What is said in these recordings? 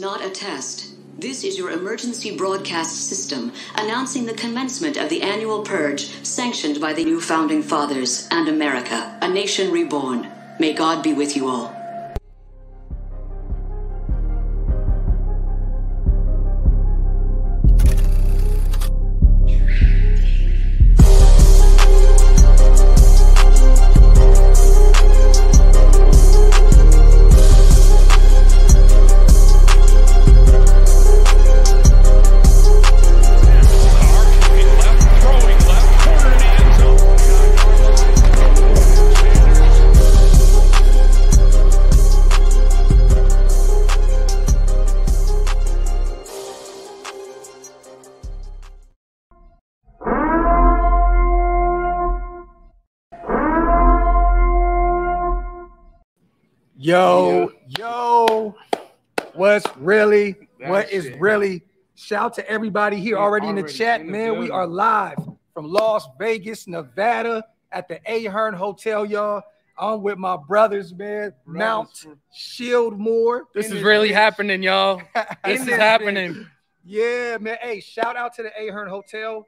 not a test. This is your emergency broadcast system announcing the commencement of the annual purge sanctioned by the new founding fathers and America, a nation reborn. May God be with you all. Is shit. really? Shout to everybody here Yeah, already in the already chat, in the man. We are live from Las Vegas, Nevada, at the Ahern Hotel, y'all. I'm with my brothers, man. Mount from- Shieldmore. This is this really bitch. happening, y'all. This is this happening. Yeah, man. Hey, shout out to the Ahern Hotel,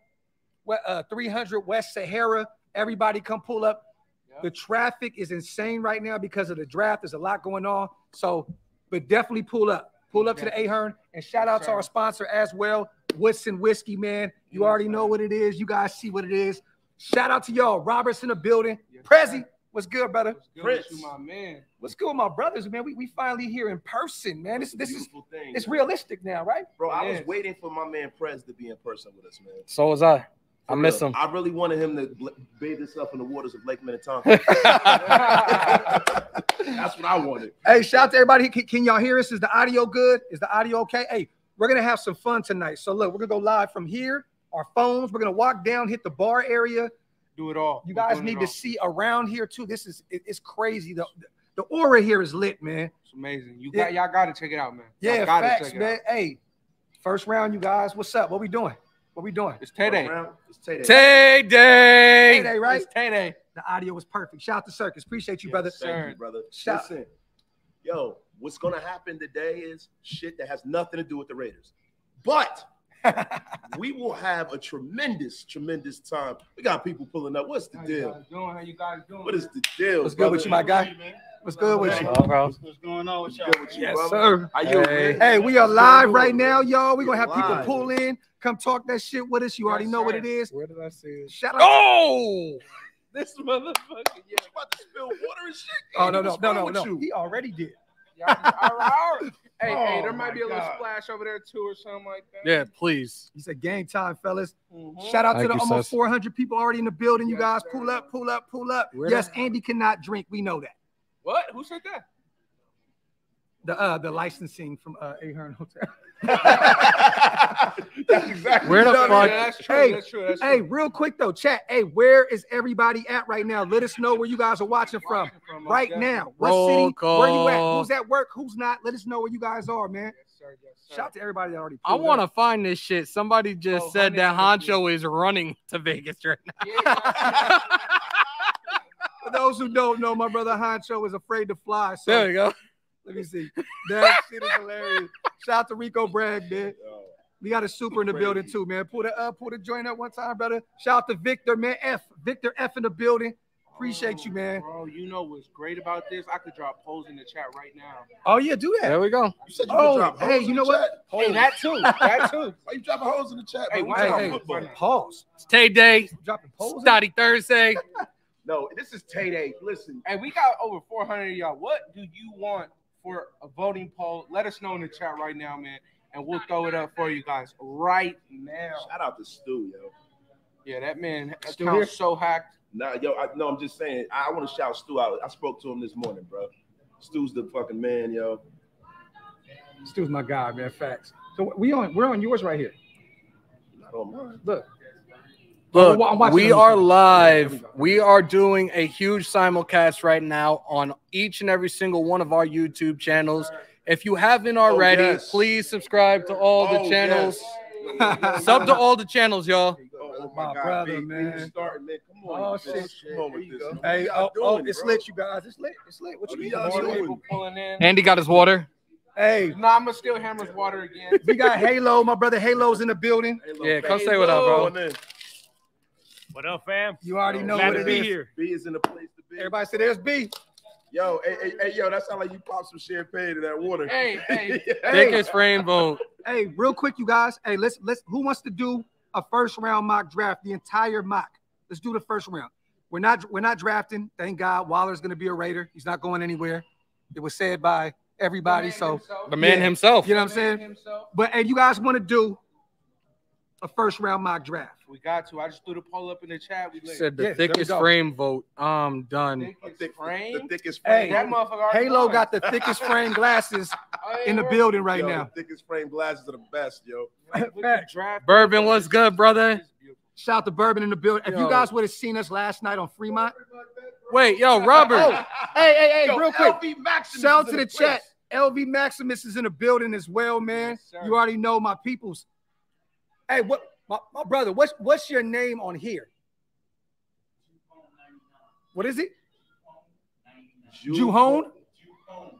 uh, 300 West Sahara. Everybody come pull up. Yep. The traffic is insane right now because of the draft. There's a lot going on. So, but definitely pull up. Pull up to the Ahern and shout out to our sponsor as well, Woodson Whiskey, man. You Yes, already know what it is. You guys see what it is. Shout out to y'all. Robert's in the building. Yes, Prezi, what's good, brother? What's good Prince. with you, my man? What's good with my brothers, man? We, we finally here in person, man. This this is thing. it's man. realistic now, right? Bro, I was waiting for my man Prez to be in person with us, man. So was I. I miss him. I really wanted him to bl- bathe himself in the waters of Lake Minnetonka. That's what I wanted. Hey, shout out to everybody. Can, can y'all hear us? Is the audio good? Is the audio okay? Hey, we're gonna have some fun tonight. So look, we're gonna go live from here. Our phones. We're gonna walk down, hit the bar area. Do it all. You guys need to see around here too. This is it- it's crazy. The the aura here is lit, man. It's amazing. You Yeah. got y'all got to check it out, man. Yeah, facts, check it man. out. Hey, first round, you guys. What's up? What we doing? What we doing? It's Tay Day. Around- It's Tay Day. Tay Day. Hey, right? It's Tay Day. The audio was perfect. Shout out to Circus. Appreciate you, Yes, brother. Thank you, brother. Shout- Listen, yo, what's gonna happen today is shit that has nothing to do with the Raiders. But we will have a tremendous, tremendous time. We got people pulling up. What's the How you deal? guys doing? How you guys doing? What is the deal? What's good with you, my guy? What's good with you? Oh, bro. What's going on with y'all? With you, Yes, brother? sir. Hey. Hey, we are live right now, y'all. We're gonna have people pull in, come talk that shit with us. You already Yes, know what it is. Where did I see it? Shout out. Oh! this motherfucker. Yeah. You about to spill water and shit? Oh no, no, no, no, no. you? He already did. Y'all all right, all right. Hey, hey, Oh, there might be a little splash over there too, or something like that. Yeah, please. He said game time, fellas. Mhm. Shout out to the almost sis. 400 people already in the building. You Yes, guys sir. pull up, pull up, pull up. Where yes, the- Andy cannot drink. We know that. What? Who said that? The uh the licensing from uh Ahern Hotel. That's exactly Where the fuck- Yeah, that's true. Hey, that's true. That's Hey, real quick though, chat. Hey, where is everybody at right now? Let us know where you guys are watching from. Watching from, Right definitely. now. What Roll city? Where you at? Who's at work? Who's not? Let us know where you guys are, man. Yes, sir. Yes, sir. Shout out to everybody that already. I want to find this shit. Somebody just Oh, said that Honey, Honcho is running to Vegas right now. Yeah, For those who don't know, my brother Honcho is afraid to fly. So There you go. Let me see. That shit is hilarious. Shout out to Rico Bragg, man. We got a super in the Crazy. building too, man. Pull the uh, pull the joint up one time, brother. Shout out to Victor, man. F Victor F in the building. Appreciate you, man. Bro, you know what's great about this? I could drop polls in the chat right now. Oh yeah, do that. There we go. You said you Oh, could drop hey, you in know the what? chat? Hey, that too. That too. Why you dropping holes in the chat? Hey. We why Hey, talking hey, football. pause. It's Tay Day. Dropping poses. Stotty Thursday. No, this is Tay Day. Listen, Hey, we got over 400 of y'all. What do you want for a voting poll? Let us know in the chat right now, man, and we'll throw it up for you guys right now. shout out to Stu, yo. Yeah, that man Still here? so hacked. Nah, yo, I, no, I'm just saying. I, want to shout Stu out. I spoke to him this morning, bro. Stu's the fucking man, yo. Stu's my guy, man. Facts. So we on we're on yours right here. Not on mine. Look. Look, Oh, I'm we are YouTube. Live. We are doing a huge simulcast right now on each and every single one of our YouTube channels. If you haven't oh, already, yes. please subscribe to all the Oh, channels. yes. Sub to all the channels, y'all. Oh, My my God, brother, big, man. starting, man. Come on, Oh, shit. Come on with this. go. Hey, What oh, y'all oh, doing, it's bro? lit, you guys. It's lit. It's lit. What oh, you What mean? y'all It's doing? pulling in. Andy got his water. Hey, Nah, I'm gonna steal Hammer's water again. we got Halo. My brother Halo's in the building. Halo, Yeah, come fam. say what up, bro. Going in. What up, fam? You already know Glad what to it be is. here. B is in the place to be. Everybody say there's B. Yo, hey, hey, hey, yo, that sound like you popped some champagne in that water. Hey, hey. Hey. Thickest frame vote. Hey, real quick, you guys. Hey, let's let's. Who wants to do a first round mock draft? The entire mock. Let's do the first round. We're not we're not drafting. Thank God. Waller's going to be a Raider. He's not going anywhere. It was said by everybody. So, The man Yeah. himself. you know what I'm saying. Himself. But hey, you guys want to do a first round mock draft? We got to. I just threw the poll up in the chat. We lit. Said the Yeah, there we thickest go. frame vote. I'm done. Thickest Thick- frame. The thickest Hey, frame. that motherfucker. already Halo won. got the thickest frame glasses Oh, yeah, in the we're- building right Yo, now. The thickest frame glasses are the best, yo. with the Facts. draft- Bourbon, what's good, brother? It's beautiful. Shout out to Bourbon in the building. If you guys would have seen us last night on Fremont, Wait, yo, Robert. Oh, hey, hey, hey, Yo, real quick. LV Maximus Shout out is to in the place. chat. LV Maximus is in the building as well, man. Yes, sir. you already know my peoples. Hey, what my, my brother, what's what's your name on here? What is it? Juhone?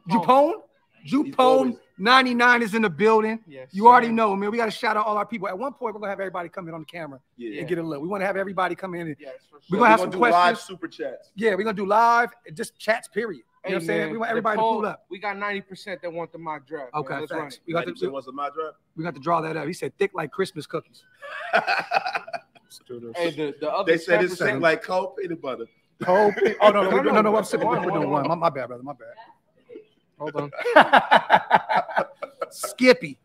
Jupone? Jupone 99 is in the building. Yes, You already sir. know, man. We got to shout out all our people. At one point, we're gonna have everybody come in on the camera Yeah. and get a look. We want to have everybody come in and Yes, for We're gonna have We're some do questions. live super chats. yeah, we're gonna do live, just chats, period. You know what I'm saying? man, We want everybody poll- to pull up. We got 90% that want the mock draft. man. Okay, Let's run thanks. We got 90% to was my draft. we got to draw that up. He said thick like Christmas cookies. Hey, the, the other They said it's 10% thick like cold peanut butter. Cold. Oh no, no, No, no, no, no. no I'm sipping. We're One, doing one, one. My, my bad, brother. My bad. Hold on. Skippy.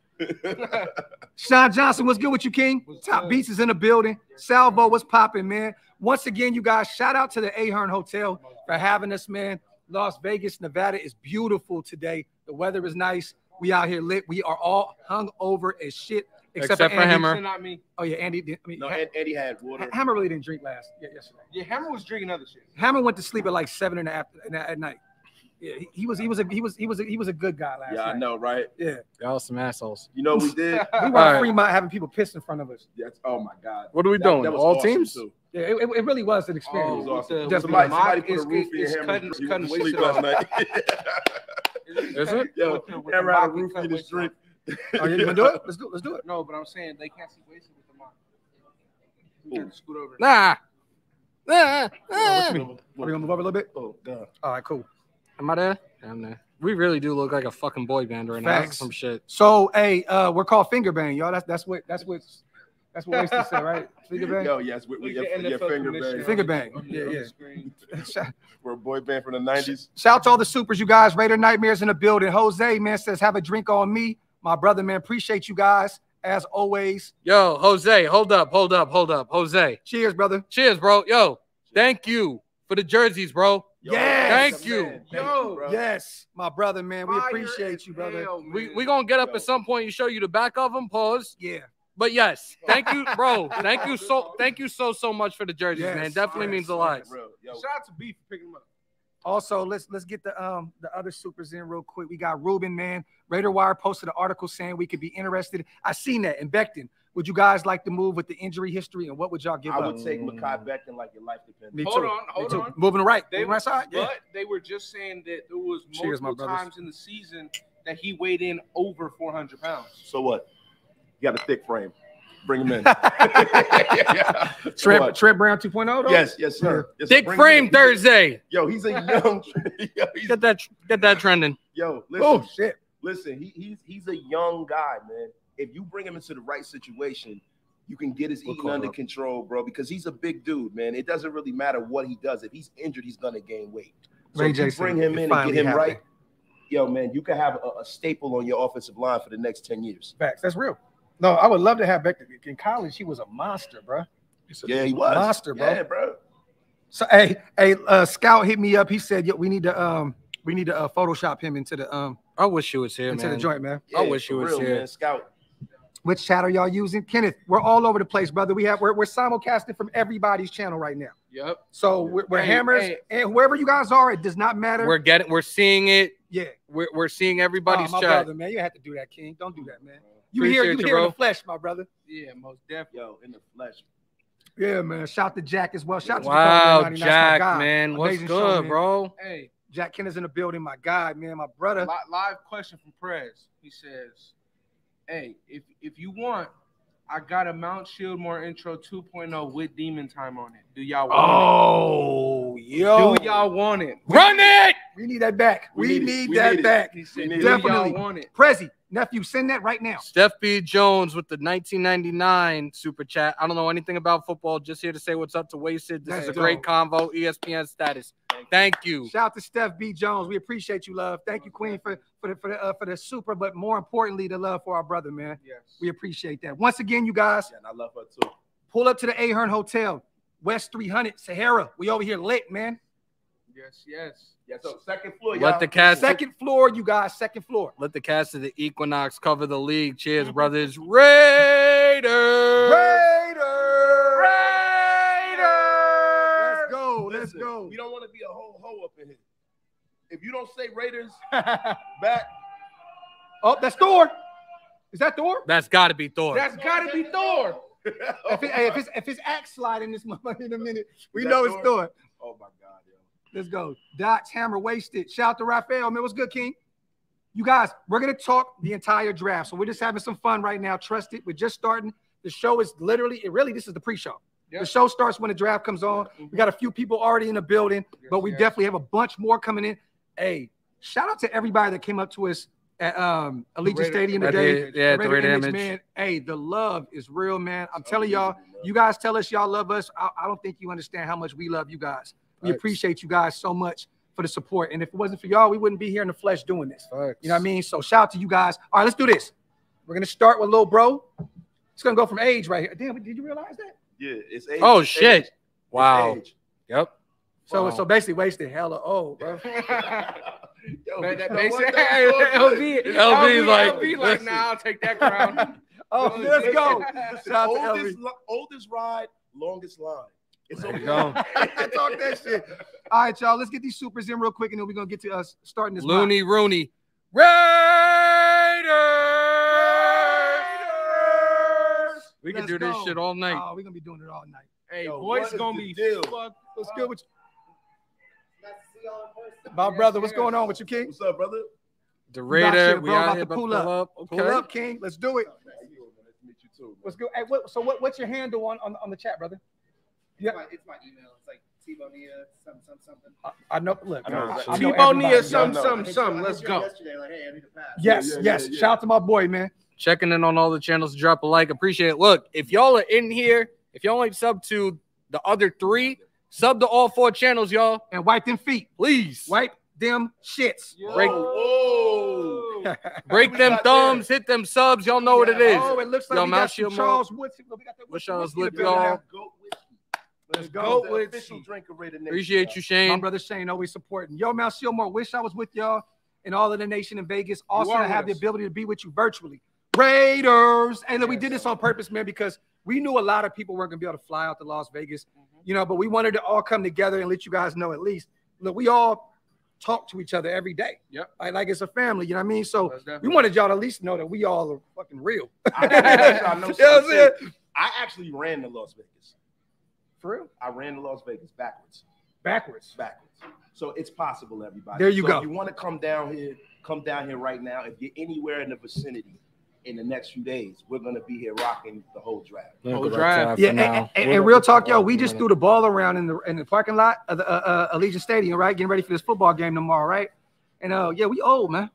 Sean Johnson, what's good with you, King? What's Top good? Beats is in the building. Salvo, what's popping, man? Once again, you guys, shout out to the Ahern Hotel for having us, man. Las Vegas, Nevada is beautiful today. The weather is nice. We out here lit. We are all hung over as shit, except, Except for Andy. Hammer. Not me. Oh yeah, Andy. Did, I mean, No, Ha- Ed- Eddie had water. Hammer really didn't drink last yeah, yesterday. Yeah, Hammer was drinking other shit. Hammer went to sleep at like seven in the after, in the- at night. Yeah, he, he was he was a he was he was a, he was a good guy last Yeah, I know, right? Yeah, Y'all some assholes. You know what we did? we were right. Fremont having people piss in front of us. Yes. Oh my God. What are we That- doing? that was All awesome, teams? too. Yeah, it, it- it really was an oh, It experience. was awesome. with the- with somebody, the somebody mock, put a roof in it's Hammer's cutting- drink. cutting went sleep last night. Is it? Yo, With the- with the Hammer had a roof in his wasted drink. Oh, you gonna do it? Let's do it. let's do it. No, but I'm saying they can't see wasted with the mock. Scoot over. Nah. Nah. what nah. you mean? Are we gonna move over a little bit? Oh God. All right, cool. Am I there? I'm there. We really do look like a fucking boy band right now. That's some shit. So, hey, uh, we're called finger bang, y'all. That's that's what that's what that's what Wasted said, right? Finger bang. Yo, yes, with, with your, Look at your finger bang. Finger bang. Yeah, the yeah. We're a boy band from the '90s. shout out to all the supers, you guys. Raider Nightmares in the building. Jose man says, have a drink on me, my brother man. Appreciate you guys as always. Yo, Jose, hold up, hold up, hold up. Jose. Cheers, brother. Cheers, bro. Yo, thank you for the jerseys, bro. Yo, Yes. Thank you. Thank Yo. bro. Yes, my brother, man. We Fire appreciate you, brother. hell, We we gonna get up Yo. at some point and show you the back of them. Pause. Yeah. But yes, thank you, bro. Thank you so thank you so so much for the jerseys, Yes, man. Definitely yes, means a lot. Real. Shout out to B for picking them up. Also, let's let's get the um the other supers in real quick. We got Ruben, man. Raider Wire posted an article saying we could be interested. I seen that in Becton. Would you guys like to move with the injury history, and what would y'all give I up? would take Mekhi Becton like your life depends. Me Hold too. on, Me hold too. on. Moving right. They Moving right side. Yeah. But they were just saying that there was Cheers, my multiple times in the season that he weighed in over 400 pounds. So what? You got a thick frame. Bring him in. Trent, What? Trent Brown 2.0 though. Yes, yes, sir. Yes, sir. Thick Bring him frame in. Thursday. Yo, he's a young. yo, he's, Get that get that trending. yo, oh, listen, Oh shit. listen. He, he's he's a young guy, man. If you bring him into the right situation, you can get his We'll eating under up. control, bro. Because he's a big dude, man. It doesn't really matter what he does. If he's injured, he's gonna gain weight. So Ray if you bring him in and get him happened. right, yo, man, you can have a, a staple on your offensive line for the next ten years. Facts. That's real. No, I would love to have Becton. In college, he was a monster, bro. Yeah, he was Monster, bro. Yeah, bro. So hey, hey, uh, Scout hit me up. He said, "Yo, we need to um, we need to uh, Photoshop him into the um, I wish you was here, into the joint, man." I Yeah, wish for you was real, here. man. Scout. Which chat are y'all using? Kenneth, we're all over the place, brother. We have we're, we're simulcasting from everybody's channel right now. Yep. So we're, we're Hey, hammers hey. and whoever you guys are, it does not matter. We're getting we're seeing it. yeah. We're, we're seeing Oh, everybody's my chat. brother, man. You have to do that, King. Don't do that, man. You here, you Appreciate you, here in the flesh, my brother. Yeah, most definitely. Yo, in the flesh. Yeah, man. Shout to Jack as well. Shout to Wow, Dakota 99. That's my Jack, guy. man. What's Amazing good, show, man. bro? Hey, Jack Kenner's in the building. My guy, man, my brother. Live question from Prez. He says, "Hey, if if you want, I got a Mount Shieldmore intro 2.0 with demon time on it. Do y'all want Oh, it? Oh, yo, Do y'all want it? Run it. we need that back. We, We need need. We that need back. He said, need "Do. Definitely. y'all want it? Prezi, nephew, send that right now. Steph B. Jones with the 1999 super chat. I don't know anything about football. Just here to say what's up to Wasted. This That's is a great convo. ESPN status. Thank you. Shout out to Steph B. Jones. We appreciate you, love. Thank you, Queen, for for the for the, uh, for the super, but more importantly, the love for our brother, man. Yes. We appreciate that. Once again, you guys, Yeah, and I love her too. pull up to the Ahern Hotel, West 300, Sahara. We over here lit, man. yes, yes. Yeah, so second floor, Let y'all. the cast Second floor, you guys. Second floor. let the cast of the Equinox cover the league. Cheers, brothers. Raiders. Raiders. Let's go. Listen, go. We don't want to be a whole hoe up in here. If you don't say Raiders back, oh, that's Thor. Is that Thor? That's got to be Thor. That's got to be Thor. If, it, hey, if it's if it's axe sliding this motherfucker in a minute, we Is that know it's Thor? Thor. oh my god, yo. Let's go. Docs, Hammer, Wasted. Shout out to Raphael, man. What's good, King? You guys, we're gonna talk the entire draft. So we're just having some fun right now. Trust it. We're just starting. The show is literally, it really, this is the pre-show. Yep. The show starts when the draft comes on. We got a few people already in the building, but we yes. definitely have a bunch more coming in. Hey, shout out to everybody that came up to us at um Allegiant Stadium today. yeah, the Raider Image. man. Hey, the love is real, man. I'm telling y'all, you guys tell us y'all love us. I, I don't think you understand how much we love you guys. We Facts. appreciate you guys so much for the support. And if it wasn't for y'all, we wouldn't be here in the flesh doing this. Facts. You know what I mean? So shout out to you guys. All right, let's do this. We're gonna start with little bro. It's gonna go from age right here. Damn, did you realize that? Yeah, it's age. Oh It's shit. age. Wow. age. Yep. So Wow. so basically wasted hella old, bro. Yo, But that yo, makes what it. the fuck? LB, LB like, LB like, listen. nah, I'll take that crown. Oh, let's go. Listen, Shout oldest, LB. li- oldest ride, longest line. It's There okay. you go. Talk that shit. All right, y'all. Let's get these supers in real quick, and then we're gonna get to us starting this. mock. Looney Rooney. Raiders. We can Let's do this go. shit all night. Oh, we're gonna be doing it all night. Hey, Yo, boys gonna be deal? fucked What's up. good with you? My brother, what's going on with you, King? What's up, brother? The We got Raider. shit, We out About here to about to pull pull up. up. Okay. Pull up, King. Let's do it. Nice to meet you too. What's good? Hey, what, so what, what's your handle on, on on the chat, brother? Yeah. It's my, it's my email. It's like T-Bonia, something, something, something. I, I know. Look, I know I. I know T-Bone everybody. Nia, some, no. some, some. Let's go. Yesterday, like, hey, I need a pass. Yes, Yeah, yeah, yes. yeah, yeah. Shout out to my boy, man. Checking in on all the channels. Drop a like. Appreciate it. Look, if y'all are in here, if y'all ain't sub to the other three, sub to all four channels, y'all. And wipe them feet. Please. Wipe them shits. Break- Whoa. Break them got thumbs, hit them subs. Y'all know what it is. Oh, it looks like Yo, we got some Charles Woods. We got that Wish whiskey I was in with y'all. now. Goat whiskey. Let's go. go. The with official you. drink of Raider Nation. Appreciate you, My Shane. brother Shane always supporting. Yo, Mount Shieldmore, wish I was with y'all and all of the nation in Vegas. Also, to have the ability to be with you virtually. Raiders. And look, we did this on purpose, man, because we knew a lot of people weren't going to be able to fly out to Las Vegas, Mm-hmm. you know, but we wanted to all come together and let you guys know at least. Look, we all talk to each other every day. Yep. Like, like it's a family, you know what I mean? So we wanted y'all to at least know that we all are fucking real. I, know know what I'm something saying? too. I actually ran to Las Vegas. For real? I ran to Las Vegas backwards. Backwards. Backwards. So it's possible, everybody. There you So go. If you want to come down here, come down here right now. If you're anywhere in the vicinity in the next few days, we're gonna be here rocking the whole draft. Whole drive. Yeah, and, and, and- and real talk, yo, we just threw the ball around in the in the parking lot of the uh, uh, Allegiant Stadium, right? Getting ready for this football game tomorrow, right? And uh, yeah, we old, man.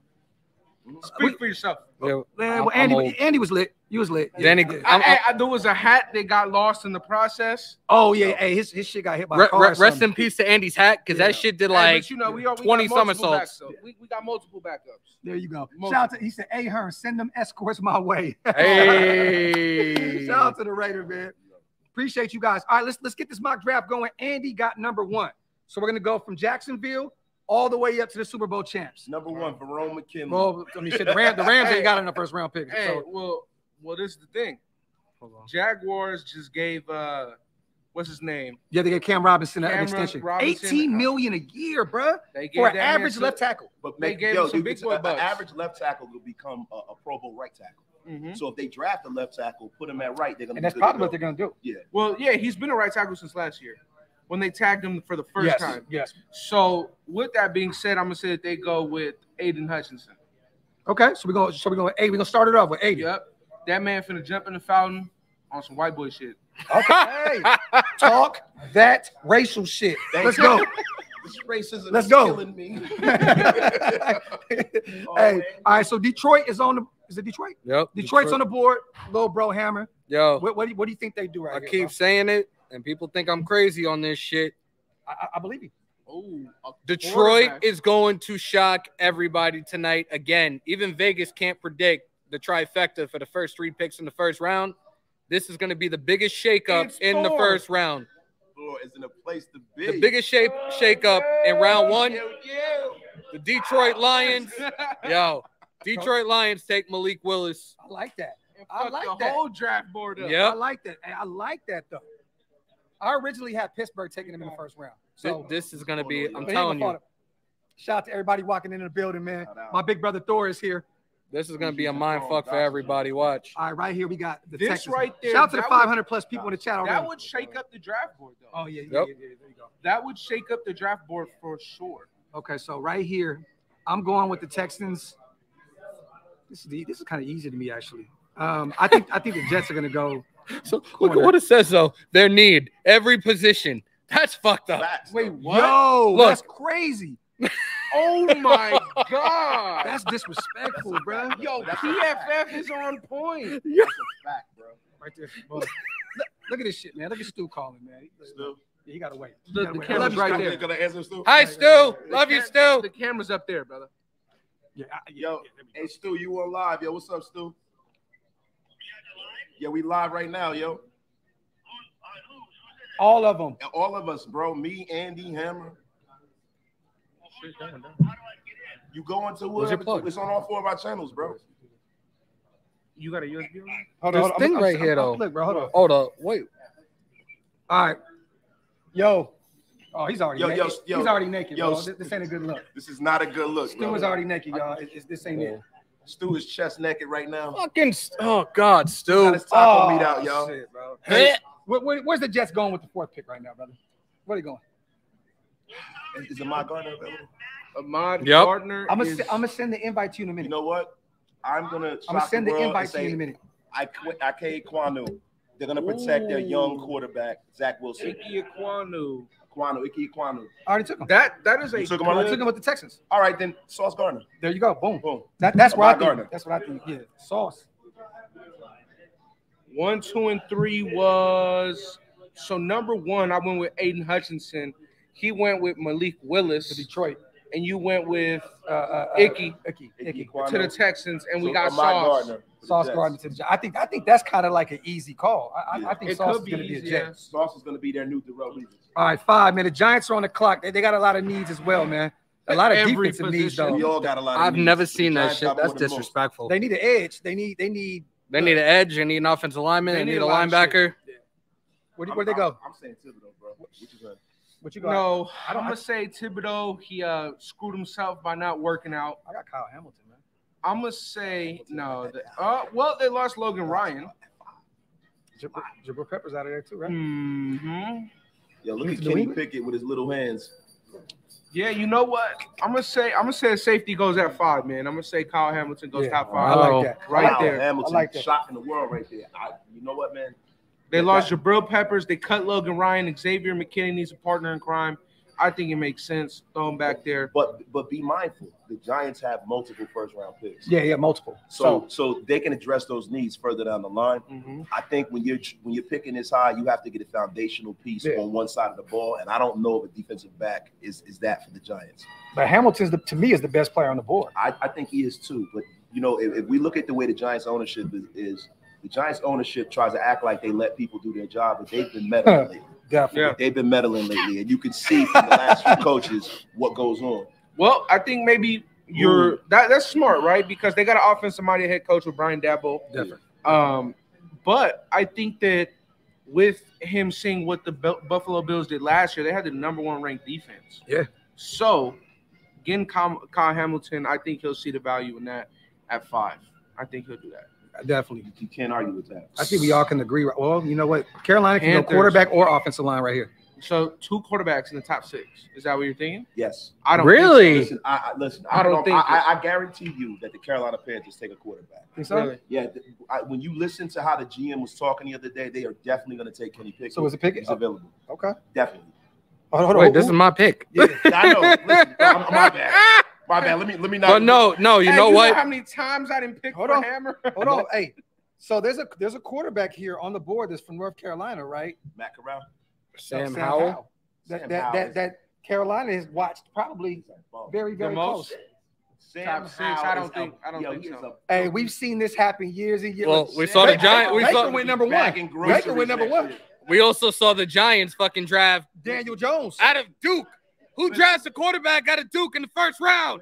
Speak uh, for yourself. Yeah, Man, I'm- well, I'm Andy, old. Andy was lit. You was lit. Danny, Yeah. I'm- I, I, there was a hat that got lost in the process. oh yeah, hey, his, his shit got hit by Re- a car. re- rest in peace to Andy's hat because Yeah. that shit did like but you know, we, are, we 20 got multiple somersaults. backups. We, we got multiple backups. There you go. Most- Shout out to he said, "Hey, Hearn, send them escorts my way." Hey. Shout out to the Raider, man. Appreciate you guys. All right, let's let's get this mock draft going. Andy got number one, so we're gonna go from Jacksonville all the way up to the Super Bowl champs. Number one, Verone McKinley. Well, I mean, shit, the Rams, the Rams ain't got it in the first round pick. Hey, So well, well, this is the thing. Jaguars just gave uh, what's his name? yeah, they get Cam Robinson an extension. Robinson. 18 million a year, bruh, They gave for an that man average some- left tackle. but they make, gave yo, him some you big boy a- a bucks. average left tackle will become a, a Pro Bowl right tackle. Mhm. So if they draft a left tackle, put him at right, they're gonna. And be that's good to probably what go. they're gonna do. Yeah. Well, yeah, he's been a right tackle since last year. When they tagged him for the first yes, time. yes. So with that being said, I'm gonna say that they go with Aidan Hutchinson. Okay, so we're going. So we're going. Hey, we're gonna start it off with eighty. Yep, that man finna jump in the fountain on some white boy shit. Okay. hey, talk that racial shit. Thank Let's you. go. This racism Let's is go. killing me. hey, all right. So Detroit is on the. Is it Detroit? Yep. Detroit's on the board. Little bro Hammer. Yo, What, what, do you, what do you think they do right I here? keep bro? saying it, and people think I'm crazy on this shit. I, I- I believe you. Oh, Detroit is going to shock everybody tonight again. Even Vegas can't predict the trifecta for the first three picks in the first round. This is going to be the biggest shakeup It's in the first round. Lord, it's in a place to be. The biggest shape shakeup in round one. Hell yeah. The Detroit Lions. Yo, Detroit Lions take Malik Willis. I like that. I like the that. whole draft board up. Yep. I like that. I like that though. I originally had Pittsburgh taking him in the first round. So Th- this is going to be, I'm but he ain't telling you. Shout out to everybody walking into the building, man. My big brother Thor is here. this is going to be a mind fuck for everybody. Watch. All right, right here we got the This Texans. right there, Shout out to the that would- 500 plus people in the chat already. That would shake up the draft board though. oh yeah, yeah, Yep. yeah, yeah, there you go. That would shake up the draft board for sure. Okay, so right here, I'm going with the Texans. This is the, this is kind of easy to me actually. Um, I think I think the Jets are gonna go. So look at what it says though. Their need, every position. That's fucked up. Facts, Wait. What? yo, Look. that's crazy. Oh my god. That's disrespectful, bro. Yo, PFF is on point. That's a fact, bro. Right there. Boy. look, look at this shit, man. Look at Stu calling, man. Still. Yeah, he gotta wait. He The- gotta the wait. I camera's right there. Gonna answer Stu? Hi, Stu. The Love you, Stu. The camera's up there, brother. Yeah, I- yeah, Yo, yeah, there we go. hey Stu, you on live? Yo, what's up, Stu? Yeah, we live right now, yo. all of them. All of us, bro. Me, Andy, Hammer. You go into Where's your whatever. plug? It's on all four of our channels, bro. You got a USB on? Hold This hold thing I'm- right I'm- here, I'm- though. Look, bro, hold on. Hold up. Wait. All right, yo. Oh, he's already Yo, yo, naked. yo, he's already naked, yo, bro. This, this ain't a good look. This is not a good look. Stu bro. is already naked, y'all. It- it's- this ain't it. Stu is chest naked right now. Fucking. St- Oh God, Got Stu. his taco Oh, meat out, y'all. shit, bro. Hey. Where, where- where's the Jets going with the fourth pick right now, brother? Where are they going? Is, is Ahmad Gardner available? Ahmad Yep. Gardner. I'm gonna is, I'm gonna send the invite to you in a minute. You know what? I'm gonna. I'm gonna send the world and invite to you in a minute. I quit. I K Kwanu. They're gonna protect their young quarterback, Zach Wilson. Ike Ekwonu. Kwanu, Ike Kwanu. I already took him. That that is a You took him I already? took him with the Texans. All right, then Sauce Gardner. There you go. Boom. Boom. That, that's what I Ahmad think. Gardner. That's what I think. Yeah, sauce. One, two, and three was so number one. I went with Aidan Hutchinson. He went with Malik For Willis, Detroit. And you went with Uh, uh, uh, Icky Icky. Icky. To the Texans, and we got Ahmad Sauce. Gardner Sauce Gardner to the Jets. I think I think that's kind of like an easy call. I, I, I think It Sauce could is going be to be a Jet. yeah. Sauce is gonna be their new Darrelle Revis. All right, five man. The Giants are on the clock. They, they got a lot of needs as well, man. A lot of Every defensive needs though. We all got a lot. Of I've needs. never seen that shit. That's more than most. disrespectful. They need an edge. They need they need. They need an edge. They need an offensive lineman. They They need need a a lot of linebacker. Where do I'm- where they I'm- go? I'm saying Thibodeaux, bro. What you saying? What you got? No, I I'm don't- gonna say Thibodeaux. He uh screwed himself by not working out. I got Kyle Hamilton, man. I'm gonna say no. The, uh, well, they lost Logan Ryan. Jabril Jabril Peppers out of there too, right? Mm-hmm. Yo, look at Kenny Pickett with his little hands. Yeah, you know what? I'm gonna say I'm gonna say safety goes at five, man. I'm gonna say Kyle Hamilton goes Yeah, top I like that. right Wow, there. Hamilton, I like that. shot in the world right there. I, you know what, man? They Yeah, lost that- Jabril Peppers. They cut Logan Ryan. Xavier McKinney needs a partner in crime. I think it makes sense. Throw him back there. But but be mindful. The Giants have multiple first round picks. Yeah, yeah, multiple. So so they can address those needs further down the line. Mhm. I think when you're when you're picking this high, you have to get a foundational piece Yeah. on one side of the ball, and I don't know if a defensive back is is that for the Giants. but Hamilton's the, to me is the best player on the board. I, I think he is too. But you know, if, if we look at the way the Giants ownership is, is, the Giants ownership tries to act like they let people do their job, but they've been meddling lately. Definitely. Yeah. They've been meddling lately, and you can see from the last few coaches what goes on. Well, I think maybe you're that that's smart, right? Because they got an offensive minded head coach with Brian Daboll. Definitely. Um, but I think that with him seeing what the Bu- Buffalo Bills did last year, they had the number one ranked defense. Yeah. So, getting Kyle, Kyle Hamilton, I think he'll see the value in that at five. I think he'll do that. Definitely. You can't argue with that. I think we all can agree. Well, you know what? Carolina can Panthers. go quarterback or offensive line right here. So two quarterbacks in the top six. Is that what you're thinking? Yes. I don't Really? Listen, I, I listen. I I don't don't think I, I, I guarantee you that the Carolina Panthers take a quarterback. Think so? Really? Yeah, th- I, when you listen to how the GM was talking the other day, they are definitely going to take Kenny Pickett. So is it Pickett? He's available. Okay. Definitely. Hold on, Wait, hold this is my pick. Yeah, I know. Listen, I'm, my bad. My bad. Let me let me not. But no, no, you Hey, know what? how many times I didn't pick Hold for on. Hammer? Hold on. Hey, so there's a there's a quarterback here on the board that's from North Carolina, right? Matt Corral. Sam Sam Howell. That Sam that, Howell that is- that Carolina has watched probably very The very most? close. Sam Top six, Howell I don't think- I don't yo, think he so. a- Hey, we've seen this happen years and years. Well, we saw the Baker- Giant. We Baker saw. went number one. Baker groceries went number one. We also saw the Giants fucking draft Daniel Jones. out of Duke. Who drafts a quarterback out of Duke in the first round?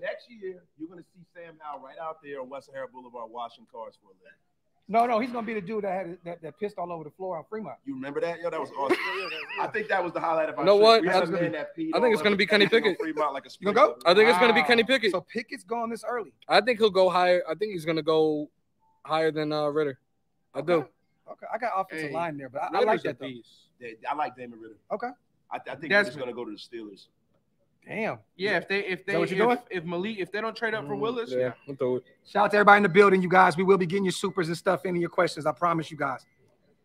Next year, you're going to see Sam Howell right out there on West O'Hare Boulevard washing cars for a living. No, no, he's gonna be the dude that had that, that pissed all over the floor on Fremont. You remember that? Yo, that was awesome. I think that was the highlight of our You know trip. what? We had I a think- man that peed I think it's gonna be Kenny Pickett. Fremont like a You gonna go? I think it's gonna be Kenny Pickett. So Pickett's gone this early. I think he'll go higher. I think he's gonna go higher than uh, Ridder. I do. Okay. Okay, I got offensive Hey, line there, but I, I like that though. beast. Yeah, I like Damon Ridder. Okay. I, I think That's- he's going to go to the Steelers. Damn. Yeah, if they if they what if, you're doing? if Malik if they don't trade up for mm, Willis, yeah. Yeah, I'll throw it. Shout out to everybody in the building, you guys. We will be getting your supers and stuff into your questions. I promise you guys.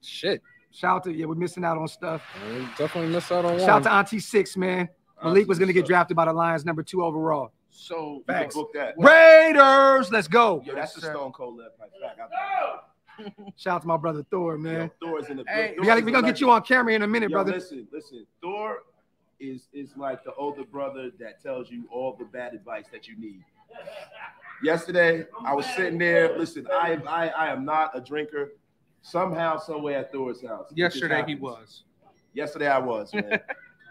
Shit, Shout out to yeah, we're missing out on stuff. I definitely missed out on one. Shout out to Auntie Six, man. Malik was gonna get drafted by the Lions, number two overall. So You Facts. book that. Raiders, let's go. Yo, that's Yes, a sir. stone cold left right back. Shout out to my brother Thor, Man. man. Thor's in the Hey, We gotta, we gonna get you on camera in a minute, Yo, brother. listen, listen. Thor is is like the older brother that tells you all the bad advice that you need. Yesterday, I was sitting there. Listen, I am I, I am not a drinker. Somehow, somewhere at Thor's house. Yesterday he was. Yesterday I was, man.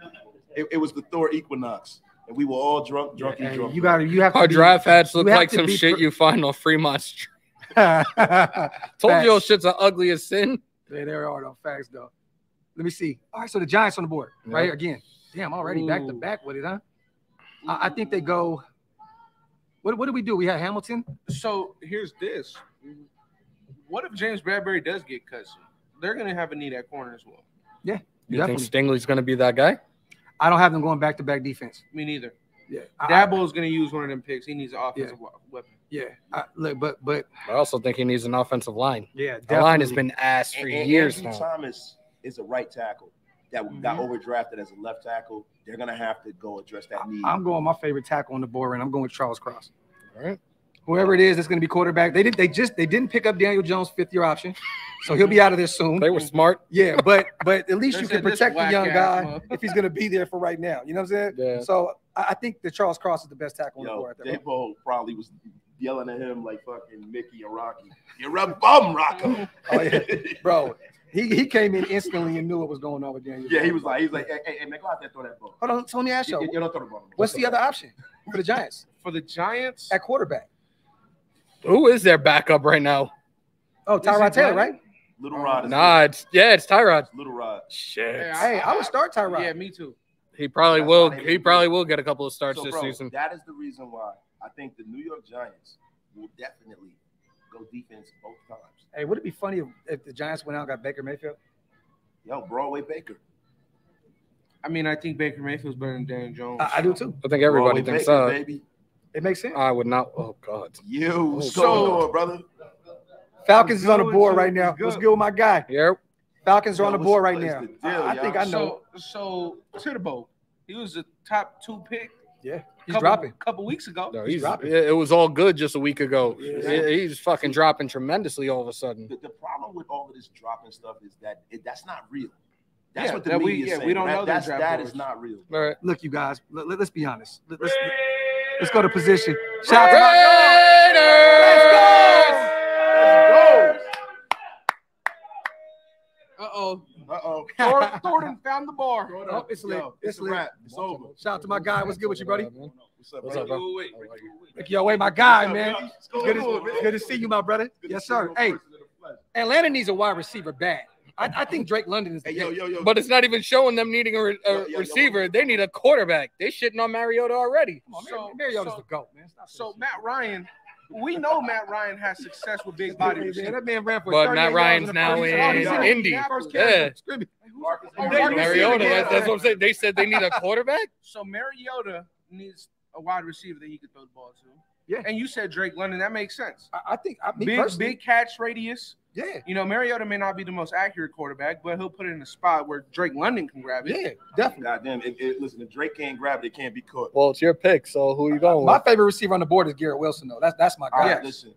it, it was the Thor equinox, and we were all drunk, drunk, Hey, drunk. you gotta, you have to Our be- draft hats look like some shit pre- you find on Fremont Street. Facts. Told you those shits are ugly as sin. Yeah, there are though. Facts though. Let me see. All right, so the Giants on the board, right? Yep. Again. Damn, already back to back with it, huh? I, I think they go. What, what do we do? We had Hamilton. So here's this. What if James Bradberry does get cut? They're gonna have a need at corner as well. Yeah. You Definitely. think Stingley's gonna be that guy? I don't have them going back to back defense. Me neither. Yeah. I, I- is gonna use one of them picks. He needs an offensive we- weapon. yeah. I, look, but but I also think he needs an offensive line. yeah, The line has been ass for And- and years Andrew now. Thomas is a right tackle that got Mhm. overdrafted as a left tackle. They're gonna have to go address that need. I'm going my favorite tackle on the board, and I'm going with Charles Cross. All right. Whoever it is that's going to be quarterback. They did. They just they didn't pick up Daniel Jones' fifth year option, so he'll be out of there soon. They were smart. Yeah, but but at least you can protect the young guy mother- if he's going to be there for right now. You know what I'm saying? Yeah. So I, I think that Charles Cross is the best tackle in the world. board. Right there. Daboll probably was yelling at him like fucking Mickey and Rocky. You're a bum, Rocco. Oh, yeah. Bro, he, he came in instantly and knew what was going on with Daniel. yeah, he was like, he's like, hey, hey, hey man, go out there throw that ball. Hold on, Tony You, Asho. you- you don't throw the ball. What's the other option for the Giants For the Giants, at quarterback? Who is their backup right now? Oh, Is Tyrod Taylor, right? Little Rod is Nah, it's yeah, it's Tyrod. Little Rod. Shit. Yeah, Hey, I would start Tyrod. yeah, me too. He probably That's will. He probably will get a couple of starts So, this bro, season. that is the reason why I think the New York Giants will definitely go defense both times. Hey, would it be funny if, if the Giants went out and got Baker Mayfield? Yo, Broadway Baker. I mean, I think Baker Mayfield's better than Dan Jones. I, I do too. I think everybody Broadway thinks Baker, uh, baby. It makes sense. I would not. Oh God. You, what's So- going on, brother? Falcons is on the board right now. it's What's good. good with my guy? Yep. Falcons are Yo, on the board right now. the deal, I, I think I know. So, so Thibodeaux, he was a top two pick. yeah, he's couple, dropping. A couple weeks ago. No, He's he's, dropping. it, it was all good just a week ago. Yeah. He- He's fucking dropping tremendously all of a sudden. The, the problem with all of this dropping stuff is that it, that's not real. That's Yeah, what the that we- media is yeah, we don't That- know their that's, draft that boards. not real. All right. Look, you guys. Let, us be honest. Let, us let's go to position. Shout out to my Raiders! Uh oh. Uh oh. Thor- Thornton found the bar. Oh, it's lit. Yo, It's it's a lit. wrap. It's over. Shout out to my guy. What's good with you, buddy? What's up, What's bro? up, bro? Look, yo, way my guy, man. man? It's good, to, good to see you, my brother. Good Yes, sir. Hey, person in the flesh. Atlanta needs a wide receiver bad. I, I think Drake London is. The Hey, yo, yo, yo. But it's not even showing them needing a, re- a Yo, yo, yo, receiver. yo. They need a quarterback. They shitting on Mariota already. Come on, So- Mar- Mariota's so- the goat, man. So Matt Ryan, we know Matt Ryan has success with big shit. body man, receivers. that man ran for. But Matt Ryan's the now first- in oh, Indy. Yeah. carry. Scrimmage. Who Marcus Oh, Mariota. Mariota. That's, that's what I'm saying. They said they need a quarterback. So Mariota needs a wide receiver that he could throw the ball to. Yeah. And you said Drake London. That makes sense. I, I think I, Big big catch radius. Yeah, You know, Mariota may not be the most accurate quarterback, but he'll put it in a spot where Drake London can grab it. yeah, definitely. Goddamn, if, if, listen, if Drake can't grab it, it can't be caught. Well, it's your pick. So who you going with? My with? favorite receiver on the board is Garrett Wilson, though. That's that's my guy. right, listen.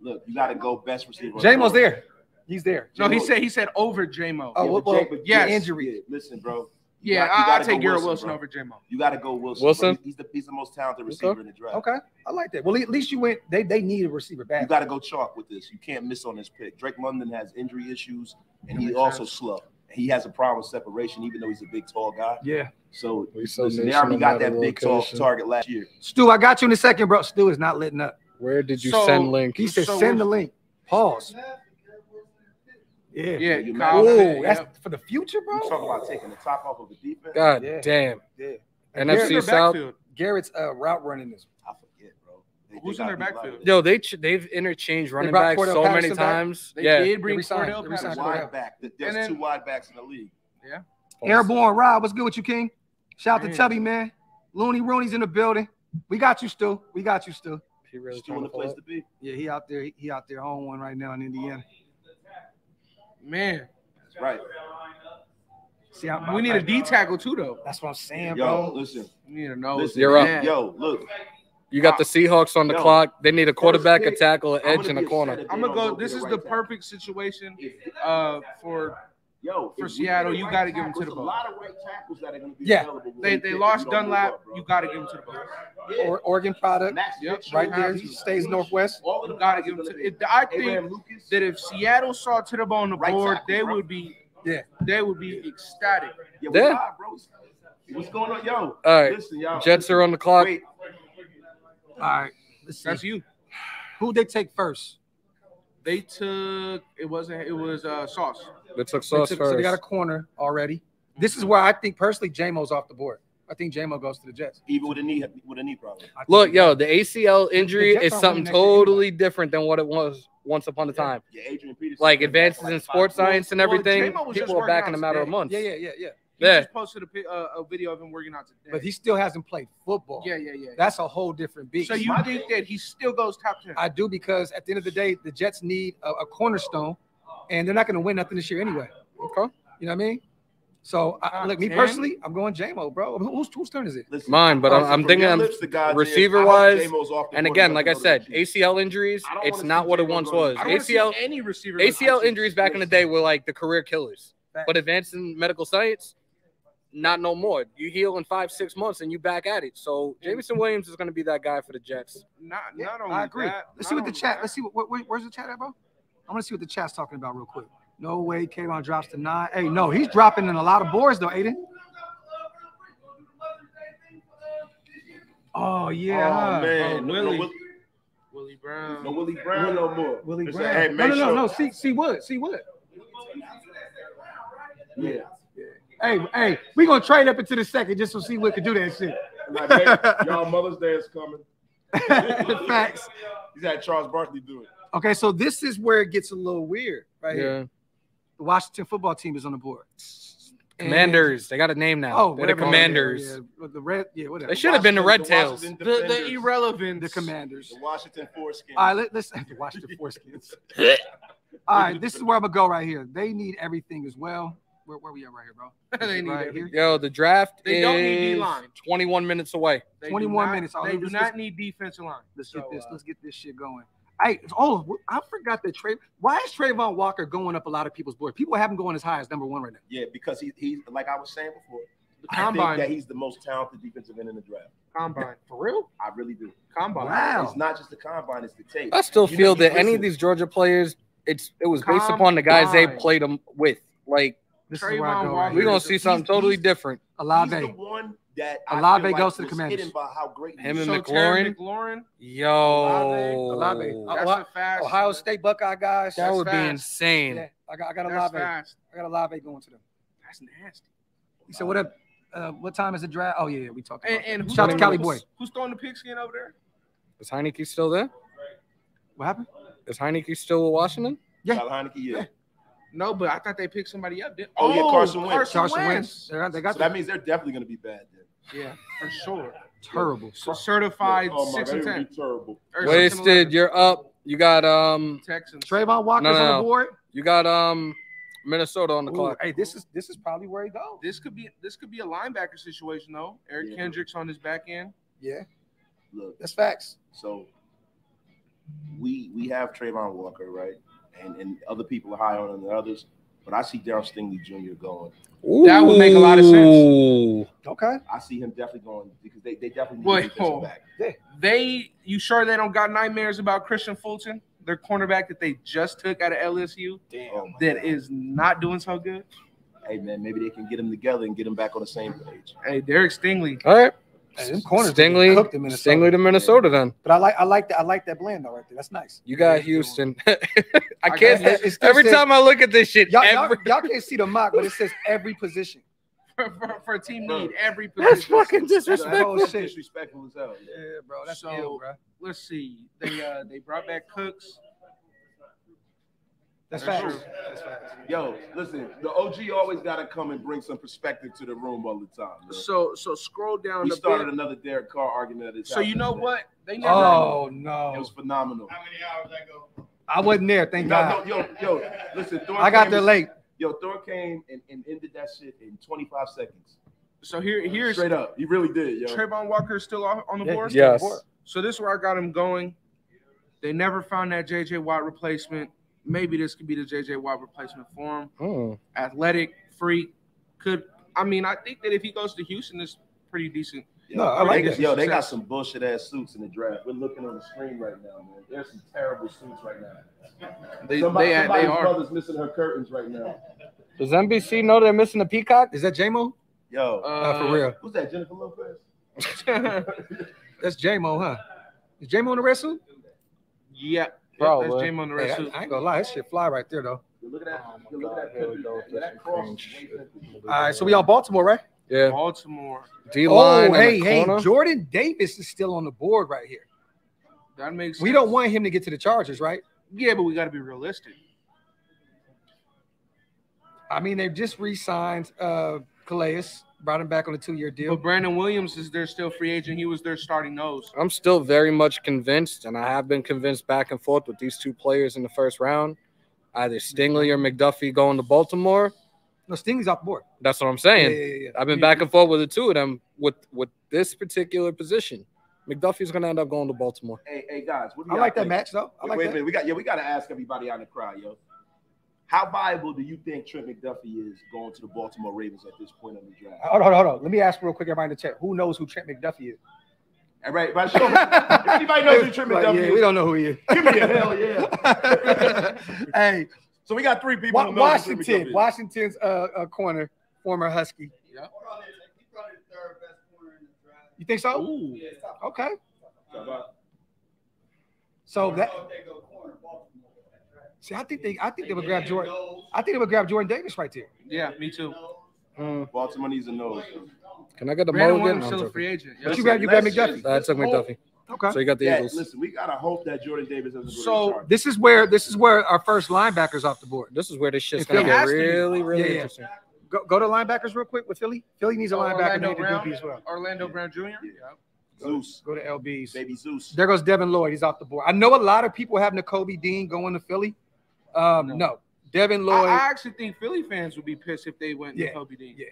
Look, you got to go best receiver. on the JMO's there. He's there. No, he J-Mo- said he said over J-Mo. Oh, Yeah, well, but well, Jake- yes. injury. Yeah, listen, bro. You yeah, got- you I, gotta I'll take Garrett Wilson bro. over J-Mo. You got to go Wilson. Wilson? He's the he's the most talented receiver Okay. in the draft. Okay, I like that. Well, at least you went. They they need a receiver back. You got to go chalk with this. You can't miss on this pick. Drake London has injury issues, and That he's also sense. slow. He has a problem with separation, even though he's a big, tall guy. Yeah, So We sell listen, they already got that big, tall target last year. Stu, I got you in a second, bro. Stu is not letting up. Where did you So- send link? He said So send the link. Pause. Yeah. Yeah, You Kyle Oh, that's yep. for the future, bro. You bro. talk about taking the top off of the defense. God Yeah. damn. Yeah. NFC Who's in their South. backfield? Garrett's uh, route running is. I forget, bro. They- they Who's in their backfield? lightly. Yo, they ch- they've interchanged running brought backs Cordell so many Patterson back? times. They yeah. did bring They resigned- Cordell they resigned Patterson. Cordell. Wide back. There's And then- two wide backs in the league. Yeah. Airborne Rob, what's good with you, King? Shout out Man. to Tubby, man. Looney Rooney's in the building. We got you, Stu. We got you, Stu. He really Still in the place pull to be. Yeah, he out there. He out there on one right now in Indiana. Man, That's right. See, I, we need a D tackle too, though. That's what I'm saying, Yo, bro. listen. We need a nose. Listen, You're up. man. Yo, look. You got the Seahawks on the Yo, clock. They need a quarterback, a tackle, an edge, gonna and a corner. I'm gonna go. This is right the tackle. perfect situation uh, for Yo, for Seattle, you right gotta give him tackle, to the there's ball. A lot of right tackles that are going to be Yeah. available. they they lost We don't move Dunlap. up. You got to give him to the ball. Yeah. Or, Oregon product, Yep, right there. he's- Stays Northwest. All You got to give are him to. It, I think Lucas, that if Seattle saw to the ball on the Right board, tackle, they bro. would be Yeah. they would be ecstatic. yeah, Yeah. bro. What's going on, yo? All right. Listen, y'all. Jets are on the clock. Wait, All right. Let's. That's you. Who they take first? They took it wasn't it was uh sauce. They took They Sauce took- so they got a corner already. This is where I think personally JMO's off the board. I think JMO goes to the Jets. even with a knee, with a knee problem. I Look, yo, the ACL injury Jets is something winning next totally different than what it was once upon a time. Yeah, Adrian Peterson. Like advances in sports Well- science and everything, J-Mo was just people are back in a matter of months. Yeah, yeah, yeah, yeah. He Yeah. just posted a, uh, a video of him working out today. But he still hasn't played football. yeah, yeah, yeah. That's a whole different beast. so you think that he still goes top ten? I do because at the end of the day, the Jets need a, a cornerstone, and they're not going to win nothing this year anyway. Okay. You know what I mean? So, I, Top look, me 10? personally, I'm going JMO, bro. Who- Whose, whose turn is it? Listen, Mine, but I'm, I'm thinking I'm lips to receiver I hope wise. J-Mo's off the And again, like I said, ACL injuries, it's not what it once was. the I don't wanna see ACL any receiver. ACL injuries back in the day were like the career killers. But advanced in medical science, not no more. You heal in five, six months and you back at it. So Jameson Williams is going to be that guy for the Jets. Not, Yeah, not only I agree. that. Let's see what the chat. that, Let's see what, where- where's the chat at, bro. I want to see what the chat's talking about real quick. No way, Kayvon drops to nine. Hey, no, he's dropping in a lot of boards though, Aiden. Oh yeah, Oh man, Oh, no, Willie. no, Willie Brown. no Willie Brown no more. Willie Listen, Brown. Hey, no, make no, no, no. See, see what? See what? Yeah. Hey, hey, we gonna trade up into the second just to see what could do that shit. Like, hey, y'all Mother's Day is coming. Facts. He's had Charles Barkley do it. Okay, so this is where it gets a little weird, right here. Yeah. The Washington football team is on the board. And- Commanders. They got a name now. Oh, They're the whatever. Commanders. Yeah, yeah. The red, yeah, whatever. They should have been the Red Washington- Tails. Washington The, the irrelevant. The Commanders. The Washington Foreskin. All right, let, let's watch the foreskins. All right, this is where I'm gonna go right here. They need everything as well. Where, where we at right here, bro? They need right everything. Yo, the draft They is don't need D-line. 21 minutes away. They 21 not- minutes. Oh, They do let's- not need defensive line. Let's So, get this. uh, Let's get this shit going. Hey, oh, I forgot that Trey. Why is Travon Walker going up a lot of people's board? People have him going as high as number one right now. Yeah, because he, he's like I was saying before. The I think combine. that he's the most talented defensive end in the draft. Combine. For real? I really do. Combine. Wow. It's not just the combine; it's the tape. I still You feel know, you that any of these Georgia players, it's it was based upon the guys they played them with. Like This is where I go. Right we're gonna see something he's- totally he's- different. He's the Olave. one that I Olave feel like goes to the was Commanders. hidden by how great Him and So McLaurin? McLaurin. Yo, Olave. That's Ohio- a fast. Ohio State Buckeye guys. that That's would be insane. Yeah, I got, I got a That's fast. I got a Olave going to them. That's nasty. He said, "What up? Uh, what time is the draft? Oh yeah, yeah, we talked about And, and that. Shout out to Cali boy. Who's throwing the pigskin over there? Is Heinicke still there? What happened? Is Heinicke still with Washington? Yeah. Taylor Heinicke, yeah. No, but I thought they picked somebody up. Did, Oh, yeah, Carson Wentz. Carson Wentz. They got, they got So that means they're definitely going to be bad then. Yeah, for sure. terrible. So certified oh my six and ten. terrible. Or Wasted. You're up. You got um. Texans. Travon Walker's No, no, on the board. You got um. Minnesota on the Ooh, clock. hey, this is this is probably where he goes. This could be this could be a linebacker situation though. Eric Yeah. Kendricks on his back end. Yeah, Look, that's facts. so we we have Travon Walker, right? And and other people are high on him than others. But I see Daryl Stingley Jr. going. That would make a lot of sense. Okay. I see him definitely going because they, they definitely need Wait, a defensive hold. back. They you sure they don't got nightmares about Kristian Fulton, their cornerback that they just took out of LSU Oh, oh that God. is not doing so good? Hey man, maybe they can get them together and get them back on the same page. Hey, Derek Stingley. All right. Hey, them corners Stingley. cooked in Minnesota. Stingley to Minnesota then. But I like I like that I like that blend though right there. That's nice. You got Yeah, Houston. I I can't. It- it still Every says- time I look at this shit, Y'all, y'all, y'all can't see the mock, but it says every position. For, for, for team need, every position. that's fucking That's disrespectful. whole shit. disrespectful as hell. Yeah, bro, that's So- ill, bro. Let's see. They uh they brought back Cooks. That's That's facts. true. That's facts. Yo, listen, the OG always got to come and bring some perspective to the room all the time. man. So so scroll down we started bit. another Derek Carr argument at his So you know today. what? They never Oh It no, it was phenomenal. How many hours that go? I wasn't there. Thank No, God. no, yo, yo, listen, Thor I got there late. Yo, Thor came and, and ended that shit in 25 seconds. So here uh, here's Straight up. He really did, yo. Travon Walker is still on on the board. he's still on Yes. So this is where I got him going. They never found that JJ Watt replacement. Maybe this could be the JJ Watt replacement for him. Hmm. Athletic, freak. Could I mean I think that if he goes to Houston, it's pretty decent. No, I like They- that. Yo, they got some bullshit ass suits in the draft. We're looking on the screen right now, man. There's some terrible suits right now. They Somebody, they, they somebody's are. brother's missing her curtains right now. Does NBC know they're missing a peacock? Is that J-Mo? Yo, Uh, Uh, for real. who's that? Jennifer Lopez? That's J-Mo, huh? Is J-Mo in the red suit? yeah, Bro, that's what? James on the Hey, red I, suit. I ain't gonna lie, that shit fly right there though. Yo, Look at that. Oh my yo, look at that. here we picture. go with Yeah, this that cross. All right, so we on Baltimore, right? Yeah. Baltimore. D Oh, hey, hey, Jordan Davis is still on the board right here. That makes. We don't want him to get to the Chargers, right? Yeah, but we got to be realistic. I mean, they've just re-signed uh Calais, brought him back on a two-year deal. But Brandon Williams is their still free agent. He was their starting nose. I'm still very much convinced, and I have been convinced back and forth with these two players in the first round. Either Stingley or McDuffie going to Baltimore. No, Stingley's off board. That's what I'm saying. yeah, yeah, yeah. I've been back and forth with the two of them with with this particular position. McDuffie's gonna end up going to Baltimore. Hey, hey, guys. What do I y'all like that match though. I Wait, like wait a that. minute. We got yeah, we got to ask everybody out in the crowd, yo. How viable do you think Trent McDuffie is going to the Baltimore Ravens at this point in the draft? Hold on, hold on. Let me ask real quick, everybody in the chat. Who knows who Trent McDuffie is? All right, but show me. If anybody knows who Trent McDuffie yeah, is, we don't know who he is. give me a hell yeah. hey, So we got three people. Wa- know who Trent McDuffie Washington, is. Washington's uh, uh, corner, former Husky. Yeah. You think so? Ooh. Okay. So that. See, I think they, I think they would grab Jordan. I think they would grab Jordan Davis right there. Yeah, me too. Mm, Baltimore needs a nose. Can I get the Brandon mulligan? Williams still I'm a free joking. agent. But you grab, you grab McDuffie. I took McDuffie. Okay. So you got the Yeah, Eagles. listen, we gotta hope that Jordan Davis doesn't go to So Chargers. this is where this is where our first linebackers off the board. This is where this shit's gonna get has to really, really Yeah, yeah. interesting. Go, go to linebackers real quick with Philly. Philly needs a Oh, linebacker. Orlando They Brown? DB as well. Orlando Brown Jr. Yeah. Yeah. Zeus, Go to LBs. baby Zeus. There goes Devin Lloyd. He's off the board. I know a lot of people have Nakobe Dean going to Philly. Um, No. no. Devin Lloyd. I actually think Philly fans would be pissed if they went Yeah, to Kobe Dean. yeah.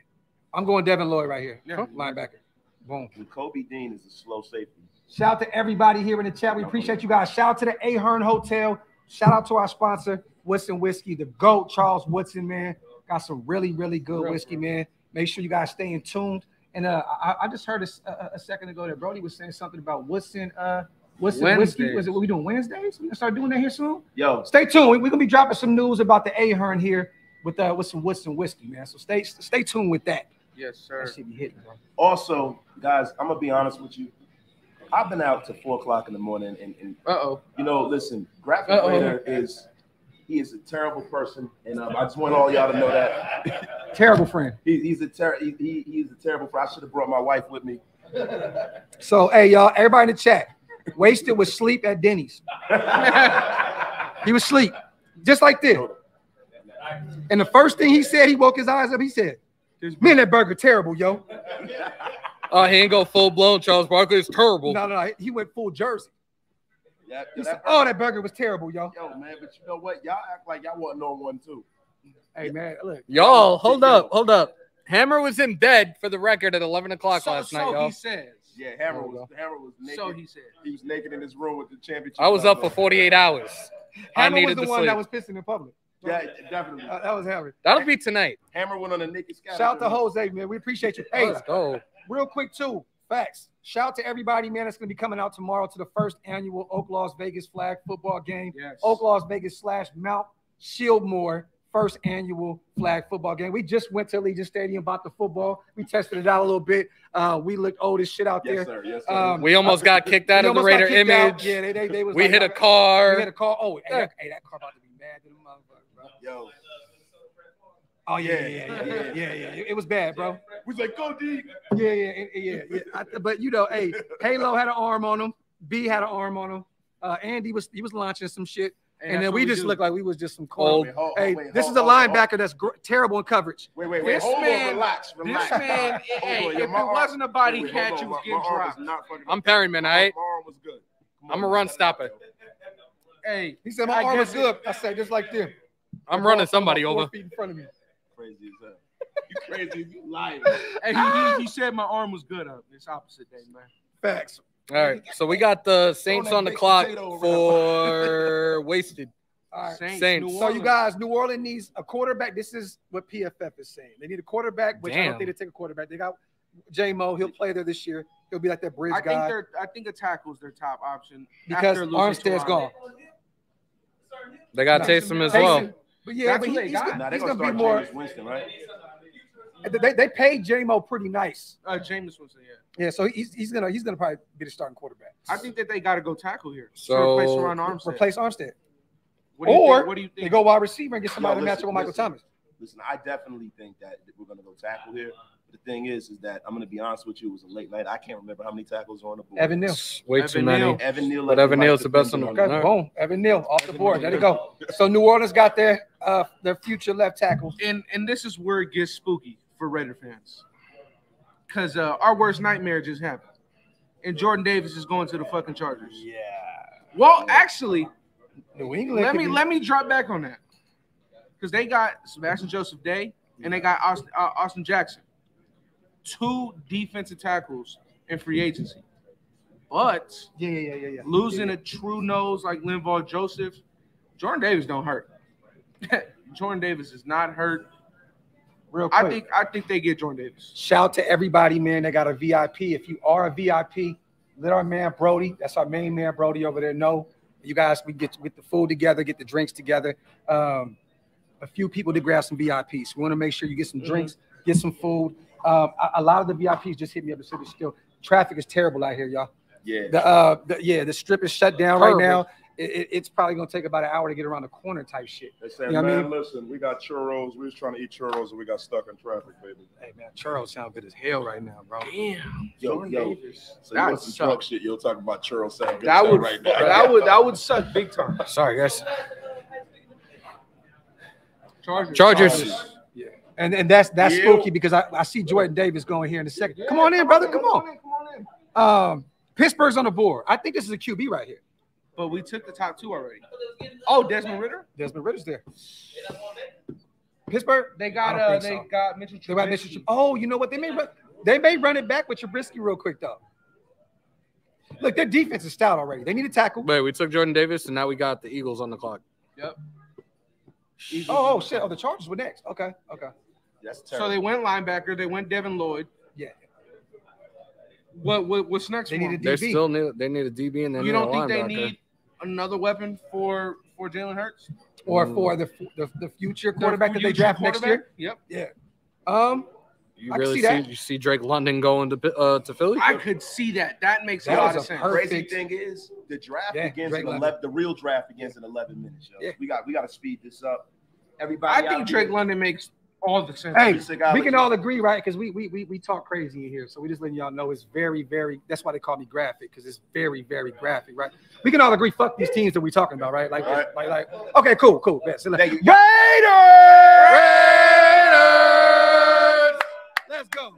I'm going Devin Lloyd right here. Yeah. Linebacker. Boom. And Kobe Dean is a slow safety. Shout out to everybody here in the chat. We appreciate you guys. Shout out to the Ahern Hotel. Shout out to our sponsor, Woodson Whiskey, the GOAT, Charles Woodson, man. Got some really, really good Real, whiskey, real. man. Make sure you guys stay in tuned. And uh, I, I just heard a second ago that Brody was saying something about Woodson, uh, Woodson Whiskey. Wednesdays. Was it what we doing Wednesdays? We gonna start doing that here soon? Yo, Stay tuned. We- We're gonna be dropping some news about the Ahern here with uh with some Woodson whiskey, man. So stay stay tuned with that. Yes, sir. That should be hitting, bro. also, guys, I'm gonna be honest with you. I've been out to four o'clock in the morning, and, and Uh oh. you know, listen, Graphic Uh-oh. Raider is he is a terrible person, and um, I just want all y'all to know that Terrible friend. he, he's a ter- he, he, he's a terrible. friend. I should have brought my wife with me. So hey y'all, everybody in the chat, wasted was sleep at Denny's. He was sleep, just like this. And the first thing he said, he woke his eyes up. He said, "Man, that burger terrible, yo." Oh, he ain't go full blown. Charles Barkley It's terrible. No, no, no. He went full jersey. Yeah, that said, "Oh, that burger was terrible, yo." Yo, man, but you know what? Y'all act like y'all wasn't on one too. Hey, man, look. Y'all, hold up, hold up. Hammer was in bed for the record at 11 o'clock So, last so night, y'all. he says. Yeah, Hammer There we was Hammer was naked. So he said. he was naked in his room with the championship. I was up for 48 hours. I Hammer was needed the to one sleep. that was pissing in public. Yeah, definitely. Uh, that was Hammer. That'll be tonight. Hammer went on a naked scatter. Shout out to Jose, man. We appreciate you. Hey, Let's go. real quick too. Facts. Shout out to everybody, man. That's going to be coming out tomorrow to the first annual Oak Las Vegas flag football game. Yes. Oak Las Vegas slash Mount Shieldmore first annual flag football game. We just went to Allegiant Stadium, bought the football. We tested it out a little bit. Uh, we looked old as shit out Yes, there. sir. Yes, sir. Um, We almost got kicked out of the Raider kicked out. image. Yeah, they, they, they was We like, hit a car. We hit a car. Oh, hey, that, hey, that car about to be mad to the motherfucker, bro. Yo, Oh yeah, yeah, yeah, yeah, yeah, yeah. It, it was bad, bro. we was like, go deep. Yeah, yeah, yeah, yeah. yeah. I, but you know, hey, Halo had an arm on him. B had an arm on him. Uh, Andy was he was launching some shit, Hey, and then what we just do. looked like we was just some cold. Wait, hold- Hey, wait, this hold- is a hold- hold- linebacker that's gr- terrible in coverage. Wait, wait, wait. This hold man- on. Relax. Relax. This man, hey, if it arm- wasn't a body wait, hold catch, on, it was getting dropped. was not fucking I'm up. Perryman, all My- right? My arm was good. Come I'm on, a run stopper. Hey, He said my I arm was guess good. I said just like them. I'm running somebody about four over. feet in front of me. Crazy as hell. You crazy? You lying? hey, he, he, he said my arm was good up. It's opposite day, man. Facts. All right. So we got the Saints on the clock for wasted. All right. Saints. Saints. So you guys, New Orleans needs a quarterback. This is what PFF is saying. They need a quarterback, which I don't think they take a quarterback. They got J Mo. He'll play there this year. He'll be like that bridge I think guy they're. I think a tackle is their top option because Armstead's gone. They got No. Taysom as Taysom- well. But yeah, That's but he- they he's, got. gonna, Nah, he's gonna gonna be more. Winston, right? They, they paid J Mo pretty nice. Uh, Jameis Winston, yeah. Yeah, so he's, he's gonna he's gonna probably be the starting quarterback. I think that they got to go tackle here. to So- replace Ron Armstead. replace Armstead, What do you or think? What do you they think? go wide receiver and get somebody Yo, to match up with Michael listen. Thomas. Listen, I definitely think that we're gonna go tackle here. But the thing is, is that I'm gonna be honest with you. It was a late night. I can't remember how many tackles were on the board. Evan Neal. Way Evan too many. Neal. Evan Neal. But Evan Neal's the best on the- Okay, boom, Evan Neal off the board. There you go. So New Orleans got their uh their future left tackle. and and this is where it gets spooky for Raider fans, because uh, our worst nightmare just happened, and Jordan Davis is going to the fucking Chargers. Yeah, Well, actually, New England. let me be- let me drop back on that, because they got Sebastian Joseph Day and they got Austin, uh, Austin Jackson, two defensive tackles in free agency, but Yeah, yeah, yeah, yeah, yeah. losing Yeah, a true nose like Linval Joseph, Jordan Davis don't hurt. Jordan Davis is not hurt. Real quick. I think I think they get Jordan Davis. Shout to everybody, man. They got a VIP. If you are a VIP, let our man Brody, that's our main man Brody over there, know. You guys, we get get the food together, get the drinks together. Um, a few people to grab some VIPs. We want to make sure you get some drinks, get some food. Um, a, a lot of the VIPs just hit me up and said, "Still, traffic is terrible out here, y'all." Yeah. The, uh, the, yeah, the strip is shut down right now. It, it- it's probably gonna take about an hour to get around the corner type shit. They said, You know what I man, listen, we got churros. We was trying to eat churros and we got stuck in traffic, baby. Hey man, churros sound good as hell right now, bro. Damn, Yo, Jordan yo. Davis. So That you want some drunk suck. shit? You'll talk about churros sound good That would right now. that would that would suck big time. Sorry, guys. Chargers. Chargers. Yeah. And and that's that's Yeah. spooky because I, I see Jordan Davis going here in a second. Come on in, brother. Come on. in, come on in. Um, Pittsburgh's on the board. I think this is a QB right here. But we took the top two already. Oh, Desmond Ridder. Desmond Ridder's there. Pittsburgh. They got uh they so. got Mitchell They got Mr. Trubisky. Oh, you know what? They may run. They may run it back with Trubisky real quick though. Look, their defense is stout already. They need a tackle. Wait, we took Jordan Davis and now we got the Eagles on the clock. Yep. Oh, oh shit. Oh, the Chargers were next. Okay, okay. That's So they went linebacker. They went Devin Lloyd. Yeah. What what what's next? They for needed them? They still need they need a DB and they You don't a think they need another weapon for for Jalen Hurts? Or Mm. for the, the the future The quarterback that they draft next year. Yep. Yeah. Um, You I really see see, that. you see Drake London going to uh to Philly? I could see that. That makes That a lot of a sense. perfect- Crazy thing is, the draft Yeah, begins Drake in London. The real draft begins in 11 minutes. Yo. Yeah. We got we got to speed this up. Everybody, I out think here- Drake London makes all the sense. Hey, we can all agree, right? Because we, we we we talk crazy in here, so we just letting y'all know it's very very. That's why they call me graphic because it's very very graphic, right? We can all agree. Fuck these teams that we talking about, right? Like right. like like. Okay, cool, cool. Yeah, so Raiders! Raiders. Let's go.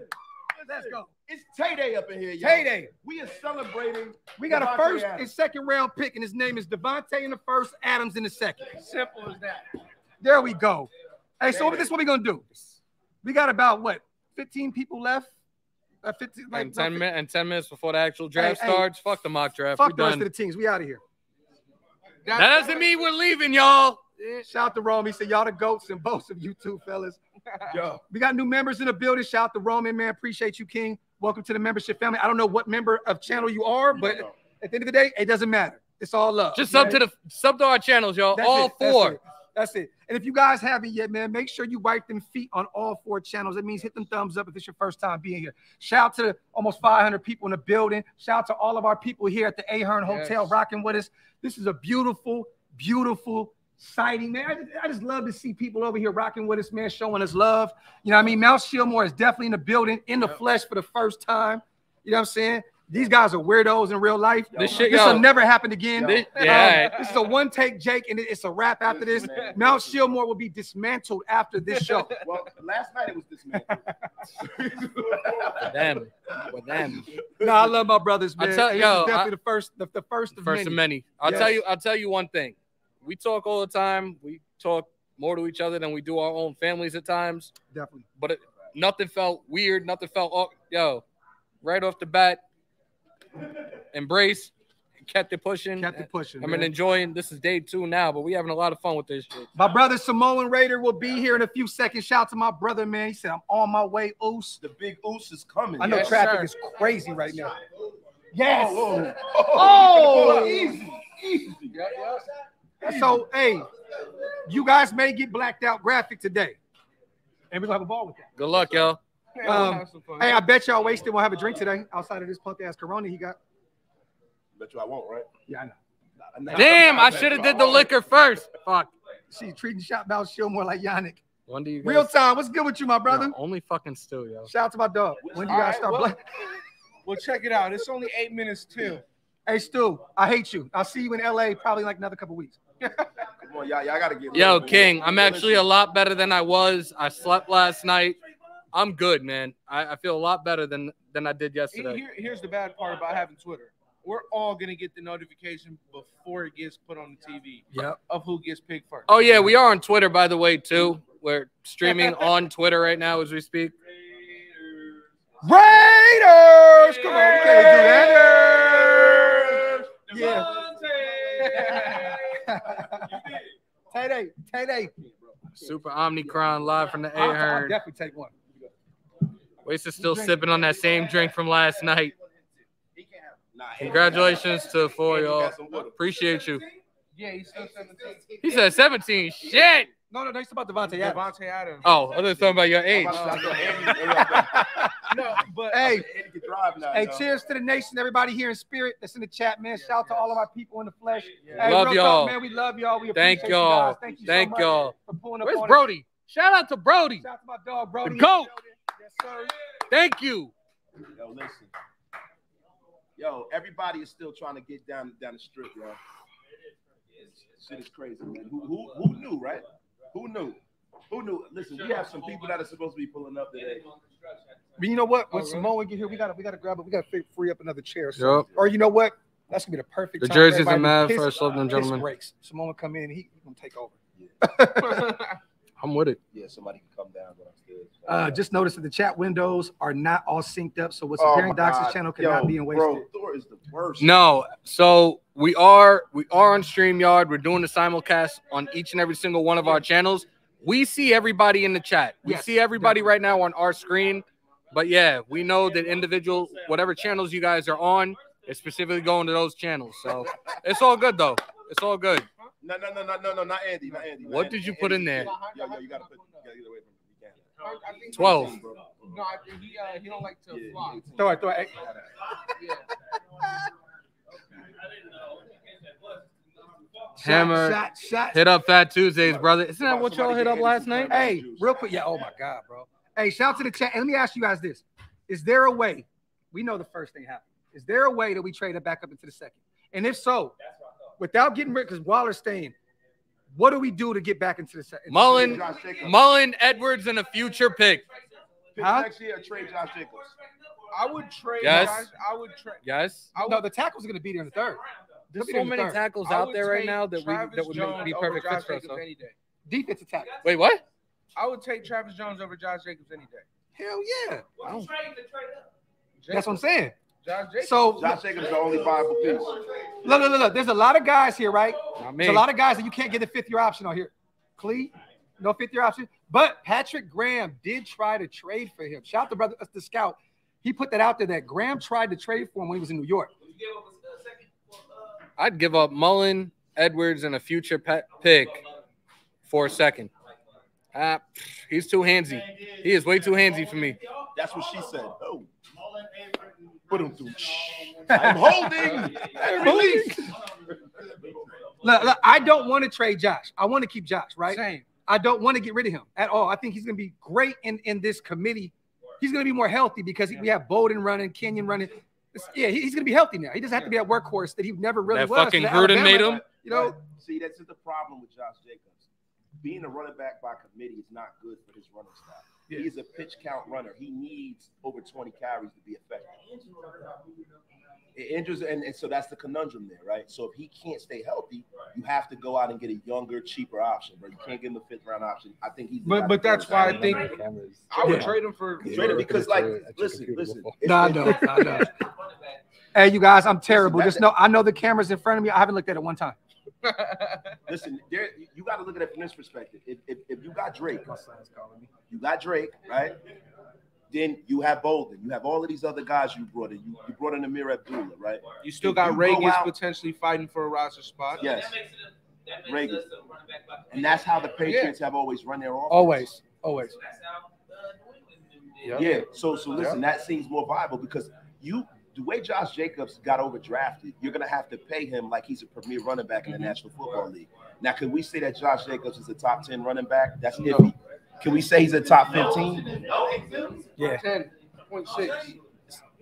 Let's go. It's Tay Day up in here, y'all. Tay Day. We are celebrating. We got Davante a first Adams. and second round pick, and his name is Davante in the first, Adams in the second. Simple as that. There we go. Hey, so this is what we're gonna do. We got about what 15 people left. Uh, 15, like, And ten about minutes and ten minutes before the actual draft Hey, hey, starts. Fuck the mock draft. Fuck we the rest done. of the teams. We out of here. that doesn't mean we're leaving, y'all. Shout out to Rome. He said, Y'all the goats and both of you two fellas. Yo, We got new members in the building. Shout out to Roman, man. Appreciate you, King. Welcome to the membership family. I don't know what member of channel you are, but at the end of the day, it doesn't matter. It's all love. Just sub okay? to the sub to our channels, y'all. That's All it. Four. That's it. And if you guys haven't yet, man, make sure you wipe them feet on all four channels. That means hit them thumbs up if it's your first time being here. Shout out to the almost 500 people in the building. Shout out to all of our people here at the Ahern Hotel Yes. rocking with us. This is a beautiful, beautiful sighting, man. I just, I just love to see people over here rocking with us, man, showing us love. You know what I mean? Mount Shieldmore is definitely in the building, in the flesh for the first time. You know what I'm saying? These guys are weirdos in real life. This shit, This yo. will never happen again. This- Um, yeah. this is a one take, Jake, and it's a wrap after this. Man. Mount Shieldmore will be dismantled after this show. Well, last night it was dismantled. Them. With them. no, I love my brothers, I man. tell- This is yo, definitely I- the first, the, the first of First many. of many. I'll Yes. tell you. I'll tell you one thing. We talk all the time. We talk more to each other than we do our own families at times. Definitely. But it, nothing felt weird. Nothing felt. Oh, yo, right off the bat, embrace. Kept it pushing. Kept it pushing. I mean, man. enjoying. This is day two now, but we having a lot of fun with this shit. my brother Samoan Raider will be here in a few seconds. Shout out to my brother, man. He said, I'm on my way, Oos. the big oos is coming. I know yes, traffic sir. is crazy right now. Yes. Oh, oh. oh. easy, easy. So, hey, you guys may get blacked out graphic today. And we're going to have a ball with that. Good luck, y'all. Yeah, we'll Um, have some fun. Hey, I bet y'all wasted won't have a drink today outside of this punk ass Corona he got. Bet you I won't, right? Yeah, I know. Damn, I should have did the liquor first. Fuck. She's treating Shot Mount Shieldmore like Yannick. When do you Real time. What's good with you, my brother? Yo, only fucking still, yo. Shout out to my dog. When do you guys right, start well- black? Well, check it out. It's only eight minutes till. Hey, Stu, I hate you. I'll see you in LA probably in like another couple weeks. Come on, y'all, y'all gotta get. Yo. King, I'm actually a lot better than I was. I slept last night. I'm good, man. I, I feel a lot better than than I did yesterday. here- here's the bad part about having Twitter. We're all gonna get the notification before it gets put on the TV Yep. of who gets picked first. Oh yeah, we are on Twitter, by the way, too. We're streaming on Twitter right now as we speak. Raiders! Come on, we can't do that. Yeah. Tay Day, Tay Day. Super Omnicron live from the I'll, I'll definitely take one. Waste is still sipping on that same drink from last night. Congratulations to the four y'all. got some water. Appreciate you. Yeah, he's still 17. He said 17. Shit. No, no, no. It's about Davante Adams. Davante Adams. Oh, I was talking about your age. I'm about to say, I thought Andy- Andy- No, but Hey, Andy can drive now. hey, yo. cheers to the nation, everybody here in spirit that's in the chat, man. Shout out to all of our people in the flesh. Yeah. Hey, Love y'all. Man. We love y'all. We Thank appreciate you y'all. guys. Thank you so Thank much y'all. for pulling up Where's on us. Brody? Shout out to Brody. Shout out to my dog, Brody. The GOAT. Yes, sir. Thank you. Yo, listen. Yo, everybody is still trying to get down down the strip, yo. Shit is crazy, man. Who, who, who knew, right? Who knew? Who knew? Listen, we have some people that are supposed to be pulling up today. But you know what? When Oh, really? Samoa get here, we gotta we gotta grab it. We gotta free up another chair. So, Yep. Or you know what? That's gonna be the perfect. The jerseys are everybody mad piss- first, ladies and piss gentlemen. breaks. Samoa come in and he, he gonna take over. I'm with it. Yeah, somebody can come down go upstairs. Uh, just notice that the chat windows are not all synced up, so what's Oh appearing my Dox's channel cannot Yo, be in wasted. Bro, Thor is the worst. No, so we are we are on StreamYard. We're doing the simulcast on each and every single one of our channels. We see everybody in the chat. We Yes, see everybody right now on our screen. But yeah, we know that individual whatever channels you guys are on is specifically going to those channels. So it's all good though. It's all good. No, no, no, no, no, no, not Andy, not Andy. not What Andy. did you put in there? Yo, yo, you gotta put, you gotta get away from him. You can't. I think 12. he- No, I think he uh, he don't like to Yeah, fly. Throw it, throw it. Yeah. Hammer. Shot, shot, shot. Hit up Fat Tuesdays, brother. Isn't that what y'all hit up last night? Hey, real quick. Yeah. Oh my God, bro. Hey, shout out to the chat. And let me ask you guys this: Is there a way? We know the first thing happened. Is there a way that we trade it back up into the second? And if so, without getting rid, because Waller's staying, what do we do to get back into the second? Mullen, Mullen, Edwards, and a future pick. Pick Huh? next year, trade Josh Jacobs. I would trade. Yes. Josh, I would trade. Yes. I would, No, the tackle's are going to be there in the third. There's They'll be there so in the many third. tackles out there right now that we that would Jones be perfect Josh fits for us. So. any day. Defensive tackle. Wait, what? I would take Travis Jones over Josh Jacobs any day. Hell yeah. Wow. That's what I'm saying. Josh Jacobs. So Josh Jacobs is the only viable piece. look, look, look, look. There's a lot of guys here, right? Not me. There's a lot of guys that you can't get the fifth year option on here. Clee, no fifth year option. But Patrick Graham did try to trade for him. Shout out to brother uh, the scout. He put that out there that Graham tried to trade for him when he was in New York. I'd give up Mullen, Edwards, and a future pet pick for a second. Ah, he's too handsy. He is way too handsy for me. That's what she said. Oh. Put him through. I'm holding. Release. Look, look, I don't want to trade Josh. I want to keep Josh, right? Same. I don't want to get rid of him at all. I think he's going to be great in, in this committee. He's going to be more healthy because we have Bowden running, Kenyan running. It's- yeah, he's going to be healthy now. He doesn't have to be that workhorse that he never really That was. fucking for Gruden Alabama. made him. You know, Right. see, that's just the problem with Josh Jacobs. Being a running back by committee is not good for his running style. He's a pitch count runner. He needs over 20 carries to be effective. It injures, and, and so that's the conundrum there, right? So if he can't stay healthy, you have to go out and get a younger, cheaper option, bro. You can't give him the fifth round option. I think he's. But but that's why I think I would Yeah. trade him for. Trade him because, like, listen, listen. it's- no, I know, I know. Hey, you guys, I'm terrible. Just know I know the camera's in front of me. I haven't looked at it one time. Listen, there you got to look at it from this perspective. If, if, if you got Drake, you got Drake, right? Then you have Bolden. You have all of these other guys you brought in. You, you brought in Ameer Abdullah, right? You still If got you go out- potentially fighting for a roster spot. Yes. Reagan. And that's how the Patriots have always run their offense. Always, always. Yeah. So so listen, that seems more viable because you the way Josh Jacobs got overdrafted, you're gonna have to pay him like he's a premier running back in the mm-hmm. National Football League. Now, can we say that Josh Jacobs is a top 10 running back? That's iffy. Can we say he's a top 15? Yeah. Ten point six.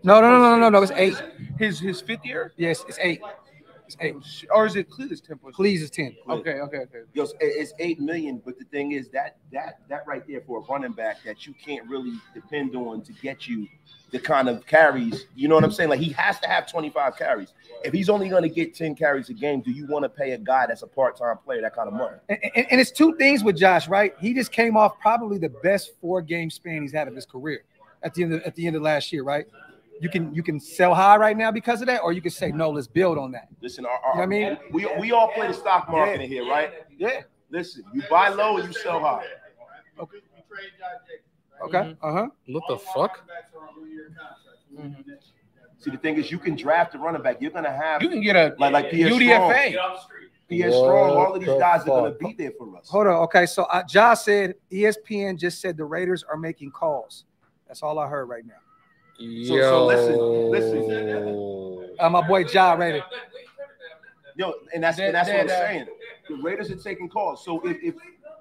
No, no, no, no, no, no. It's eight. His his fifth year, Yes, it's eight. It's eight. or is it Cleveland's ten point six? Please, it's ten. Okay, okay, okay. Yo, it's- it's eight million, but the thing is that that that right there for a running back that you can't really depend on to get you the kind of carries. You know what I'm saying? Like he has to have 25 carries. If he's only going to get 10 carries a game, do you want to pay a guy that's a part-time player that kind of money? And, and, and it's two things with Josh, right? He just came off probably the best four game span he's had of his career at the end of, at the end of last year, right? You can you can sell high right now because of that, or you can say no, let's build on that. Listen, our, You know what I mean? we we all play the stock market in here, right? Yeah. Listen, you buy low and you sell high. Okay. Okay. Uh huh. What the fuck? See, the thing is, you can draft a running back. You're gonna have You can get a like like Pierre UDFA. Strong. Pierre Strong. All of these What the guys are gonna be there for us. Hold on. Okay. So uh, Josh said ESPN just said the Raiders are making calls. That's all I heard right now. So- so listen, listen. Uh, my boy Ja Raider. Yo, and that's and that's what I'm saying. The Raiders are taking calls. So if, if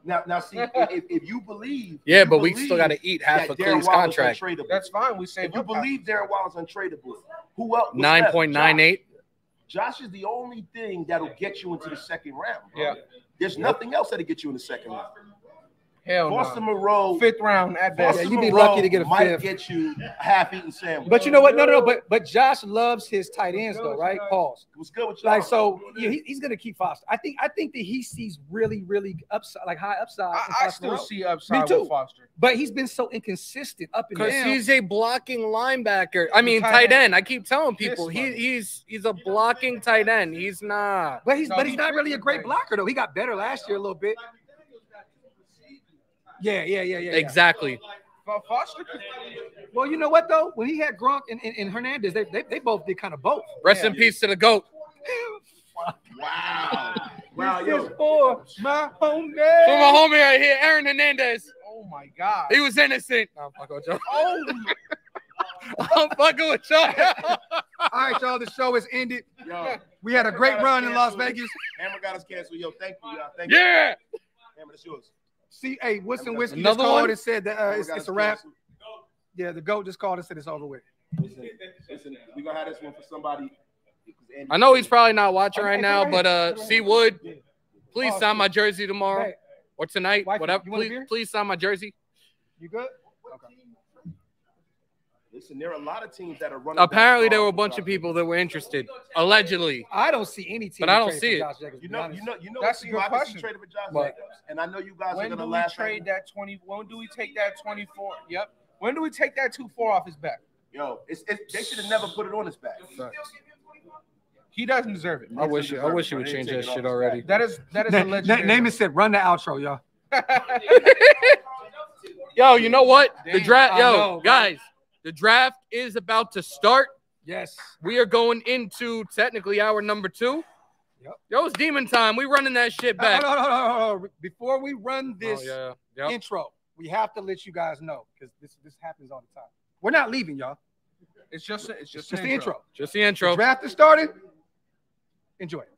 now now see if, if you believe Yeah, you but we still got to eat half of Darren Cleve's contract. That's fine. We say if you believe Darren Waller's untradeable, who else? what's Nine left? point nine eight. Josh is the only thing that'll get you into the second round. bro. Yeah. There's nothing else that'll get you in the second round. Hell Boston no. Moreau. Fifth round at best. Yeah, you'd be Moreau lucky to get a might fifth. get you half-eaten sandwich. But you know what? No, no, no. But but Josh loves his tight ends though, right? Pause. what's good with y'all? Like so, yeah, he, he's gonna keep Foster. I think I think that he sees really, really upside, like high upside. I, I still Moreau. see upside Me too. with Foster. but he's been so inconsistent up and Because down. he's a blocking linebacker. I mean, tight tight end. end. I keep telling people he, he's he's a blocking tight end. He's not. but he's No, but he he's not really a great blocker though. He got better last year a little bit. Yeah, yeah, yeah, yeah. yeah. Exactly. Fo- Foster Well, you know what though? When he had Gronk and, and, and Hernandez, they, they they both did kind of both. Rest Yeah. in peace to the goat. wow, wow, This yo, is for my homie. For my homie right here, Aaron Hernandez. Oh my god. He was innocent. No, I'm fucking with y'all. Oh I'm fucking with y'all. All right, y'all. The show is ended. yo. We had a great run in Las Vegas. Hammer got us canceled. Yo, thank you, y'all. Thank you. yeah. Hammer, that's yours. See, hey, Woodson Whiskey Another just called one? and said that uh, it's, it's a wrap. Yeah, the goat just called and said it's over with. Listen, listen, we're gonna have this one for somebody. I know he's probably not watching right now, but uh, C Wood, please Oh, sign my jersey tomorrow or tonight, whatever. you want a Please, please sign my jersey. you good? Okay. Listen, there are a lot of teams that are running. Apparently, there were a bunch of people that were interested. Allegedly, I don't see any team. But I don't see it. Jacobs, You know, you know, you know. That's what a good I can see question. traded for Josh But- Jacobs, and I know you guys are gonna do we trade that 20? When do we take that 24? Yep. When do we take that 2 4 off his back? Yo, it's, it's, they should have never put it on his back. He doesn't deserve it. I wish I wish you would change that shit already. That is that is Na- a na- legendary. name it said run the outro, y'all. Yo, you know what? The draft, yo, know, guys, the draft is about to start. Yes. We are going into technically hour number two. Yep. Yo, it's demon time. We running that shit back. on, hold on, hold on, hold. Before we run oh, this Oh, yeah. Yep. intro, we have to let you guys know because this this happens all the time. We're not leaving, y'all. It's just it's It's just, just an the intro. Just the intro. The draft is starting. Enjoy. it.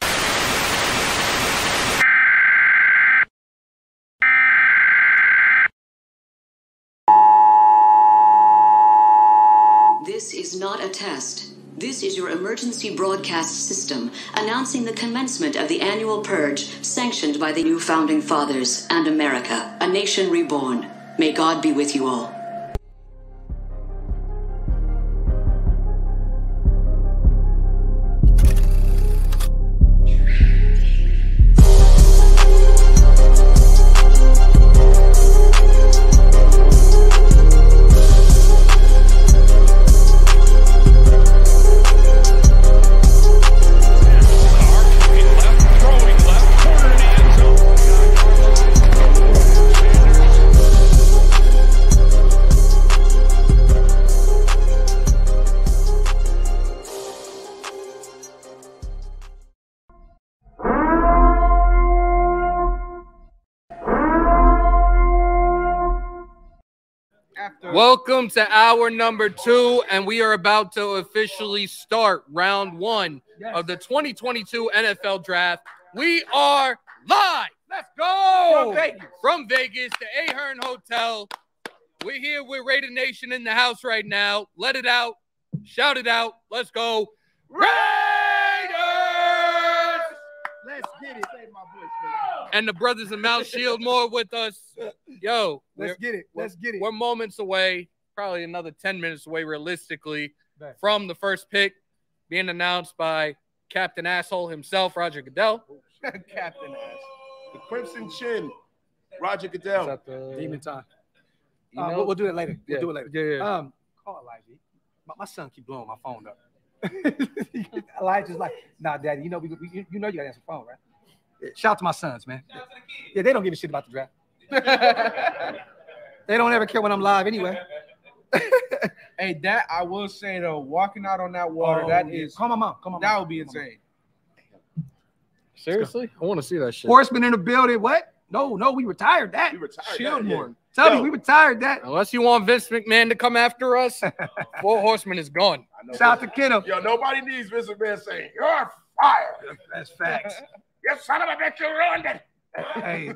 This is not a test. This is your emergency broadcast system announcing the commencement of the annual purge sanctioned by the new founding fathers and America, a nation reborn. May God be with you all. Welcome to hour number two, and we are about to officially start round one of the 2022 NFL Draft. We are live. Let's go From Vegas. From Vegas, the Ahern Hotel. We're here with Raider Nation in the house right now. Let it out, shout it out. Let's go, Raiders! Let's get it. Save my voice, man. And the brothers of Mount Shieldmore with us. Yo, Let's get it. Let's get it. We're moments away, probably another 10 minutes away, realistically, Bet. from the first pick being announced by Captain Asshole himself, Roger Goodell. Captain Ass. The Crimson Chin, Roger Goodell. Demon time. You Uh, we'll, we'll do it later. We'll Yeah. do it later. Yeah, yeah. Um, call Elijah. My, my son keep blowing my phone up. Elijah's like, nah, daddy, you know we, we you know you gotta answer the phone, right? Yeah, Shout out to my sons, man. Yeah, they don't give a shit about the draft. They don't ever care when I'm live anyway. Hey, that I will say though, walking out on that water, oh, that Oh, yeah. is call my mom. Call my that mom. would be Call my mom. insane. Seriously? I want to see that shit. Horseman in the building. What? No, no, we retired that. We retired. Shieldmore. Tell Yo. me, we retired that. Unless you want Vince McMahon to come after us, Four Horsemen is gone. I know. Shout out to Kenneth. Yo, nobody needs Vince McMahon saying, You're fired. That's facts. You son of a bitch, you ruined it. hey,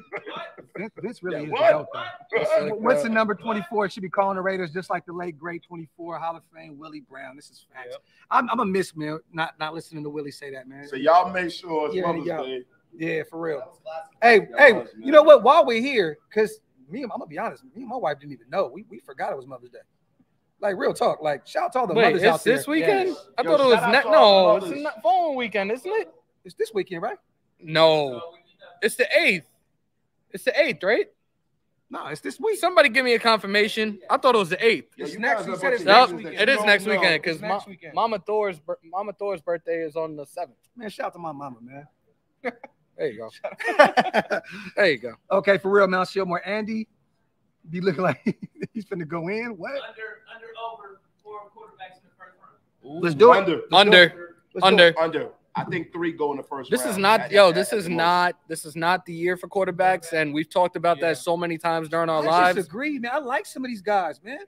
Vince, Vince really Yeah, is what? the goat, though. What's the number 24? Should be calling the Raiders just like the late great 24 Hall of Fame Willie Brown. This is facts. I'm, I'm a miss man, not not listening to Willie say that, man. So y'all make sure it's Yeah, Mother's yeah. Day. Yeah, for real. Hey, Yeah, hey, was, you know what? While we're here, because me, and I'm gonna be honest, me and my wife didn't even know. We, we forgot it was Mother's Day. Like real talk. Like shout out to all the Wait, mothers out it's there. this weekend? Yes. I Yo, thought it was shout ne- no, it's not phone weekend, isn't it? It's this weekend, right? No, it's the eighth. It's the eighth, right? No, it's this week. Somebody give me a confirmation. I thought it was the eighth. Yo, It's next- guys he are a said it's next niggas weekend. it is don't next know. weekend because next weekend. Mama Thor's Mama Thor's birthday is on the seventh. Man, shout out to my mama, man. There you go. There you go. okay, for real, Mount Shieldmore. Andy be looking like he's gonna go in. What? under under over four quarterbacks in the first round. Let's do it. Under. Let's do Under, it. Let's do under. Under. I think three go in the first This round. is not, At- yo. at- This at is not. This is not the year for quarterbacks, and we've talked about Yeah. that so many times during our lives. I lives. disagree, man. I like some of these guys, man.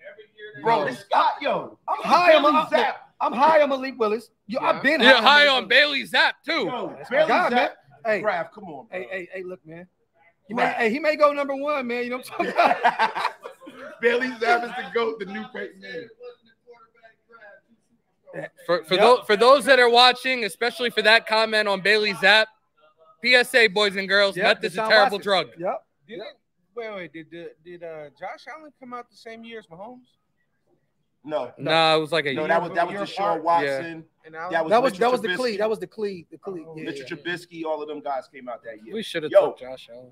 Bro, this guy, yo. I'm high on Bailey my, Zappe. I'm high on Malik Willis. Yo, Yeah. I've been Yeah, high Malik on Willis. Bailey Zappe too. Yo, That's my Bailey guy, man. Hey, Graf, come on. hey, bro. hey, hey, look, man. He may, Right. hey, he may go number one, man. You know what I'm talking about? Bailey Zappe is the GOAT, the new Peyton Manning. For for Yep. those for those that are watching, especially for that comment on Bailey Zappe, PSA boys and girls, Yep, meth is a terrible drug. Yep. Did it, wait, wait, did did, did uh, Josh Allen come out the same year as Mahomes? No, No, it was like a no, year that was that was Year Deshaun apart. Watson. And I That was That was Mitchell that was the Trubisky. Clee. That was the Clee. The Clee. Yeah, Mitchell yeah. Trubisky, all of them guys came out that year. We should have Yo. took Josh Allen.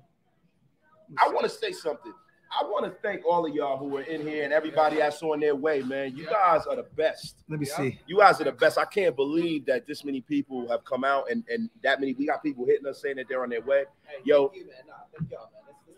I want to say something. I want to thank all of y'all who are in here and everybody that's on their way, man. You guys are the best. Let me see. You guys are the best. I can't believe that this many people have come out and, and that many. We got people hitting us saying that they're on their way. Yo,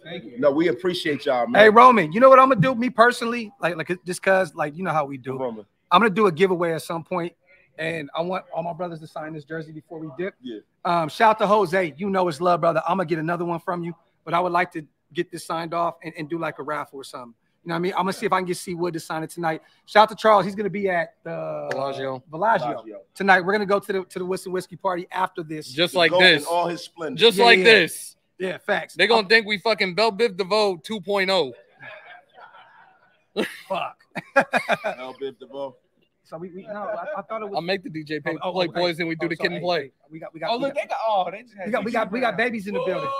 Thank you. no, we appreciate y'all, man. Hey Roman, you know what I'm gonna do? Me personally, like like just cause like you know how we do. Roman. I'm gonna do a giveaway at some point, and I want all my brothers to sign this jersey before we dip. Yeah. Um, shout out to Jose. You know it's love, brother. I'm gonna get another one from you, but I would like to get this signed off and, and do like a raffle or something. You know what I mean? I'm gonna see if I can get C Wood to sign it tonight. Shout out to Charles. He's gonna be at the Bellagio. Bellagio Bellagio. tonight. We're gonna go to the to the Whistling Whiskey party after this. Just like go this. all his splendor. Just Yeah, like yeah. this. yeah, facts. They're gonna think we fucking Bell Biv DeVoe oh. 2.0. fuck. El Biv DeVoe. So we, we no, I, I thought it was. I'll make the DJ pay Oh, oh, play oh, boys hey. and we do Oh, the so, kid and hey, play. hey, We got we got Oh we look, got, they got oh they just had we got we got we got babies in the building.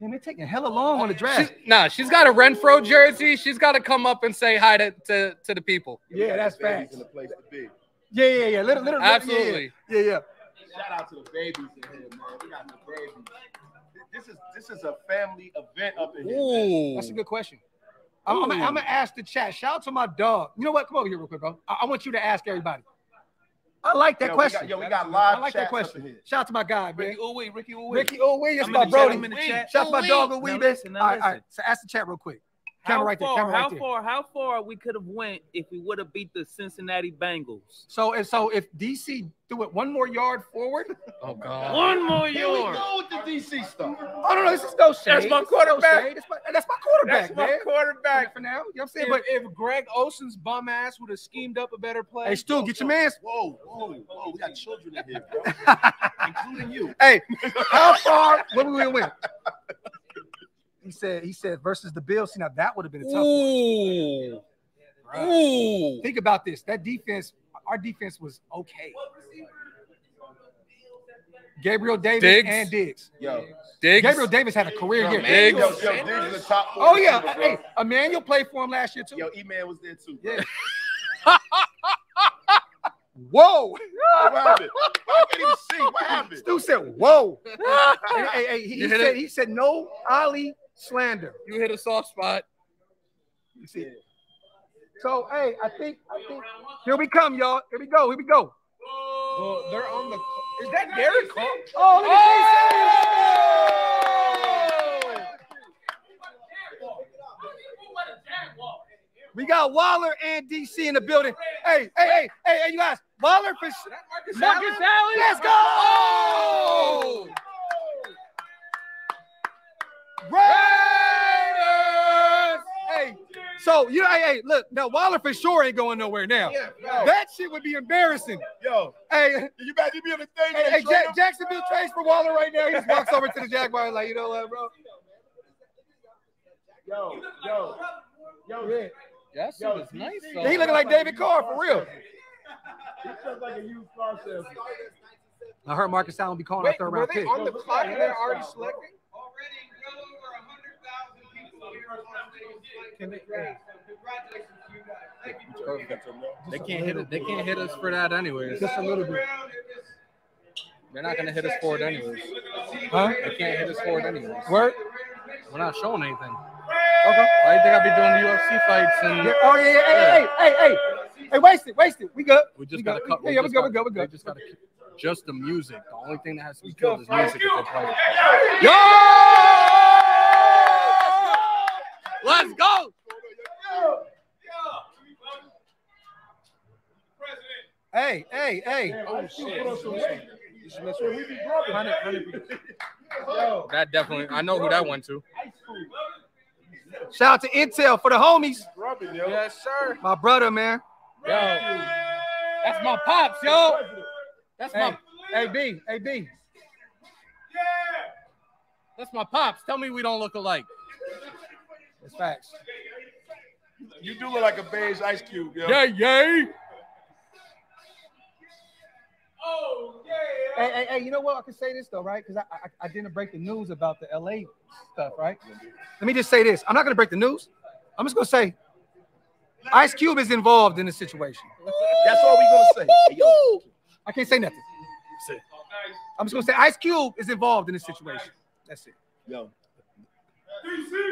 Damn, they're taking hella long on the draft. She's, nah, she's got a Renfrow jersey. She's got to come up and say hi to, to, to the people. Yeah, that's Babies facts. in the place to be. Yeah, yeah, yeah. Little, little, Absolutely. Yeah, yeah. yeah. Shout out to the babies in here, man. We got the babies. This is this is a family event up in here. Ooh. That's a good question. I'm, I'm, I'm gonna ask the chat. Shout out to my dog. You know what? Come over here real quick, bro. I, I want you to ask everybody. I like that Yo, we question. got- yo, we got live I like that chats up question. Shout out to my guy, man. Ricky Uwe, Ricky Uwe. Ricky Owe, that's I'm my in the chat, brody. In the chat. Shout out to my dog, Owe, Now man. All right, all right. So ask the chat real quick. How Camera right there. far, Camera how right there. far, how far we could have went if we would have beat the Cincinnati Bengals? So and so if DC do it one more yard forward, Oh, God. One more Here we yard. go with the DC stuff. oh no, no, this is no shade. That's my This no quarterback. shade. That's my, that's my quarterback, That's my man. quarterback. For now, you know what I'm saying? If, But if Greg Olson's bum ass would have schemed up a better play, hey, Stu, get your man's. Whoa, whoa, whoa. We got children in here, including you. Hey, how far? What we gonna win? He said. He said versus the Bills. See, now that would have been a tough. one. Ooh. Ooh. Think about this. That defense, our defense was okay. Gabriel Davis Diggs? and Diggs. Yo, Diggs. Gabriel Davis had a career yo, year. Diggs. yo, yo, Diggs is the top four Oh yeah, receiver, hey, Emmanuel played for him last year too. Yo, E-Man was there too. Bro. Yeah. Whoa! What happened? I can't even see. What happened? Stu said, "Whoa!" hey, hey, hey, he, You hit said, it? "He said no Ali slander." You hit a soft spot. You see? So, hey, I think, I think, here we come, y'all. Here we go. Here we go. well, they're on the. Is that Derek Carr? Oh, look at oh! We got Waller and DC in the building. Hey, hey, hey, hey, hey, you guys. Waller for Marcus Allen. Let's go! Oh! Raiders! Hey, so you know, hey, hey, look, now Waller for sure ain't going nowhere now. Yeah, yo, That shit would be embarrassing. yo, Hey, you better be on the thing. hey, hey trade Jack, him. Jacksonville trades for Waller right now. He just walks over to the Jaguars like, you know what, bro? Yo, yo, yo, Yeah. That shit Yo, was nice. DC though. He looking like David Carr for real. He looks like a used car salesman. I heard Marcus Allen be calling Wait, our third were round they pick. on the clock and they're already selecting? Can they- hey. Congratulations to you guys. Thank you. They can't hit it. They can't hit us for that anyways. Just a little bit. They're not gonna hit us for it anyways. Huh? They can't hit us for it anyways. Word? We're not showing anything. Okay. Why do you think I be doing the UFC fights and Yeah, oh, yeah, yeah, hey, hey, hey, hey. Hey, waste it, waste it. We good. we just We gotta good. cut? Yeah, yeah, we good, we gotta- good, we good. just gotta just the music. The only thing that has to be killed is music if they play. Yo! Let's go. Hey, hey, hey. Oh, oh shit. That definitely. I know who that went to. Shout out to Intel for the homies. Rubbing, yo. Yes, sir. My brother, man. Yo, that's my pops, yo. That's Hey, my hey, B, hey, B. that's my pops. Tell me we don't look alike. It's facts. You do look like a beige ice cube, yo. Yeah, yay. Hey, hey, hey, you know what? I can say this though, right? Because I, I I didn't break the news about the LA stuff, right? Let me just say this. I'm not gonna break the news, I'm just gonna say, Ice Cube is involved in the situation. That's all we're gonna say. Hey, yo, I can't say nothing. That's it. I'm just gonna say Ice Cube is involved in this situation. That's it. yo.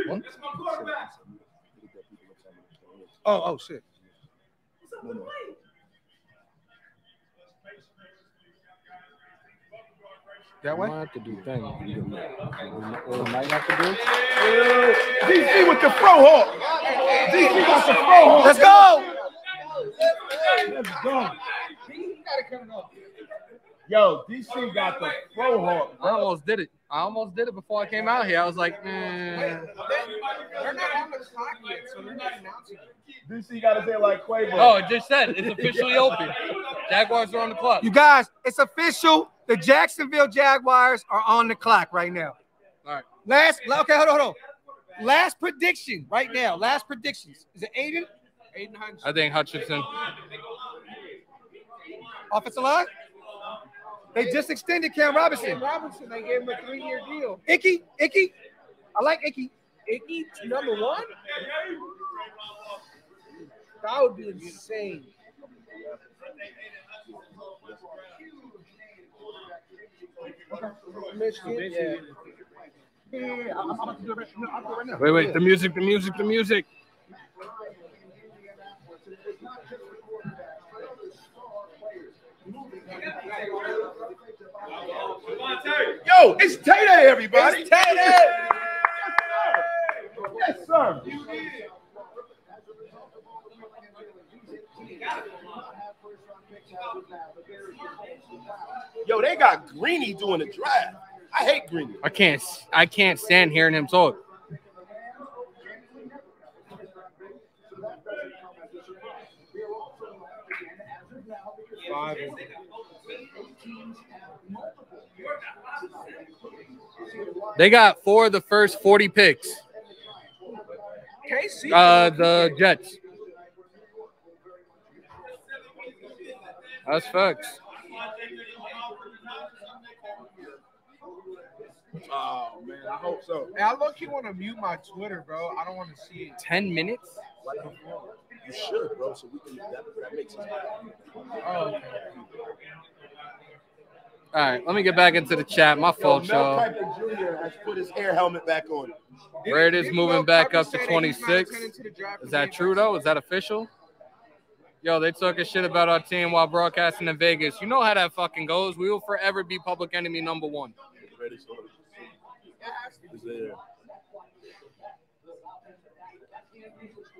What? Oh, oh shit. That way? Might have to do things. What we might have to do. DC with the fro hawk. DC got the fro hawk. Let's go. Let's go. Yo, DC got the fro hawk. I almost did it. I almost did it before I came out here. I was like, eh. They're not on the clock yet, so they're not announcing it. DC got to say like Quavo. Oh, it just said it's officially open. Jaguars are on the clock. You guys, it's official. The Jacksonville Jaguars are on the clock right now. All right. Last, okay, hold on, hold on. Last prediction right now. Last predictions. Is it Aidan? Aidan Hutchinson. I think Hutchinson. Offensive line? They just extended Cam Robinson. Cam Robinson, they gave him a three-year deal. Ickey, Ickey. I like Ickey. Ickey, number one? That would be insane. Michigan, yeah. Yeah, I'm about to do it right, I'll do it right now. Wait, wait. The music, the music, the music. Yo, it's Tay Day, everybody. It's Tay Day. Yes, sir. Yo, they got Greeny doing the draft. I hate Greeny. I can't. I can't stand hearing him talk. They got four of the first 40 picks. Uh, the Jets. That's facts. Oh man, I hope so. Hey, I look you want to mute my Twitter, bro. I don't want to see it. 10 minutes? You should, bro. So we can. That, that makes sense. Oh, okay. All right, let me get back into the chat. My Yo, fault, Mel y'all. Kiper Jr. has put his air helmet back on. Where it is moving Mel back Kiper up to say that he's not 26. attending to the draft Is that true though? Is that official? Yo, they talking shit about our team while broadcasting in Vegas. You know how that fucking goes. We will forever be public enemy number one. Is there?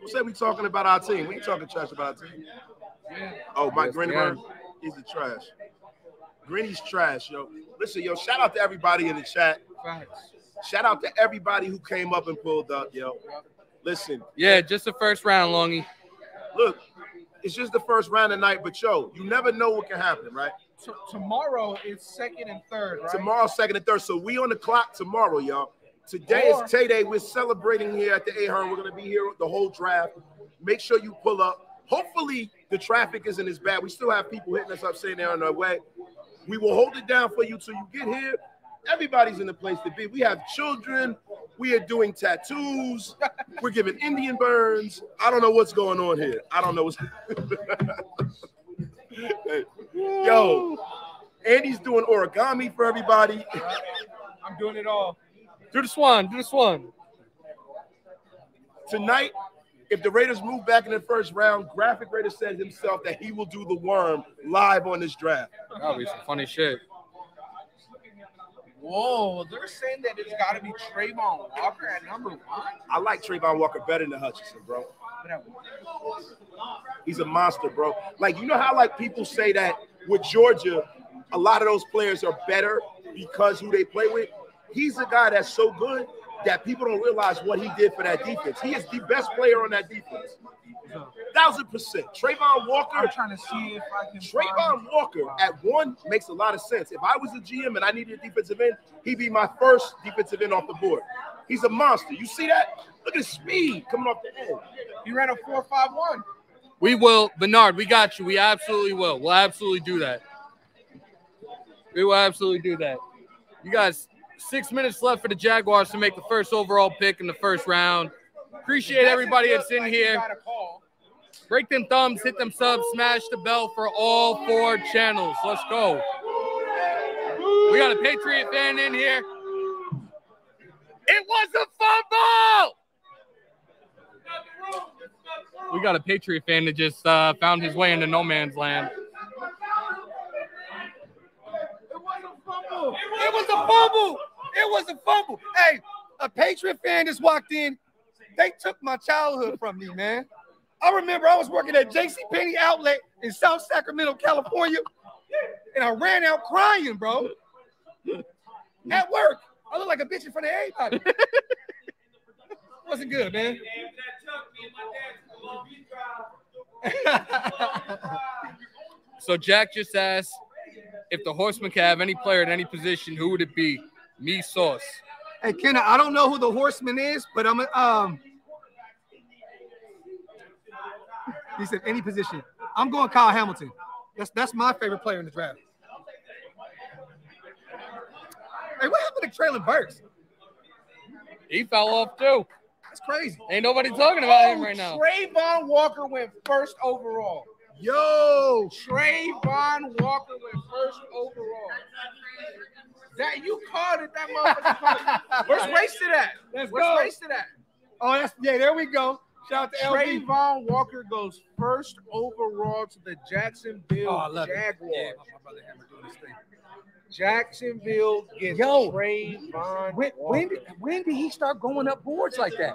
Who said we talking about our team? We ain't talking trash about our team. Oh, Mike Yes, Greenberg, he's the trash. Greeny's trash, yo. Listen, yo, shout out to everybody in the chat. Shout out to everybody who came up and pulled up, yo. Listen, Yeah, just the first round, Longy. look, it's just the first round tonight, but yo, you never know what can happen, right? T- tomorrow is second and third, right? Tomorrow, second and third. So we on the clock tomorrow, y'all. Today Or- is Tay Day. We're celebrating here at the Ahern. We're gonna be here the whole draft. Make sure you pull up. Hopefully the traffic isn't as bad. We still have people hitting us up saying they're on their way. We will hold it down for you till you get here. Everybody's in the place to be. We have children. We are doing tattoos. We're giving Indian burns. I don't know what's going on here. I don't know what's. Yo, Andy's doing origami for everybody. I'm doing it all. Do the swan. Do the swan. Tonight, if the Raiders move back in the first round, Graphk Raider said himself that he will do the worm live on this draft. That'll be some funny shit. Whoa, they're saying that it's got to be Travon Walker at number one. I like Travon Walker better than Hutchinson, bro. He's a monster, bro. Like, you know how like people say that with Georgia, a lot of those players are better because who they play with. He's a guy that's so good that people don't realize what he did for that defense. He is the best player on that defense. Thousand percent. Travon Walker. I'm trying to see if I can. Travon Walker at one makes a lot of sense. If I was a GM and I needed a defensive end, he'd be my first defensive end off the board. He's a monster. You see that? Look at his speed coming off the end. He ran a four five one. We will, Bernard. We got you. We absolutely will. We'll absolutely do that. We will absolutely do that. You guys, six minutes left for the Jaguars to make the first overall pick in the first round. Appreciate everybody that's in here. Break them thumbs, hit them subs, smash the bell for all four channels. Let's go. We got a Patriot fan in here. It was a fumble. We got a Patriot fan that just uh, found his way into no man's land. It wasn't a fumble, it was a fumble. It was a fumble. Hey, a Patriot fan just walked in. They took my childhood from me, man. I remember I was working at J.C. Penney Outlet in South Sacramento, California, and I ran out crying, bro. At work, I look like a bitch in front of everybody. Wasn't good, man. So Jack just asked if the horseman could have any player at any position, who would it be? Me sauce. Hey, Kenna, I don't know who the horseman is, but I'm um. He said any position. I'm going Kyle Hamilton. That's that's my favorite player in the draft. Hey, what happened to Treylon Burks? He fell off too. That's crazy. Ain't nobody talking about him Oh, right now. Travon Walker went first overall. Yo, Travon Walker went first overall. That you called it, that motherfucker. Where's wasted at? Let's Where's go. wasted at? Oh, that's yeah. There we go. Shout out to LB. Travon Walker goes first overall to the Jacksonville Oh, I love it. Jaguars. Yeah, my brother Hammer doing thing. Jacksonville gets Yo, Travon When, when, did, when did he start going up boards like that?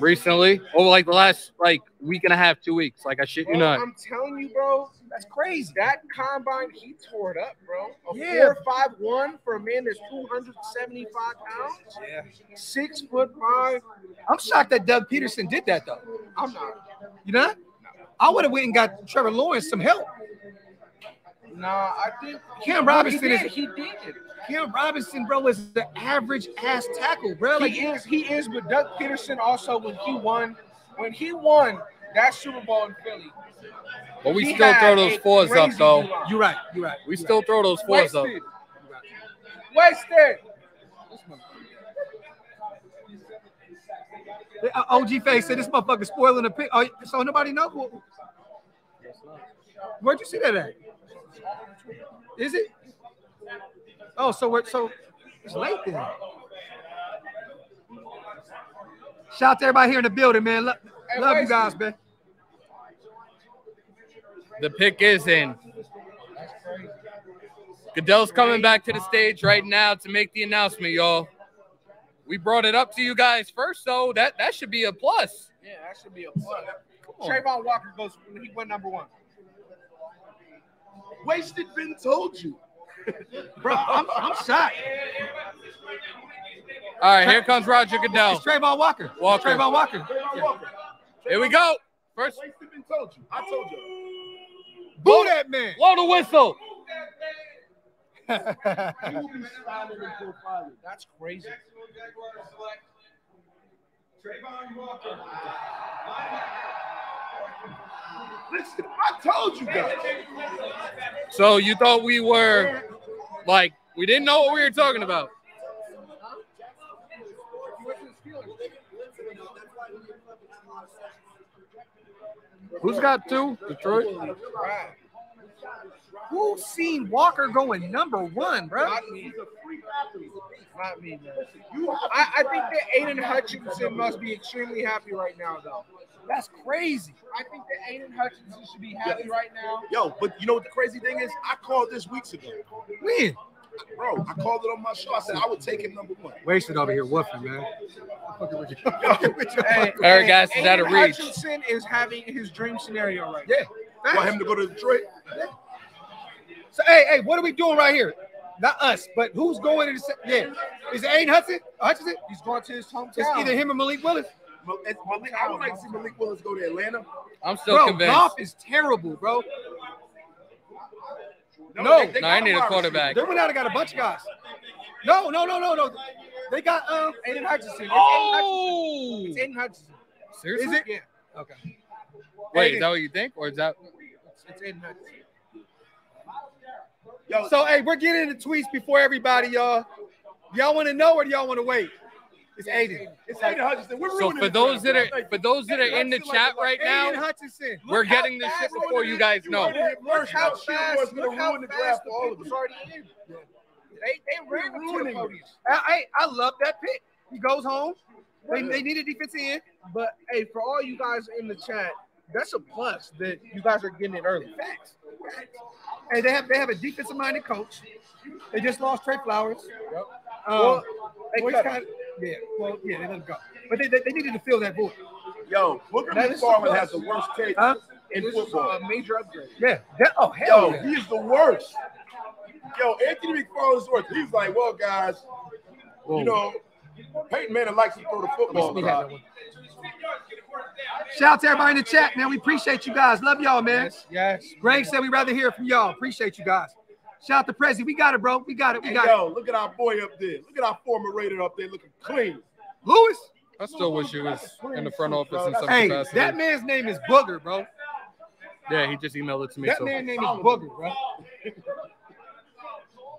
Recently, over like the last like week and a half, two weeks. Like I shit you not. I'm telling you, bro, That's crazy. that combine he tore it up, bro. A Yeah. four five one for a man that's 275 pounds, Yeah. six foot five. I'm shocked that Doug Pederson did that though. I'm not. You not? I would have went and got Trevor Lawrence some help. Nah, I think Cam Robinson he is he did. Cam Robinson, bro, is the average ass tackle, bro. Like He is, he is, but Doug Pederson also when he won, when he won that Super Bowl in Philly. But we still throw those fours up though. line. you're right, you're right. We you're still throw those fours up. Wasted. Wasted. right. Uh, OG face said this motherfucker spoiling the pick. Oh, so nobody know. Who- Where'd you see that at? Is it? Oh, so we're so it's late then. Shout out to everybody here in the building, man. Lo- Hey, love you guys, man. The pick is in. Goodell's coming back to the stage right now to make the announcement, y'all. We brought it up to you guys first, so that that should be a plus. Yeah, that should be a plus. on. Travon Walker goes. He went number one. Wasted been told you. Bro, I'm, I'm shocked. All right, here comes Roger Goodell. It's Travon Walker. Walker. Travon Walker. Travon Walker. Here we go. First, Wasted been told you. I told you. Boo that man. blow the whistle. He will be styling and profiling. That's crazy. Listen, I told you guys. So you thought we were like we didn't know what we were talking about. Who's got two? Detroit. Who's seen Walker going number one, bro? Not me. Not me, man. I, I think that Aidan Hutchinson must be extremely happy right now, though. That's crazy. I think that Aidan Hutchinson should be happy right now. Yo, but you know what the crazy thing is? I called this weeks ago. When? Bro, I called it on my show. I said I would take him number one. Wasted over here woofing, man. Hey, Eric guys, is out of Aidan reach. Hutchinson is having his dream scenario right Yeah. Want him to go to Detroit? Yeah. So hey, hey, what are we doing right here? Not us, but who's going to the yeah? Is it Aidan Hudson? Hutchinson? He's going to his hometown. It's either him or Malik Willis. Malik- I would like to see Malik Willis go to Atlanta. I'm still Bro, convinced. golf is terrible, bro. No, they- they No, I need a quarterback. They went out and got a bunch of guys. No, no, no, no, no. They got um. Aidan Hutchinson. It's Oh, Aidan Hutchinson. It's Aidan Hutchinson. seriously? Is it? Yeah, Okay. Wait, is that what you think, or is that? it's, it's Aidan Hutchinson. Yo, So hey, we're getting into tweets before everybody, y'all. Y'all want to know or do y'all want to wait? It's Aidan. It's Aidan Hutchinson. We're So ruining for the those that are for those that are in the chat right now, Hutchinson. we're getting this shit before you guys know. Look how fast, Look how fast the pick was already in. They they ran him to the ruining podium. I, I I love that pick. He goes home. They, they need a defensive end. But hey, for all you guys in the chat, that's a plus that you guys are getting it early. Facts. Hey, they have they have a defensive minded coach. They just lost Trey Flowers. Um, Well, they well, he's cut kinda- yeah, well, yeah, they let him go. But they, they, they needed to fill that void. Yo, Booger That is McFarland has the worst take Huh? in This is football. a major upgrade. Yeah. That, oh hell Yo, yeah. he is the worst. Yo, Anthony McFarland is the worst. He's like, well, guys, you know, Peyton Manning likes to throw the football. Let me have that God. one. Shout out to everybody in the chat, man. We appreciate you guys. Love y'all, man. Yes, yes. Greg said we'd rather hear from y'all. Appreciate you guys. Shout out to Prezi. We got it, bro. We got it. We Hey, got yo, look at our boy up there. Look at our former Raider up there looking clean. Lewis. I still wish he was in the front office in some Hey, capacity. that man's name is Booger, bro. yeah, he just emailed it to me. That So man's name is Booger, bro.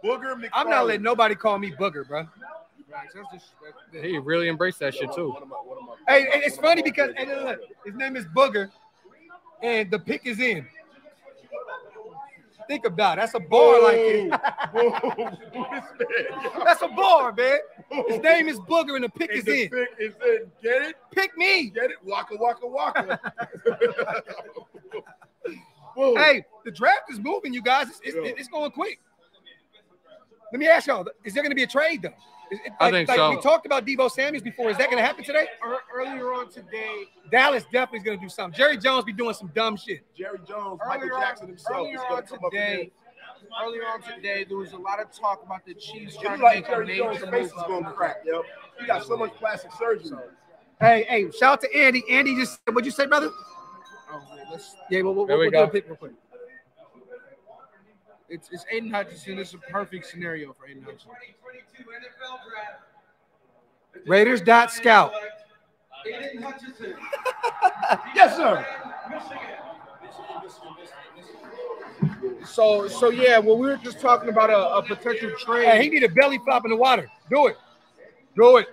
Booger McFarland. I'm not letting nobody call me Booger, bro. Right, that's disrespectful. he really embraced that shit too. What am I- what am I- Hey, it's funny because and look, look, his name is Booger, and the pick is in. Think about it. That's a bar like it. Boom. Boom. This. That's a bar, man. His name is Booger, and the pick And is the in. pick is in. Get it? Pick me. Get it? Waka waka waka. Hey, the draft is moving, you guys. It's, it's, it's going quick. Let me ask y'all: Is there going to be a trade though? Is it- I like- think like so. We talked about Deebo Samuels before. Is that going to happen today? Earlier on today, Dallas definitely is going to do something. Jerry Jones be doing some dumb shit. Jerry Jones, Michael Jackson on, himself is going to come up today, here. earlier on today, there was a lot of talk about the Chiefs It trying look to make a Jerry Jones' major face is going to crack, yo. He got so much plastic surgery. Hey, hey! Shout out to Andy. Andy just what'd you say, brother? Oh, wait, let's, Yeah, we'll, we'll, There we we'll do a go. pick real quick. It's, it's Aidan Hutchinson. This is a perfect scenario for Aidan Hutchinson. Raiders dot scout. Aidan Hutchinson. yes, sir. So, so yeah, well, we were just talking about a, a potential trade. Hey, he need a belly flop in the water. Do it. Do it.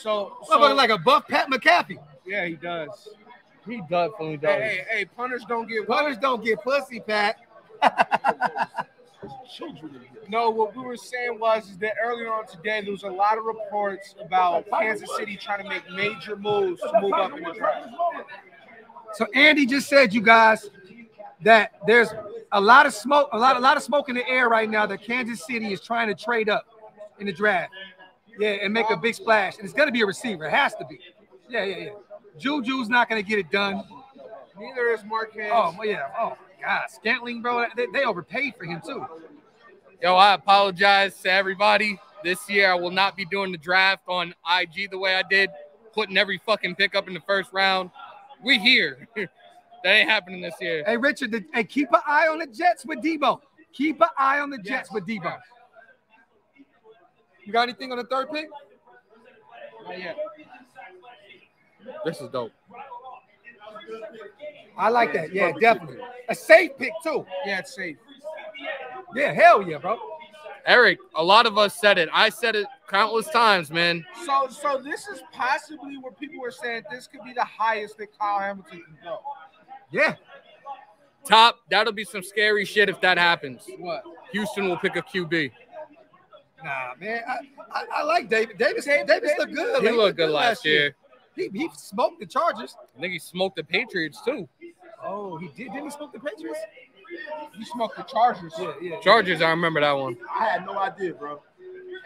so, so like a buff Pat McAfee. yeah, he does. He definitely does. Hey, hey, hey, punters don't get Punters don't get pussy, Pat. No, what we were saying was is that earlier on today there was a lot of reports about Kansas City trying to make major moves to move up in the draft. So Andy just said, you guys, that there's a lot of smoke, a lot, a lot of smoke in the air right now. That Kansas City is trying to trade up in the draft, yeah, and make a big splash. And it's gonna be a receiver. It has to be. Yeah, yeah, yeah. Juju's not gonna get it done. Neither is Marquez. Oh, yeah. Oh, God, Scantling, bro. They, they overpaid for him too. Yo, I apologize to everybody. This year, I will not be doing the draft on IG the way I did, putting every fucking pick up in the first round. We here. that ain't happening this year. Hey, Richard, the, hey, keep an eye on the Jets with Deebo. Keep an eye on the Jets with Deebo. You got anything on the third pick? Not yet. This is dope. I like that. Yeah, definitely. A safe pick too. Yeah, it's safe. Yeah, hell yeah, bro. Eric, a lot of us said it. I said it countless times, man. So, so this is possibly where people were saying this could be the highest that Kyle Hamilton can go. Yeah. Top, that'll be some scary shit if that happens. What? Houston will pick a QB. Nah, man. I, I, I like David. Davis, Davis looked good. He looked good last year. He, he smoked the Chargers. I think he smoked the Patriots too. Oh, he did. Didn't he smoke the Patriots? He smoked the Chargers. Yeah, yeah. Chargers, I remember that one. I had no idea, bro.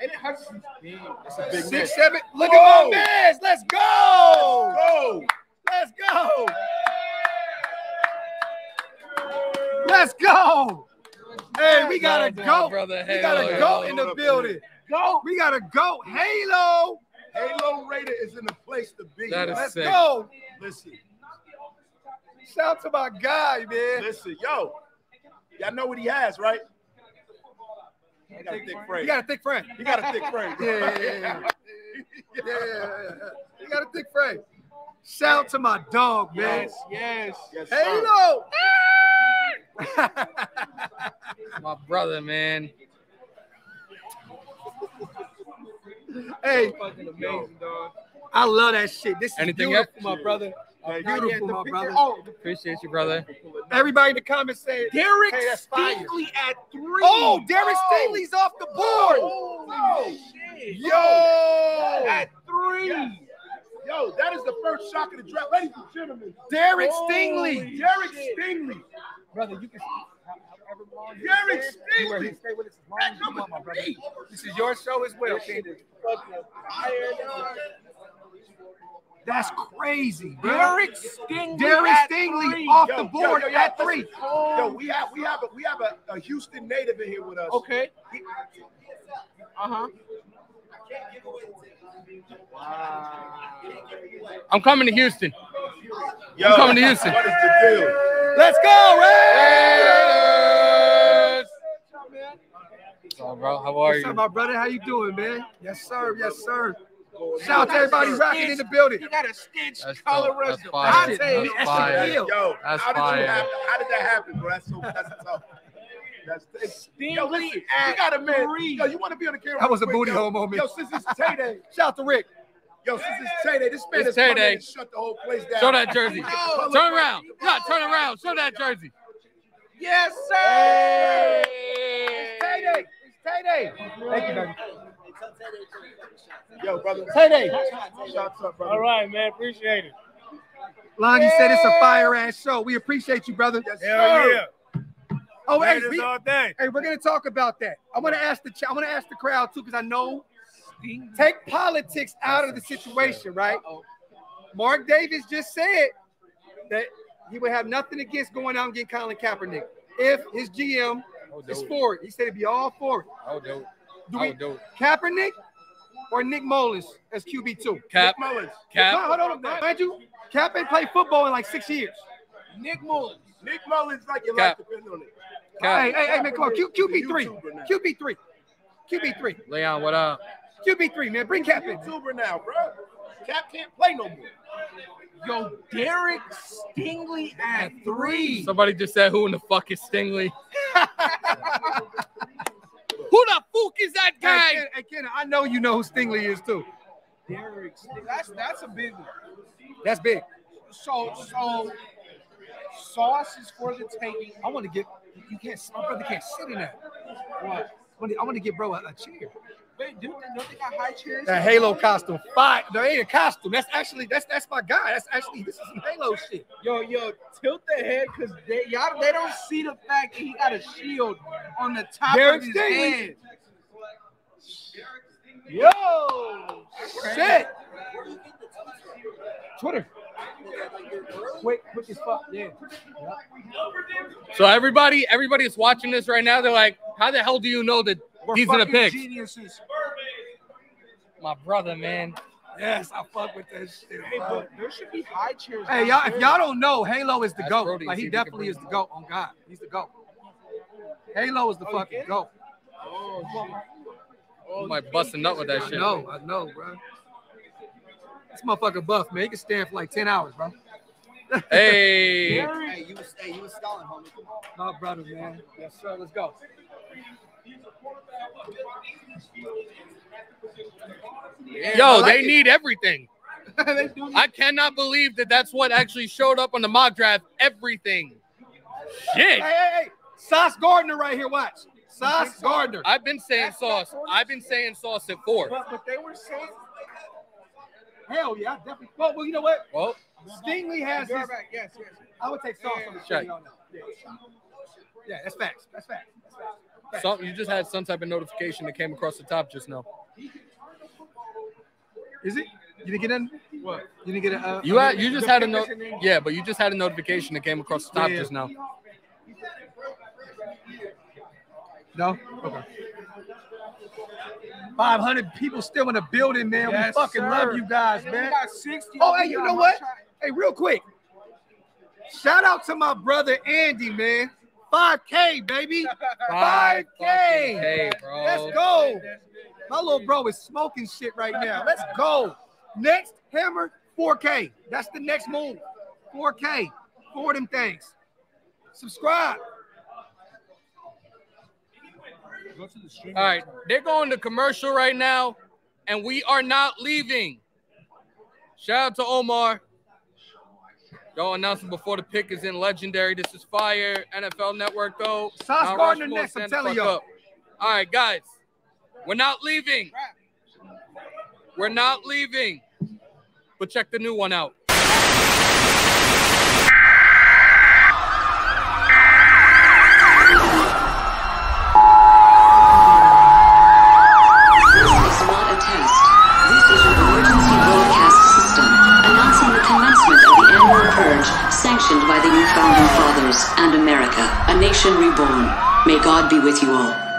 Aidan Hutchinson's big. That's a big. Six, seven. Look Whoa. at my man. Let's go. Go. Let's go. Let's go. Hey, we got a Well done, goat. brother. We got a Halo, goat in the building. Go. We got a goat. Halo. Halo Raider is in the place to be. That is Let's sick. go. Listen, Shout out to my guy, man. listen, yo. Y'all know what he has, right? He got a thick frame. You got a thick friend. He got a thick frame. Yeah, yeah, yeah, yeah. Yeah, yeah, yeah. You got a thick frame. Shout out to my dog, man. Yes, yes. Yes. Halo. My brother, man. Hey, Fucking amazing, dog. I love that shit. This is Anything beautiful, else? my brother. Not yet. Beautiful, The my brother. Oh, Appreciate you, brother. Everybody in the comments say Derek Hey. Stingley at three. Oh, Derek Oh. Stingley's off the board. Oh. Holy shit. Yo, At three. Yo, that is the first shock of the draft. Ladies and gentlemen, Derek Holy Stingley. Derek shit. Stingley. Brother, you can however long you Derek stay, you were- Stingley. stay with us as long as you want, my brother. This is your show as well, King. That's crazy, bro. Derek Stingley. Derek Stingley three. off Yo, the board yo, yo, at listen. three. Yo, we have we have a we have a, a Houston native in here with us. Okay. Uh huh. Wow. I'm coming to Houston. Yo, I'm coming to Houston. What is the deal? Let's go, Ray! What's up, bro? How are What's up, my brother? How you doing, man? Yes, sir. Yes, sir. Shout out to everybody rocking in the building. You got a stitch That's color dope. That's rest. fire. I tell you, that's that's fire. a Deal. Yo, That's how did fire. you happen? How did that happen, bro? That's so that's tough. That's yo, listen, you at got a man. Yo, you want to be on the camera? That was a quick, booty yo. hole moment. Yo, since it's Tay Day, Shout out to Rick. Yo, since it's Tay Day, this man It's has come Tay-Day. and shut the whole place down. Show that jersey. Color Turn around. No, turn around. Show that jersey. Yes, sir. It's Tay-Day. It's Tay-Day. Thank you, baby. Yo, brother. Tay-Day. Shots up, brother. All right, man. Appreciate it. Longy said it's a fire ass show. We appreciate you, brother. Yes, Hell sir. yeah. Oh, hey, we, all day. hey, we're gonna talk about that. I want to ask the ch- I want to ask the crowd too, because I know take politics out of the situation, right? Mark Davis just said that he would have nothing against going out and getting Colin Kaepernick if his GM is for it. He said it'd be all for it. I would do it. Do I we do it. Kaepernick or Nick Mullens as QB two? Cap. Nick Mullens. No, Cap. hold on, mind you, Cap ain't played football in like six years. Nick Mullens. Nick Mullens, like your Cap. life depends on it. Cap. Hey, hey, hey, man, come on, Q, QB three, QB three, QB three, Leon, what up? QB three, man. Bring Cap in. YouTuber now, bro. Cap can't play no more. Yo, Derek Stingley at three. Somebody just said, "Who in the fuck is Stingley?" Who the fuck is that Hey, guy? Ken, hey, Ken, I know you know who Stingley is too. Derek That's that's a big one. That's big. So so sauce is for the taking. I want to get. You can't. My brother can't sit in that. What? I want to get bro a, a chair. Wait, do don't they got high chairs? That Halo costume. Fire. There ain't a costume. That's actually that's that's my guy. That's actually this is some Halo shit. Yo, yo, tilt the head because they y'all they don't see the fact that he got a shield on the top Derek of his Stingley. head. Yo, shit. Twitter. Quick, quick as fuck. Yeah. So everybody, everybody is watching this right now. They're like, "How the hell do you know that We're he's gonna fucking pick?" Geniuses. My brother, man. Yes, I fuck with that shit. Hey, bro. but there should be high chairs. Hey, y'all, if y'all don't know, Halo is the Ask GOAT. Brody, Like, he if he can definitely is the GOAT. On God. He's the GOAT. Halo is the Oh, fucking? GOAT. Oh, oh shit. I might bust a with that I shit. No, I know, bro. This motherfucker buff, man. He can stand for like 10 hours, bro. Hey, Hey, you was hey, you was stalling, homie. My brother, man. Yes, sir. Let's go. Yo, they need everything. I cannot believe that that's what actually showed up on the mock draft. Everything. Hey, Shit. hey, hey. Hey. Sauce Gardner right here. Watch. Sauce Gardner. I've been saying sauce. I've been saying sauce at four. But but they were saying Hell yeah, definitely. Well, well, you know what? Well, Stingley has Go his. Yes, yes. I would take sauce on the Check. shit on that. Yeah. yeah, that's facts. That's facts. That's facts. Some, you just had some type of notification that came across the top just now. Is it? You didn't get in? What? You didn't get a. Uh, You had, you just had a note. note. Yeah, but you just had a notification that came across the top Yeah. just now. No. Okay. 500 people still in the building, man. Yes, we fucking sir. love you guys, We man. got 60. Oh, hey, you know what? Hey, real quick. Shout out to my brother Andy, man. 5K, baby. 5K. Hey, bro. Let's go. My little bro is smoking shit right now. Let's go. Next hammer, 4K. That's the next move. 4K. For them things. Subscribe. Go to the stream. All right, they're going to commercial right now. and we are not leaving. Shout out to Omar. Y'all announcing before the pick is in legendary. This is fire. NFL Network though. Sauce Gardner next, I'm telling y'all. All right, guys. We're not leaving. We're not leaving. But check the new one out. By the new founding fathers and America, a nation reborn. May God be with you all.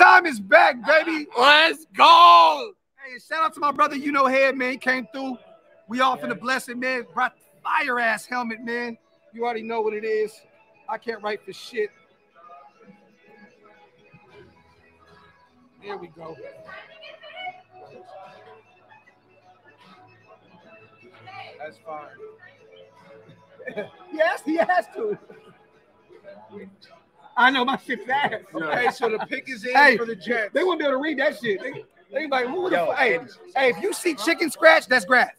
Time is back, baby. Let's go. Hey, shout out to my brother, you know, head man. He came through. We off in the blessing, man. Brought fire ass helmet, man. You already know what it is. I can't write for shit. There we go. That's fine. yes, he has to. I know my shit's ass. Okay, so the pick is in Hey, for the Jets. They won't be able to read that shit. They, they like, who the? Hey, hey, if you see chicken scratch, that's grass.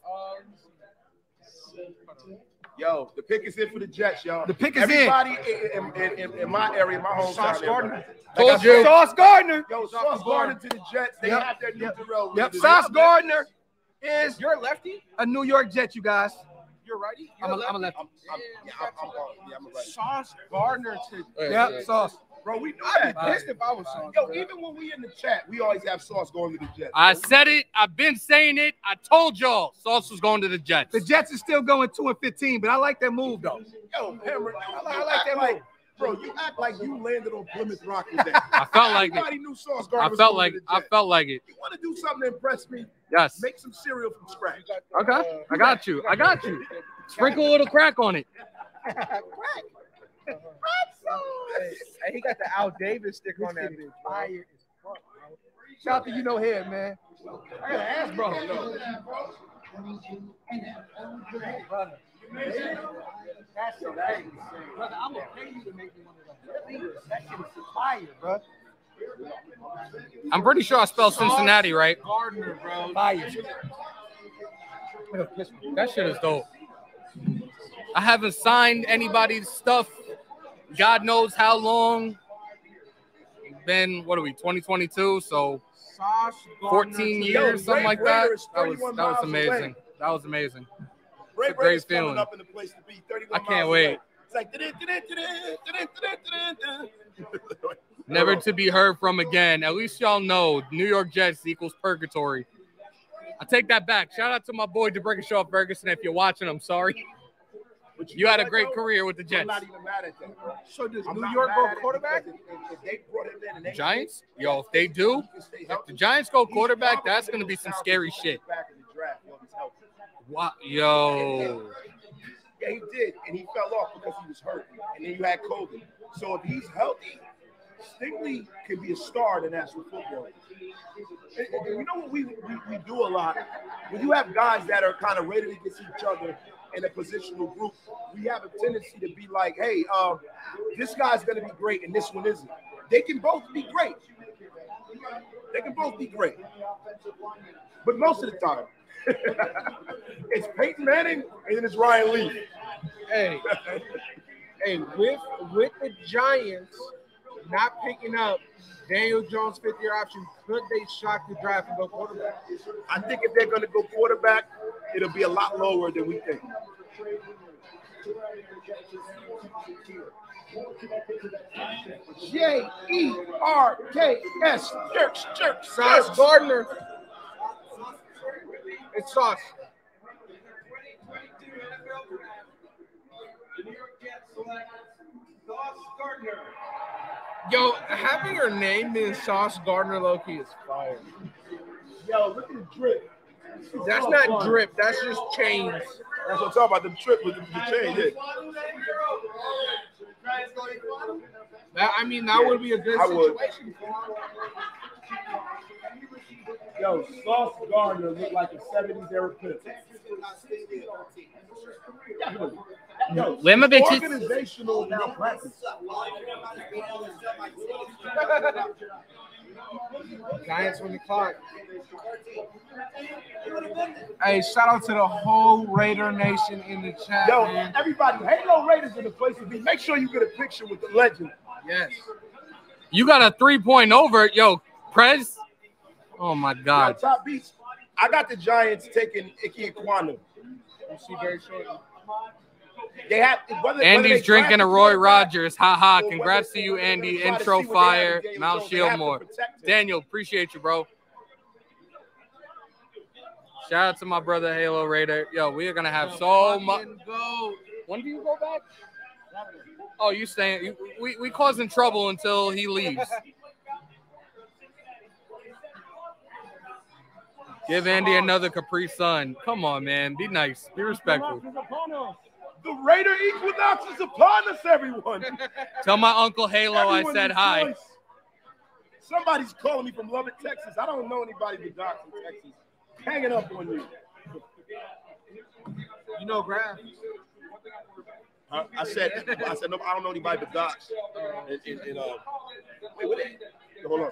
Yo, the pick is in for the Jets, y'all. The pick is in. Everybody in, in, in, in my area, my hometown. Sauce. Gardner. Told I you. Sauce Gardner. Yo, Sauce Gardner to the Jets. They Yep, have their new yep, Darrell Yep. Sauce Gardner is You're a lefty? a New York Jet, you guys. You're righty? I'm You're a, I'm a left. I'm, I'm, yeah, I'm, I'm, yeah, I'm a right. Sauce Gardner to. Yep, Sauce. Bro, we know I'd be pissed if I was Sauce. Yo, bro. even when we in the chat, we always have Sauce going to the Jets. I bro. said it. I've been saying it. I told y'all. Sauce was going to the Jets. The Jets is still going two and fifteen, but I like that move though. Yo, Hammer, I like- I like that like, move. Bro, you act like you landed on Plymouth Rock with that. I felt like it. Everybody knew Sauce Gardner I felt like I felt like it. You want to do something to impress me? Yes. Make some cereal from scratch. Okay. Uh, I got you. I got you. Sprinkle a little crack on it. Crack. Hey, hey, he got the Al Davis stick on that bitch. bro. Fire as fuck, bro. Shout out to you know head, man. I gotta ask, bro. Brother. That's so hey, brother. I'm gonna pay you to make me one of those. That shit is fire, bro. I'm pretty sure I spelled Cincinnati right. Gardner, bro. Fire. That shit is dope. I haven't signed anybody's stuff. God knows how long. Been what are we? 2022. So 14 years, something like that. That was that was amazing. That was amazing. Ray a great Ray's coming feeling. up in the place to be. 31 I can't miles wait. away. It's like da-da, da-da, da-da. Never to be heard from again. At least y'all know New York Jets equals purgatory. I take that back. Shout out to my boy DeBrickashaw Ferguson. If you're watching, I'm sorry. But You had a great though? career with the I'm Jets. not even mad at that. So does I'm New York mad go quarterback? If, if they brought him in and they Giants? Yo, if they do, he can stay if the Giants go quarterback, that's gonna be some talented scary quarterback shit. Back in the draft, while he's healthy. What? Yo. Yeah, he did, and he fell off because he was hurt, and then you had COVID. So if he's healthy, Stingley can be a star in the national football. And, and you know what we, we we do a lot when you have guys that are kind of rated against each other in a positional group, we have a tendency to be like, hey, um, this guy's going to be great and this one isn't. They can both be great. They can both be great, but most of the time, it's Peyton Manning and then it's Ryan Leaf. Hey, hey, with with the Giants not picking up Daniel Jones' fifth year option, could they shock the draft and go quarterback? I think if they're going to go quarterback, it'll be a lot lower than we think. J E R K S jerks jerks Sauce. Gardner. It's sauce. Yo, having your name in Sauce Gardner Loki is fire. Yo, look at the drip. That's not drip. That's just chains. That's what I'm talking about. The trip with the, the chain. Yeah. That, I mean, that would be a good I situation for him. Yo, Sauce Gardner looked like a 70s era pimp. Yo, Where my bitches? Organizational malpractice. Giants win the clock. Hey, shout out to the whole Raider Nation in the chat, Yo, man. everybody, Halo Raiders in the place to be. Make sure you get a picture with the legend. Yes. You got a three point over. Yo, Prez. Oh my Yo, God. top beats. I got the Giants taking Ike Ekwonu. We'll see very shortly. They have whether, whether Andy's they drinking a Roy Rogers. Ha ha. or whether- Congrats to you, Andy. they try to Intro see what they have fire. in James Mount Jones, they have to Shieldmore. Daniel, appreciate you, bro. Shout out to my brother Halo Raider. Yo, we are gonna have so much. When do you go back? Oh, you staying? We we causing trouble until he leaves. Give Andy another Capri Sun. Come on, man. Be nice. Be respectful. The Raider Equinox is upon us, everyone. Tell my uncle Halo I said hi. rejoice. Somebody's calling me from Lubbock, Texas. I don't know anybody but Doc from Texas. Hanging up on you. You know, Graf. Huh? I said, I said, no, I don't know anybody but Doc. And, and, and, uh, wait, what they- hold on.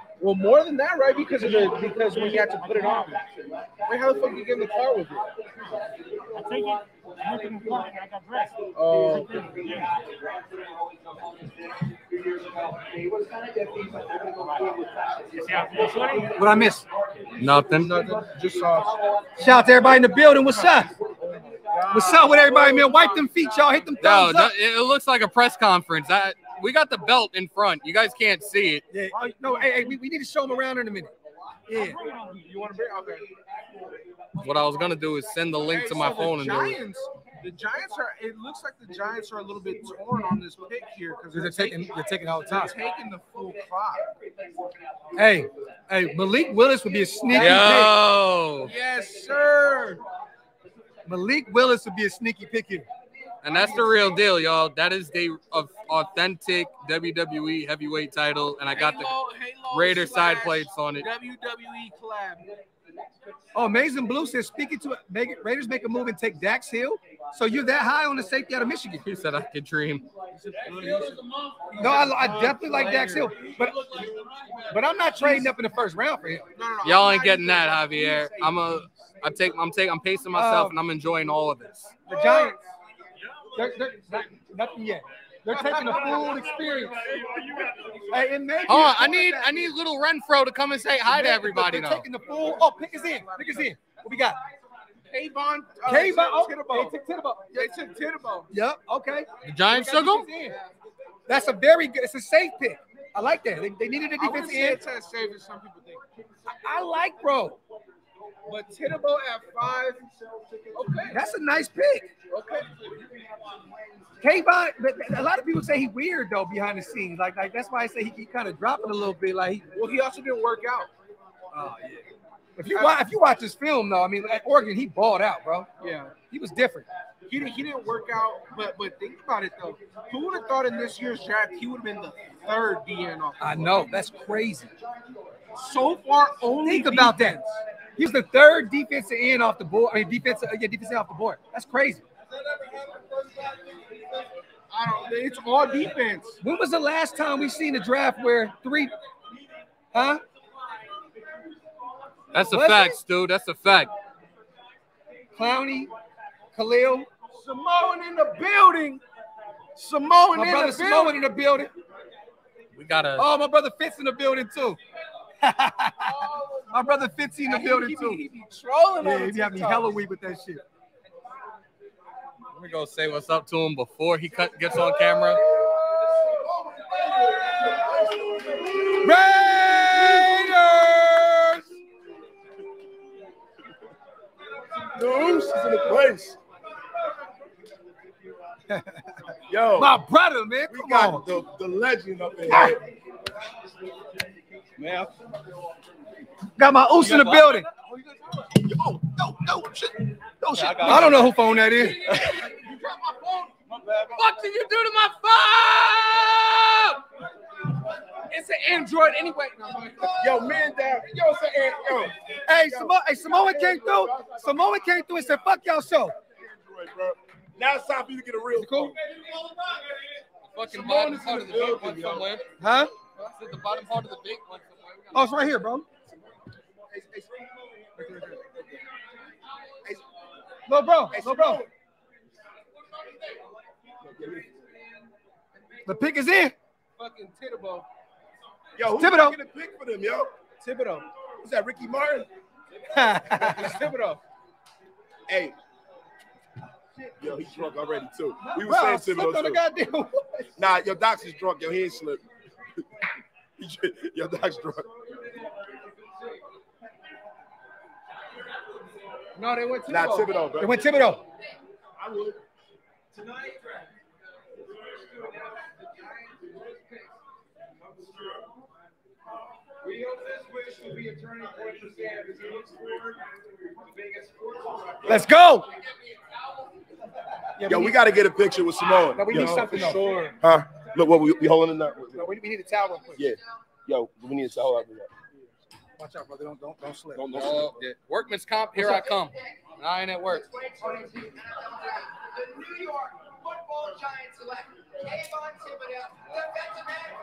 Well, more than that, right? Because of the because when you had to put it on. Wait, how the fuck you get in the car with it? I take it. I went to the car and I got dressed. Oh. What I miss? Nothing. Nothing. Just sauce. Shout out to everybody in the building. What's up? What's up with everybody, man? Wipe them feet, y'all. Hit them Yo, thumbs up. it it looks like a press conference. I, we got the belt in front. You guys can't see it. Yeah. Oh, no, hey, hey, we, we need to show them around in a minute. Yeah. You want to bring? Okay. What I was gonna do is send the link Hey, to my so phone the and do it. Giants, the Giants are. It looks like the Giants are a little bit torn on this pick here because They're taking, they're taking all the time. they're taking the full clock. Hey, hey, Malik Willis would be a sneaky pick. Yo, Yes, sir. Malik Willis would be a sneaky pick here. and that's the real deal, y'all. That is the of authentic WWE heavyweight title, and I got the Halo- Halo Raider side plates on it. WWE collab. Oh, Amazing Blue says, speaking to make it, Raiders make a move and take Dax Hill. So you're that high on the safety out of Michigan. He said I could dream. No, I, I definitely like Dax Hill, but but I'm not trading up in the first round for him. Y'all ain't getting that, Javier. I'm a. I take. I'm taking. I'm pacing myself, Uh, and I'm enjoying all of this. The Giants, they're, they're not, nothing yet. They're taking the full experience. Hey, it may be Oh, I need. I need little Renfro to come and say hi to everybody They're now. taking the full. Oh, pick us in. Pick us in. What we got? Kayvon. Uh, Kayvon. Oh, Thibodeaux. they took Thibodeaux. They took Thibodeaux. Yep. Okay. The Giants took him. defense. That's a very good. It's a safe pick. I like that. They, they needed a wouldn't defensive say end. it's as safe as some people think. I like bro. But Thibodeaux at five. Okay. That's a nice pick. Okay. Kayvon, but a lot of people say he weird though behind the scenes. Like, like that's why I say he, he kind of dropping a little bit. Like, he, Well, he also didn't work out. oh yeah. If you watch, if you watch this film though, I mean, at Oregon, he balled out, bro. Yeah. He was different. He didn't, he didn't work out, but but think about it though. Who would have thought in this year's draft he would have been the third DN off? I know that's crazy. So far, only Think about that. Defense. He was the third defensive end off the board. I mean, defensive, yeah, defensive off the board. That's crazy. I don't. It's all defense. When was the last time we seen a draft where three, huh? That's a Was fact, it? Stu. That's a fact. Clowney, Khalil. Simone in the building. Samoan My in brother the Samoan building. in the building. We gotta. Oh, my brother Fitz in the building too. My brother Fitz in the building too. he be trolling Yeah, on the he got me hella weak with that shit. Let me go say what's up to him before he cut, gets on camera. Raiders! Deuce is in the place. Yo, My brother, man. we got on. the, the legend up in here. Man, Got my oos in the building. Yo, no, no, shit. No shit. I don't know who phone that is. you dropped my phone. What did you do to my phone? It's an Android anyway. Yo, man down. Yo, say, hey, yo. Hey, Samo- hey, Samoan came through. Samoan came through and said, fuck y'all show. Android. Now it's time for you to get a real Cool. Fucking bottom part of the big one somewhere. Huh? It's at the bottom part of the big one somewhere. We Oh, it's right here, bro. No, bro. No, bro. The pick is in. fucking Thibodeaux. Yo, who's Thibodeaux. a pick for them, yo? Thibodeaux. Is that Ricky Martin? It's Thibodeaux. Hey. Yo, he's drunk already, too. We were Bro, saying the Thibodeaux, too. goddamn. Nah, your doc's is drunk. Yo, he ain't slipped. Your doc's drunk. No, they went Thibodeaux. Nah, Thibodeaux, It bro. went Thibodeaux. I would. We hope this wish will be a turning point for Sam as he looks forward to the biggest sports. Let's go. Yo, we got to get a picture with Simone. No, we Yo, need something for though. sure. Huh? Look, what we, we holding in there? No, we, we need a towel real quick. Yeah. Yo, we need to tell her. Watch out, brother. Don't don't don't slip. Don't, don't Oh, yeah. Workman's comp, here I come. And I ain't at work. The New York football giant select Kayvon Thibodeaux, defensive end.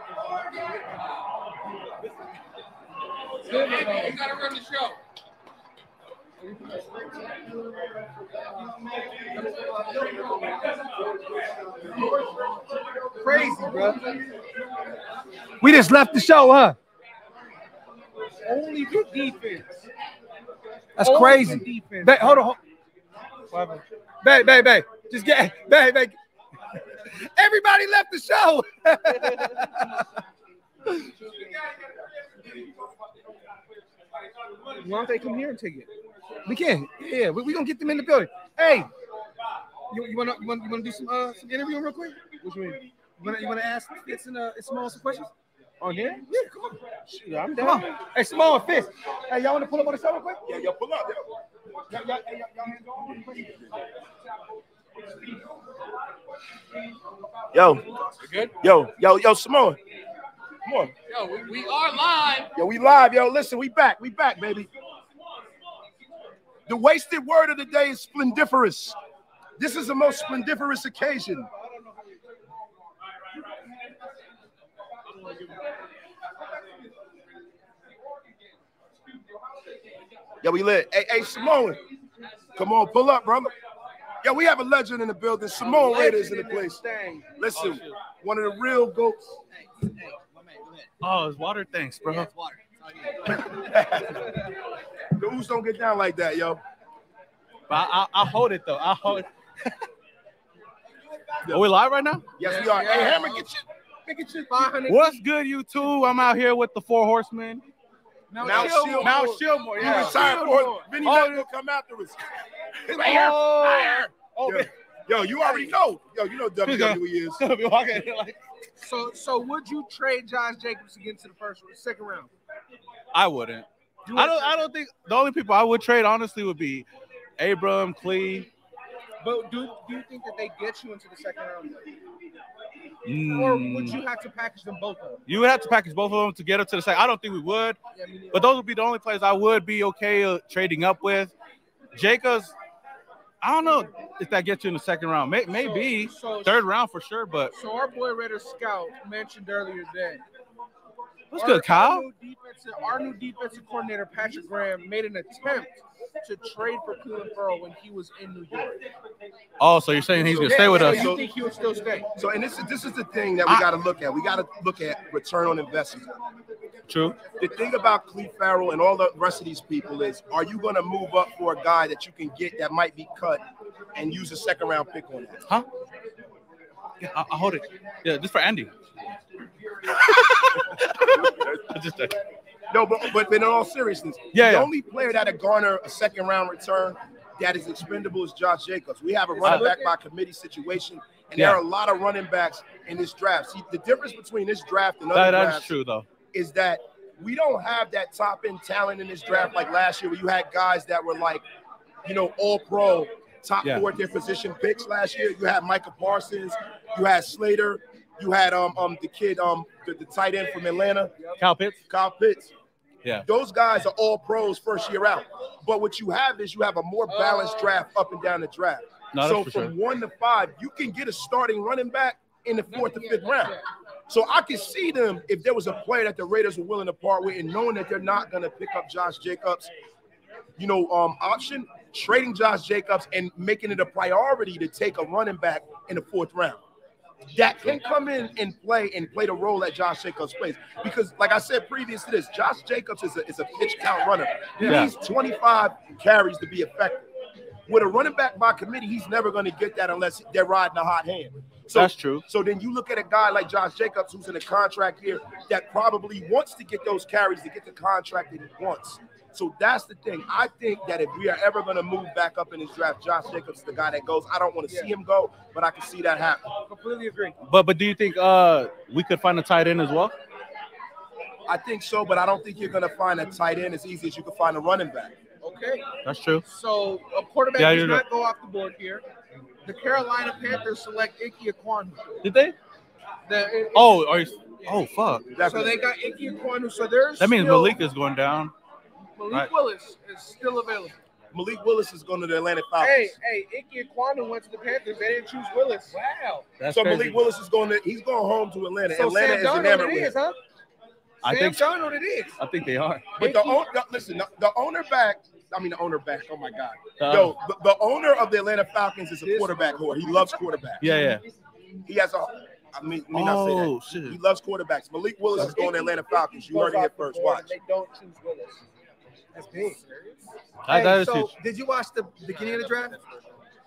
Andy, you gotta run the show. Crazy, bro. We just left the show, huh? Only good defense. That's Only crazy. defense. Babe, hold on. hold- Babe, babe, babe. Just get, babe, babe. Everybody left the show. Why don't they come here and take it? we can. Yeah, we, we gonna get them in the building. Hey, you, you wanna you wanna you wanna do some uh some interview real quick? What you mean? You wanna you wanna ask Fitz and uh and Simone some questions? On here? Yeah, come on. Shit, I'm down. Hey, Simone, Fitz. Hey, y'all wanna pull up on the show real quick? Yeah, yo, pull up. Yo. Y'all, y'all, y'all, y'all hands on. Yo, good? yo, yo, yo, Simone. Come on. Yo, we, we are live. Yo, we live, yo. Listen, we back. We back, baby. The wasted word of the day is splendiferous. This is the most splendiferous occasion. Yo, we lit. Hey, hey, Simone. Come on, pull up, brother. Yo, we have a legend in the building. Simone Raiders in the place. Listen, one of the real goats. Oh, it's water. Thanks, bro. The ooze don't get down like that, yo. But I, I, I'll hold it though. I'll hold. Are we live right now? Yes, we are. Hey, Hammer, get your, get your 500 What's good, you two? I'm out here with the Four Horsemen. Mount Shilmore, Shieldmore. Mount Shieldmore. You Yeah. retired for Vinny Oh, Mac will come after us. Fire, fire. Oh, Yo, yo, you already know. Yo, you know WWE is. man. Be So, so would you trade Josh Jacobs again to the first round, second round? I wouldn't. I don't. I don't think the only people I would trade honestly would be Abram, Clee. But do, do you think that they get you into the second round? Mm, Or would you have to package them both up? You would have to package both of them to get up to the second. I don't think we would, Yeah, but those would be the only players I would be okay uh, trading up with. Jacobs, I don't know if that gets you in the second round. May, maybe So- third round for sure, but So our boy Raider Scout mentioned earlier that That's Our- good, Kyle. Our new, defensive, our new defensive coordinator, Patrick Graham, made an attempt to trade for Clelin Ferrell when he was in New York. Oh, so you're saying he's gonna stay with so us? You think he would still stay? So, and this is this is the thing that we got to look at. We got to look at return on investment. True. The thing about Cleve Farrell and all the rest of these people is, are you going to move up for a guy that you can get that might be cut and use a second round pick on that? Huh? Yeah, I'll, I'll hold it. Yeah, this for Andy. Just a- No, but, but in all seriousness, Yeah, the yeah. only player that would garner a second round return that is expendable is Josh Jacobs. We have a running back by committee situation, and there are a lot of running backs in this draft. See, the difference between this draft and that, other that's drafts true though. is that we don't have that top end talent in this draft like last year, where you had guys that were like, you know, all pro, top Yeah. four at their position picks last year. You had Micah Parsons, you had Slater, you had um um the kid um the, the tight end from Atlanta, Kyle Pitts. Kyle Pitts. Yeah. Those guys are all pros first year out. But what you have is you have a more balanced draft up and down the draft. No, so from sure. one to five, you can get a starting running back in the fourth to fifth round. So I can see them if there was a player that the Raiders were willing to part with and knowing that they're not going to pick up Josh Jacobs, you know, um, option, trading Josh Jacobs and making it a priority to take a running back in the fourth round. That can come in and play and play the role that Josh Jacobs plays. Because, like I said previous to this, Josh Jacobs is a, is a pitch count runner. He Yeah. needs 25 carries to be effective. With a running back by committee, he's never going to get that unless they're riding a hot hand. So, That's true. So then you look at a guy like Josh Jacobs, who's in a contract here, that probably wants to get those carries to get the contract that he wants. So that's the thing. I think that if we are ever going to move back up in this draft, Josh Jacobs is the guy that goes. I don't want to see him go, but I can see that happen. Completely agree. But but do you think uh we could find a tight end as well? I think so, but I don't think you're going to find a tight end as easy as you can find a running back. Okay. That's true. So a quarterback Yeah, does not go off the board here. The Carolina Panthers select Ike Ekwonu. Did they? The, Oh, are you? Oh fuck. so they got Ike Ekwonu. So there's That means still- Malik is going down. Malik Right. Willis is still available. Malik Willis is going to the Atlanta Falcons. Hey, hey, Ike Ekwonu went to the Panthers. They didn't choose Willis. Wow. That's so crazy. Malik Willis is going to he's going home to Atlanta. So Atlanta Sam is Darnold enamored it with is, huh? I Sam think Darnold it is. I think they are. But the owner, listen, the, the owner back. I mean, the owner back. Oh my God, Uh, yo, the, the owner of the Atlanta Falcons is a quarterback whore. He loves quarterbacks. Yeah, yeah. He has a. I mean, let me not say Oh that. shit. He loves quarterbacks. Malik Willis is going to Atlanta Falcons. You heard it here first. Watch. They don't choose Willis. That's big. That- Hey, that is so huge. did you watch the beginning of the draft?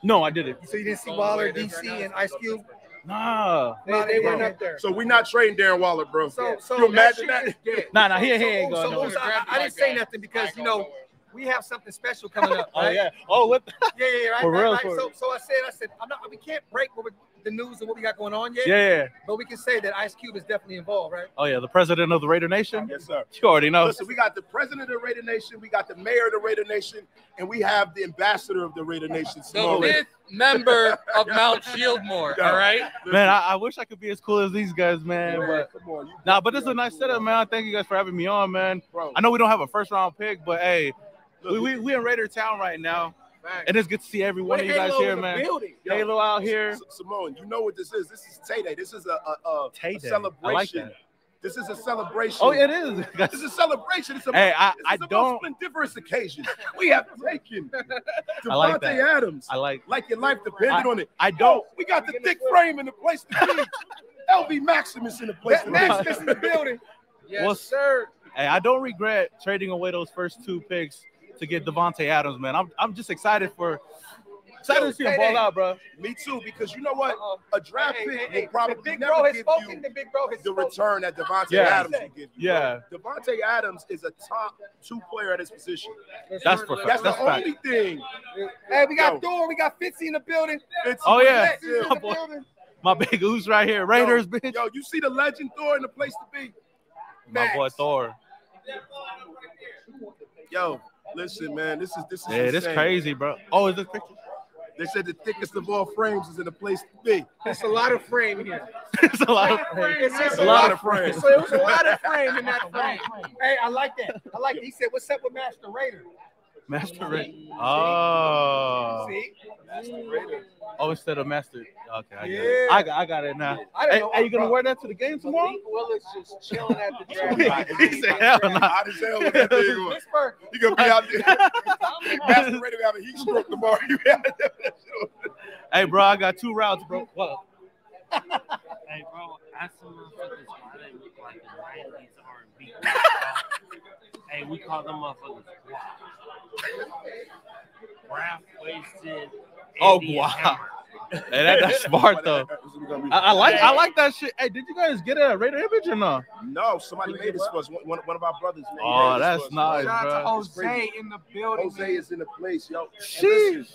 No, I didn't. So you didn't see Waller, DC, and Ice Cube? Nah. They, they went up there. So we're not trading Darren Waller, bro. So, so you imagine that that? shit is dead. Nah, nah, he, he So- ain't so- going so nowhere. I, I didn't say nothing because you know we have something special coming up. Oh yeah. Oh what? The? yeah, yeah, yeah. Right, For right, real, right. for So, so I said, I said, I'm not. We can't break what we, the news and what we got going on yet. Yeah, yeah. But we can say that Ice Cube is definitely involved, right? Oh yeah, the president of the Raider Nation. Yes, sir. You already know. Listen, we got the president of the Raider Nation, we got the mayor of the Raider Nation, and we have the ambassador of the Raider Nation. The fifth member of Mount Shieldmore. All right. Man, I, I wish I could be as cool as these guys, man. Man, But come on, you nah, but this is a nice setup, man. Thank you guys for having me on, man. bro. I know we don't have a first round pick, but hey, we we, we in Raider Town right now, and it's good to see every one of you guys here, man. Yo, Halo out here. Simone, you know what this is? This is Tay Day. This is a, a, a, a Day. I celebration. like that. This is a celebration. Oh, it is. This is a celebration. It's a, Hey, I- I don't- most splendiferous occasion. We have taken I like that. Adams. I like. like your life depended I- on it. I don't. we got the thick frame in the place to be. LV Maximus in the place to be. Maximus in the building. Yes, Well, sir. Hey, I don't regret trading away those first two picks to get Davante Adams, man. I'm I'm just excited for excited to see him Hey, ball out, bro. Me too, because you know what? A draft Hey, pick hey, hey, will probably the big never bro has give spoken. you The big bro has the spoken. return that Davante Yeah. Adams will give you. Yeah. Davante Adams is a top two player at his position. That's for That's that's the fact. only thing. Hey, we got Yo. Thor. We got Fitzy in the building. It's Oh, yeah. Fitzy in My boy. building. My big goose right here, Raiders, yo, bitch. Yo, you see the legend Thor in the place to be. My boy Thor. Yo, listen, man, this is this is Yeah, this crazy, bro. Oh, is this picture? They said the thickest of all frames is in a place to be. It's a lot of frame here. it's a lot of frame. It's just a lot of frame. So it was a lot of frame in that frame. Hey, I like that. I like it. He said, "What's up with Master Raider?" Master Race. Oh. See? Oh, instead of Master. Okay, I, get Yeah. it. I got, I got it now. I didn't Hey, know- are you gonna wear that to the game tomorrow? Malik Willis just chilling at the draft. he said, "Hell no." Hot as hell with that thing. Pittsburgh. He gonna be out there. Masquerading to have a heat stroke tomorrow. You have to have that shit on. Hey, bro, I got two routes, bro. What? Hey, bro, ask some motherfuckers why they look like the 90s R&B. hey, we call them motherfuckers guap. Wasted. Oh, Indian guap. hammer. Hey, that, that's smart though. I, I like, I like that shit. Hey, did you guys get it at Raider Image or no? No, somebody made this for us. One, one of our brothers. man, he Oh, made this that's for us. nice, Shout out to bro. Jose in the building. Jose is in the place, yo. Sheesh. Listen,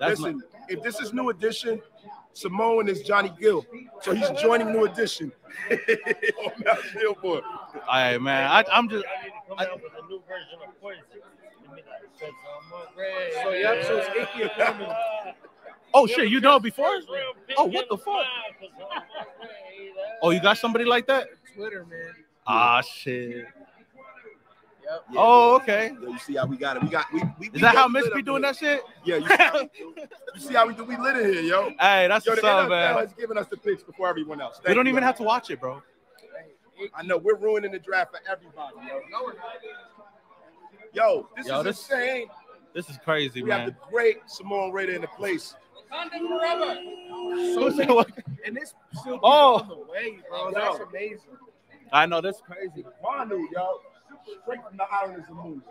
That's listen, if this is new edition, Samoan is Johnny Gill. So he's joining new edition. on Mount Billboard. All right, man. I, I'm just. Come out So yep, so it's Ickey Academy. Oh shit, you know before? Oh, what the fuck? Oh, you got somebody like that? Twitter, man. Ah, shit. Yep. Yeah, Oh, okay. Yeah, you see how we got it. We got we. we Is that how Mitch be doing here. that shit? Yeah, you see, how we, you see how we do. We lit in here, yo. Hey, that's Yo, the what's up, man. has given us the picks before everyone else. We don't even have to watch it, bro. I know we're ruining the draft for everybody, yo. Yo, this Yo, is this- insane. This is crazy, man. We have the great Simone Raider in the place. So and this still Oh. on the way, bro. That's amazing. I know that's crazy. Manu, yo. Straight from the islands of Moon.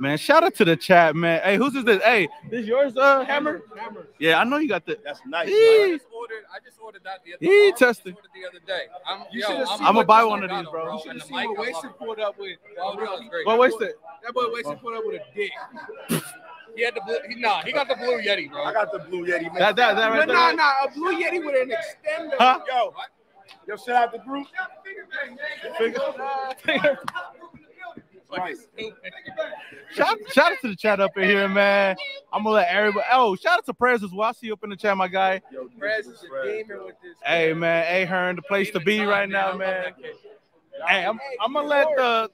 Man, shout out to the chat, man. Hey, who's is this? Hey, this yours, uh, Hammer? Hammer. Yeah, I know you got the. That's nice. Yee. I just ordered. I just ordered that the other. He tested. ordered the other day. I'm, You yo, should've I'm, seen I'ma buy one of these, him, bro. You should have seen what Wasted it. pulled up with. Oh, that was great. What wasted? That boy Wasted pulled up with a dick. He had the blue. He, nah, he got the blue Yeti, bro. I got the blue Yeti, man. That, that, that right But nah, there. nah, a blue Yeti with an extender. Huh? Yo, yo, shout out the group. Right. Shout, shout out to the chat up in here, man. I'm gonna let everybody. Oh, shout out to Prez as well. I see you up in the chat, my guy. Yo, Prez is a demon with this. Hey, man. Ahern, the place to be right now, man. Hey, I'm, I'm gonna let the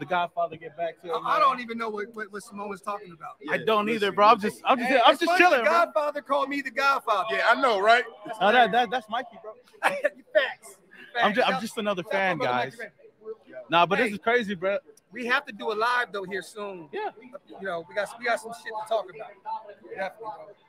the Godfather get back to it. I, I don't even know what, what, what Simone was talking about. I don't either, bro. I'm just, I'm just, Hey, I'm just funny, chilling, The bro. Godfather called me the Godfather. Yeah, I know, right? No, that, that, that's Mikey, bro. Facts. I'm just, I'm just another fan, to my brother guys. Mikey Nah, but Hey. this is crazy, bro. We have to do a live though here soon. Yeah. You know, we got we got some shit to talk about. Definitely.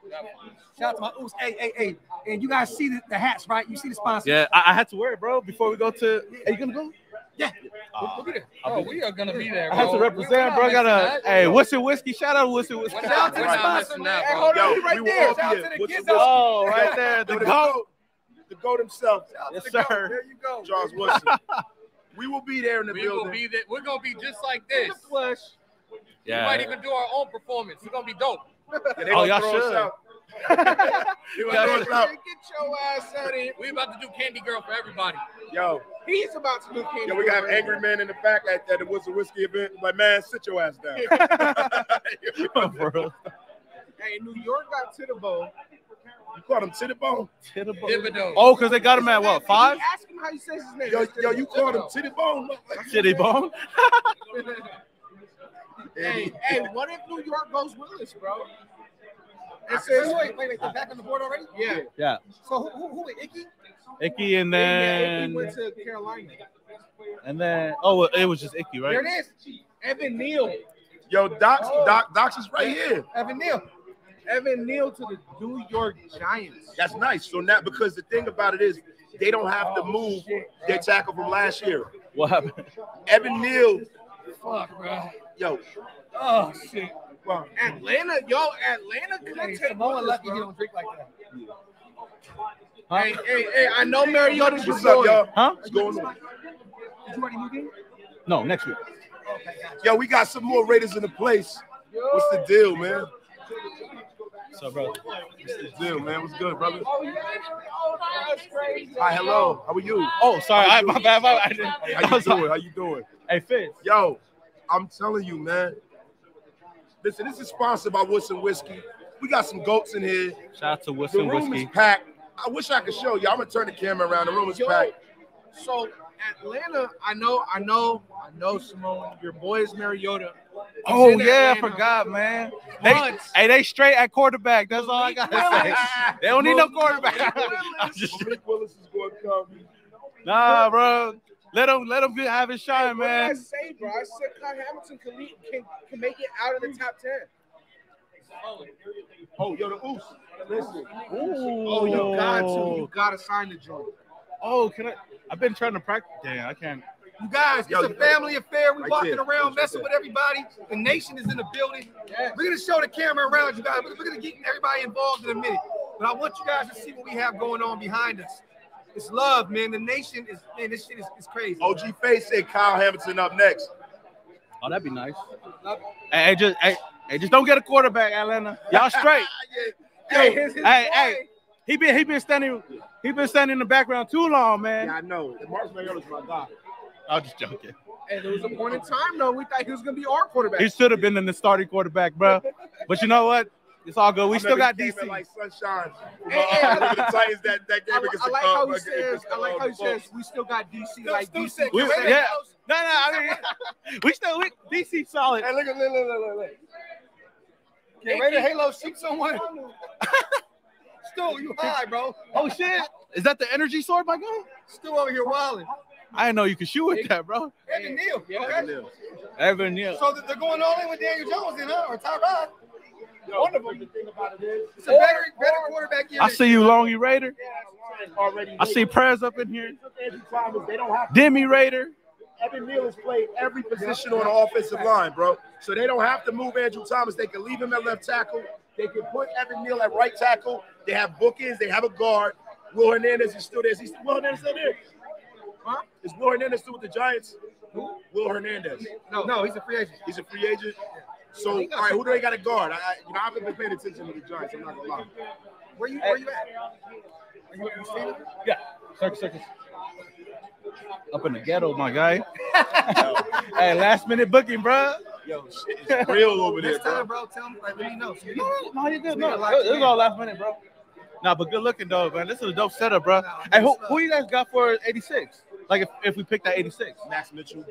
Definitely. Shout out to my oops. Hey, hey, hey. And you guys see the, the hats, right? You see the sponsor. Yeah, I, I had to wear it, bro, before we go to. Are you gonna go? Yeah. Ah, We'll be there. I'll Oh, we are gonna be there. I have to represent, bro. I gotta. not missing that. Hey, what's it whiskey? Shout out Whiskey whiskey. We're Shout out to We're the sponsor, man. Hey, hold on, Yo, he right there. all Shout out to there. the kids. Oh, right there, the goat. The goat himself, Yes, The goat. sir. There you go. Charles Woodson. we will be there in the We will be there. We're gonna be just like this. Flush. We might even do our own performance. It's gonna be dope. Yeah, Oh, y'all should. out. They gonna Y'all throw us should. out. Get your ass out of here. We about to do Candy Girl for everybody. Yo, He's about to do candy. yo, we got angry man in the back at, at the Woodson Whiskey event. Like, man, sit your ass down. Bro. Hey, New York got to the bowl. You called him Titty Bone? Thibodeaux. Oh, because they got him at what five? Ask him how he says his name. Yo, yo, you called him Titty Bone? Shitty bone. Hey, hey, what if New York goes Willis, bro? It says, wait, wait, wait. They're back on the board already? Yeah. Yeah. So who, who, who Ickey? Ickey and Yeah, he then went to Carolina. and then oh it was just Ickey, right? There it is. Evan Neal. Yo, Docs, oh. Doc, Docs is right here. Evan Neal. Evan Neal to the New York Giants. That's nice. So now, because the thing about it is, they don't have to move their tackle from last year. What happened? Evan Neal, Fuck, bro. yo, Oh shit. well, Atlanta, yo, Atlanta could Hey, take Samoa Willis, lucky he don't drink like that. Hey, hey, hey, I know Mariota's your what's up, boy. y'all? Huh? What's going on? Did you already move in? No, next week. Yo, we got some more Raiders in the place. What's the deal, man? So, bro. What's the deal, man? What's good, brother? Oh, yeah. Oh, that's crazy. Hi, hello. How are you? Oh, sorry. I, my bad. My. I didn't. Hey, how you doing? How you doing? hey, Fitz. Yo, I'm telling you, man. Listen, this is sponsored by Woodson Whiskey. We got some goats in here. Shout out to The room Whiskey. is packed. I wish I could show you. I'm gonna turn the camera around. The room is Yo, packed. So Atlanta, I know, I know, I know, Simone. Your boy is Mariota. Oh in yeah, I Atlanta. forgot, man. They, hey, they straight at quarterback. That's all I gotta say. They don't need no quarterback. I'm just- Malik Willis is going to come. nah, bro. Let him let him have his shine, What did I man. say, bro? I said Kyle Hamilton can, lead, can can make it out of the top ten. Oh, yo, the Oos. Listen. Oh, you got to, you got to sign the joint. Oh, can I? I've been trying to practice. Damn, I can't. You guys, Yo, it's a family affair. We right walking there. around messing there. with everybody. The nation is in the building. We're gonna show the camera around you guys. We're we're gonna get everybody involved in a minute. But I want you guys to see what we have going on behind us. It's love, man. The nation is man. This shit is, is crazy. OG Face said Kyle Hamilton up next. Oh, that'd be nice. Hey, hey, just hey, hey, just don't get a quarterback, Atlanta. Y'all straight. Hey, his, his hey, boy- hey, he been he been standing he been standing in the background too long, man. Yeah, I know. Marcus Mariota's my guy. I'm just joking. Hey, there was a point in time though we thought he was gonna be our quarterback. He should have been in the starting quarterback, bro. But you know what? It's all good. We I still got remember he came DC. like sunshine. From, Hey, hey, I the Titans that, that game I, against I like Cubs, how he says. I like how he says we still got DC Still- like still DC. said- We, Wait, wait, yeah. No, no, I mean, we still we DC solid. Hey, look at look, look, look, look, look. Get ready to Halo shoot someone. Still, you high, bro. Oh shit! Is that the energy sword, my guy? Still over here wilding. I didn't know you could shoot with that, bro. Evan Neal. Okay. Evan Neal. So they're going all in with Daniel Jones, then, huh? Or Tyrod. One of them. The thing about it is, It's a better, better quarterback here. I see you, Longy Raider. already. I see prayers up in here. They don't have. Demi Raider. Evan Neal has played every position on the offensive line, bro. So they don't have to move Andrew Thomas. They can leave him at left tackle. They can put Evan Neal at right tackle. They have bookends. They have a guard. Will Hernandez is still there. Is he Will Hernandez still there? Huh? Is Will Hernandez still with the Giants? Who? Will Hernandez. No, no, he's a free agent. He's a free agent. So, all right, who do they got to guard? I, I, you know, I haven't been paying attention to the Giants. I'm not gonna lie. Where you, where you at? Are you, you staying there? Yeah. Circus, circus. Up in the ghetto, my guy. hey, last minute booking, bro. Yo, shit is real over there, Next time, bro. bro, tell me, like, let me know. So you No, no, you good. We No, got a lot it was all last minute, bro. Nah, but good looking though, man. This is a dope setup, bro. Hey, who, who you guys got for 86? Like if, if we pick that 86. Max Mitchell.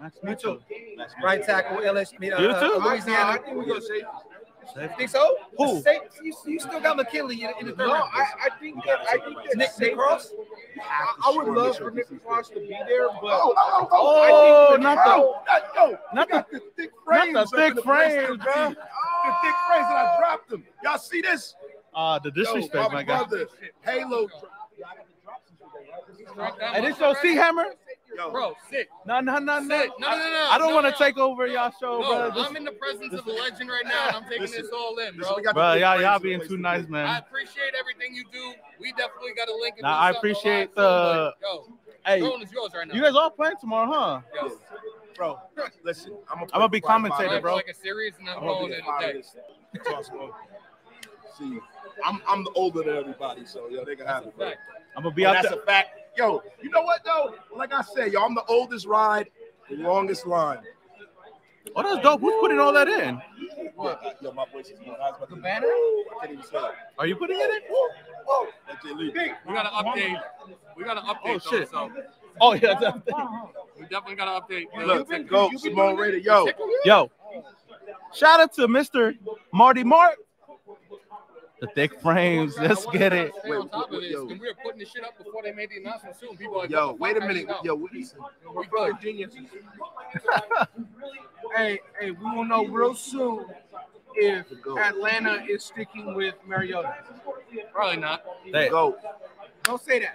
Max Mitchell. too. Max Right tackle, LSU. I mean, uh, You too? uh, I, nah, I Louisiana. think we go safe. Think so? Who? Say, you, you still got McKinley in, in the third No, round. I, I think that I think that Nick, Nick Cross? I, I would love for Nick Cross to be there, but Oh, oh, oh, Oh, I not the, the- oh, not, yo, not got the thick not the thick in the frames, bro. The thick frames, and I dropped them. Y'all see this? Uh, the disrespect, Yo, my guy. brother, Halo. And it's your C hammer? Yo, Bro, sit. No, no, no, no. Sit. No, no, no, no. I don't No, want to no. take over y'all show, No, bro. This- I'm in the presence of a legend right now, and I'm taking Listen, this all in, bro. we got the Bro, y'all, y'all being too nice, be. I appreciate everything you do. We definitely got a link. and Nah, I appreciate the- Yo, Hey, throne is yours right now. you guys all playing tomorrow, huh? Yo, Bro, listen, I'm gonna, I'ma be play five commentator, play minutes. bro. like a series, and I'm I'm gonna calling be it a five day. minutes. Talk slow. See, I'm I'm the older than everybody, so yo, they can have it. Bro. I'm gonna be Oh, out that's there. a fact. Yo, you know what though? Like I said, yo, I'm the oldest ride, the longest line. Oh, that's dope. Who's putting all that in? What? Yo, my voice is going. I was banner? I can't even say it. Are you putting it in? That's Jay Lee. We got to update. We got to oh, update. Oh, shit. Though, so Oh yeah. that's- we definitely got to update. Look, ticker. go, Simone Raider. Yo, Yo, shout out to Mr. Marty Mark. The thick frames. Let's get it. to Stay on top of this, Yo. and we were putting this shit up before they made the announcement. Soon people are like, yo, what wait a minute. you? Yo, what is we good. geniuses. hey, hey, we will know real soon if Atlanta is sticking with Mariota. Probably not. Hey, go? Don't say that.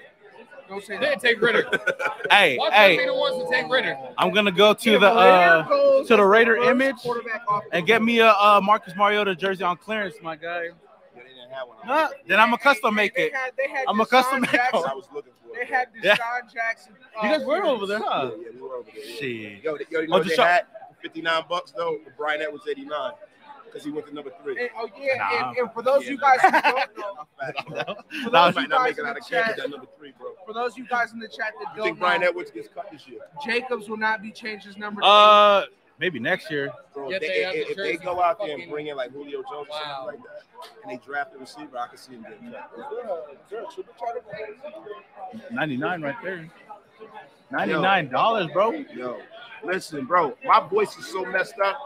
Don't say They that. take Ridder. hey, Why hey, be the ones to take Ridder? I'm gonna go to If the uh to the Raider image quarterback off the and get me a uh, Marcus Mariota jersey on clearance, my guy. They didn't have one. Nah, then I'm a custom make They it. had, they had I'm a custom make Jackson. I was looking for They had DeSean Yeah. Jackson. uh, You guys were over there, huh? Yeah, yeah, we were over there. yeah. Shit. Yo, they- yo, you Oh, know what they had? 59 bucks though. but Bryan Edwards 89 because he went to number three. And, oh yeah, Nah. and, and for those of you guys who don't know, for those of you guys in the of camp with chat, that number three, bro. for those you guys in the chat that You don't think Bryan know, Edwards gets cut this year? Jacobs will not be changed his number. to Uh, maybe next year. Bro, Yeah, if they, they have the if, if they go out there and bring in like Julio Jones or something like that, and they draft a receiver, I can see him getting cut. 99 right there. Ninety-nine dollars, bro. Yo, listen, bro, my voice is so messed up.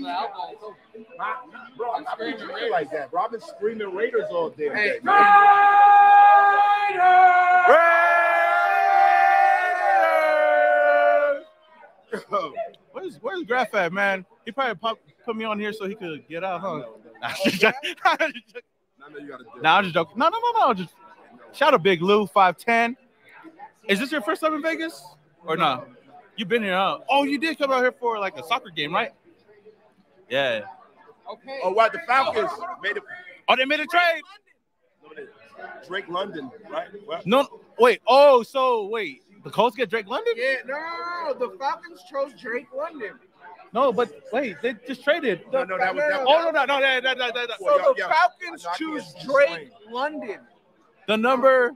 My- bro, I'm not been drinking like that, bro. I've been screaming Raiders all day. Hey, Where's Where's Graf at, man? He probably pop, put me on here so he could get out, huh? I know do nah, I'm just joking. No, no, no, no. Just shout out Big Lou, five ten. Is this your first time in Vegas or no? You've been here, huh? Oh, you did come out here for like a soccer game, right? Yeah. Okay. Oh, what the Falcons made it. Oh, they made a trade. Drake London, right? What? No, wait. Oh, so wait, the Colts get Drake London? Yeah, no, no, no, the Falcons chose Drake London. No, but wait, they just traded. No, no, that was that. Oh no, no, no, that, that, that, that, So Yo, the yo, Falcons I choose Drake. London. the number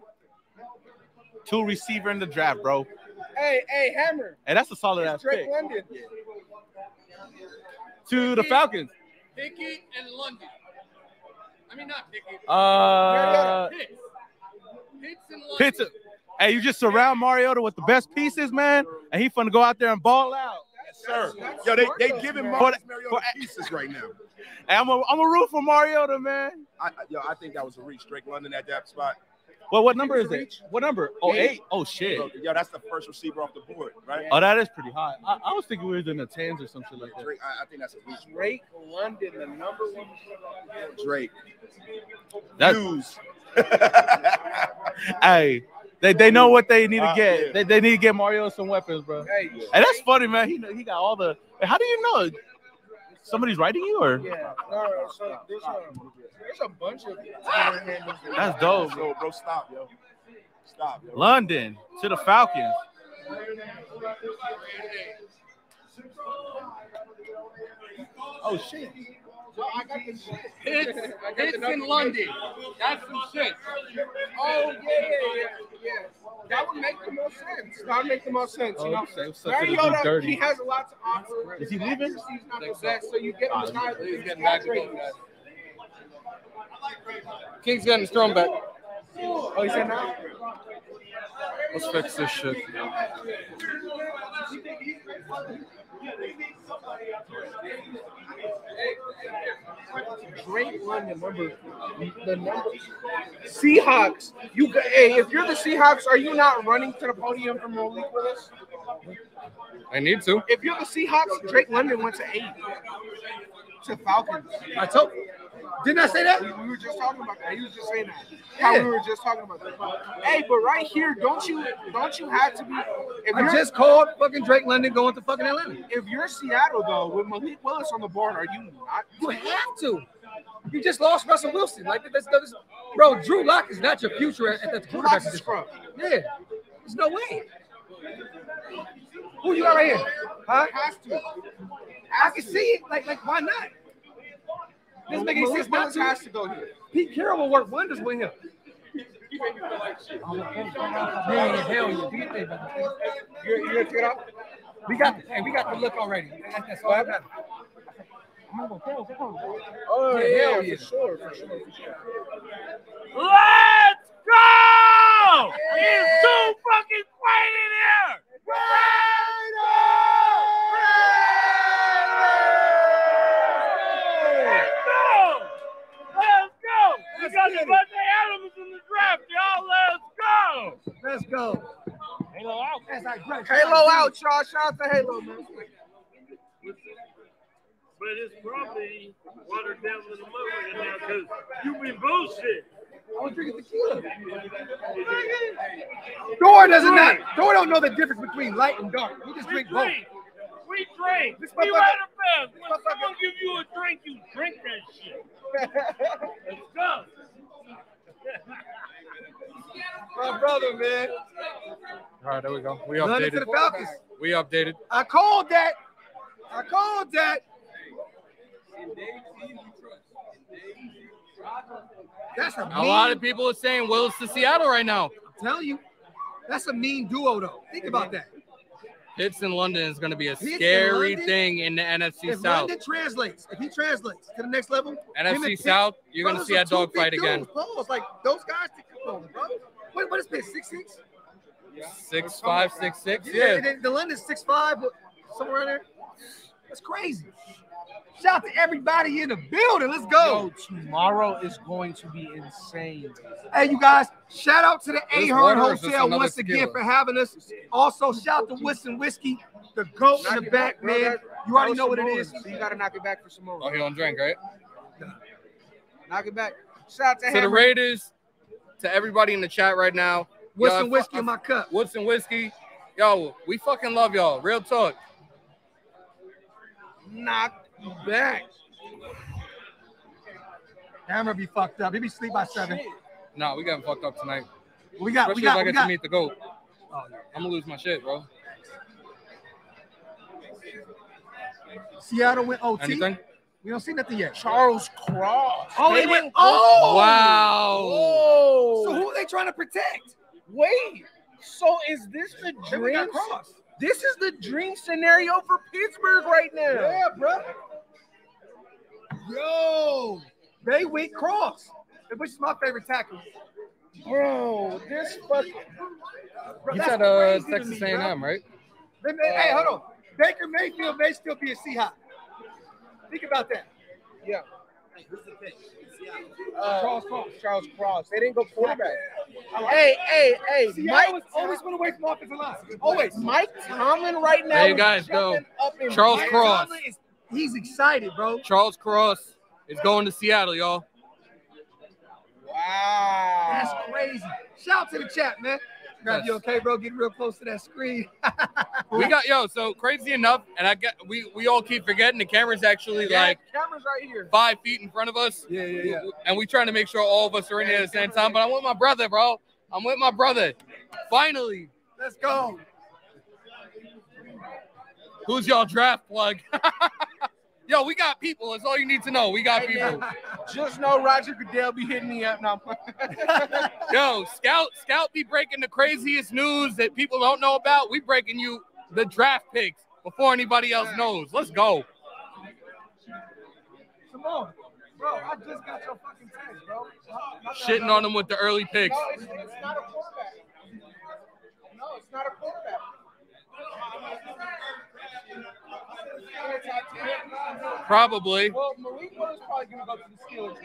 two receiver in the draft, bro. Hey, hey, Hammer. And that's a solid ass It's Drake pick London. to the Falcons. Pickett and London. I mean, not Pickett. Uh, Pitts. Pitts and London. Pitts. Hey, you just surround Mariota with the best pieces, man, and he finna go out there and ball out. Yes, sir. Yo, they they giving Marcus Mariota pieces right now. Hey, I'm a, I'm a root for Mariota, man. I, I- yo, I think that was a reach. Drake London at that spot. Well, what number is it? What number? Oh, eight. Oh shit. Yo, that's the first receiver off the board, right? Oh, that is pretty high. I, I was thinking we was in the tens or some shit like that. Drake, I, I think that's a reach. Drake London, the number one. Drake. That's, hey, they, they know what they need to Uh, get. yeah. They, they need to get Mario some weapons, bro. Hey, And that's funny, man. He he got all the. How do you know? Somebody's writing you, or yeah. No, so there's a, there's a bunch of that's dope. Yo, bro, stop, yo. Stop, yo. London to the Falcons. Oh shit. So I got the shit. Pitts, I got Pitts the in London. That's some shit. Oh yeah, yeah, yeah, yeah. That would make the most sense. That would make the most sense. You know, okay, what's up to the Mariota, he has a lot to offer. Is he leaving? accuracy's not the best, so you get him a guy He's who's getting back to accurate. going, King's getting his throne back. Oh, he said now. Let's fix this shit. Drake London number the number Seahawks. You got- hey, if you're the Seahawks, are you not running to the podium from Malik Willis? I need to. If you're the Seahawks, Drake London went to eight to Falcons. I told. Didn't I say that? We, we were just talking about that. He was just saying that. How Yeah. we were just talking about that. Hey, but right here, don't you don't you have to be? If I just called fucking Drake London going to fucking Atlanta. if you're Seattle though, with Malik Willis on the board, are you not? You have to. You just lost Russell Wilson. Like that's, that's bro. Drew Lock is not your future at, at the quarterback position. Yeah, there's no way. Who you got right here? Huh? Has to. I can see it. Like, like why not? This making sense Malik not Willis to. to go here. Pete Carroll will work wonders with him. Hell yeah. You're, you're gonna take it. We got the, hey, we got the look already. That's, that's what happened. Oh Yeah, yeah, hell yeah. for sure, for sure. Let's go! It's too fucking quiet in here! Let's go! Let's go! We Let's got get it. Davante Adams in the draft, y'all. Let's go! Let's go. Halo out. That's like great. Halo out, y'all. Shout out to Halo, man. But it's probably watered down to the motherfucker now because you've been bullshit. I was drinking tequila. Thor doesn't not. Thor don't know the difference between light and dark. He just We drink both. We drink. This we motherfucker- ride a fast. When motherfucker- someone give you a drink, you drink that shit. Let's go. My brother, man. All right, there we go. We London to the updated. Falcons. We updated. I called that. I called that. That's a, A lot of people are saying Willis to Seattle right now. I'm telling you, that's a mean duo though. Think about that. Pitts in London is going to be a scary London? thing in the NFC If South. London translates, if he translates to the next level, and NFC South, you're going to see two dogfight again. Pause. Like those guys, come on, bro. What, what is Pitts? Six six? Six five, six six. Yeah, Yeah. the, London's six five, but somewhere around there. That's crazy. Shout out to everybody in the building. Let's go. Yo, tomorrow is going to be insane. Hey, you guys, shout out to the This Ahern water is just Hotel once again tequila. for having us. Also, shout out to Woodson Whiskey, the goat in the back, Bro, man. that- You already know was what it Samoan. So you got to knock it back for Simone. Oh, he don't drink, right? Knock it back. Shout out to, To the Raiders, to everybody in the chat right now. Whistling Yo, Whiskey in my cup. Woodson whiskey. Yo, we fucking love y'all. Real talk. Knock back. Hammer be fucked up. He be sleep by seven. Nah, we got fucked up tonight. We got, Especially we got, if I we get got. to meet the goat. Oh, I'm gonna lose my shit, bro. Seattle went OT. Anything? We don't see nothing yet. Charles Cross. Oh, They they went. Oh, Wow. Whoa. So who are they trying to protect? Wait. So is this the dream? This is the dream scenario for Pittsburgh right now. Yeah, bro. Yo, they went Cross, which is my favorite tackle. Bro, this fucking Bro, You that's said uh, to Texas me, bro. A&M, right? They may- hey, hold on. Baker Mayfield may still be a Seahawk. Think about that. yeah. Uh, Charles Cross. Charles Cross. They didn't go quarterback. Hey, hey, hey, Seattle Mike. was always went away from offensive line. Always. Mike Tomlin right now. There you guys go. Up and Charles down. Cross. Tomlin is- he's excited, bro. Charles Cross is going to Seattle, y'all. Wow. That's crazy. Shout out to the chat, man. Grab you okay, bro? Get real close to that screen. We got yo, so crazy enough, and I get we we all keep forgetting the camera's actually Yeah, like cameras right here. five feet in front of us. Yeah, yeah, yeah. And we trying to make sure all of us are in here at the same time. But I'm with my brother, bro. I'm with my brother. Finally, Let's go. Who's y'all draft plug? yo, we got people. That's all you need to know. We got people. Just know Roger Goodell be hitting me up now. Yo, Scout, Scout be breaking the craziest news that people don't know about. We breaking you the draft picks before anybody else knows. Let's go. Come on. bro, I just got your fucking text, bro. Shitting on them with the early picks. No, it's, it's not a quarterback. No, it's not a quarterback. Probably. Well, Malik Willis probably gonna go to the Steelers.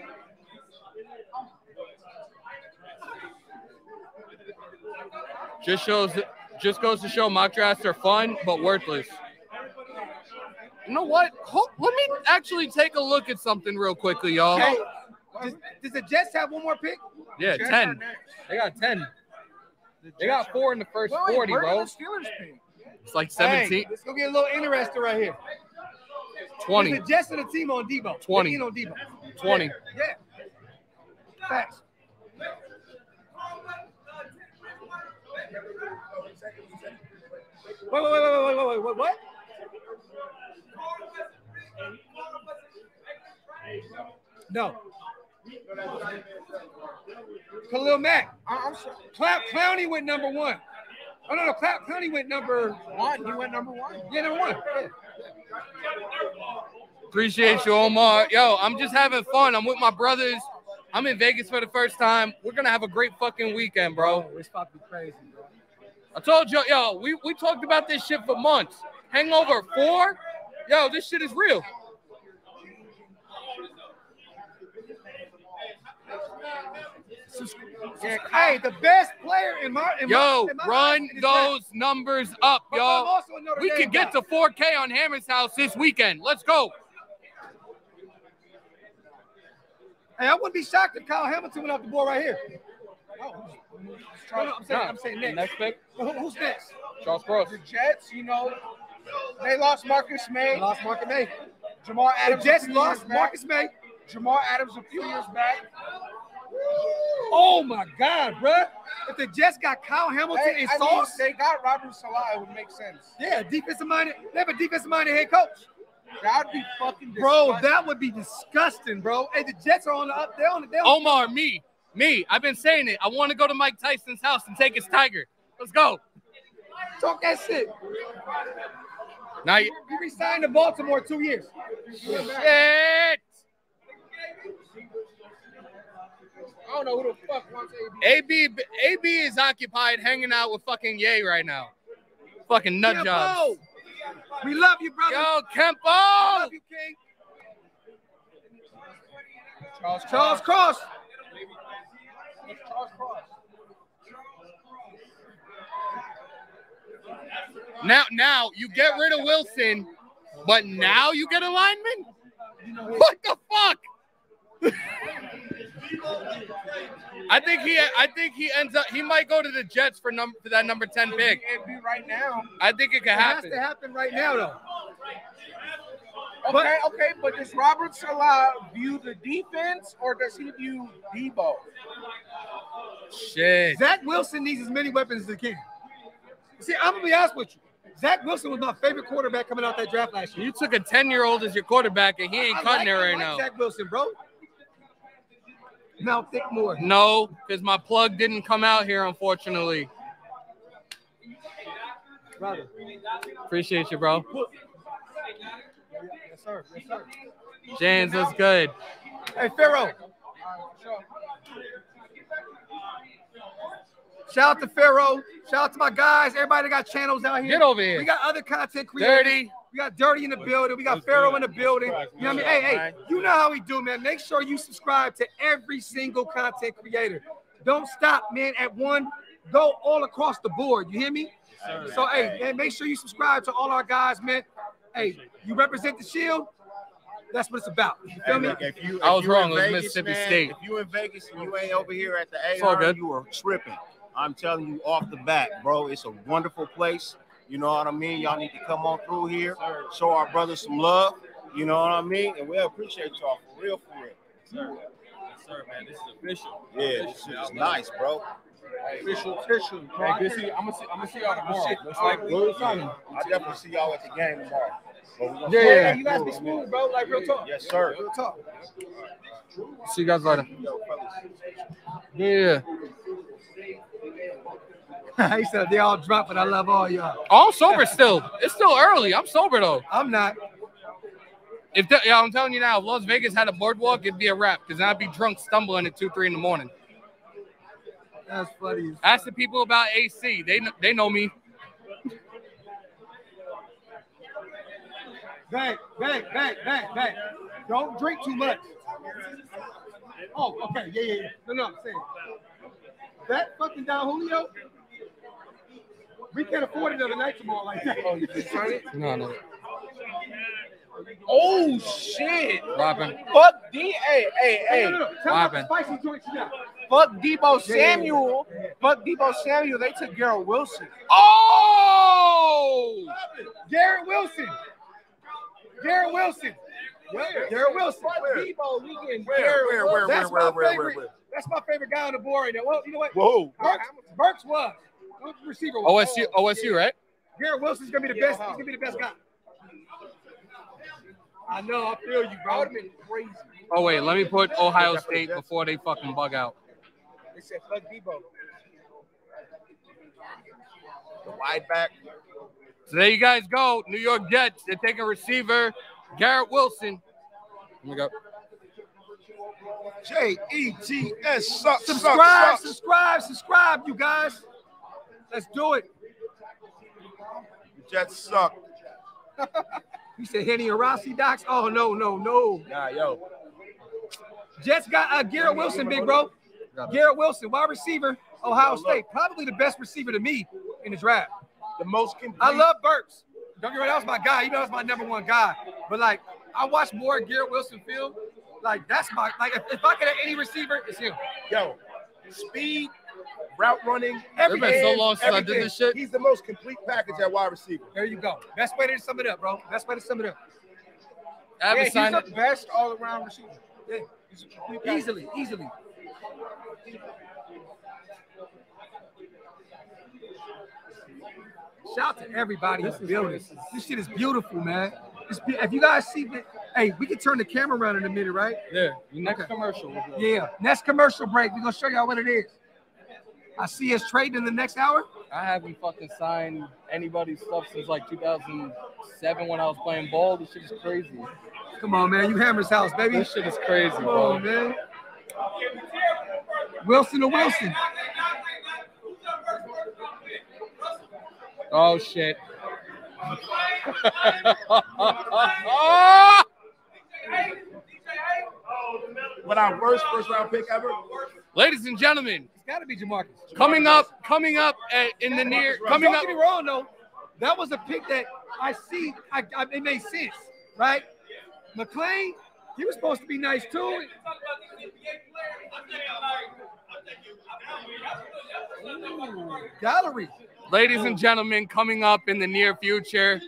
Just shows, just goes to show mock drafts are fun but worthless. You know what? Ho- Let me actually take a look at something real quickly, y'all. Hey, does, does the Jets have one more pick? Yeah, Jets ten. They got ten. They got four in the first Wait, wait, forty, bro. the Steelers pick? It's like Hey, seventeen. let's go get a little interesting right here. 20. It's the Jets and the team on Deebo. 20. on Deebo. 20. Yeah. Facts. Wait, wait, wait, wait, wait, wait, wait, what? No. Khalil Mack. I'm. sorry. Clown, Clowney went number one. Oh, no, no. Clap Clowney went number one. He went number one. Yeah, number one. Yeah. Appreciate you, Omar. Yo, I'm just having fun. I'm with my brothers. I'm in Vegas for the first time. We're gonna have a great fucking weekend, bro. Oh, it's about to be crazy, bro. I told you, yo, we, we talked about this shit for months. Hangover four, yo, this shit is real. Yeah, hey, the best player in my in Yo, my, in my run life is those numbers up, But I'm y'all. also a Notre We Dame could get guy. to 4K on Hammer's house this weekend. Let's go. Hey, I wouldn't be shocked if Kyle Hamilton went off the board right here. Oh, no, no, I'm saying, I'm saying next. Next pick, Who- who's next? Charles Cross. The Jets, you know, they lost Marcus Maye. They lost Marcus Maye. Jamal Adams. a Jets lost. Marcus Maye. Jamal Adams a few years back. Oh my God, bruh. If the Jets got Kyle Hamilton They, and I mean, Sauce, they got Robert Saleh. It would make sense. yeah, defensive minded. They have a defensive minded head coach. That'd be fucking Bro, disgusting. that would be disgusting, bro. Hey, the Jets are on the up. They're on the. They're on Omar, me, me. I've been saying it. I want to go to Mike Tyson's house and take his tiger. Let's go. Talk that shit. Now, you- You resigned to Baltimore two years. shit. I don't know who the fuck wants AB. AB AB is occupied hanging out with fucking Ye right now. Fucking nut Kempo, jobs. We love you, brother. Yo, We Kempo! love you, King. Charles, Charles Cross. Charles Cross. Now, now you get rid of Wilson, but now you get a lineman. What the fuck? I think he. I think he ends up. He might go to the Jets for number for that number ten pick. Can't be right now. I think it could It has to happen right now, though. Okay, okay, but does Robert Saleh view the defense or does he view Deebo? Shit. Zach Wilson needs as many weapons as he can. See, I'm gonna be honest with you. Zach Wilson was my favorite quarterback coming out that draft last year. You took a ten year old as your quarterback, and he ain't I cutting like- it I right like now. Zach Wilson, bro. Now think more. No, because my plug didn't come out here, unfortunately. Brother. Appreciate you, bro. Yes, sir. Yes, sir. James, that's good. Hey, Pharaoh. Shout out to Pharaoh. Shout out to my guys. Everybody that got channels out here. Get over here. We got other content creators. Dirty. We got Dirty in the building. We got Pharaoh in the building. You know what I mean? Hey, hey, you know how we do, man. Make sure you subscribe to every single content creator. Don't stop, man, at one. Go all across the board. You hear me? So, hey, man, make sure you subscribe to all our guys, man. Hey, you represent the shield. That's what it's about. You feel Hey, me? if you, I was wrong. It was Vegas, Mississippi man, State. If you in Vegas and you ain't over here at the It's all A, you are tripping. I'm telling you off the bat, bro. It's a wonderful place. You know what I mean? Y'all need to come on through here, show our brothers some love. You know what I mean? And we appreciate y'all for real, for real. Sir, Sir, man, this is official. Yeah, this shit is nice, bro. Official tissue. Hey, good see. I'm gonna see. I'm gonna see y'all tomorrow. Looks like I definitely see y'all at the game tomorrow. But we gonna Yeah, yeah, y'all you guys be it, smooth, bro. Like real talk. Yes, sir. Real talk. See you guys later. Yeah. he said they all drunk, but I love all y'all. I'm sober still. It's still early. I'm sober though. I'm not. If the, yeah, I'm telling you now, if Las Vegas had a boardwalk, it'd be a wrap because I'd be drunk stumbling at two, three in the morning. That's funny. Ask the people about AC. They kn- they know me. Bang, bang, bang, bang, bang. Don't drink too much. Oh, okay. Yeah, yeah, yeah. No, no, I'm saying. That fucking down Julio, we can't afford another night tomorrow like that. Oh, you just trying it? No, no. Oh shit! Robin. Fuck D. Hey, hey, Hey, hey. no, no, no. Tell What about the spicy joints you got. Fuck Deebo Yeah, yeah, yeah. Samuel. Fuck Deebo Samuel. They took Garrett Wilson. Oh! Garrett Wilson. Garrett Wilson. Where? Garrett Wilson. Where? Deebo, we getting Where, Garrett where, Wilson. where, That's where, my where, where, favorite. where? That's my favorite guy on the board right now. Well, you know what? Whoa. Burks, Burks was. Who's the receiver? OSU, OSU, right? Garrett Wilson's gonna be the best. He's gonna be the best guy. I know. I feel you, That bro. would have been crazy. Oh wait, let me put Ohio State before they fucking bug out. They said fuck Deebo. The wide back. So there you guys go. New York Jets. They're taking receiver Garrett Wilson. Let me go. J E T S suck, suck, Subscribe, subscribe, subscribe, you guys. Let's do it. Jets suck. You said Henny and Rossi docs? Oh no, no, no. Nah, yo. Jets got uh, Garrett Wilson, big bro. Garrett Wilson, wide receiver, Ohio State. Probably the best receiver to me in the draft. The most complete. I love Burks. Don't get me wrong, that was my guy. You know, that's my number one guy. But like, I watch more Garrett Wilson field. Like, that's my like. If, if I could have any receiver, it's him. Yo, speed, route running, It's been so everything, long since I did this shit. He's the most complete package at wide receiver. There you go. Best way to sum it up, bro. Best way to sum it up. I Yeah, he's signed the up. best all around receiver. Yeah. He's a complete package. Easily, easily. Shout out to everybody in the building. This shit is beautiful, man. It's be- if you guys see that, hey, we can turn the camera around in a minute, right? Yeah. Next Okay. commercial. Yeah. Next commercial break. We're gonna show y'all what it is. I see us trading in the next hour. I haven't fucking signed anybody's stuff since like 2007 when I was playing ball. This shit is crazy. Come on, man. You Hammer's house, baby. This shit is crazy, Come bro. on, man. Wilson to Wilson. Oh shit. But our worst first round pick ever. Ladies and gentlemen, It's got to be Jamarcus. coming up, coming up at, in the near, coming Don't up. get me wrong though. That was a pick that I see. I, I, it made sense, right? McLean, he was supposed to be nice too. Ooh, gallery. Ladies and gentlemen, coming up in the near future,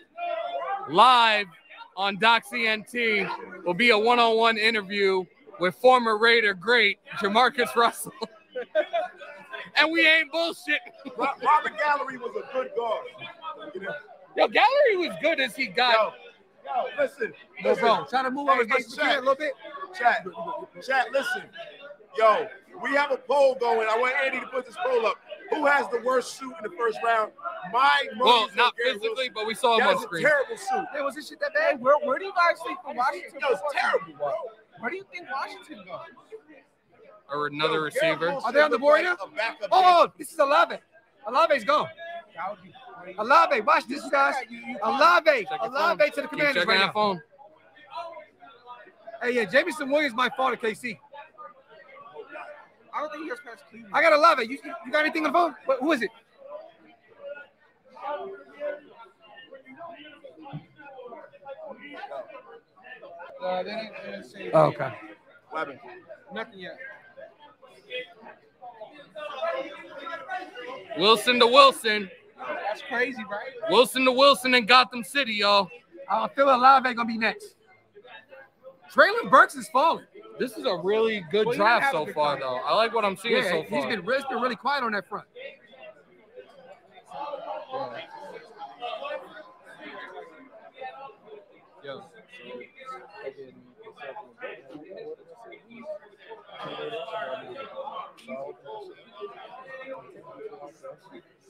live on DocCNT will be a one-on-one interview with former Raider great Jamarcus Russell. and we ain't bullshit. Robert Gallery was a good guard. You know? Yo, Gallery was good as he got. Yo, listen. No, listen. bro. Try to move over as Hey, much hey, as you can a little bit. Chat, chat, listen. Yo, we have a poll going. I want Andy to put this poll up. Who has the worst suit in the first round? My Well, not physically, but we saw him that on was screen. a terrible suit. Hey, was this shit that Hey, bad? where, where do you guys think the Washington? That was terrible, team bro. Where do you think Washington goes? Or another receiver. Are they on the board now? Oh, this is Olave. Olave's gone. That would be crazy. Olave, watch this, guys. Olave, Olave to the Commanders right now. phone. Hey, yeah, Jameson Williams might fall to KC. I don't think he goes past Cleveland. I got Olave. You, you got anything on the phone? What, who is it? Uh, they didn't, they didn't say Oh, okay. Weapon. nothing yet. Wilson to Wilson. That's crazy, right? Wilson to Wilson in Gotham City, y'all. Uh, I feel Olave gonna be next. Treylon Burks is falling. This is a really good Well, draft so far, time. though. I like what I'm seeing Yeah, so he's far. been, it's been really quiet on that front. Yo.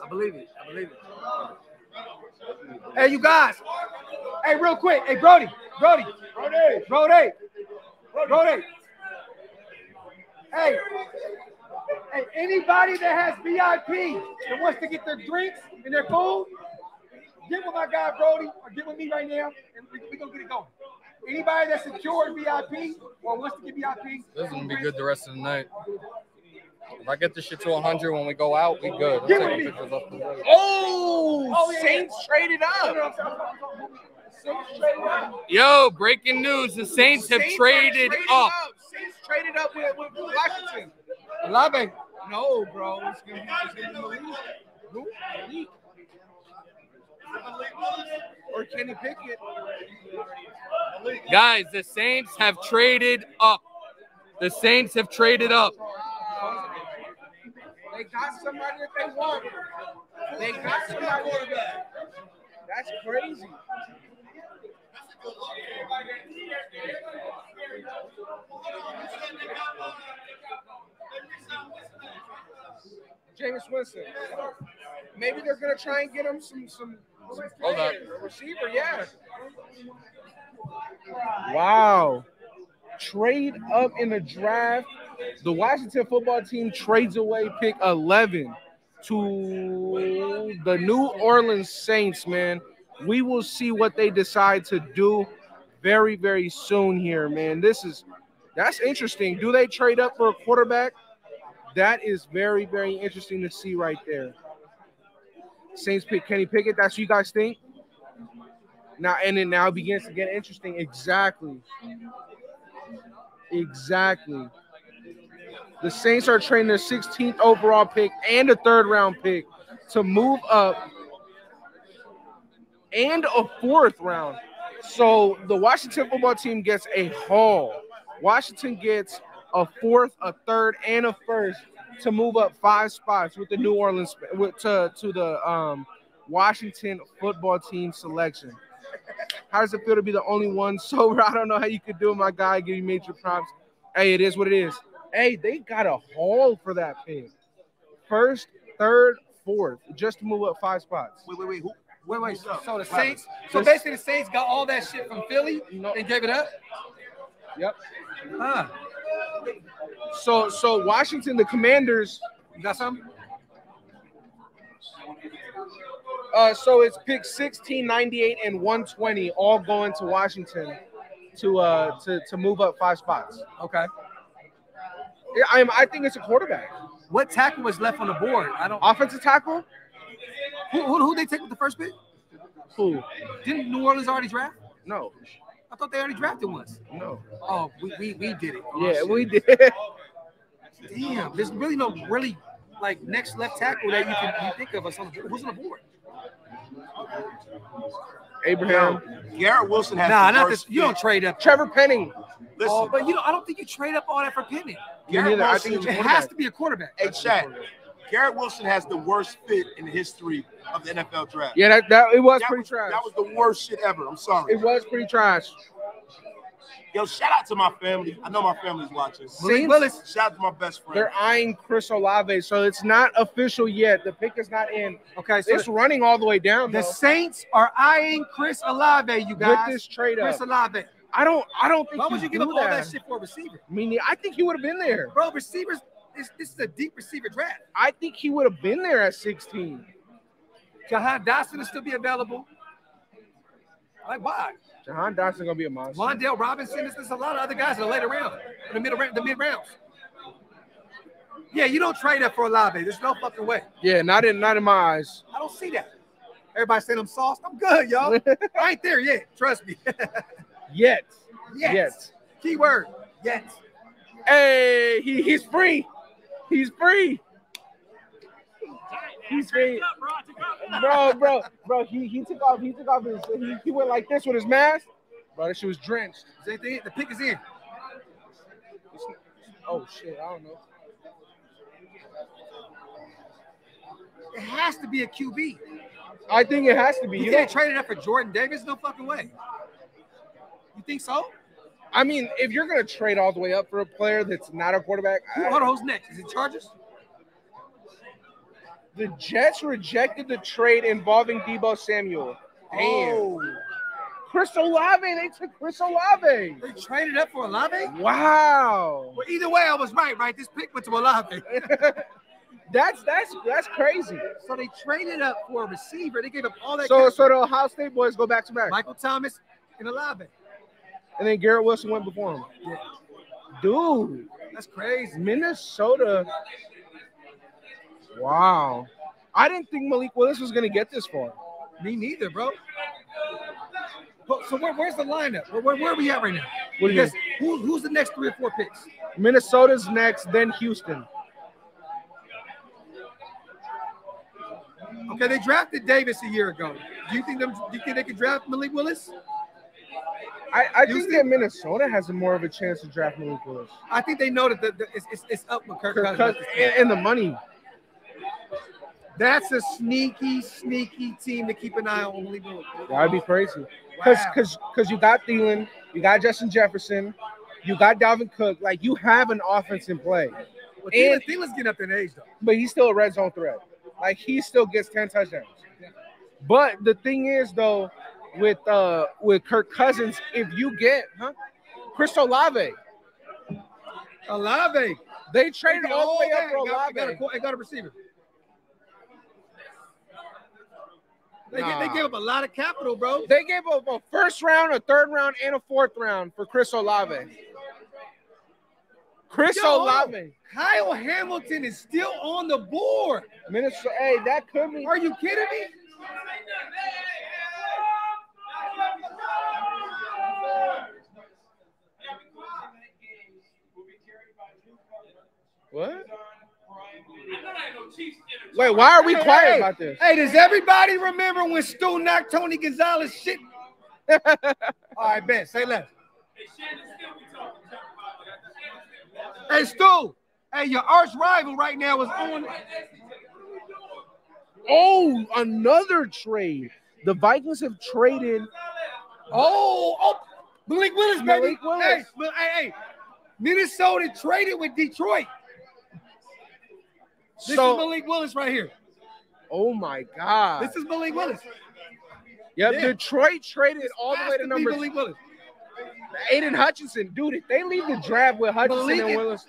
I believe it. I believe it. Hey, you guys. Hey, real quick. Hey, Brody. Brody. Brody. Brody. Brody. Hey. Hey, anybody that has VIP that wants to get their drinks and their food, get with my guy Brody or get with me right now, and we're we going to get it going. Anybody that's secured VIP or wants to get VIP, This is gonna be good the rest of the night. If I get this shit to 100 when we go out, we good. I'm Give pictures off the road. Oh, Oh, yeah. Saints traded up. Saints traded up. Yo, breaking news: the Saints have Saints are traded up. Saints traded up with, with Washington. Olave. No, bro. It's gonna be, it's gonna be Malik. Who? Malik. Or Kenny Pickett. Guys, the Saints have traded up. The Saints have traded up. They got somebody that they want. They got somebody. That's crazy. Jameis Winston. Maybe they're gonna try and get him some some. some Hold up. receiver, yeah. Wow. Trade up in the draft. The Washington football team trades away pick 11 to the New Orleans Saints, man. We will see what they decide to do very, very soon here, man. This is that's interesting. Do they trade up for a quarterback? That is very, very interesting to see right there. Saints pick Kenny Pickett. That's what you guys think? Now and it now begins to get interesting. Exactly. Exactly. The Saints are trading their 16th overall pick and a third round pick to move up and a fourth round. So the Washington football team gets a haul. Washington gets a fourth, a third, and a first to move up five spots with the New Orleans with to, to the um, Washington football team selection. How does it feel to be the only one sober? I don't know how you could do it, my guy. Give you major props. Hey, it is what it is. Hey, they got a haul for that pick. First, third, fourth, just to move up five spots. Wait, wait, wait. Who? Wait, wait. Who's up? So the Saints, so basically the Saints got all that shit from Philly and gave it up. Yep. Huh. So so Washington, the Commanders. You got something? Uh, so it's pick 16, 98, and 120, all going to Washington to uh to, to move up five spots. Okay. Yeah, I'm I think it's a quarterback. What tackle was left on the board? I don't. Offensive tackle? Who who, who they take with the first pick? Who? Didn't New Orleans already draft? No. I thought they already drafted once. No. Oh, we we, we did it. Oh, Yeah, shit. we did. Damn, there's really no really like next left tackle that you can you think of us on the, who's on the board. Abraham. Garrett Wilson has Nah, the not worst this. You don't trade up. Trevor Penning. Listen, Oh, but you know, I don't think you trade up all that for Penny. Garrett neither. I think It has to be a quarterback. hey, Chad, Garrett Wilson has the worst fit in the history of the NFL draft. Yeah, that, that it was that pretty was, trash. that was the worst shit ever. I'm sorry. it was pretty trash. Yo, shout out to my family. I know my family's watching. Saints- Willis. Shout out to my best friend. They're eyeing Chris Olave, so it's not official yet. The pick is not in. Okay, so It's running all the way down the though, Saints are eyeing Chris Olave. You with guys, this trade Chris up. Olave. I don't. I don't think. Why would you give up all that shit for a receiver, I mean, I think he would have been there. bro? Receivers. This, this is a deep receiver draft. I think he would have been there at 16. Jahan Dotson will still be available. Like why? Jahan Dotson gonna be a monster. Wan'Dale Robinson. There's, there's a lot of other guys in the later round, in the middle, round- the mid rounds. Yeah, you don't trade up for Olave. There's no fucking way. Yeah, not in not in my eyes. I don't see that. Everybody saying I'm sauced. I'm good, y'all. I ain't there yet. Trust me. Yet. yet. Yet. Keyword. Yet. Hey, he, he's free. He's free. He's free. Bro, bro, bro. He he took off. He took off his. He, he went like this with his mask. Bro, that shit was drenched. Same thing. The pick is in. Oh shit, I don't know. It has to be a QB. I think it has to be. You You can't know, trade it up for Jordan Davis? No fucking way. You think so? I mean, if you're gonna trade all the way up for a player that's not a quarterback, Who, I- hold on, who's next? Is it Chargers? the Jets rejected the trade involving Deebo Samuel. Damn. Oh, Chris Olave, they took Chris Olave. they traded up for Olave? Wow. Well, either way, I was right, right? This pick went to Olave. That's that's that's crazy. so they traded up for a receiver. They gave up all that. So so the Ohio State boys go back to back, Michael Thomas and Olave. And then Garrett Wilson went before him. Yeah, Dude, that's crazy. Minnesota. Wow. I didn't think Malik Willis was gonna get this far. Me neither, bro. But- So where, where's the lineup? Where, where, where are we at right now? What Because who, who's the next three or four picks? Minnesota's next, then Houston. Okay, they drafted Davis a year ago. Do you think them? Do you think they could draft Malik Willis? I, I think that Minnesota has more of a chance to draft Malik Willis. I think they know that the, the, it's, it's, it's up with Kirk, Kirk Cousins. And, and the money. That's a sneaky, sneaky team to keep an eye on. Malik Willis. That'd be crazy. Because Wow. because because you got Thielen, you got Justin Jefferson, you got Dalvin Cook. Like you have an offense in play, Well, Thielen, and- Thielen's getting up in age though. but he's still a red zone threat. Like he still gets 10 touchdowns. But the thing is though, with uh with Kirk Cousins, if you get huh, Chris Olave, Olave. they traded all the way up for Got- got, Olave. a, got a receiver. They, Nah. they gave up a lot of capital, bro. They gave up a first round, a third round, and a fourth round for Chris Olave. Chris Yo. Olave. Kyle Hamilton is still on the board. Minnesota, hey, that could be. Are you kidding me? What? Wait, why are we Hey, quiet hey, about this? Hey, does everybody remember when Stu knocked Tony Gonzalez shit? All right, Ben, Say less. Hey, Stu. Hey, your arch rival right now is on. Oh, another trade. The Vikings have traded. Oh, oh, Malik Willis, baby. Malik Willis. Hey, hey, hey. Minnesota traded with Detroit. This So- is Malik Willis right here. Oh my God. This is Malik Willis. Yep, yeah. Detroit traded all the way to to number. Malik Willis. Aidan Hutchinson, dude, if they leave the draft with Hutchinson Malik and Willis,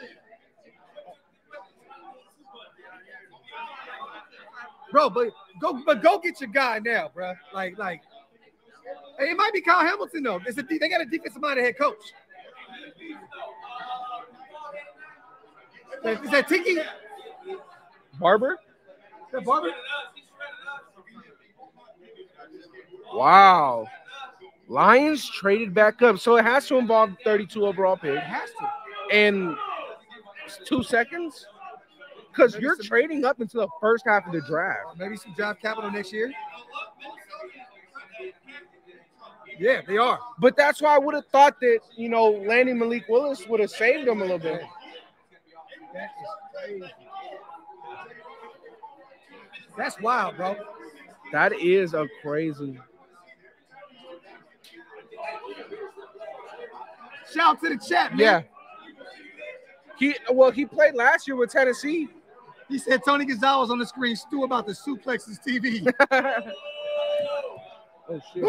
bro. But go, but go get your guy now, bro. Like, like, it might be Kyle Hamilton though. It's a, they got a defensive minded head coach. Is that Tiki? Barber. that Barber? Wow. Lions traded back up. So it has to involve 32 overall pick. It has to. And two seconds? Because you're trading up into the first half of the draft. Maybe some draft capital next year. Yeah, they are. But that's why I would have thought that, you know, landing Malik Willis would have saved them a little bit. That is crazy. That's wild, bro. That is a crazy. Shout out to the chat, man. Yeah. He well, he played last year with Tennessee. He said Tony Gonzalez on the screen, Stu about the suplexes TV. Oh, oh shit.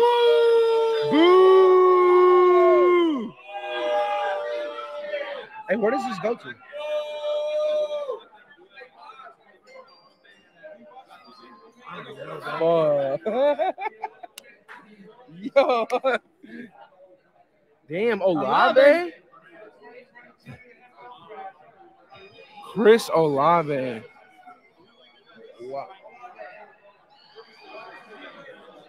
Boo! Hey, where does this go to? Yo. Damn, Olave. Chris Olave. Wow.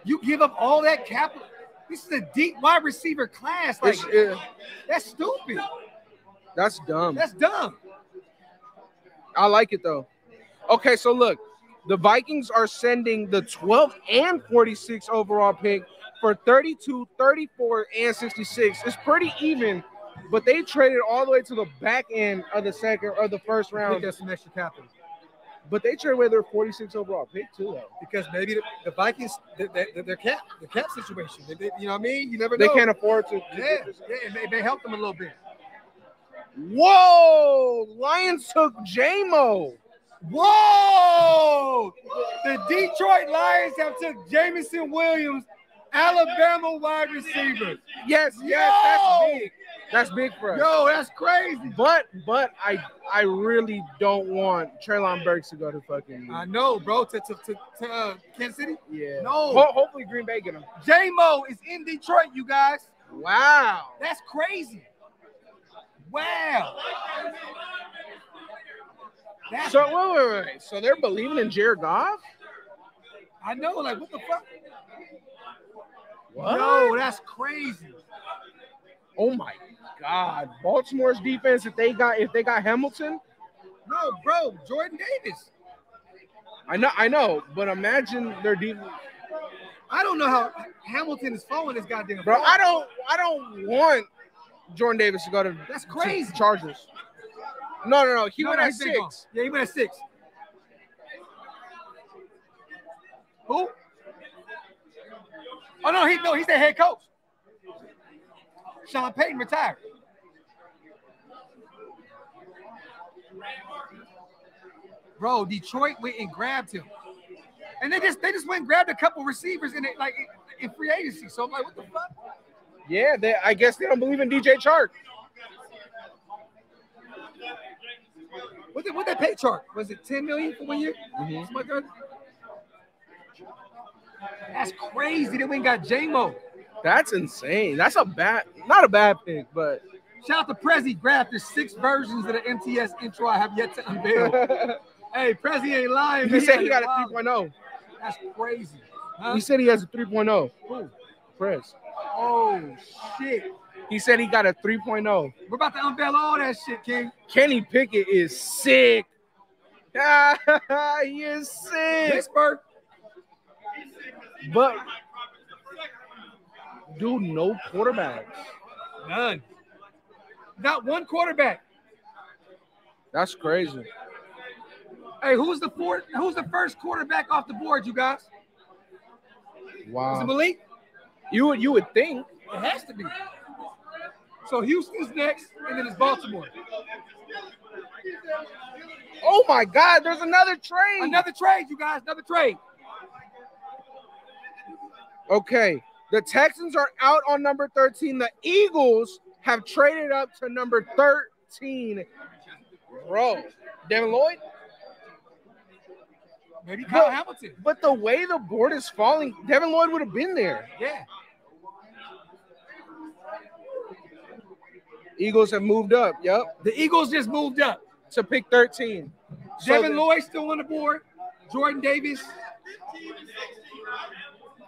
You give up all that capital. This is a deep wide receiver class. Like that's stupid. that's dumb. That's dumb. I like it though. Okay, so look, the Vikings are sending the 12th and 46 overall pick for 32, 34, and 66. It's pretty even, but they traded all the way to the back end of the second or the first round. that's some extra capital But they traded away their 46 overall pick too, though. because maybe the, the Vikings, the, the, their cap, the cap situation. They, they- you know what I mean? You never They can't afford to. Yeah, yeah, it may, it may help them a little bit. Whoa! Lions took JMO. Whoa! The Detroit Lions have took Jameson Williams, Alabama wide receiver. Yes, yes, Yo! that's big. That's big for us. Yo, that's crazy. But but I I really don't want Treylon Burks to go to fucking. I know, bro. To to to, to uh, Kansas City. yeah. No. Ho- hopefully Green Bay get him. J Mo is in Detroit, you guys. Wow. That's crazy. Wow. So wait, wait, wait. So they're believing in Jared Goff? I know, like what the fuck? What? Yo, that's crazy. Oh my God. Baltimore's defense, if they got if they got Hamilton, No, bro, Jordan Davis. I know, I know, but imagine their defense. I don't know how Hamilton is following this goddamn. Bro, ball. I don't I don't want Jordan Davis to go to That's to crazy. Chargers. No, no, no. He No, went no, at six. Yeah, he went at six. Who? Oh no, he no, he's the head coach. Sean Payton retired. Bro, Detroit went and grabbed him. And they just they just went and grabbed a couple receivers in it, like in free agency. So I'm like, what the fuck? Yeah, they, I guess they don't believe in DJ Chark. What did what they pay Chark? Was it 10 million for one year? Mm-hmm. Like that? That's crazy. They went got J-Mo. That's insane. That's a bad, not a bad pick, but Shout out to Prezi. Grabbed There's six versions of the MTS intro I have yet to unveil. hey, Prezi ain't lying. he said he got a Wow. 3.0. That's crazy. Huh? He said he has a 3.0. Who? Press. Oh shit. He said he got a 3.0. We're about to unveil all that shit, King. Kenny Pickett is sick. he is sick. Pittsburgh. But dude, no quarterbacks. None. Not one quarterback. That's crazy. Hey, who's the fourth? Who's the first quarterback off the board, you guys? Is it Wow. Malik? You would you would think. It has to be. So Houston's next, and then it's Baltimore. Oh my God, there's another trade. Another trade, you guys. Another trade. Okay. The Texans are out on number 13. The Eagles have traded up to number 13. Bro, Devin Lloyd? Maybe Kyle But- Hamilton. But the way the board is falling, Devin Lloyd would have been there. Yeah. Eagles have moved up. Yep. The Eagles just moved up. To pick 13. So Devin Lloyd still on the board. Jordan Davis.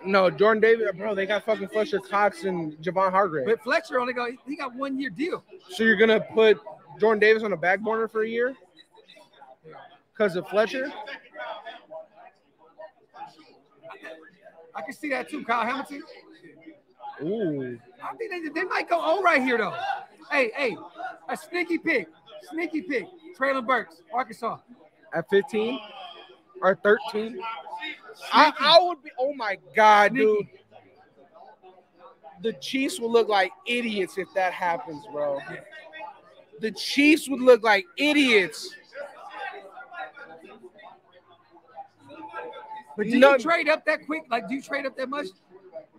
No, Jordan Davis, bro, they got fucking Fletcher Cox and Javon Hargrave. But Fletcher only got he got one year deal. So you're gonna put Jordan Davis on the back burner for a year because of Fletcher? I can see that too, Kyle Hamilton. Ooh, I think they, they might go all right here though. Hey, hey, a sneaky pick, sneaky pick. Treylon Burks, Arkansas. at 15 or 13. I, I would be. Oh my god, dude. The Chiefs would look like idiots if that happens, bro. The Chiefs would look like idiots. But do No- you trade up that quick? Like, do you trade up that much?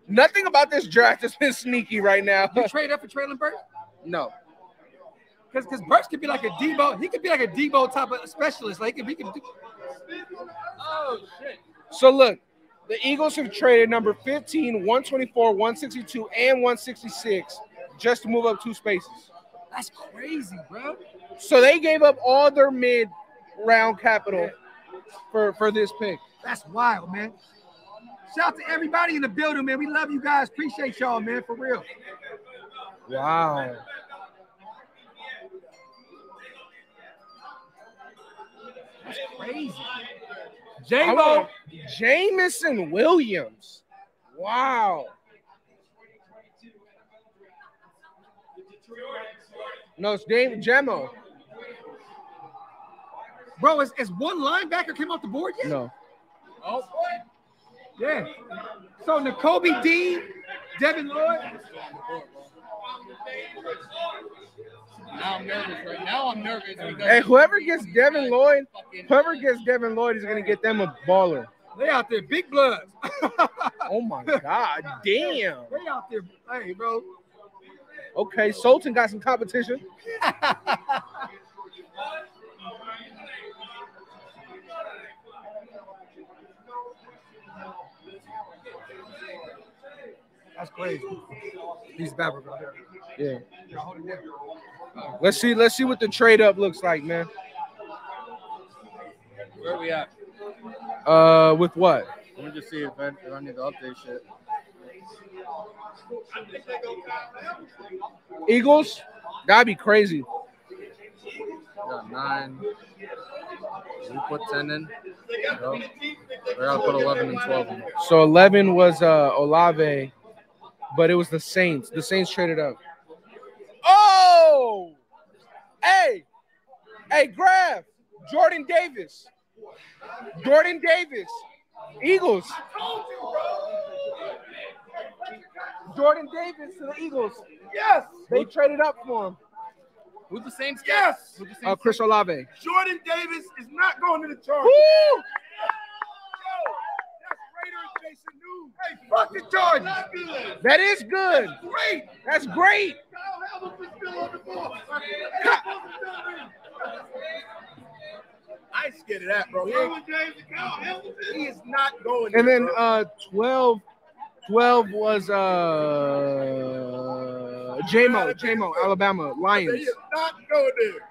Nothing about this draft has been sneaky right now. You trade up for Treylon Burks? no. Because because Burks could be like a Deebo. He could be like a Deebo type of specialist. Like, if he can do. Oh shit. So look, the Eagles have traded number 15, 124, 162, and 166 just to move up two spaces. That's crazy, bro. So they gave up all their mid round capital for, for this pick. That's wild, man. Shout out to everybody in the building, man. We love you guys. Appreciate y'all, man, for real. Wow. That's crazy. I J-Mo. Jameson Williams. Wow. No, it's Dame Jemo. Bro, is, is one linebacker came off the board yet? No. Oh, yeah. So Nakobe Dean, Devin Lloyd. Now I'm nervous right now. I'm nervous Hey, whoever gets Devin Lloyd, whoever gets Devin Lloyd is gonna get them a baller. They out there, big blood. Oh my god, damn. They out there, hey, bro. Okay, Sultan got some competition. That's crazy. He's bad, bro. Yeah. Yeah, hold it down. Let's see. Let's see what the trade up looks like, man. where we at? Uh, with what? Let me just see if I, if I need to update shit. Eagles? That'd be crazy. Got nine. We put ten in. Yep. We gotta put eleven and twelve in. So 11 was uh Olave, but it was the Saints. The Saints traded up. Oh! Hey! Hey, Graf! Jordan Davis. Jordan Davis. Eagles. Jordan Davis to the Eagles. Yes. They traded up for him. Who's the Saints? got? Yes. Who's the Saints? Uh, Chris Olave. Jordan Davis is not going to the Chargers. Woo! That's Raiders Jason New. Hey, fuck the Chargers. That is good. Great. That's great. Kyle Hamilton's still on the ball. I scared of that, bro. He, he is not going. And then uh 12 12 was uh JMO, JMO, Alabama, he Lions. is not going there.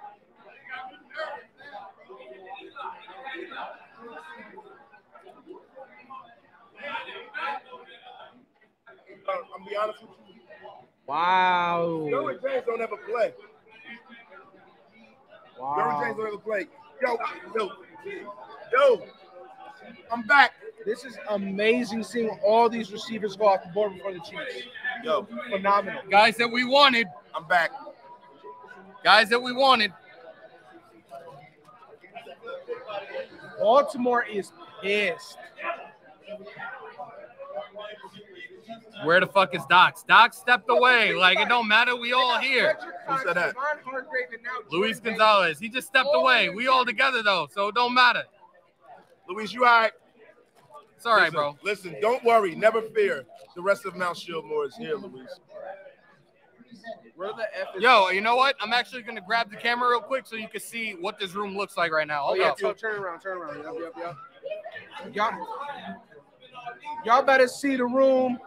I'm gonna be honest with you. Wow. Derwin James don't ever play. Derwin James don't ever play. Yo, yo, yo. I'm back. This is amazing seeing all these receivers go off the board before the Chiefs. Yo, Phenomenal. Guys that we wanted. I'm back. Guys that we wanted. Baltimore is pissed. Where the fuck is Dox? Doc stepped away. Like it don't matter. We all here. Who said that? Luis Gonzalez. He just stepped away. We all together though, so it don't matter. Luis, you all right? It's all right, Listen, bro. Listen, don't worry. Never fear. The rest of Mount Shieldmore is here, Luis. Where the F is Yo, you know what? I'm actually gonna grab the camera real quick so you can see what this room looks like right now. Oh yeah, so turn around, turn around. Yep, yep, yep. Y'all, y'all better see the room.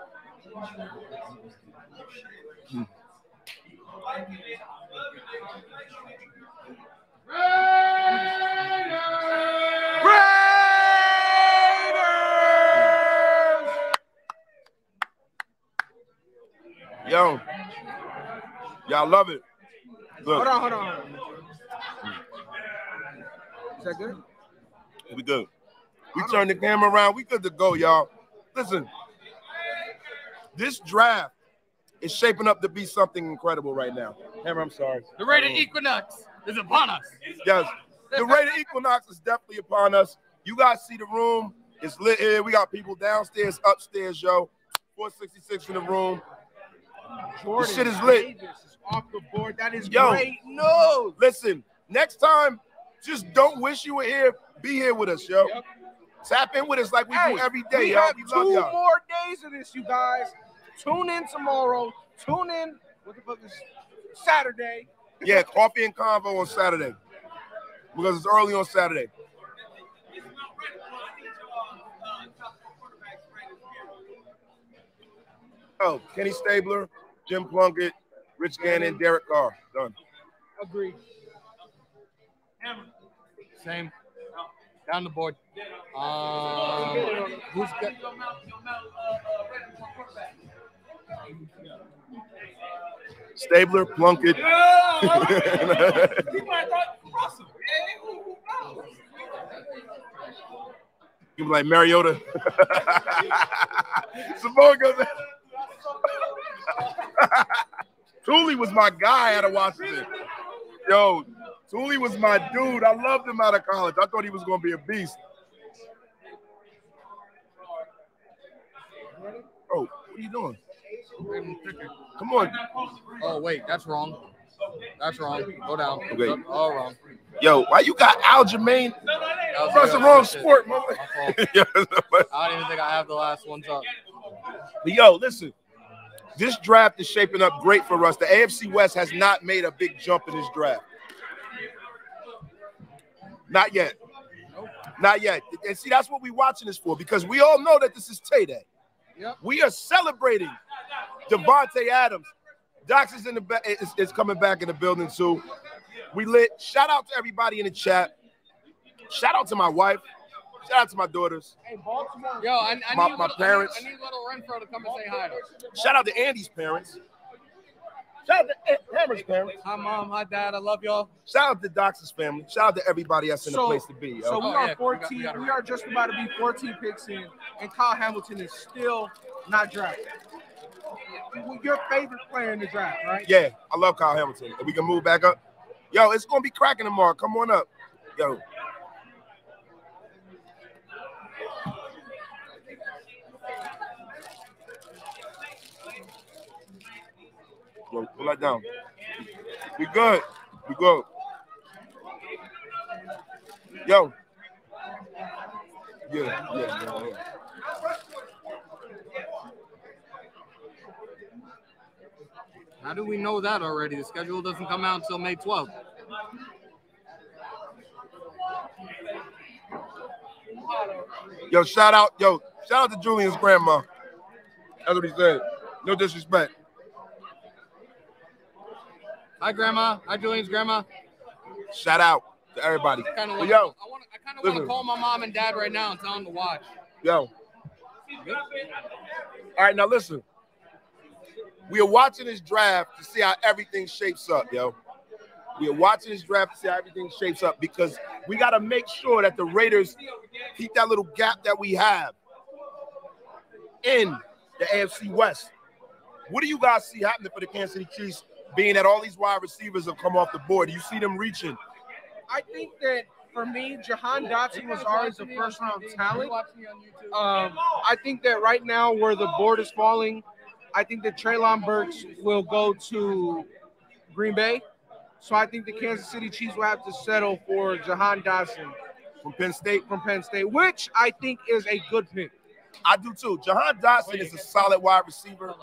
Yo, y'all love it. Look, Hold on, hold on. Is that good? we good. We turned the camera around. We good to go, y'all. Listen, this draft is shaping up to be something incredible right now. Hammer, I'm sorry. The rated Equinox is upon us. Yes, the rated Equinox is definitely upon us. You guys see the room. It's lit here. We got people downstairs, upstairs, yo. 466 in the room. Jordan shit is lit. Davis is off the board. That is Yo, great news. Listen, next time, just don't wish you were here. Be here with us, yo. Tap in with us like we Hey, do every day, we y'all. have We two y'all. more days of this, you guys. Tune in tomorrow. Tune in. What the fuck is Saturday? Yeah, coffee and convo on Saturday because it's early on Saturday. Oh, Kenny Stabler, Jim Plunkett, Rich Gannon, Derek Carr. Done. Agreed. Same. Down the board. Um, who's got? Stabler, Plunkett. You be like Mariota. Samoa goes. Thule was my guy out of Washington. Yo, Thule was my dude. I loved him out of college. I thought he was going to be a beast. Oh, what are you doing? Come on. Oh wait, that's wrong. That's wrong. Go down. Okay. All wrong. Yo, why you got Al Jermaine? That was That's the wrong Shit. sport, My. I don't even think I have the last ones up. But yo, listen, this draft is shaping up great for us. The AFC West has not made a big jump in this draft. Not yet. Not yet. And see, that's what we're watching this for because we all know that this is Tay Day. Yep. We are celebrating Davante Adams. Dox is in the ba- is, is coming back in the building too. We lit. Shout out to everybody in the chat. Shout out to my wife. Shout out to my daughters. Hey, Baltimore. Yo, I, I My- need my little, parents. I need, I need little Renfrow to come and say hi. Shout out to Andy's parents. Shout out to Hammer's parents. Hi, mom. Hi, dad. I love y'all. Shout out to Dox's family. Shout out to everybody that's in the place to be. Yo. So we Oh, are yeah, we got- 14. we We, got it. are just about to be 14 picks in, and Kyle Hamilton is still not drafted. Your favorite player in the draft, right? yeah, I love Kyle Hamilton. If we can move back up. Yo, it's gonna be cracking tomorrow. Come on up. Yo. Yo, pull that down. We good. We good. Yo. Yeah, yeah, yeah, yeah. How do we know that already? The schedule doesn't come out until May 12th. Yo, shout out, yo, shout out to Julian's grandma. That's what he said. No disrespect. Hi, Grandma. Hi, Julian's grandma. Shout out to everybody. Kind of But want. yo, I want. I kind of want to call my mom and dad right now and tell them to watch. yo. All right, now listen. We are watching this draft to see how everything shapes up, yo. We are watching this draft to see how everything shapes up because we got to make sure that the Raiders keep that little gap that we have in the AFC West. What do you guys see happening for the Kansas City Chiefs, being that all these wide receivers have come off the board? Do you see them reaching? I think that for me, Jahan Dotson was always a first round talent. Um, I think that right now, where the board is falling, I think that Treylon Burks will go to Green Bay. So I think the Kansas City Chiefs will have to settle for Jahan Dotson from Penn State. From Penn State, which I think is a good pick. I do too. Jahan Dotson is a solid wide receiver.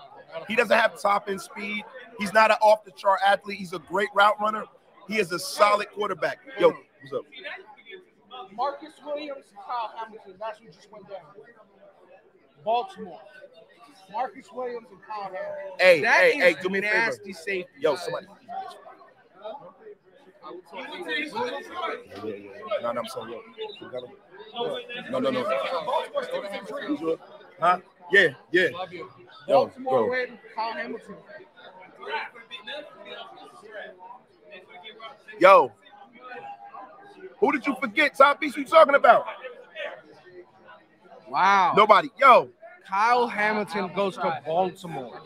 He doesn't have top end speed. He's not an off the chart athlete. He's a great route runner. He is a solid quarterback. Yo, what's up? Marcus Williams, Kyle Hamilton. That's what just went down. Baltimore. Marcus Williams and Kyle Hamilton. Hey, That hey, is hey, do me a favor. nasty safety. Yo, somebody. Yeah, yeah, yeah. No, no, I'm sorry. Yo. You got him? No, no, no. Huh? Yeah, yeah. Yo, Baltimore bro. went Kyle Hamilton. Yo. Who did you forget? Top piece you talking about? Wow. Nobody. Yo. Kyle Hamilton goes to Baltimore.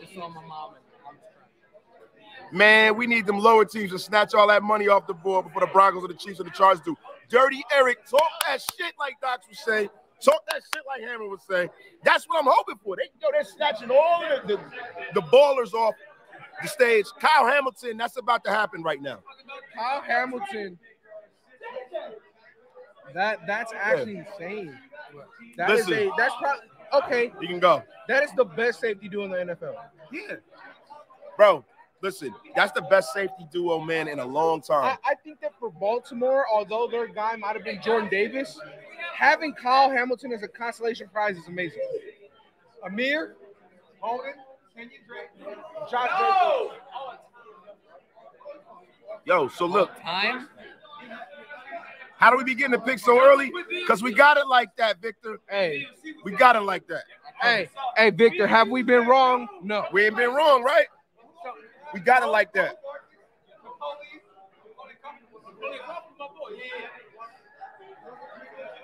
Man, we need them lower teams to snatch all that money off the board before the Broncos or the Chiefs or the Chargers do. Dirty Eric, talk that shit like Dox was saying. Talk that shit like Hammer was saying. That's what I'm hoping for. They, yo, they're snatching all the, the, the ballers off the stage. Kyle Hamilton, that's about to happen right now. Kyle Hamilton. That that's actually insane. That is Listen. a that's probably okay. You can go. That is the best safety duo in the NFL. Yeah. Bro, listen, that's the best safety duo, man, in a long time. I, I think that for Baltimore, although their guy might have been Jordan Davis, having Kyle Hamilton as a consolation prize is amazing. Ameer, Holden, Kenyon Drake, Josh Jacobs. Yo, so look, Time? How do we be getting the pick so early? Because we got it like that, Victor. Hey, we got it like that. Hey, hey, Victor, have we been wrong? No. We ain't been wrong, right? We got it like that.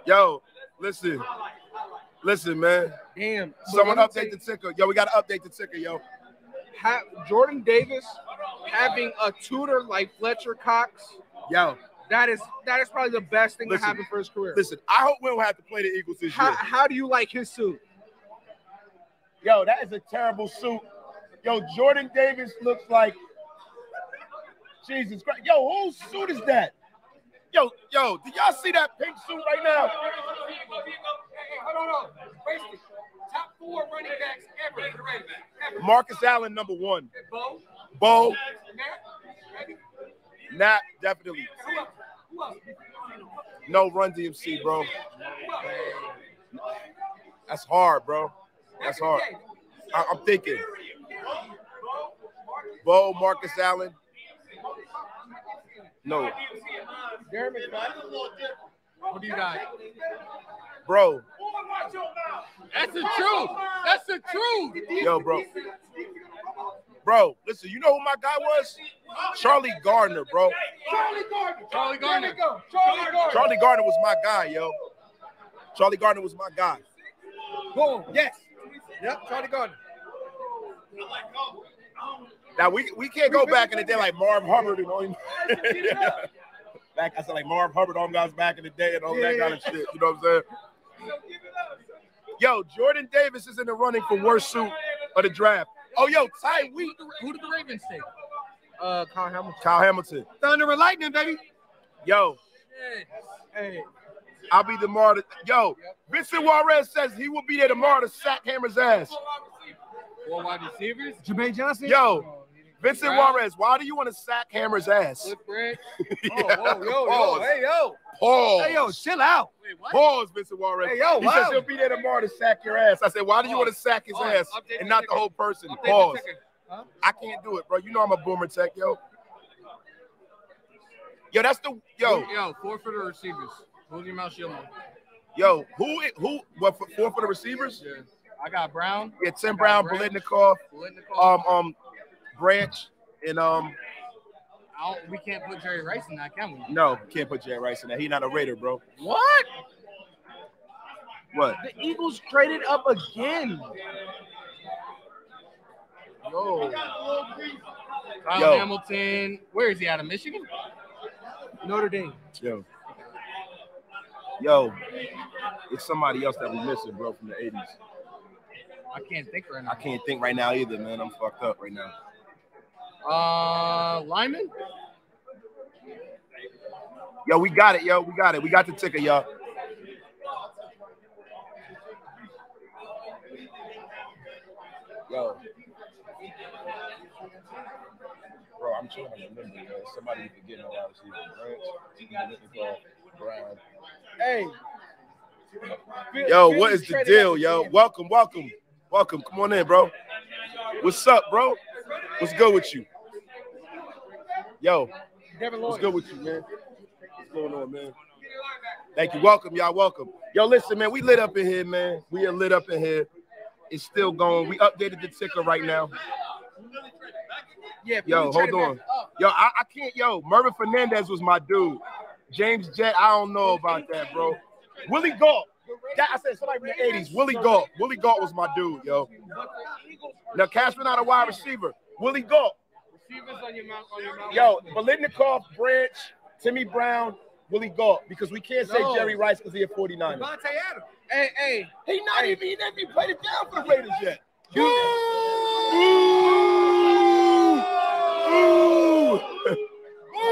Yo, listen. Listen, man. Damn. Someone But let me update the ticker. Yo, we got to update the ticker, yo. Ha- Jordan Davis having a tutor like Fletcher Cox. Yo. That is that is probably the best thing Listen, to happen for his career. Listen, I hope we don't have to play the Eagles this How, year. how do you like his suit? Yo, that is a terrible suit. Yo, Jordan Davis looks like Jesus Christ. Yo, whose suit is that? Yo, yo, do y'all see that pink suit right now? Hold on, Top four running backs ever for the Ravens. Ever. Marcus Allen, number one. Bo. Bo, Matt, maybe. Nat, definitely. Who else? Who else? No run DMC, bro. That's hard, bro. That's hard. I, am thinking. Bo, Marcus Allen. No, What do you got? bro. That's the truth. That's the truth. Yo, bro. Bro, listen, you know who my guy was? Charlie Garner, bro. Charlie Garner. Charlie Garner. There go. Charlie Garner. Charlie Garner was my guy, yo. Charlie Garner was my guy. Boom. Yes. Yep. Charlie Garner. Now we we can't go back in the day like Marv Hubbard and all. back I said like Marv Hubbard, all guys back in the day and all that kind of shit. You know what I'm saying? Yo, Jordan Davis is in the running for worst suit of the draft. Oh, yo, Ty Wheat. Who did the Ravens take? Uh, Kyle Hamilton. Kyle Hamilton. Thunder and lightning, baby. Yo, Hey, I'll be tomorrow. To, yo, Vincent Juarez says he will be there tomorrow to sack Hammer's ass. Four wide receivers. Jermaine Johnson. Yo, Vincent Brown. Juarez, why do you want to sack Hammer's ass? Flip. Yeah. Oh, yo, yo, Pause. hey, yo. Pause. Hey, yo, chill out. Wait, what? Pause, Vincent Juarez. Hey, yo, he wow. says he'll be there tomorrow to sack your ass. I said, why do you want to sack his Pause. ass Update and not the ticker. whole person? Update Pause. ticker. I can't do it, bro. You know I'm a boomer tech, yo. Yo, that's the yo, Yo, four for the receivers. Hold your mouth shut. yo. Who who? What for, four for the receivers? Yeah. I got Brown. Yeah, Tim I Brown, Branch, Biletnikoff, Biletnikoff. um, um, Branch, and um. I don't- we can't put Jerry Rice in that, can we? No, can't put Jay Rice in there. He not a Raider, bro. what? What? The Eagles traded up again. Yo, Kyle Yo. Hamilton. Where is he out of Michigan? Notre Dame. Yo. Yo, it's somebody else that we missing, bro, from the 80s. I can't think right now. I can't think right now either, man. I'm fucked up right now. Uh, Lyman. Yo, we got it, yo. We got it. We got the ticker, yo. Yo. Bro, I'm trying to remember, yo. Somebody you could get no wide receiver. Branch, Brown. Hey. Yo, what is the deal, yo? Welcome, welcome, welcome. Come on in, bro. What's up, bro? What's good with you? Yo, what's good with you, man? What's going on, man? Thank you. Welcome, y'all. Welcome. Yo, listen, man. We lit up in here, man. We are lit up in here. It's still going. We updated the ticker right now. Yeah, Yo, hold on. Yo, I, I can't. Yo, Mervin Fernandez was my dude. James Jett, I don't know about that, bro. Willie Gault. That, I said somebody from the 80s. Willie Gault. Willie Gault was my dude, yo. Now, Cashman out a wide receiver. Willie Gault. Receivers on your mouth, on your mouth. Yo, Biletnikoff, Branch, Timmy Brown, Willie Gault. Because we can't say No. Jerry Rice because he had 49. Davante Adams. Hey, hey. He not even, he didn't even played it down for the Raiders yet. Ooh!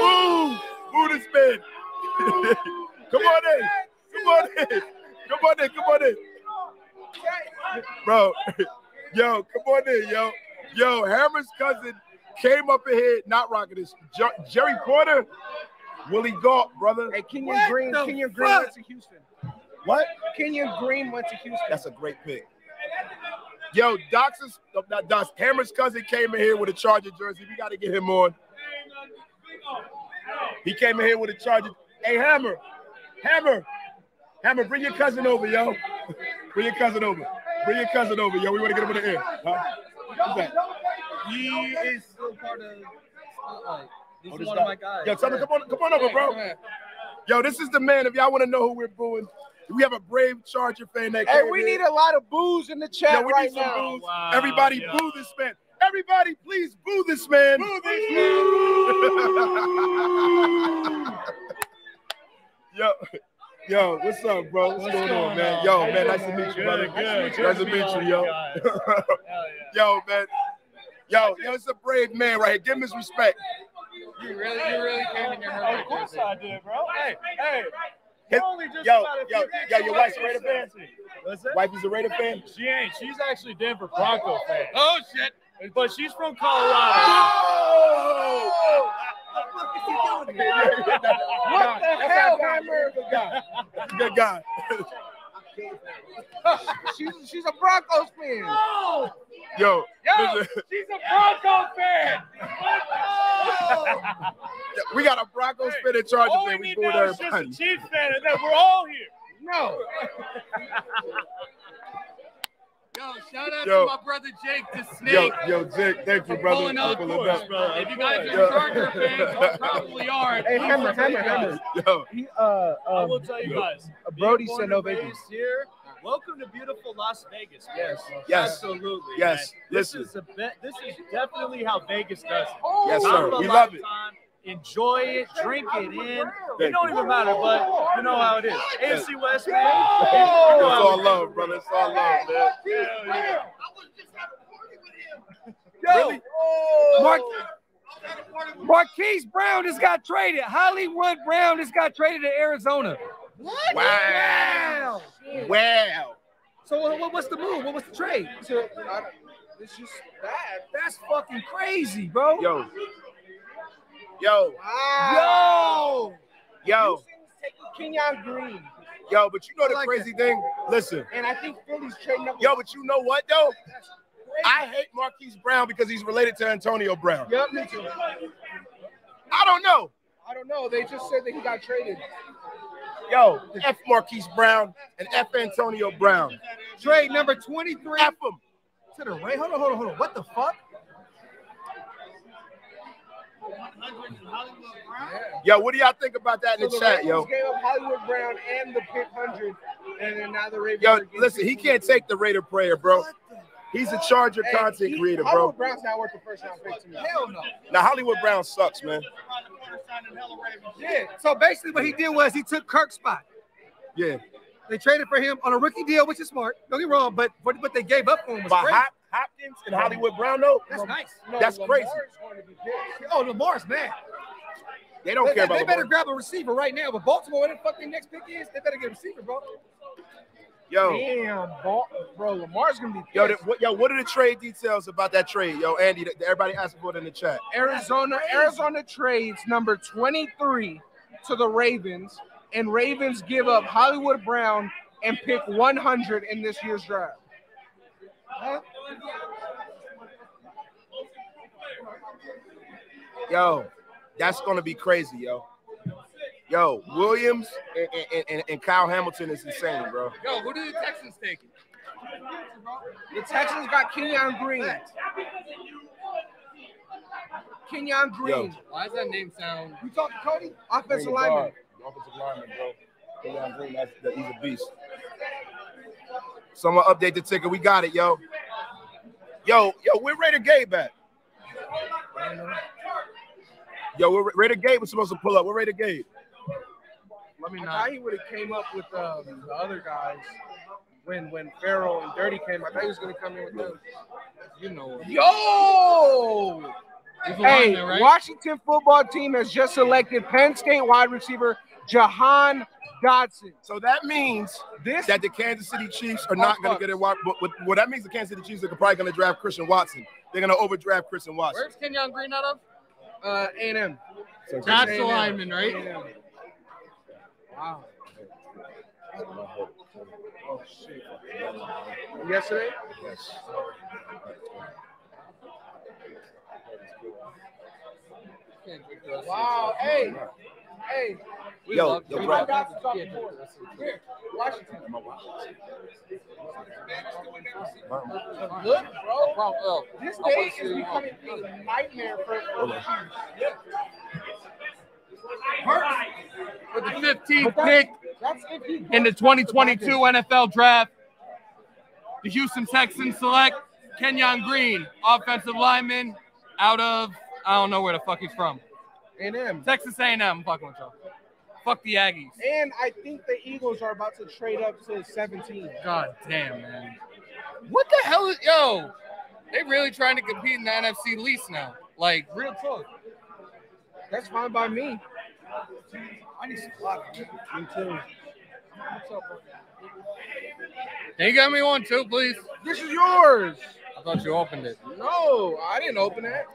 Ooh! Ooh, this man. Come on in. Come on in. Come on in. Come on in. Bro, yo, come on in, yo. Yo, Hammer's cousin came up here, not rocking this. Jer- Jerry Porter, Willie Gault, brother. Hey, Kenyon What Green. Kenyon Green fuck? went to Houston. What? Kenyon Green went to Houston. That's a great pick. Yo, Doc's, not Doc's, Hammer's cousin came in here with a Charger jersey. We got to get him on. He came in here with a Charger. Hey, Hammer, Hammer, Hammer, bring your cousin over, yo. Bring your cousin over. Bring your cousin over, yo. We want to get him in the air. Huh? Who's that? He is still part of Spotlight. He's Oh, this one guy- of my guys. Yo, tell me, come on, come on over, bro. Yo, this is the man. If y'all want to know who we're booing, we have a brave Charger fan that Hey, we in. need a lot of booze in the chat Yo, we right need some now. boos. Everybody boo this man. Everybody, please boo this man. Boo this man. yo, yo, what's up, bro? What's, going, on, man? Yo, man, nice to meet you, brother. good. Nice to meet you, yo. yo, man. Yo, yo, it's a brave man right here. Give him his respect. You really, you really came in your hurt. Of course I did, bro. Hey, hey. His- only just yo, about yo, yo, your wife's a away. Raider fan? What's that? Wife is a Raider fan? She ain't. She's actually Denver Bronco oh, fan. Oh shit! But she's from Colorado. Oh! What the hell, Hammer? Good guy. That's a good guy. she's she's a Broncos fan. Yo, Yo, listen, she's a Broncos fan. we got a Broncos fan in charge All we fan. We need booed now is just a everybody. Chiefs fan, and then we're all here. No. Yo, shout out Yo. to my brother Jake the Yo, Snake. yo, Jake, thank you, brother. Pulling up. for pulling up. If you guys Yo. are Charger fans, you probably are. Hey, Hammer, Hammer, Hammer. Yo, He, uh, I um, will tell you guys. uh, Brody being said no and Vegas. here. Welcome to beautiful Las Vegas. Yes. Yes. Absolutely. Yes. man. This Listen. is a be- This is definitely how Vegas does it. Yes, sir. We love it. lifetime. Enjoy it, drink it in. It don't even matter, but you know how it is. AFC West, man. It's You know how all it love, brother. It's all love, man. is. Hell yeah. Really? Mark, Marquise Brown just got traded. Hollywood Brown just got traded to Arizona. What? Wow. Wow. So what, what- what's the move? What was the trade? So, I, it's just bad. That's fucking crazy, bro. Yo. Yo. Wow. Yo. Taking Kenyon Green, Yo, but you know the like crazy thing? Listen. and I think Philly's trading up. Yo, but you know what though? I hate Marquise Brown because he's related to Antonio Brown. Yep, me too. I don't know. I don't know. They just said that he got traded. Yo, F Marquise Brown and F Antonio Brown. Trade number 23 F him. to the right. Hold on, hold on, hold on. What the fuck? Yo, what do y'all think about that in So the the chat, Ravens yo? gave up Hollywood Brown and the pick hundred, and then now the Ravens. Yo, are listen, he can't take the Raider prayer, bro. He's a Charger Hey, content he- creator, bro. Hollywood Brown's not worth the first round pick to me. Hell no. Now Hollywood Brown sucks, man. Yeah. So basically, what he did was he took Kirk's spot. Yeah. They traded for him on a rookie deal, which is smart. Don't get me wrong, but what, what they gave up on him was But crazy. Hop- Hopkins and Hollywood Brown, though, That's nice. No, That's Lamar's crazy. going to be. Oh, Lamar's mad. they don't They, care they about better Lamar. grab a receiver right now. But Baltimore, whatever the fuck their next pick is, they better get a receiver, bro. Yo. Damn, ball, bro, Lamar's gonna be pissed. Yo, the, what, yo, what are the trade details about that trade? Yo, Andy, th- everybody asked for it in the chat. Arizona, Arizona trades number 23 to the Ravens, and Ravens give up Hollywood Brown and pick 100 in this year's draft. Yo, that's gonna be crazy, yo. Yo, Williams and, and, and, and Kyle Hamilton is insane, bro. Yo, who do the Texans take? The Texans got Kenyon Green. Kenyon Green. Yo. Why does that name sound? You talking Cody? Offensive lineman. Offensive lineman, bro. Kenyon Green, that's, that, he's a beast. Someone update the ticker. We got it, yo. Yo, yo, where Raider Gabe back. Yo, where Raider Gabe was supposed to pull up. Where Raider Gabe? Let me I thought he would have came up with um, the other guys when when Farrell and Dirty came. I thought he was gonna come in with them. You know. Yo! He's Hey, lineman, right? Washington football team has just selected Penn State wide receiver Jahan Dotson. So that means this that the Kansas City Chiefs are not going to get it. What, what, what that means, the Kansas City Chiefs are probably going to draft Christian Watson. They're going to overdraft Christian Watson. Where's Kenyon Green out of? Uh, A&M. That's the A&M. lineman, right? A&M. Wow. Oh shit. Yesterday? Yes. Wow. Hey. Hey. We Yo, love yo, bro. Dotson's off the. Here, Washington. Look, bro. This day is becoming a nightmare for, for the Chiefs. With the 15th But that's- pick That's in the 2022 NFL Draft, the Houston Texans select Kenyon Green, offensive lineman, out of I don't know where the fuck he's from. A&M. Texas A&M. I'm fucking with y'all. Fuck the Aggies. And I think the Eagles are about to trade up to 17. God damn, man. What the hell is yo? They really trying to compete in the NFC least now. Like real talk. That's fine by me. I need some water. Me too. Can you get me one too, please? This is yours. I thought you opened it. No, I didn't open it.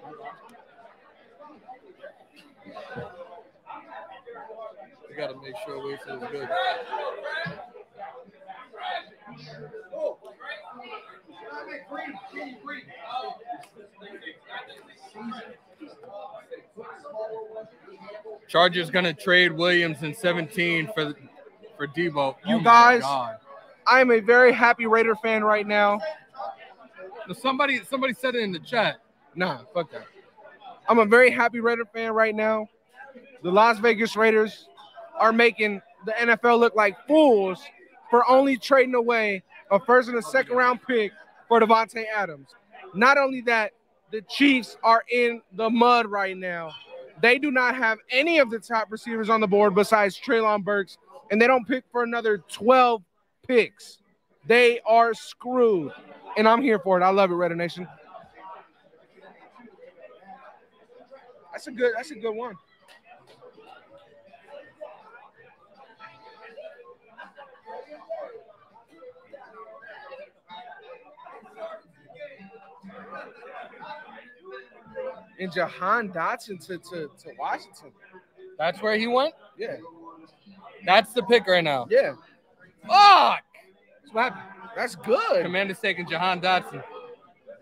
You gotta make sure we is good. Chargers gonna trade Williams in 17 for for Deebo. You Oh guys, I am a very happy Raider fan right now. Now, somebody somebody said it in the chat. Nah, fuck that. I'm a very happy Raider fan right now. The Las Vegas Raiders are making the NFL look like fools for only trading away a first and a second round pick for Davante Adams. Not only that, the Chiefs are in the mud right now. They do not have any of the top receivers on the board besides Treylon Burks, and they don't pick for another 12 picks. They are screwed. And I'm here for it. I love it, Raider Nation. That's a good. That's a good one. And Jahan Dotson to, to, to Washington. That's where he went? Yeah. That's the pick right now. Yeah. Fuck! That's what happened. That's good. Commander's taking Jahan Dotson.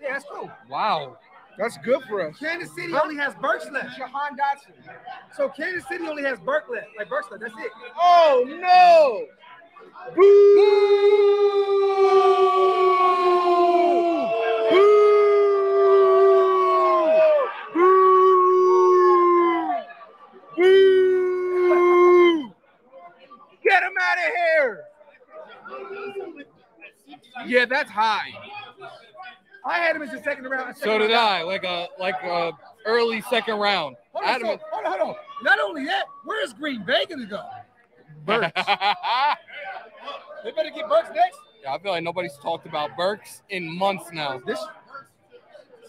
Yeah, that's cool. Wow. That's good for us. Kansas City Huh? only has Burks left. Jahan Dotson. So Kansas City only has Burke left. Like Burks left. That's it. Oh no! Get him out of here! Yeah, that's high. I had him as the second round. So did I. Like a like a early second round. Hold on, so, hold on, hold on. Not only that, where's Green Bay gonna go? Burks. They better get Burks next. Yeah, I feel like nobody's talked about Burks in months now. This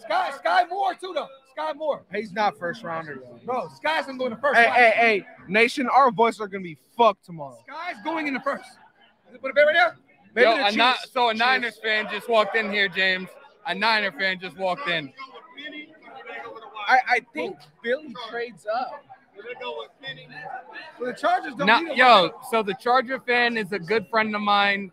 Sky Skyy Moore too though. Skyy Moore. He's not first rounder. Bro, Skyy's gonna go in the first. Hey, Watch. hey, hey, nation, our voices are gonna be fucked tomorrow. Skyy's going in the first. Put a bet right there. Maybe Yo, the a Ni- Chiefs. so a Chiefs. Niners fan just walked in here, James. A Niner fan just walked in. I, I think Philly trades up. Well, the Chargers don't Now, need a yo, so the Charger fan is a good friend of mine.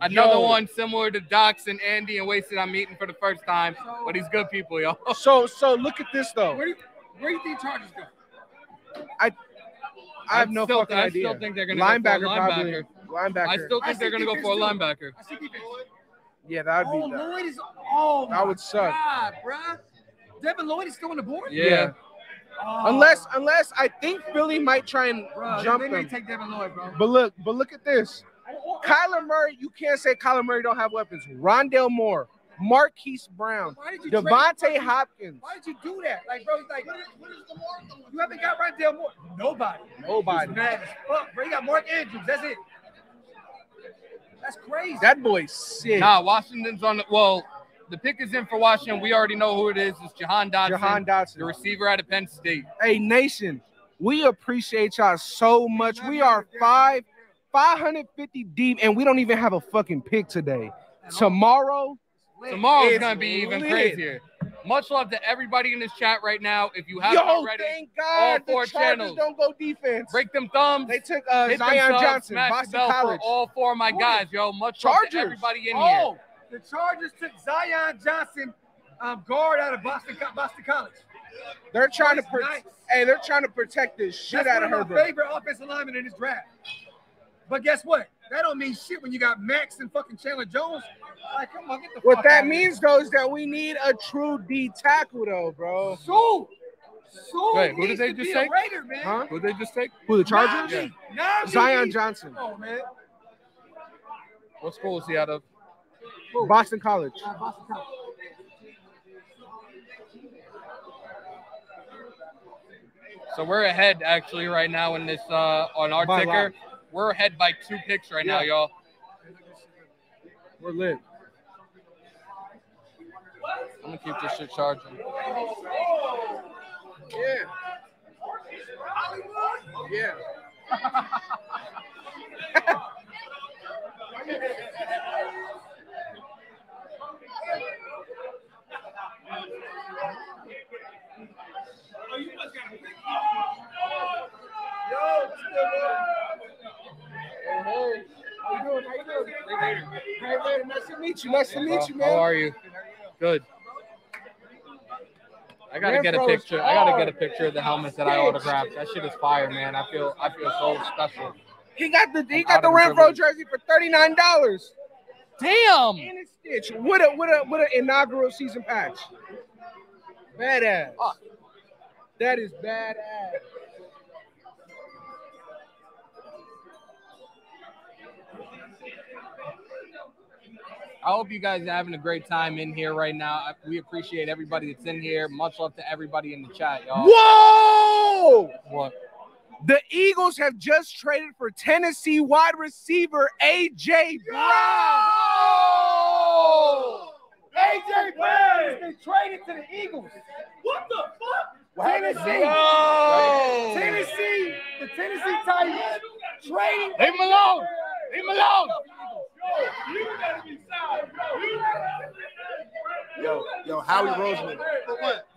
Another Yo. one similar to Dox and Andy and Wasted I'm meeting for the first time, but he's good people, yo. So so look at this though. Where do you, where do you think Chargers go? I I have I no still- fucking I idea. still think they're gonna go for linebacker, probably. Linebacker. Linebacker. I still I think they're gonna go for a linebacker. I see yeah, that would Oh, be that. Lloyd is. Oh, That would suck. God, bruh. Devin Lloyd is still on the board. Yeah. Oh, Unless unless I think Philly might try and bro, jump they may them. take Devin Lloyd, bro. But look, but look at this. Kyler Murray, you can't say Kyler Murray don't have weapons. Rondale Moore, Marquise Brown, Why did you trade Devontae Hopkins. Why did you do that? Like, bro, it's like, what is the market? you haven't got Rondale Moore. Nobody. Nobody. He's mad as fuck, bro. You got Mark Andrews. That's it. That's crazy. That boy's sick. Nah, Washington's on the well. The pick is in for Washington. We already know who it is. It's Jahan Dotson, Jahan Dotson. the receiver out of Penn State. Hey Nation, we appreciate y'all so much. We are five, 550 deep, and we don't even have a fucking pick today. Tomorrow, Tomorrow's It's gonna be even lit. crazier. Much love to everybody in this chat right now. If you haven't yo, already, thank all God four the Chargers channels. don't go defense. break them thumbs. They took uh, Zion subs, Johnson, smash the Boston bell College. for all four of my guys, yo. Much love to Chargers. everybody in here. Oh, the Chargers took Zion Johnson, um, guard out of Boston, Boston College. They're trying to, protect. nice. hey, they're trying to protect this shit That's out one of of her, my favorite offensive linemen in this draft. But guess what? That don't mean shit when you got Max and fucking Chandler Jones. Like, come on, get the What fuck that outta means though is that we need a true D tackle though, bro. So, so Wait, who did they just take? Raider, man. Huh? Who did they just take? Who the Chargers? Nami, Nami. Zion Johnson, Oh man. What school is he out of? Boston College. Uh, Boston College. So we're ahead actually right now in this uh on our By ticker. lot. We're ahead by two picks right now, y'all. We're lit. I'm gonna keep this shit charging. Yeah. Yeah. Hey, hey. How you doing? How you doing? Hey, man, nice to meet you. Nice to meet you, man. How are you? Good. I gotta Man, get a picture. I gotta get a picture of the helmet that I autographed. That shit is fire, man. I feel I feel so special. He got the he I'm got the out of Renfrow privilege. jersey for thirty nine dollars. Damn. And it's stitch with a with a with an inaugural season patch. Badass. That is badass. I hope you guys are having a great time in here right now. I- We appreciate everybody that's in here. Much love to everybody in the chat, y'all. Whoa! What? The Eagles have just traded for Tennessee wide receiver AJ Brown. AJ Brown has been traded to the Eagles. What the fuck? Tennessee. Whoa. Tennessee. The Tennessee Titans trading. Leave him alone. Leave him alone. Yo, yo, Howie Roseman.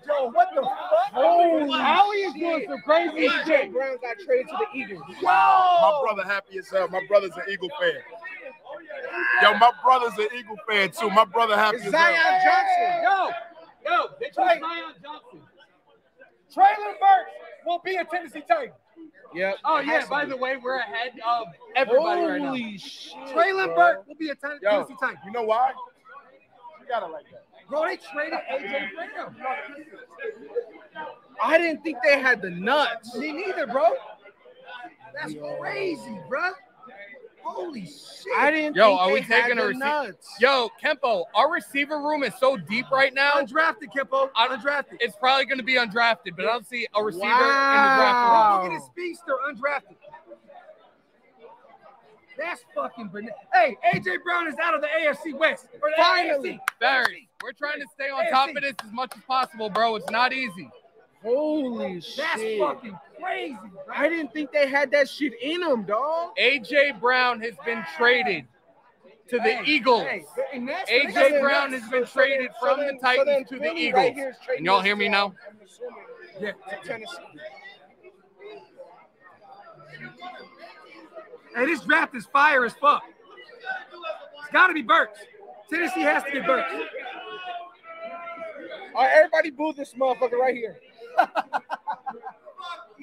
Yo, what the fuck? Holy Howie is doing some crazy AJ shit. Brown got traded to the Eagles. My brother happy as hell. My brother's an Eagle fan. Yo, my brother's an Eagle fan too. My brother happy It's as Zion hell. Johnson. Yo, yo, they trade Zion Johnson. Treylon Burks will be a Tennessee Titan. Yep. Oh yeah. By the way, we're ahead of everybody right now. Holy shit. Treylon bro. Burks will be a Ten- Yo, Tennessee Titan. you know why? You got it like that. Bro, they traded AJ Brown. I didn't think they had the nuts. Me neither, bro. That's crazy, bro. Holy shit. I didn't Yo, think are they we taking a the receipt? nuts. Yo, Kempo, our receiver room is so deep right now. Undrafted, Kippo. Undrafted. It's probably going to be undrafted, but I don't see a receiver Wow. in the draft room. Look at his speedster, undrafted. That's fucking bananas. Hey, AJ Brown is out of the AFC West. Or the Finally. AFC. Barry, we're trying to stay on top of this as much as possible, bro. It's not easy. Holy That's shit. That's fucking crazy. I didn't think they had that shit in them, dog. AJ Brown has been traded to the Hey, Eagles. hey, AJ Brown has been traded from the Titans to the Eagles. And y'all hear me now? Yeah. Tennessee. Hey, this draft is fire as fuck. It's got to be Burks. Tennessee has to get Burks. All right, everybody boo this motherfucker right here.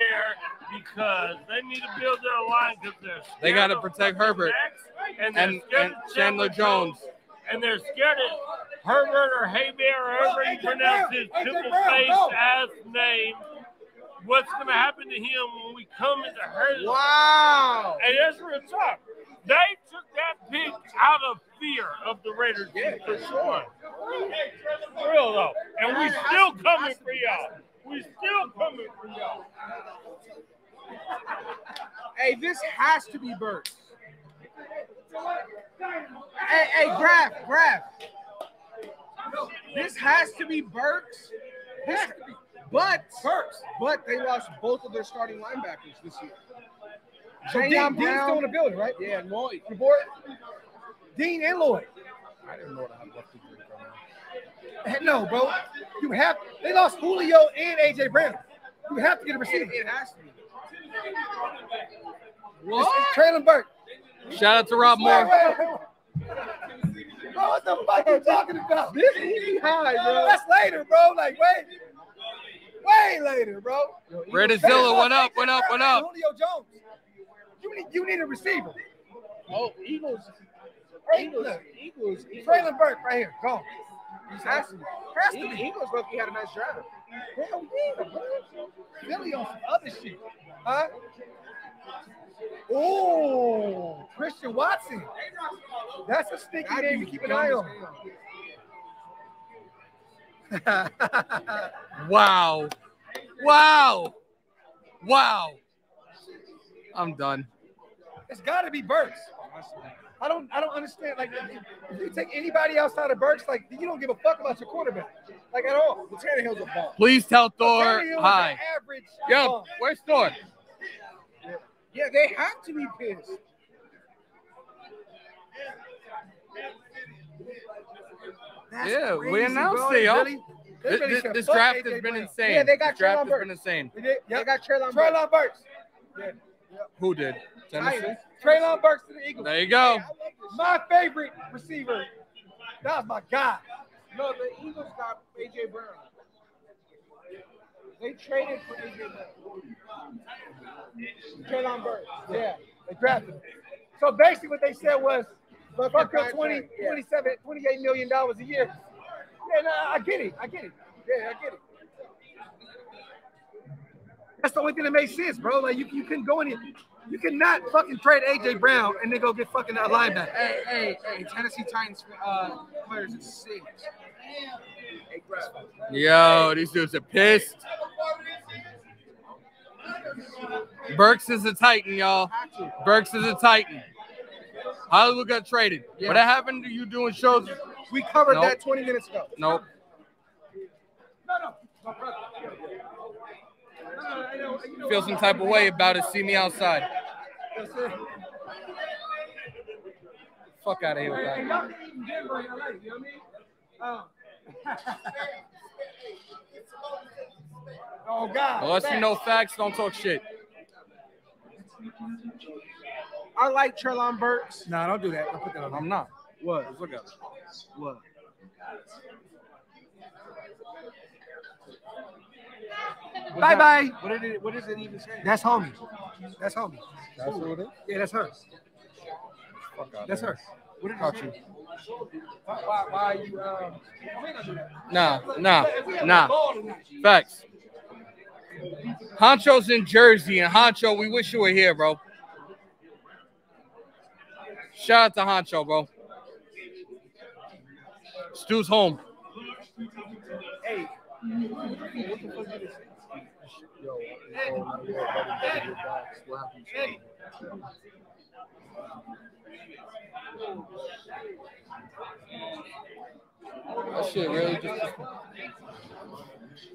There because they need to build their line because they're They got to protect Herbert and, they're and, and Chandler Jones. and they're scared of Herbert or Haybear or however you pronounce his AJ triple face go. ass name. What's gonna happen to him when we come into her? Wow. And that's real talk. They took that pick out of fear of the Raiders. Yeah, for sure. For real though. And we still coming for y'all. We still coming for y'all. Hey, this has to be Burks. Hey, hey, Graf, Graf. This has to be Burks. This, but Burks. But they lost both of their starting linebackers this year. So Dean, Dean's still in the building, right? Yeah, Lloyd. Report. Dean and Lloyd. I didn't know that. left to Hey, No, bro. You have they lost Julio and AJ Brown. You have to get a receiver. It has to be. It's, it's Treylon Burke. Shout out to Rob Moore. wait, wait. Bro, what the fuck are you talking about? This is high, bro. That's later, bro. Like, wait. Way later, bro. Redizilla went up, went up, went up. Julio Jones. You need you need a receiver. Oh, Eagles. Eagles. Eagles. Eagles. Treylon Burke right here. Go. Has to be. Has to be. Eagles lucky had a nice draft. Hell yeah, bro. Philly on some other shit. Huh? Oh, Christian Watson. That's a sneaky That'd name to keep an eye as on. Wow. Wow. Wow. I'm done. It's got to be Burks. I don't. I don't understand. Like, if you take anybody outside of Burks, like you don't give a fuck about your quarterback, like at all. But Tannehill's a ball. Please tell Thor Tannehill is an hi. Average. Yo, bum. where's Thor? Yeah, they have to be pissed. That's Yeah, we announced bro. it, yo. Really? This, really this, this draft has been insane. Yeah, they got this draft Treylon has Burks. been insane. They did. They Yep. got Treylon Burks. Treylon Burks. Yeah. Who did? Tennessee. Treylon Burks to the Eagles. There you go. My favorite receiver. That was my guy. No, the Eagles got AJ Brown. They traded for AJ Brown. Treylon Burks. Yeah. They drafted him. So basically, what they said was, Fuck fuck your your 20, 27, 28 million dollars a year. Yeah, no, I get it. I get it. Yeah, I get it. That's the only thing that makes sense, bro. Like you, you couldn't go any, you cannot fucking trade AJ Brown and then go get fucking a linebacker. Hey, hey, hey, Tennessee Titans uh, players is six. Yo, these dudes are pissed. Burks is a Titan, y'all. Burks is a Titan. Hollywood got traded. Yeah. What happened to you doing shows? We covered Nope. that 20 minutes ago. Nope. No, no, my brother. No, no, I know- you know Feel some type of way about it. See me outside. Fuck out of here with that. y'all can eat in Denver LA, you know what I mean? Um, oh God. Unless you know facts, don't talk shit. I like Treylon Burks. No, don't do that. Don't put that on. I'm not. What? Look at. What? Bye bye. What did it? What does it even say? That's homie. That's homie. That's what it is. Yeah, that's her. Fuck That's there. her. What did Caught it you. say? Why, why, why you? Um, we ain't gonna do that. Nah, nah, We have a nah. ball tonight. Facts. Honcho's in Jersey, and Honcho, we wish you were here, bro. Shout out to Honcho, bro. Stu's home. Hey. Yo, yo? That shit really just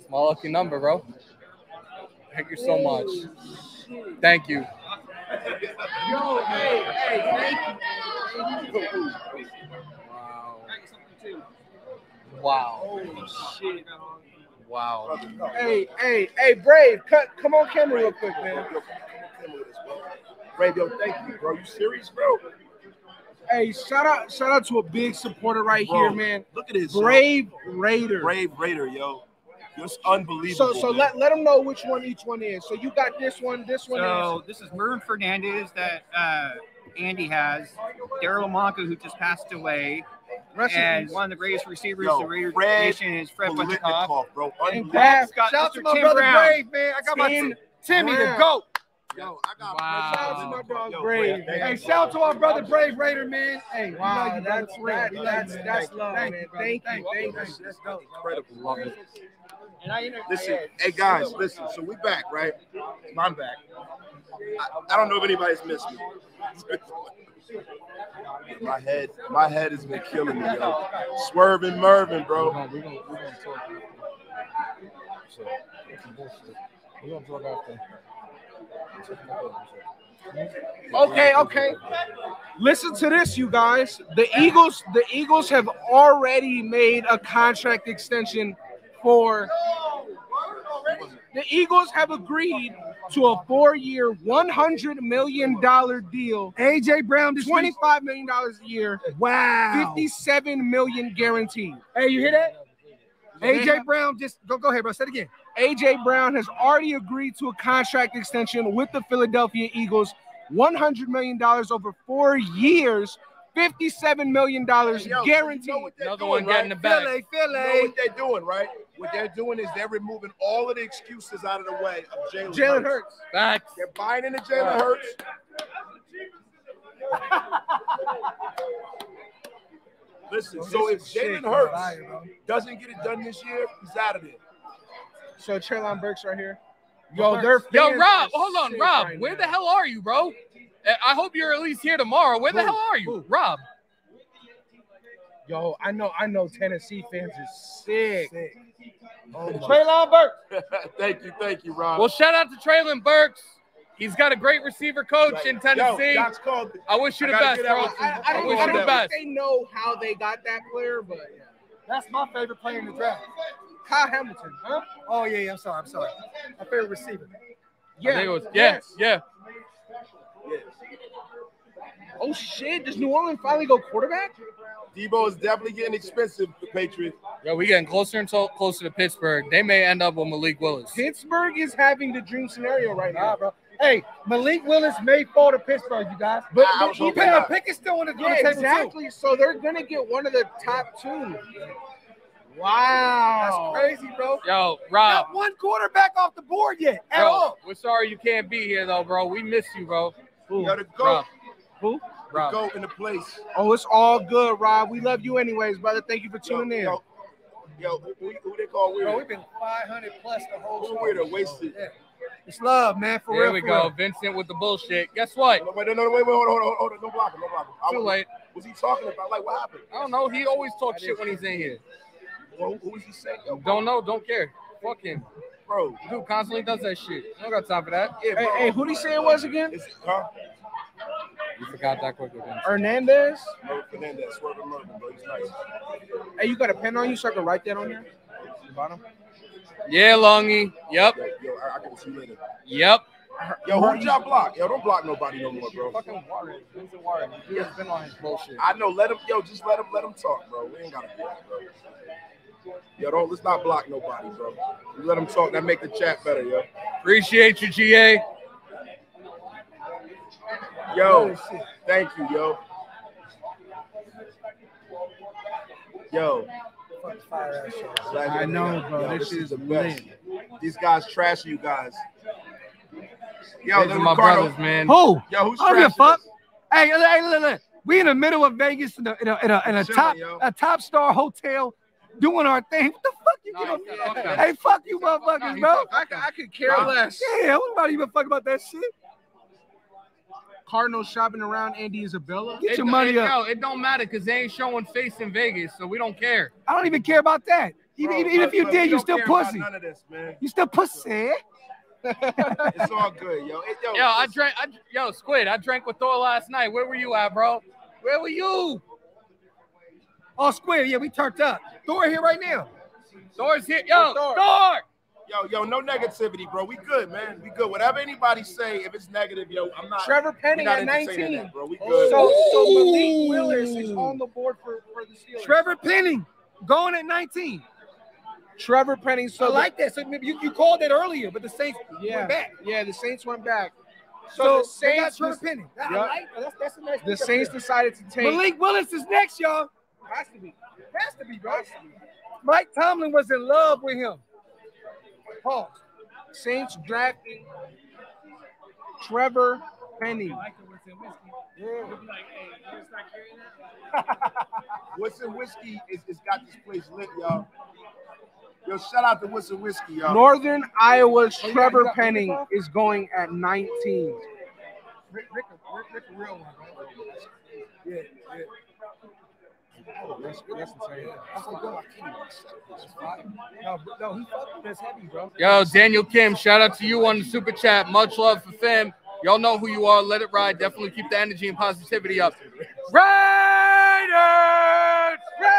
my lucky number, bro. Thank you so much. Thank you. Yo, hey, hey, thank you. Wow. Holy shit. Wow. Hey, hey, hey, Brave, cut, come on camera real quick, man. Brave, yo, thank you, bro. You serious, bro? Hey, shout out, shout out to a big supporter right Bro, here, man. Look at this. yo. Brave Raider. Brave Raider, yo. It's unbelievable. So, so man. let, let them know which one each one is. So you got this one, this one So is. this is Mervin Fernandez that uh, Andy has, Daryle Lamonica who just passed away, Rest in and one of the greatest receivers Yo, the Raider Fred Nation is Fred Biletnikoff. Bro. And Unbelievable. Brad, Got Shout out to my Tim brother Brown. Brave, man. I got my Tim Tim, Timmy the goat. Yo, I got Shout out to my brother Yo, Brave, Brave, man. Hey, shout out to our brother Brave Raider, man. Hey, we Wow, love you, brother, that's for real. that, We love that's you, that's Thank- love, thank man. you. Thank you, Thank thank you. you. That's- that's incredible. Love it. And I Listen, hey guys, listen. So we back, right? I'm back. I, I don't know if anybody's missed me. My head, my head has been killing me, yo. Swerving Mervin, We're bro. gonna, we're gonna, we're gonna talk. So, some. We're gonna talk after. Okay, okay. Listen to this, you guys. The Eagles, the Eagles have already made a contract extension for. The Eagles have agreed to a four-year, one hundred million dollar deal. AJ Brown, this week. Twenty-five million dollars a year, Wow. fifty-seven million guaranteed. Hey, you hear that? AJ Brown, just go, go ahead, bro. Say it again. AJ Brown has already agreed to a contract extension with the Philadelphia Eagles, $100 million over four years, $57 million Yo, so you guaranteed. know Another doing, one getting the right? back. Philly, You know Philly. what they're doing, right? What they're doing is they're removing all of the excuses out of the way of Jalen Jalen Hurts. Hurts. Facts. They're buying into Jalen Hurts. Listen, so if Jalen Hurts doesn't get it done this year, he's out of there. So Treylon Burks right here. Yo, they're Yo, Rob, hold on, Rob. right where now. the hell are you, bro? Uh, I hope you're at least here tomorrow. Where the hell are you, Who? Rob? Yo, I know, I know Tennessee fans are sick. Oh Treylon Burke. thank you, thank you, Rob. Well, shout out to Treylon Burks. He's got a great receiver coach in Yo, Tennessee. Doc's called. I wish you the best, bro. one. I, I I don't, wish I you don't the think best. they know how they got that player, but yeah. That's my favorite player in the draft. Kyle Hamilton, huh? Oh yeah, yeah. I'm sorry. I'm sorry. My favorite receiver. I think it was, yeah, yeah. Oh shit! Does New Orleans finally go quarterback? Deebo is definitely getting expensive, the Patriots. Yeah, we getting closer and so- closer to Pittsburgh. They may end up with Malik Willis. Pittsburgh is having the dream scenario right Nah, now. bro. Hey, Malik Willis may fall to Pittsburgh, you guys. But, I but was hoping even Depending not. on Pickett's still on the, on the yeah, table too. exactly. So they're gonna get one of the top two. Wow, That's crazy, bro. Yo, Rob. Not one quarterback off the board yet at Yo, all. we're sorry you can't be here though, bro. We miss you, bro. Yo, the goat, Rob. Who? The Rob. goat in the place. Oh, it's all good, Rob. We love you anyways, brother. Thank you for Yo, tuning in. yo, yo, who, who they call Bro, we've been 500 plus the whole Who show. weird or wasted? Yeah. It's love, man. For There real. we go. real. Vincent with the bullshit. Guess what? No, wait, no, no, wait, wait, hold on, hold on, hold on. Don't block him, don't block him. I Too was- late. What's he talking about? Like, what happened? I don't know. He always talks shit when he's in here. Who, who is he saying? Yo, Don't know. Don't care. Fuck him. bro. Dude constantly does that shit. I don't got time for that. Yeah, Hey, hey, who did he say it was again? It's, huh? You forgot that quickly. Vince. Hernandez. Mervin Fernandez, swerving Mervin, bro. He's nice. Hey, you got a pen on you so I can write that on there? The bottom. Yeah, Longy. Yep. Yo, yo, I, I can see you later. Yep. Yo, who did y'all block? Yo, don't block nobody no more, bro. Fucking Warren. Vincent Warren. He has been on his bullshit. I know. Let him. Yo, just let him. Let him talk, bro. We ain't gotta do that, bro. Yo, don't. Let's not block nobody, bro. You let him talk. That make the chat better, yo. Appreciate you, GA. Yo, thank you, yo. Yo, Fire ass show. Glad I know, bro. Yo, This is is the best. lit. These guys trash you guys. Yo, These are my Ricardo. brothers, man. Who? Yo, who's I don't give a trashing fuck. us? Hey, look, hey, look, look. We in the middle of Vegas in a, in a, in a, in a Chilling, top yo. a top star hotel doing our thing. What the fuck you Nah, get he on? fuck. Hey, fuck you, motherfuckers, he bro. I, I could care less. Yeah, what about even fuck about that shit? Cardinals shopping around Andy Isabella. Get It, your money it, up. Yo, it don't matter because they ain't showing face in Vegas, so we don't care. I don't even care about that. Even, Bro, even, even if you look, did, you don't still pussy. None of this, man. You still pussy. It's all good, yo. It- yo, Yo, I drank. I, yo, Squid, I drank with Thor last night. Where were you at, bro? Where were you? Oh, Squid, yeah, we turned up. Thor here right now. Thor's here. Yo, oh, Thor. Thor. Yo, yo, no negativity, bro. We good, man. We good. Whatever anybody say, if it's negative, yo, I'm not. Trevor we're Penning not at 19. that, bro. We good. So, so Malik Willis is on the board for, for the Steelers. Trevor Penning going at 19. Trevor Penning. So I like that. So maybe you, you called it earlier, but the Saints yeah, went back. yeah, the Saints went back. So, So, the they got Saints, Trevor Penning. I Yep. like. That's, that's a nice the Saints there. decided to take. Malik Willis is next, y'all. Has to be. Has to be, bro. Mike Tomlin was in love with him. Pause. Saints drafting Trevor Penning. Woodson Whiskey is, is got this place lit, y'all. Yo, shout out to Woodson Whiskey, y'all. Northern Iowa's Oh, Trevor got- Penning is going at 19. Rick, Rick, Rick, Rick, real one. Yeah, yeah. Insane. That's like, yo, I. Yo, Daniel Kim, shout out to you on the super chat. Much love for Fim. Y'all know who you are. Let it ride. Definitely keep the energy and positivity up. Raiders! Raiders!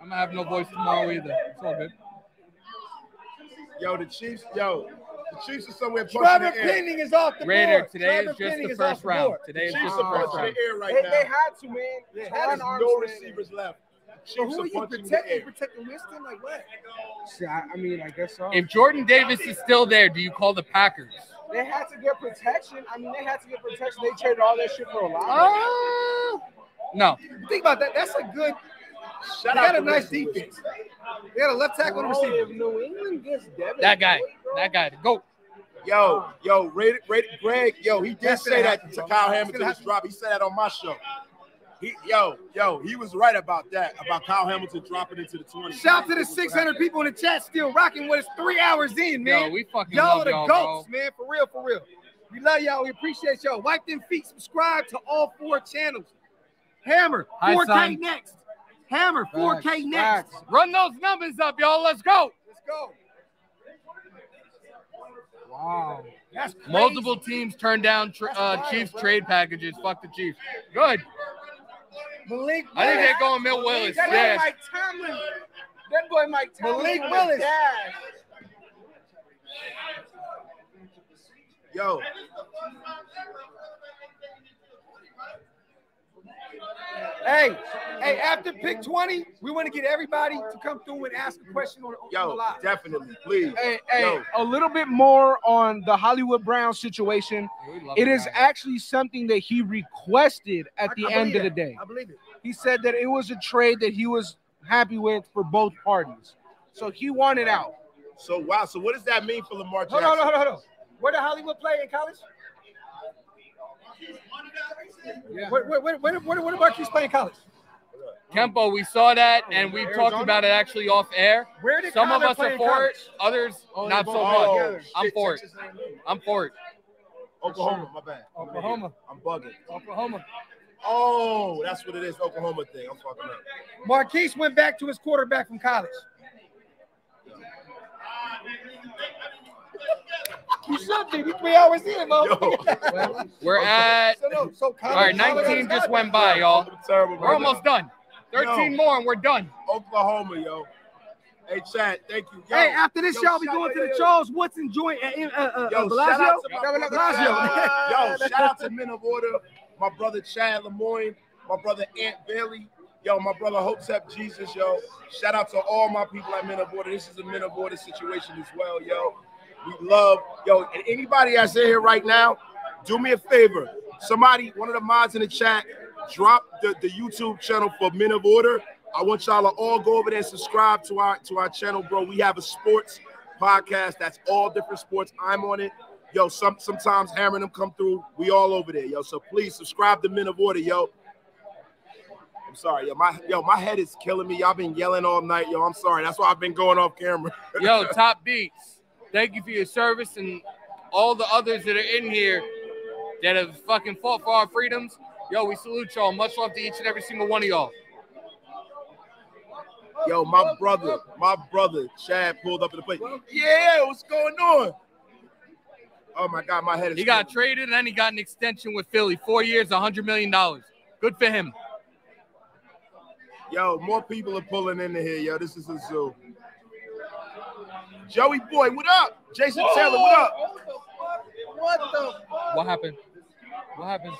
I'm gonna have no voice tomorrow either. It's all good. Yo, the Chiefs, yo, the Chiefs are somewhere punching Trevor the air. Penning is off the Raider, board. today Trevor is just Penning the first the round. board. Today is Chiefs just the first round. the air right They, now. they had to, man. They had had There's an no arm receivers left. The So who are are you protecting? Protecting Winston? Like what? See, I, I mean, I guess so. If Jordan Davis is still there, do you call the Packers? They had to get protection. I mean, they had to get protection. They traded all that shit for a lot. Oh. No. Think about that. That's a good. Shout They out got a to nice Woodson defense. They got a left tackle and a receiver. if New England gets Devin That guy. Lloyd, bro, That guy. Go. Yo, yo, rated, rated, Greg, yo, he did say that to bro. Kyle That's Hamilton his drop. He said that on my show. He, yo, yo, he was right about that, about Kyle Hamilton dropping into the 20. Shout out to the 600 people in the chat still rocking with us three hours in, man. Yo, we fucking y'all love are the y'all, goats, bro. man. For real, for real. We love y'all. We appreciate y'all. Wipe them feet. Subscribe to all four channels. Hammer, Hi, 4K son. next. Hammer, 4K Facts, next. facts. Run those numbers up, y'all. Let's go. Let's go. Wow. That's crazy. Multiple teams turned down tr- uh, Chiefs trade packages. Fuck the Chiefs. Good. Malik I think they're going Mill Willis. That Yeah. boy Mike Tomlin. That boy Mike Tomlin. Malik on Willis. the dash. Yo, Hey, hey, after pick 20, we want to get everybody to come through and ask a question on, on the yo, live. definitely, please. Hey, hey, a little bit more on the Hollywood Brown situation. It is actually something that he requested at I- the I end of the it. day. I believe it. He said that it was a trade that he was happy with for both parties. So he wanted out. So wow, so what does that mean for Lamar Jackson? Hold on, hold on, hold on. Where did Hollywood play in college? Yeah. Where, where, where, where, where, where did Marquise play in college? Kempo, we saw that and we Arizona? talked about it actually off air. Where did Some of us play are in for college? it, others Oh, not so both much. Oh, I'm shit, for it. I'm for it. Oklahoma, my bad. Oklahoma. I'm bugging. Oklahoma. Oh, that's what it is. Oklahoma thing. I'm fucking up. Marquise went back to his quarterback from college. You should be. We three hours in, motherfucker. We're at So, no, so all college- right. 19 just went by, y'all. Terrible. We're almost done. 13 Yo. more and we're done. Oklahoma, yo. Hey, Chad, thank you. Yo, Hey, after this, yo, y'all be going to the Charles Woodson joint at uh, uh, Yo, uh, shout Bellagio. out to Bellagio. Yo, shout out to Men of Order, my brother Chad Lemoyne, my brother Ant Bailey, yo, my brother Hotep Jesus, yo. Shout out to all my people at Men of Order. This is a Men of Order situation as well, yo. We love, yo, and anybody that's in here right now, do me a favor. Somebody, one of the mods in the chat, drop the, the YouTube channel for Men of Order. I want y'all to all go over there and subscribe to our to our channel, bro. We have a sports podcast that's all different sports. I'm on it. Yo, some sometimes hammering them come through. We all over there, yo. So please subscribe to Men of Order, yo. I'm sorry, yo. My yo, my head is killing me. Y'all been yelling all night, yo. I'm sorry. That's why I've been going off camera. Yo, Top Beats, thank you for your service and all the others that are in here that have fucking fought for our freedoms. Yo, we salute y'all. Much love to each and every single one of y'all. Yo, my brother, my brother, Chad pulled up in the plate. Yeah, what's going on? Oh my God, my head is. He got traded and then he got an extension with Philly. Four years, $100 million. Good for him. Yo, more people are pulling into here, yo. This is a zoo. Joey Boy, what up? Jason Taylor, what up? What the? What happened? What happened?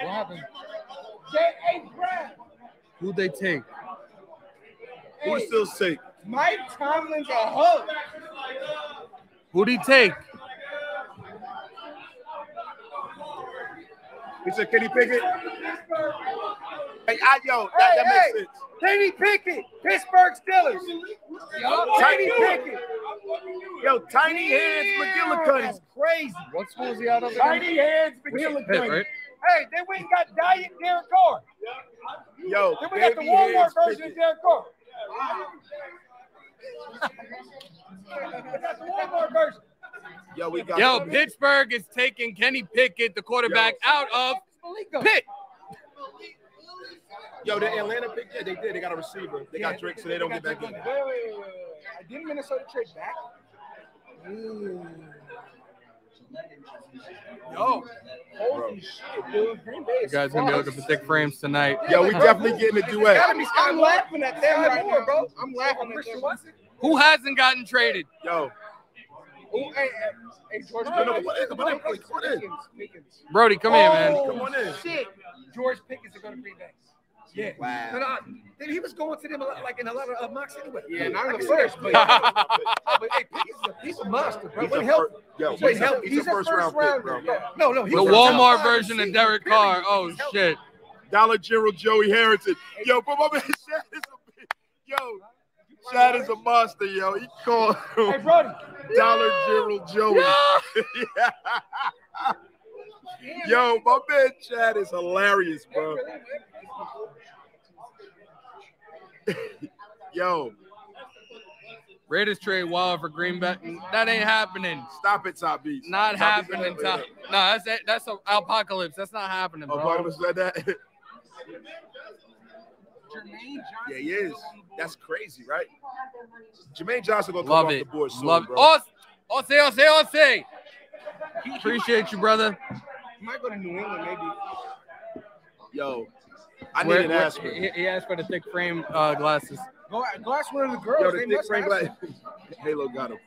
What happened? Hey, Brad. Who'd they take? Who's still sick? Mike Tomlin's a hoe. Who'd he take? He said Kenny Pickett. Hey, I, yo, that, that Hey, makes sense. Kenny Pickett, Pittsburgh Steelers. Tiny Pickett. Yo, Tiny Hands McGillicuddy. That's crazy. What school is he out of? again? Tiny Hands McGillicuddy. right? Hey, then we got Diet Derek Carr. Yo, Then we got the Walmart version Pickett. of Derek Carr. we got the Walmart version. Yo, we got. Yo, Pittsburgh is taking Kenny Pickett, the quarterback, out of Pitt. Yo, the Atlanta pick, yeah, they did. They got a receiver. They got Drake, so they don't get back in. Wait, wait, wait, wait, wait. Didn't Minnesota trade back? Yo, holy shit, dude. Green Bay You guys gonna be fucked. looking for thick frames tonight. Yo, we definitely getting a duet. Gotta be- I'm laughing at them right now, bro. I'm laughing at them. Who hasn't gotten traded? Yo, Ooh, hey, hey, hey, George. No, no, come come on in, come on in. Pickens, Pickens. Brody, come here, man. Oh, Come on in. Shit. George Pickens to go to Green Bay. Yeah. Wow. No, no, then he was going to them a lot, like in a lot of uh, mocks anyway. Yeah, not in I the can see first, that. but- but hey, Pickens is a, he's a monster, bro. He's When a help, fir- yo, when he's a- help, he's a first round pick, bro. No, no, he's The a Walmart top version of. Derek Carr. Oh shit. Dollar General Joey Harrington. Yo, but my man Shad is a yo. Shad is a monster, yo. He called him Hey, Brody. Dollar General Joey. Yeah. Yo, my man Chad is hilarious, bro. Yo, Raiders trade Wild for Green Bay. That ain't happening. stop it, Top Beats. Not Top happening. yeah. Top. No, that's a, that's a apocalypse. That's not happening, bro. Bogman said that. Jermaine yeah, he is. That's crazy, right? Jermaine Johnson gonna come Love off it. the board soon, Love. bro. Oh, oh, say, oh, say, oh, say. Appreciate you, brother. He might go to New England, maybe. Yo, I need Where- an where- aspirin. He, he asked for the thick frame uh, glasses. Go, go ask one of the girls. Yo, they the thick frame have glass. some. Halo got him.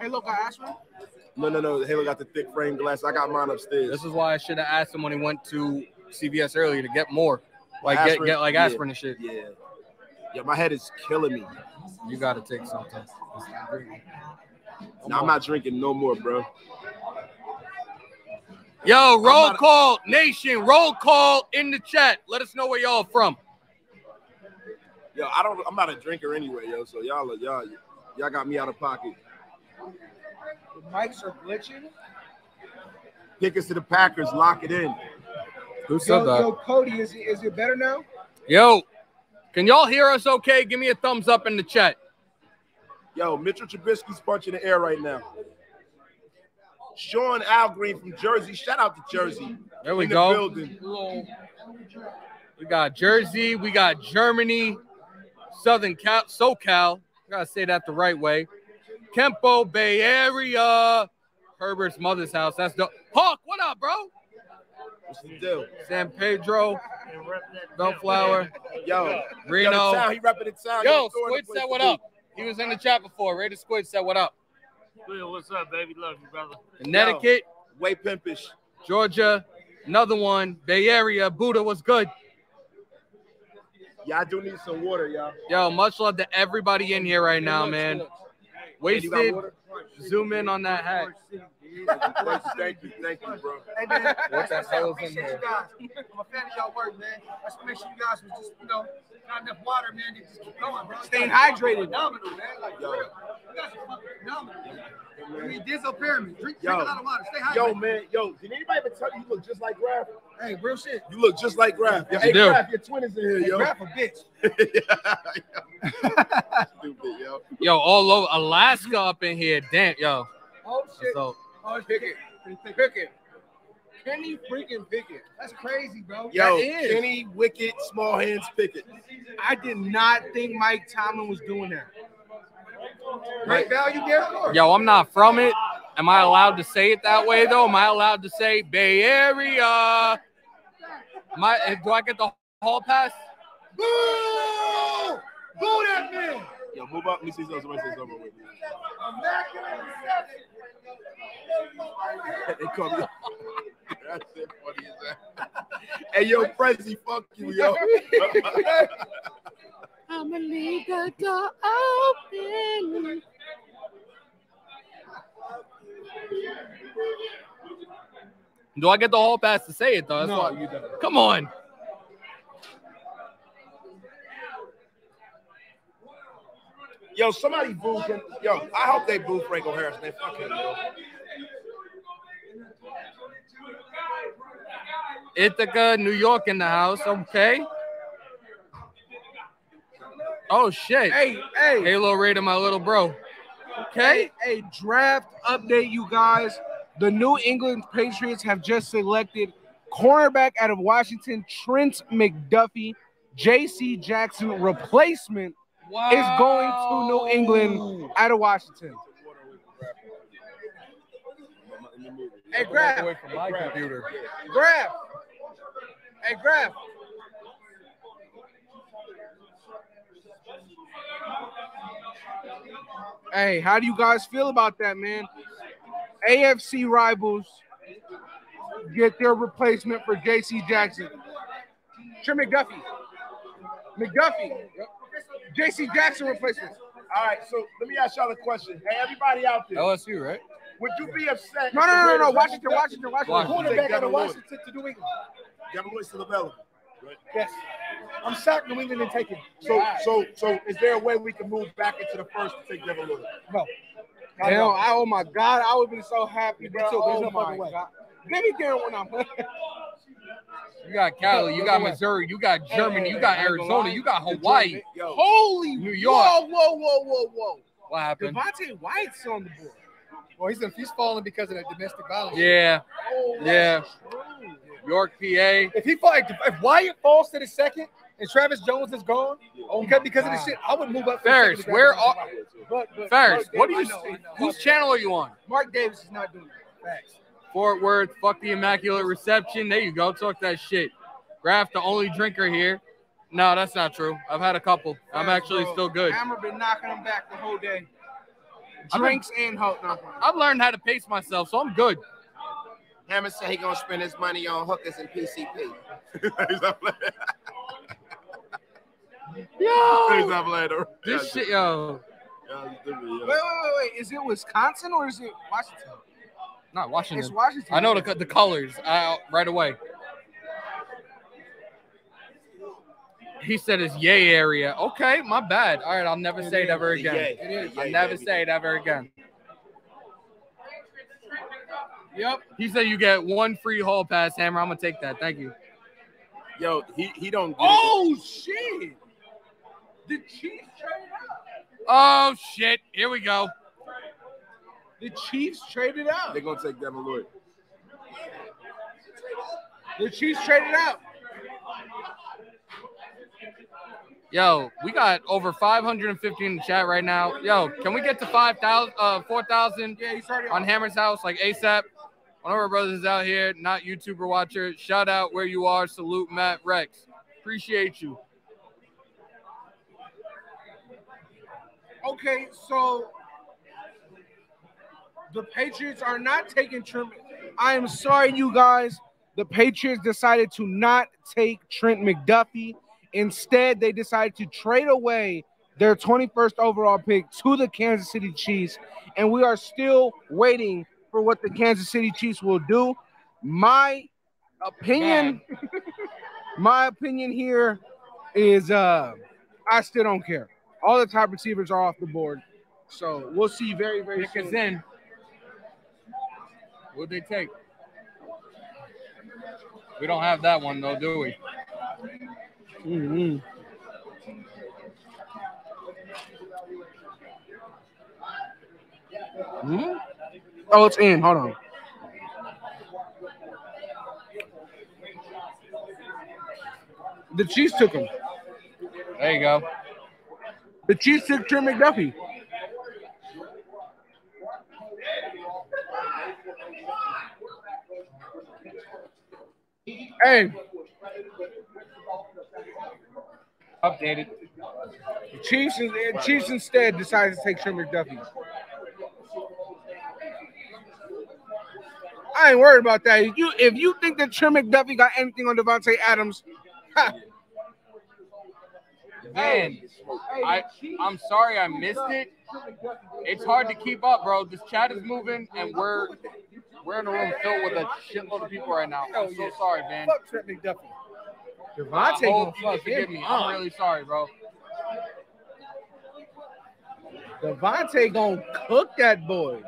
Hey, look, I asked one. No, no, no. Halo got the thick frame glass. I got mine upstairs. This is why I should have asked him when he went to CVS earlier to get more, like get, Aspirin? get like Yeah. aspirin and shit. Yeah. Yeah, my head is killing me. You got to take something. Nah, I'm not drinking no more, bro. Yo, roll not- call, nation, roll call in the chat. Let us know where y'all from. Yo, I don't. I'm not a drinker anyway, yo. So y'all, y'all, y'all got me out of pocket. The mics are glitching. Pick us to the Packers. Lock it in. Who said Yo, that? yo, Cody, is it, is it better now? Yo, can y'all hear us okay? Give me a thumbs up in the chat. Yo, Mitchell Trubisky's punching the air right now. Sean Al Green from Jersey. Shout out to Jersey. There we the go. building. We got Jersey, we got Germany, Southern Cal, SoCal. Gotta say that the right way. Kempo Bay Area, Herbert's mother's house. That's the Hawk. What up, bro? What's the deal? San Pedro, Bellflower, Yo, Reno. Yo, town, he repping the town. Yo, Squid said what up. He was in the chat before. Rated Squid said what up. Will, what's up, baby? Love you, brother. Connecticut, Way pimpish. Georgia, another one. Bay Area, Buddha was good. Yeah, I do need some water, y'all. Yo, much love to everybody in here right now, man. Wasted. Zoom in on that hat. Thank you, thank you, bro. Hey, man, What the I hell is in appreciate there? you guys. I'm a fan of y'all work, man. I just make sure you guys was just, you know, not enough water, man. to just keep going, bro. Staying hydrated. Phenomenal, man. Like, Yo. for real. You guys are fucking phenomenal. man. man. We Dizzle Pyramid. Drink, Yo. drink a lot of water. Stay hydrated. Yo, man, yo, did anybody ever tell you you look just like Graf? Hey, real shit. You look just like Graf. Yes, hey, you do. Graf, your twin is in here, Hey, yo. Graf a bitch. Stupid, yo. Yo, all over Alaska up in here. Damn, yo. Oh shit. So Pickett. Pickett. Kenny freaking Pickett. That's crazy, bro. Yo, That is. Kenny Wicked, small hands Pickett. I did not think Mike Tomlin was doing that. Great value there, of. Yo, I'm not from it. Am I allowed to say it that way though? Am I allowed to say Bay Area? Am I, eh, do I get the hall pass? Boo! Boo that man. Yo, move up. Let me see somebody say something. with me. Immaculate reception. They call me. That's it, funny as that. hey, yo, Prezi, fuck you, yo. I'ma leave the door open. Do I get the hall pass to say it though? That's No, why- you don't. Come on. Yo, somebody boo him. Yo, I hope they boo Franco Harrison. They fuck him, yo. Ithaca, New York in the house. Okay. Oh shit. Hey, hey. Halo rated my little bro. Okay. Hey, hey, draft update, you guys. The New England Patriots have just selected cornerback out of Washington, Trent McDuffie. J.C. Jackson replacement is going to New England out of Washington. Hey, Graf. Away from my computer. Graf. Hey, Graf. Hey, how do you guys feel about that, man? AFC rivals get their replacement for J.C. Jackson. Sure, McDuffie. McDuffie. J.C. Jackson replacement. All right, so let me ask y'all a question. Hey, everybody out there, LSU, right? would you be upset? No, no, no, no, no. let Washington, Washington, Washington. Washington. Cornerback out of Lloyd. Washington to New England. Devin Lloyd's still available. Yes. I'm shocked New England didn't take him. So, so, so, is there a way we can move back into the first to take Devin Lloyd? No. Hell, I, oh my God, I would be so happy, Me bro. too, Oh no my way. God. Give me Darren when I'm You got Cali, you got Missouri, you got Germany, you got Arizona, you got Hawaii. Holy New York. Whoa, whoa, whoa, whoa, whoa. What happened? Devonte Wyatt's on the board. Well, he's he's falling because of that domestic violence. Yeah, Oh, yeah. York, PA. If he fall, if, Wyatt falls to the second and Travis Jones is gone, oh because because of the shit, I would move up. Ferris, where are But, but Ferris? What do you? Davis- I know, I know. Whose channel are you on? Mark Davis is not doing that. Facts. Fort Worth, fuck the immaculate reception. There you go. Talk that shit. Graf, the only drinker here. No, that's not true. I've had a couple. I'm Ferris, actually bro, still good. Hammer been knocking him back the whole day. I've been- Drinks and hope. No, I've learned how to pace myself, so I'm good. Hammer said he gonna spend his money on hookers and PCP. He's not playing. He's not playing. this shit, yo. Yeah, he's stupid, yo. Wait, wait, wait, wait. Is it Wisconsin or is it Washington? Not It's Washington. Washington. I know the the colors uh, right away. He said it's Yay area. Okay, my bad. All right, I'll never say it ever again. yay. It is. The I'll yay, never baby. say it ever again. Yep. He said you get one free hall pass, Hammer. I'm gonna take that. Thank you. Yo, he he don't. Get Oh shit! The Chiefs traded up. Oh shit! Here we go. The Chiefs traded it. up. They're gonna take Devin Lloyd. The Chiefs traded up. Yo, we got over 550 in the chat right now. Yo, can we get to 5,000, uh, 4,000 Yeah, on on. Hammer's house like ASAP? One of our brothers is out here, not YouTuber watcher. Shout out where you are. Salute Matt Rex. Appreciate you. Okay, so the Patriots are not taking Trent. I am sorry, you guys. The Patriots decided to not take Trent McDuffie. Instead, they decided to trade away their 21st overall pick to the Kansas City Chiefs. And we are still waiting for what the Kansas City Chiefs will do. My opinion, my opinion here is uh I still don't care. All the top receivers are off the board. So we'll see very, very us soon. in. What'd they take? We don't have that one though, do we? Mm-hmm. Hmm? Oh, it's in. Hold on. The Chiefs took him. There you go. The Chiefs took Trent McDuffie. Hey, Updated. the Chiefs, the Chiefs instead decided to take Trent McDuffie. I ain't worried about that. If you if you think that Trent McDuffie got anything on Davante Adams, ha, Man, I I'm sorry I missed it. It's hard to keep up, bro. This chat is moving, and we're we're in a room filled with a shitload of people right now. I'm so sorry, man. fuck Trent McDuffie. Davante gonna fuck him me. I'm really sorry, bro. Davante gonna cook that boy.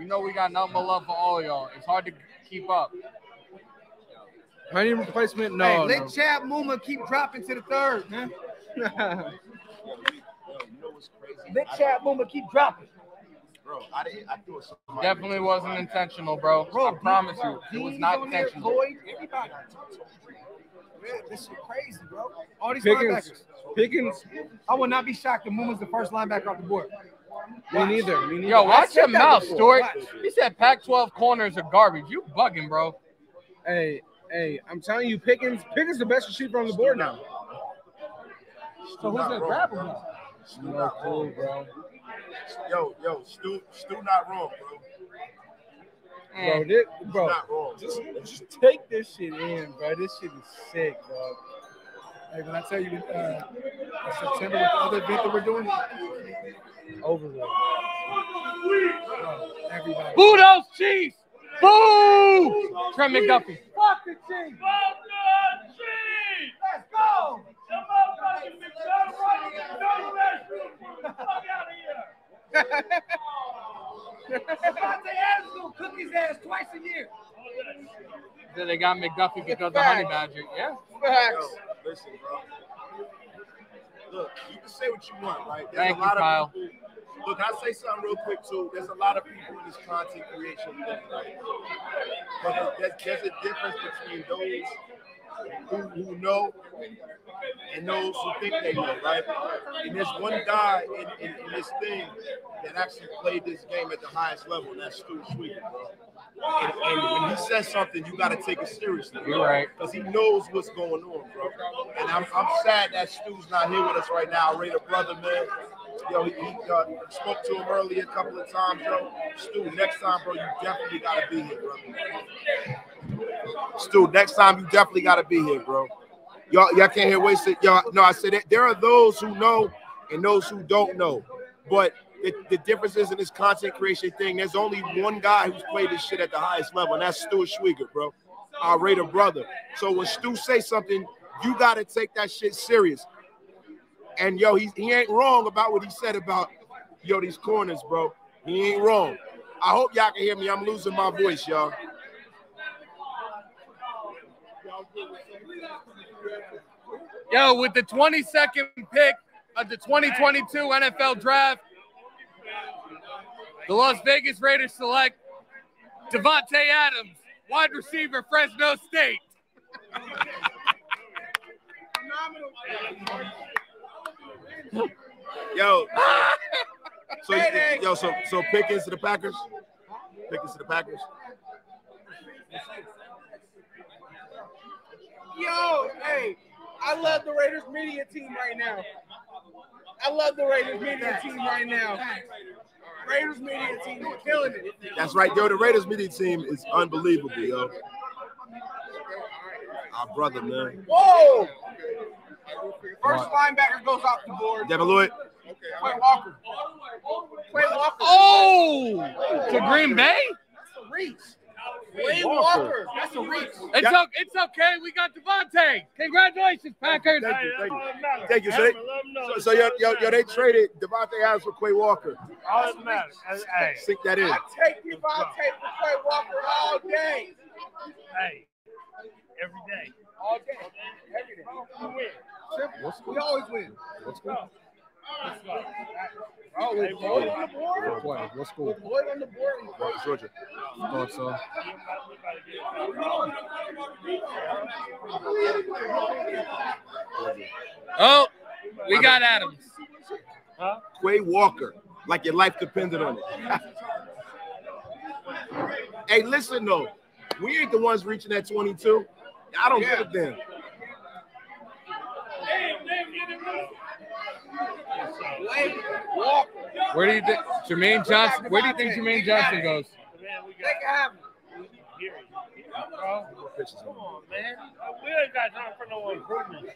You know we got nothing but love for all y'all. It's hard to keep up. Honey replacement? No. hey, no. let Chad Muma keep dropping to the third, man. let Chad Muma keep dropping. Bro, I didn't. I threw. Definitely wasn't intentional, bro. bro I promise you, it was not intentional. Lloyd, everybody. Man, this is crazy, bro. All these Pickens, linebackers. Pickens. I would not be shocked if Muma's the first linebacker off the board. Me neither. Me neither. Yo, watch your mouth. Stuart. He said Pac-12 corners are garbage. You bugging, bro. Hey, hey, I'm telling you, Pickens, Pickens the best receiver on the board now. So who's gonna grab him? No clue, bro. Yo, yo, Stu, Stu, not wrong, bro. Bro, this, bro, Not wrong. just, just take this shit in, bro. This shit is sick, bro. Hey, when I tell you that uh, September with the other event that we're doing, Over with. bro, everybody. Boo those Chiefs! Boo! Trent McDuffie. Fuck the team. Let's go. Davante Adams gonna cook his ass twice a year. Then they got McDuffie because of Honey Badger. Yeah. Yo, listen, bro. Look, you can say what you want, right? Thank a you, lot Kyle. of people. Look, I'll say something real quick too. There's a lot of people in this content creation thing, right? But there's, there's a difference between those who, who know and those who think they know, right? And there's one guy in, in, in this thing that actually played this game at the highest level, and that's Stu Sweeten, bro. And, and when he says something, you got to take it seriously. bro. You're right. Because he knows what's going on, bro. And I'm, I'm sad that Stu's not here with us right now. Raider brother, man. Yo, he, he uh, spoke to him earlier a couple of times, yo. Stu, next time, bro, you definitely got to be here, bro. Stu, next time you definitely got to be here, bro. Y'all, y'all can't hear waste it. Y'all, no, I said that there are those who know and those who don't know. But the, the difference is in this content creation thing, there's only one guy who's played this shit at the highest level, and that's Stuart Schweigert, bro. Our Raider brother. So when Stu say something, you got to take that shit serious. And yo, he, he ain't wrong about what he said about yo these corners, bro. He ain't wrong. I hope y'all can hear me. I'm losing my voice, y'all. Yo, with the 22nd pick of the 2022 NFL Draft, the Las Vegas Raiders select Davante Adams, wide receiver, Fresno State. Yo, so yo, so so Pickens to the Packers. Pickens to the Packers. Yo, hey, I love the Raiders media team right now. I love the Raiders media team right now. Raiders media team is killing it. That's right, yo. The Raiders media team is unbelievable, yo. Our brother, man. Whoa! First linebacker goes off the board. Devin Lloyd. Quay Walker. Quay Walker. Oh, to Green Bay? That's the reach. Wade Walker. That's a reach. It's, o- it's okay. We got Davante. Congratulations, Packers. Thank you, thank you. Thank you. So, they, so, so yo, yo, yo, they traded Davante Adams for Quay Walker. All that matters. Hey, Sink that in. I take Davante for Quay Walker all day. hey, every day. All day. Every day. We win. Simple. We always win. Let's go. Oh, with Boyd on the board. Go. With on the board. Georgia. Thought so. Oh, we got Adams. Quay Walker, like your life depended on it. hey, listen though, we ain't the ones reaching that 22. I don't give a damn. Wade Walker. Where do you think Jermaine Johnson? Where do you think Jermaine Johnson goes? They can have him. Bro, come on, man. We ain't got time for no improvement shit.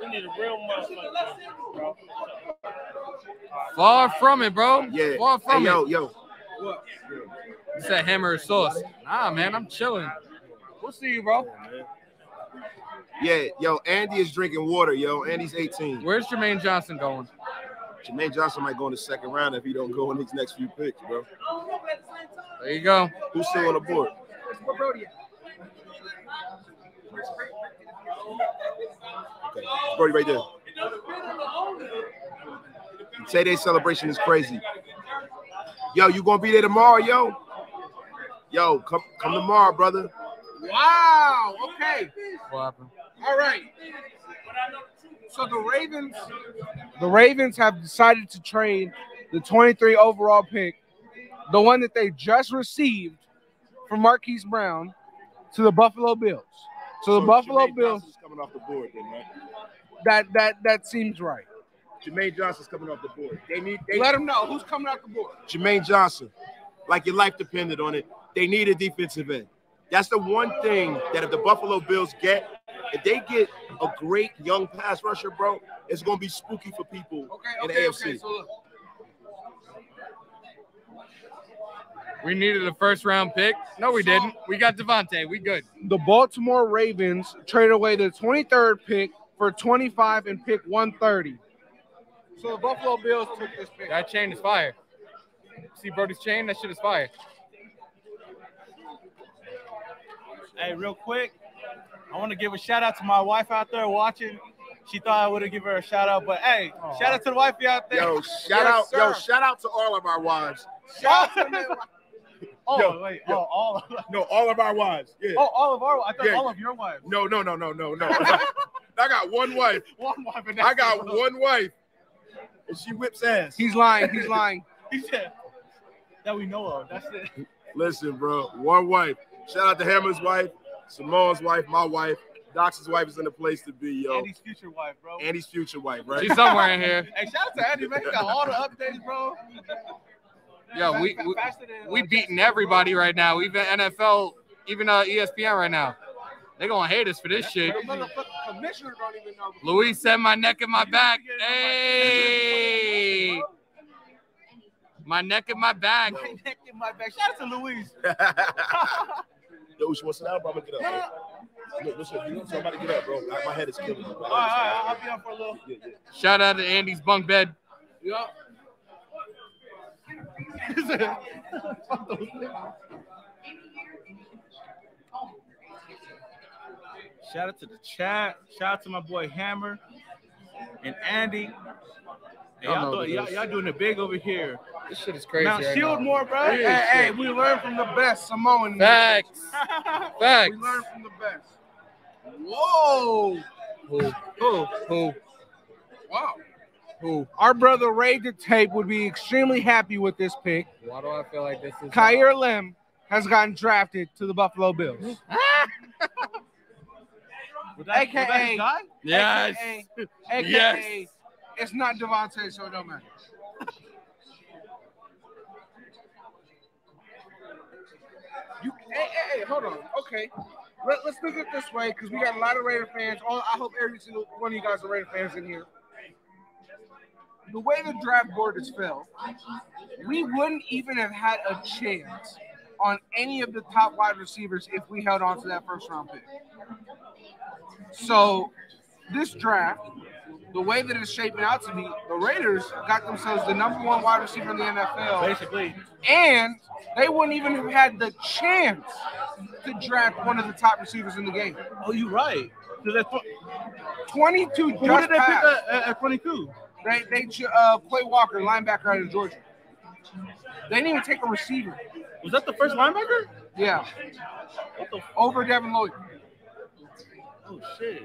We need a real motherfucker, bro. Far from it, bro. Yeah. Far from Hey, yo, it. yo. It's that hammer of sauce. Nah, man, I'm chilling. We'll see you, bro. Yeah, yo, Andy is drinking water, yo. Andy's 18. Where's Jermaine Johnson going? Jermaine Johnson might go in the second round if he don't go in these next few picks, bro. There you go. Who's still on the board? Where Brody? Okay, Brody right there. Tay Day celebration is crazy. Yo, you gonna be there tomorrow, yo? Yo, come come tomorrow, brother. Wow. Okay. What happened? All right. So the Ravens, the Ravens have decided to trade the 23 overall pick, the one that they just received from Marquise Brown, to the Buffalo Bills. So the Buffalo Jermaine Bills, Johnson's coming off the board, then, right? that that that seems right. Jermaine Johnson's coming off the board. They need they Let them know who's coming off the board. Jermaine Johnson, like your life depended on it. They need a defensive end. That's the one thing that if the Buffalo Bills get, if they get a great young pass rusher, bro, it's gonna be spooky for people Okay, in okay, the okay. AFC. So We needed a first round pick. No, we didn't. We got Davante. We good. the Baltimore Ravens traded away the 23rd pick for 25 and pick 130. So the Buffalo Bills took this pick. That chain is fire. See Brody's chain? That shit is fire. Hey, real quick, I want to give a shout out to my wife out there watching. She thought I would have given her a shout out, but hey, oh. shout out to the wifey out there. Yo, shout out, yo, shout out to all of our wives. Shout out to them. Oh, Yo, wait, yo. oh, all, No, all of our wives. Yeah. oh, all of our, I thought Yeah. all of your wives. No, no, no, no, no, no. I got one wife. One wife. and I got all. one wife, and she whips ass. He's lying. He's lying. He said that we know of. That's it. Listen, bro, one wife. Shout out to Hammer's wife, Simone's wife, my wife. Doc's wife is in the place to be, yo. Andy's future wife, bro. Andy's future wife, right? She's somewhere in here. Hey, shout out to Andy, man. He got all the updates, bro. Yo, we we, Faster than, we beating everybody right now. Even NFL, even uh, ESPN right now. They gonna hate us for this shit. The motherfucking commissioner don't even know. Luis said my neck and my back. Hey, my neck and my back. My neck in my back. Shout out to Louise. Yo, she wants to down, bro. I'm gonna get up. Bro. Look, listen, you know, so I'm about to get up, bro. My head is killing me. All right, all right, I'll be on for a little. Yeah, yeah. Shout out to Andy's bunk bed. Yup. Shout out to the chat. Shout out to my boy Hammer and Andy. Hey, Y'all y'all, know doing, it y'all, y'all doing it big over here. This shit is crazy. now right shield now. more, bro. Real Hey, hey, we learned from the best, Samoan. Facts. We Facts. learned from the best. Whoa. Who? Who? Who? Wow. Who? Our brother Ray the Tape would be extremely happy with this pick. Why do I feel like this is? Kaiir Elam has gotten drafted to the Buffalo Bills. Was that, AKA? Yes. AKA, AKA Yes. It's not Davante, so it don't matter. You, hey, hey, hey, hold on. Okay. Let, let's look at it this way because we got a lot of Raider fans. All, I hope every single one of you guys are Raider fans in here. The way the draft board is filled, we wouldn't even have had a chance on any of the top wide receivers if we held on to that first round pick. So this draft, the way that it's shaping out to be, the Raiders got themselves the number one wide receiver in the NFL. Basically. And they wouldn't even have had the chance to draft one of the top receivers in the game. Oh, you're right. So that's what, 22 who just did they pick at, at, at 22? They they uh Clay Walker, linebacker out of Georgia. They didn't even take a receiver. Was that the first linebacker? Yeah. Over Devin Lloyd. Oh shit.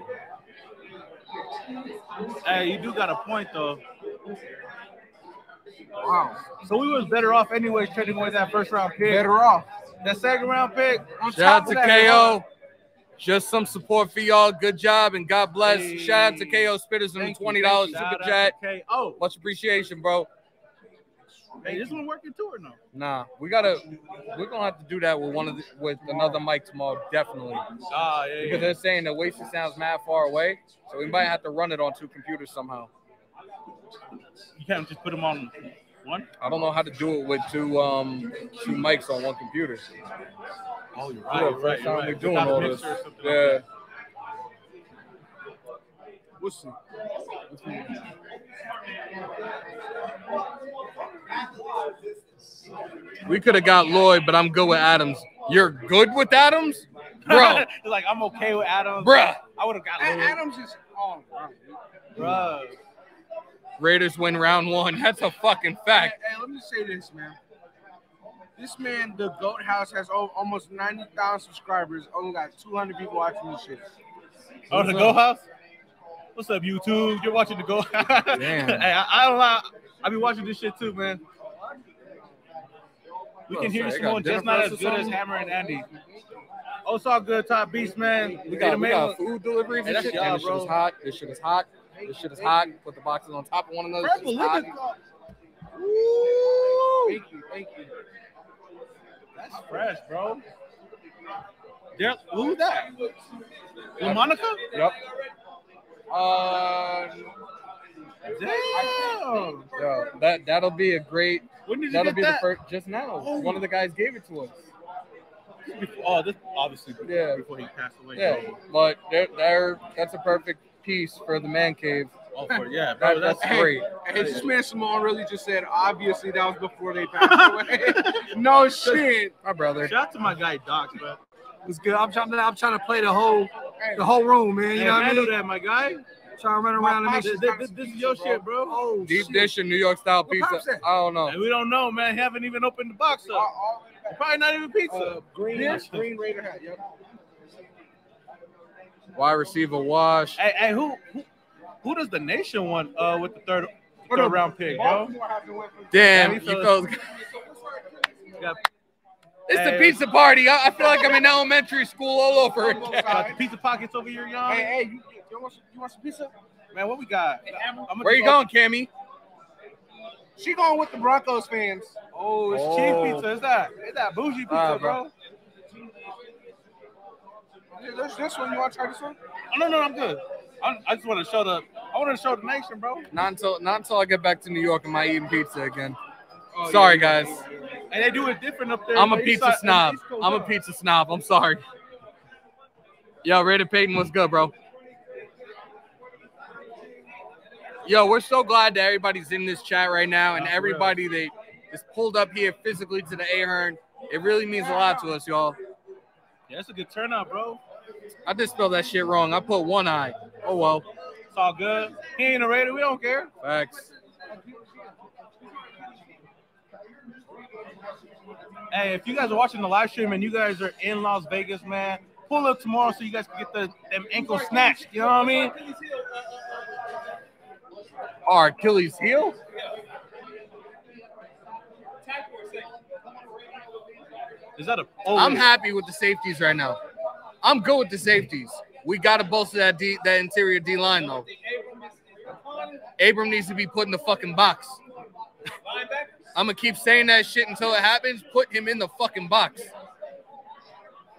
Hey, you do got a point though. Wow. So we was better off anyways trading away that first round pick. Better off. That second round pick. On Shout out to of that, KO. Just some support for y'all. Good job and God bless. Shout out to KO Spitters and the twenty thank dollars you. super chat. KO. Much appreciation, bro. Hey, this one working too or no? Nah, we gotta. We're gonna have to do that with one of the, with another mic tomorrow, definitely. Ah, yeah, Because yeah. they're saying the wasted sounds mad far away, so we might have to run it on two computers somehow. You can't just put them on one. I don't know how to do it with two um two mics on one computer. Oh, you're right. You're right. You're right. we doing all this. mixer or something Yeah. like that. We'll see. We could have got Lloyd, but I'm good with Adams. You're good with Adams, bro. Like I'm okay with Adams. Bruh. I would have got A- Lloyd. Adams is on. Bruh. Raiders win round one. That's a fucking fact. Hey, let me say this, man. This man, the Goat House, has almost 90,000 subscribers. Only got 200 people watching this shit. Oh, the Goat House. What's up, YouTube? You're watching the Go. Damn. hey, I, I don't lie. I be watching this shit too, man. We Oh, can hear sorry, I got Simone just not as good as? Hammer and Andy. Oh, it's all good, top beast, man. We Hey, got, the we man got food deliveries Hey, and that's shit. y'all, Damn, this shit is hot. This shit is hot. This shit is hot. Put the boxes on top of one another. Purple, It's look hot. at Thank you, thank you. That's fresh, bro. There, who's that? Lamonica? Yep. Uh, Damn. Yo, that that'll be a great. When did you That'll get be that? the first just now. Oh. One of the guys gave it to us. Before, oh, this obviously before, Yeah. before he passed away. Yeah, but there, there, that's a perfect piece for the man cave. Oh, for, yeah, bro, That, that's that's great. Hey, this man Simone really just said, obviously, that was before they passed away. no shit. My brother. Shout out to my guy Doc, bro. It's good. I'm trying to I'm trying to play the whole the whole room, man. You Hey, know what I handle mean? that, my guy. Trying to run around and make This, sure. this, this is your shit, bro. Oh, Deep shit. dish and New York style What pizza. I don't know. And we don't know, man. Haven't even opened the box up. Probably not even pizza. Uh, green, Yeah. green Raider hat. Yep. Wide receiver wash. Hey, hey, who, who who does the nation want uh with the third What third round pick, bro? Baltimore hasn't went for- Damn, Yeah, you we feel fellas. It's the pizza party. I, I feel like I'm in elementary school all over again. Got pizza pockets over here, y'all. Hey, hey, you, you, want some, you want some pizza? Man, what we got? I'm Where you just- going, Cammy? She going with the Broncos fans. Oh, it's Oh. cheap pizza. Is that? Is that bougie pizza, Ah, bro? bro. Yeah, There's this one. You want to try this one? Oh, no, no, I'm good. I, I just want to show the. I want to show the nation, bro. Not until not until I get back to New York and I eating pizza again. Oh, Sorry, yeah, guys. And they do it different up there. I'm a pizza snob. I'm a pizza snob. I'm sorry. Yo, Raider Payton, what's good, bro? Yo, we're so glad that everybody's in this chat right now and everybody that is pulled up here physically to the Ahern. It really means a lot to us, y'all. Yeah, it's a good turnout, bro. I just spelled that shit wrong. I put one eye. Oh well. It's all good. He ain't a Raider. We don't care. Facts. Hey, if you guys are watching the live stream and you guys are in Las Vegas, man, pull up tomorrow so you guys can get the them ankle snatched. You know what I mean? Our Achilles heel? Is that a? Oh, I'm happy with the safeties right now. I'm good with the safeties. We got to bolster that D, that interior D line though. Abram needs to be put in the fucking box. I'm gonna keep saying that shit until it happens. Put him in the fucking box.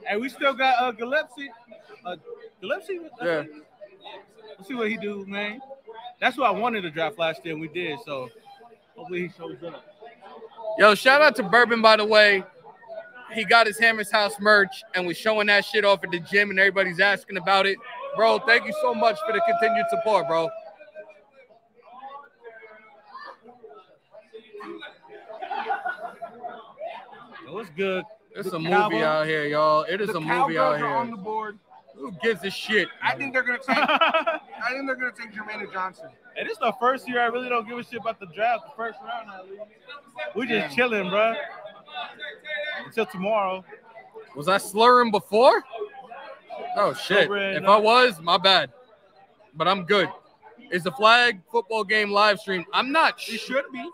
Hey, we still got uh, Gillespie. Uh, Gillespie. Yeah. Let's see what he do, man. That's what I wanted to draft last year, and we did. So hopefully he shows up. Yo, shout out to Bourbon by the way. he got his Hammers House merch, and we're showing that shit off at the gym, and everybody's asking about it. Bro, thank you so much for the continued support, bro. It was good. It's The a movie Cowboys- out here, y'all. It is the a movie out Cowgirls are on the board. Who gives a shit? I think they're gonna take. I think they're gonna take Jermaine Johnson. And it's the first year I really don't give a shit about the draft. The first round, at least. We just Yeah. chilling, bro. Until tomorrow. Was I slurring before? Oh shit! If I was, my bad. But I'm good. Is the flag football game live stream? I'm not. It should be.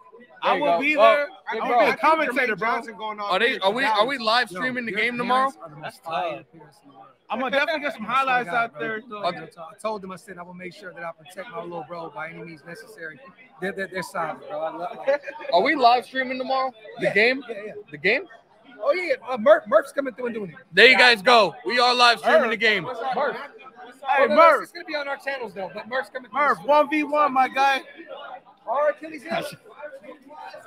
I will go. be Oh, there. I'm bro. be I a think commentator, Jermaine bro. Going off Are they? Are we? Are we live streaming the game tomorrow? parents are the most fire parents in the world. I'm gonna definitely get some I swear to highlights out there. I told them I said I will make sure that I protect my little bro by any means necessary. They're, they're, they're solid, bro. I love, Are we live streaming tomorrow? The Yeah, game? yeah, yeah. The game? Oh yeah, uh, Murph, Murph's coming through and doing it. There you guys go. We are live streaming Murph. the game. Murph. Hey, no, no, Murph. It's gonna be on our channels though, but Murph's coming through. Murph, one v one, my guy. Or Achilles heel.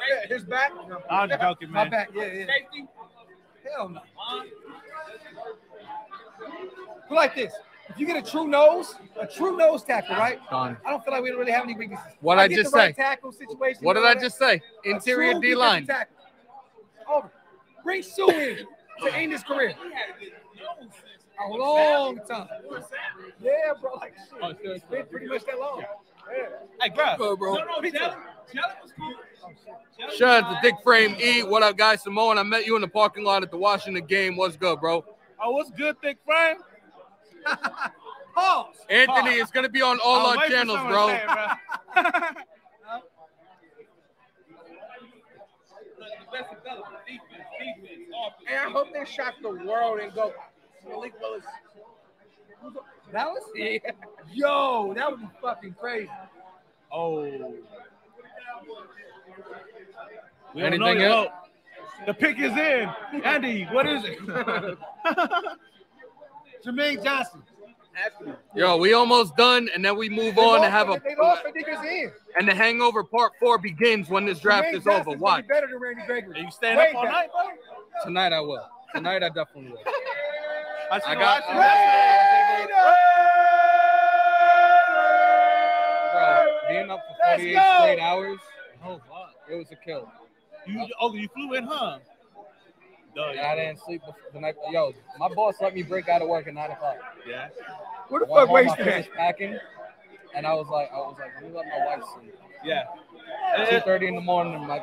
Yeah, his back. I'm joking, My man. back. Yeah, yeah. Hell no. Go like this. If you get a true nose, a true nose tackle, right? Done. I don't feel like we don't really have any weaknesses. What I get just the right say? Tackle situation. What did I that. just say? Interior D line. defensive tackle. Over. Bring Sue in to end his career. A long time. Yeah, bro. Like shit. Oh, it's been pretty much that long. Yeah. Hey, bro. Go, bro. Shout out to Dick Frame E. What up, guys? Simone, I met you in the parking lot at the Washington game. What's good, bro? Oh, what's good, thick frame? Pause. Anthony, it's gonna be on all I'll our channels, bro. say bro. Hey, I hope they shock the world and go. Malik Willis. Dallas? Yeah. Yo, that would be fucking crazy. Oh. We Anything know else? The pick is in. Andy, what is it? Jermaine Johnson. Yo, we almost done, and then we move on and have a They lost, but niggas in. and the hangover part four begins when this draft Jermaine is Johnson's over. gonna be Watch. Better than Randy Gregory. Are you staying Way up all better. night, bro? Tonight I will. Tonight I definitely will. I, I got- last Bro, being up for Let's 48 go. straight hours. Oh, fuck. it was a kill. You, oh, you flew in, huh? Duh, And I didn't sleep the night. Yo, my boss let me break out of work at nine o'clock. Yeah. Where the fuck home, I wasted that? packing, and I was like, I was like, let me let my wife sleep. Yeah. Two thirty in the morning, my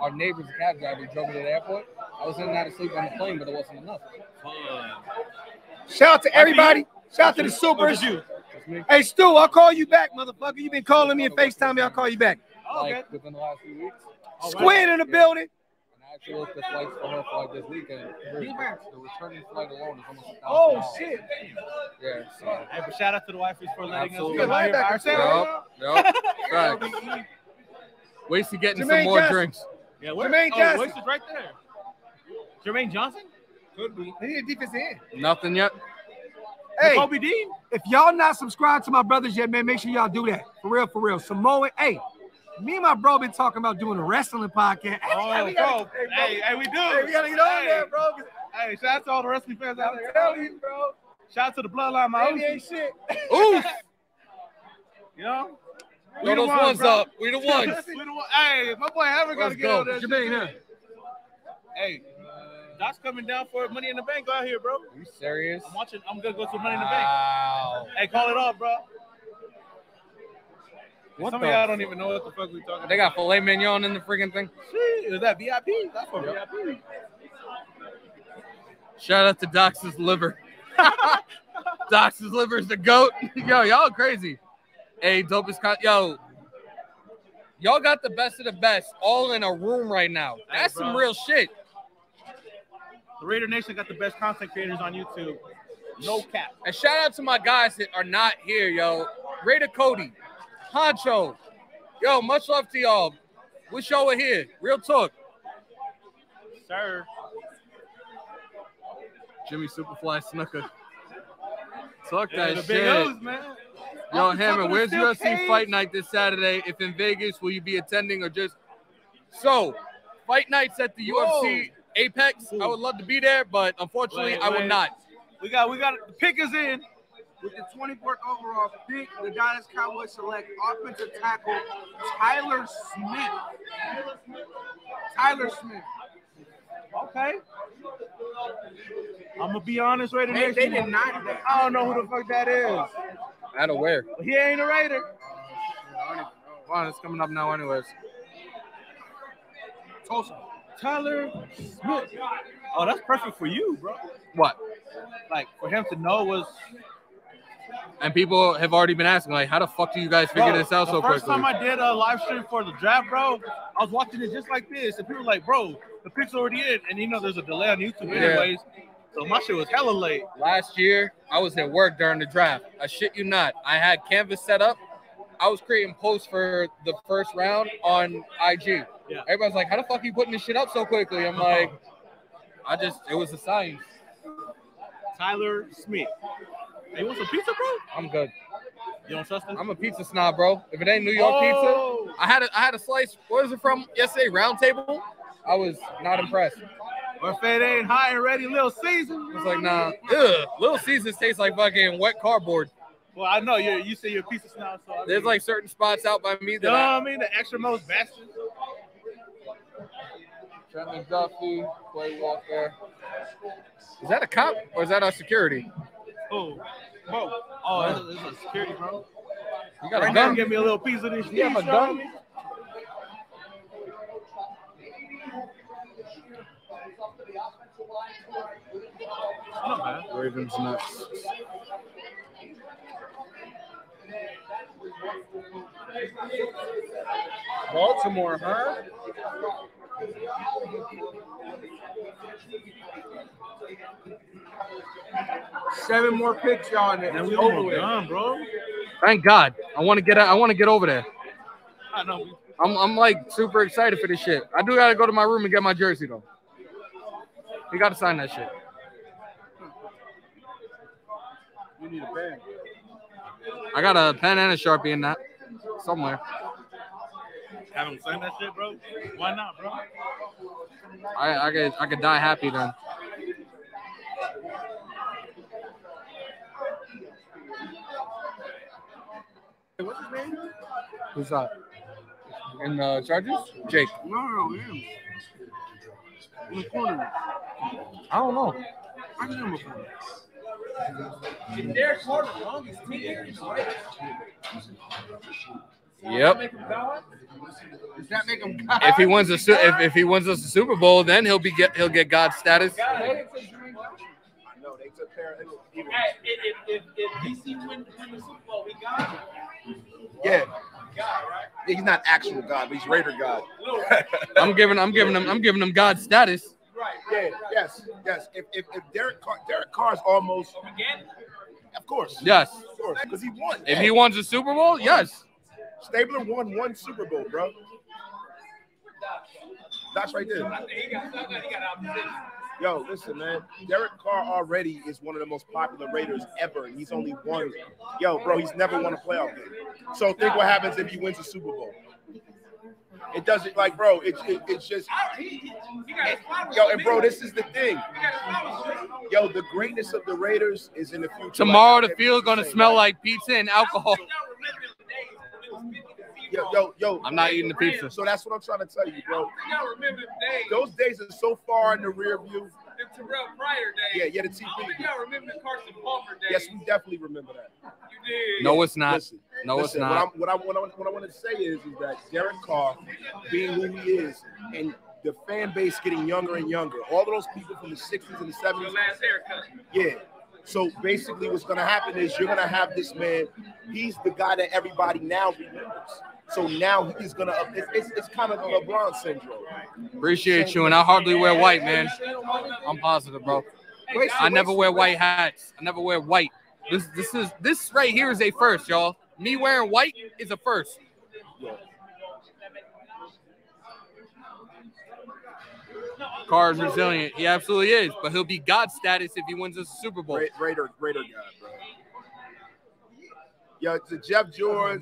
our neighbor's cab driver drove me to the airport. I was in and out of sleep on the plane, but it wasn't enough. Shout out to everybody. Shout out to the super. supers. you? Hey, Stu, I'll call you back, motherfucker. You've been calling me and FaceTime me. I'll call you back. Okay. Like within the last few weeks. Squid in the building. And I actually looked at flights for her for like this weekend. Her- The returning flight alone is almost a thousand Oh dollars. shit. Yeah. So. Hey, but shout out to the wifeys for letting Absolutely. us come out here by ourselves. Yup. Yup. Facts. Wasty getting some more Johnson. drinks. Yeah, where? Jermaine oh, Johnson. Waste is right there. Jermaine Johnson? Could be. They need a defense end. Nothing yet. Hey, Kobe Dean? if y'all not subscribed to my brothers yet, man, make sure y'all do that. For real, for real. Samoan, hey, me and my bro been talking about doing a wrestling podcast. Oh, hey, Oh, we bro. gotta- Hey, hey, we do. Hey, we gotta get on Hey. there, bro. Hey, shout out to all the wrestling fans out there. telling you, bro. Shout out to the bloodline, my Baby ain't shit. Oof. You know? Throw those ones, ones bro. up. We the ones. we the one. Hey, my boy Hammond got to Let's get go. on that Jermaine, shit. huh? Hey, Doc's coming down for Money in the Bank out here, bro. Are you serious? I'm watching. I'm gonna go to Money in the Bank. Wow. Hey, call it off, bro. What Some of y'all don't even know what the fuck we talking They got filet mignon in the freaking thing. Shit, is that VIP? That's for VIP. Shout out to Dox's liver. Dox's liver is the goat. Yo, y'all crazy. Hey, dopest con- yo. Y'all got the best of the best all in a room right now. That's bro. some real shit. The Raider Nation got the best content creators on YouTube. No cap. And shout out to my guys that are not here, yo. Raider Cody, Honcho. Yo, much love to y'all. Wish y'all were here. Real talk. Sir. Jimmy Superfly Snuka. Talk Yeah, that the shit. big O's, man. Yo, Off the top Hammond, where's steel UFC cage. Fight Night this Saturday? If in Vegas, will you be attending or just so? Fight nights at the Whoa. UFC Apex. I would love to be there, but unfortunately, Wait, I will wait. not. We got we got the pick is in. With the 24th overall pick, the Dallas Cowboys select offensive tackle Tyler Smith. Tyler Smith. Okay. I'm gonna be honest, Raider Nation. they did not. They, I don't know who the fuck that is. Out of where? He ain't a Raider. It's coming up now, anyways. Tulsa. Tyler Smith. Oh, that's perfect for you, bro. What? Like for him to know was And people have already been asking, like, how the fuck do you guys figure Bro, this out the so first quickly? time I did a live stream for the draft, bro, I was watching it just like this, and people were like, "Bro, the pick's already in," and you know there's a delay on YouTube, Yeah. anyways. So my shit was hella late. Last year, I was at work during the draft. I shit you not. I had Canvas set up. I was creating posts for the first round on IG. Yeah. Everybody's like, how the fuck are you putting this shit up so quickly? I'm like, I just, it was a science. Tyler Smith. Hey, you want some pizza, bro? I'm good. You don't trust me? I'm a pizza snob, bro. If it ain't New York Oh. pizza, I had a, I had a slice. What is it from yesterday? Round Table. I was not impressed. Or if it ain't high and ready, Little Caesar. It's like, nah. Ugh. Little Caesars tastes like fucking wet cardboard. Well, I know you. You say you're a pizza snob, so I There's mean, like certain spots out by me you know what I, I mean? The extra most bastion. Trent McDuffie, Quay Walker. Is that a cop or is that our security? Oh, bro. Oh, this is a security, bro. You got a Right now, gun? give me a little piece of this. You have a gun? Not bad. Ravens nuts. Baltimore, huh? Seven more picks, y'all, and And it's we over almost with. done, bro. Thank God. I want to get I want to get over there. I know. I'm, I'm like super excited for this shit. I do gotta go to my room and get my jersey though. You gotta sign that shit. You need a pen. I got a pen and a sharpie in that somewhere. Have him sign that shit, bro. Why not, bro? I I could I could die happy then. What's his name? Who's that? In the Chargers? Jake. No, no, him. In the corner. I don't know. I can him before. If Derek Carter longest tenure in the Raiders, Yep. Does that make him If he wins a su- if, if he wins us a Super Bowl, then he'll be get he'll get God status. No, they took care of it. Hey, if, if, if, if DC win, win the Super Bowl, we got it. Yeah. God, right? Yeah, he's not actual God, but he's Raider God. I'm giving I'm giving him I'm giving him God status. Right. Yeah, yes, yes. If if, if Derek Carr, Derek Carr's almost, Again, of course, Yes. of course, because he won. If he wins a Super Bowl, yes. Stabler won one Super Bowl, bro. That's right there. I think he got, I think he got opposition. Yo, listen, man. Derek Carr already is one of the most popular Raiders ever, and he's only won. Yo, bro, he's never won a playoff game. So think what happens if he wins a Super Bowl. It doesn't like, bro. It's it, it's just, yo, and bro, this is the thing. He got his flowers with me. Yo, the greatness of the Raiders is in the future. Tomorrow Like, the field's gonna say, smell like pizza and alcohol. Y'all remember them days when it was 50 to Yo, yo, yo. I'm not eating the pizza. So that's what I'm trying to tell you, bro. Y'all remember them days. Those days are so far in the rear view. The Terrell Pryor days. Yeah, yeah, the I don't think y'all remember the Carson Palmer days. Yes, we definitely remember that. you did. No, it's not. Listen, No, it's not. What, I'm, what, I, what, I, what I want to say is, is that Derek Carr, being who he is, and the fan base getting younger and younger, all of those people from the 60s and the 70s, Your last haircut. yeah. So basically, what's going to happen is you're going to have this man. He's the guy that everybody now remembers. So now he's going to. It's, it's, it's kind of the LeBron syndrome. Appreciate you, and I hardly wear white, man. I'm positive, bro. I never wear white hats. I never wear white. This this is this right here is a first, y'all. Me wearing white is a first. Carr is resilient. He absolutely is, but he'll be God status if he wins a Super Bowl. Raider, Raider guy, bro. Yo, to Jeff George.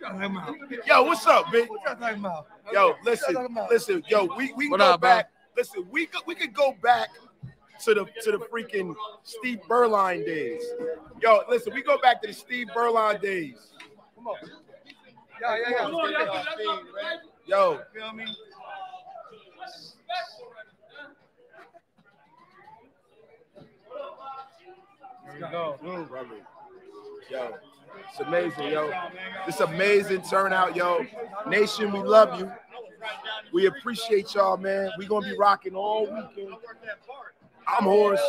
Yo, what's up, big? Yo, listen, listen, yo, we, we can What go up, bro? back. listen, we could we could go back to the to the freaking Steve Beuerlein days. Yo, listen, we go back to the Steve Beuerlein days. Come on. Yeah, yeah, yeah. On, y'all, that's all right. Yo, Feel me? Here we go. Yo, it's amazing, yo. It's amazing turnout, yo. Nation, we love you. We appreciate y'all, man. we gonna be rocking all weekend. I'm hoarse.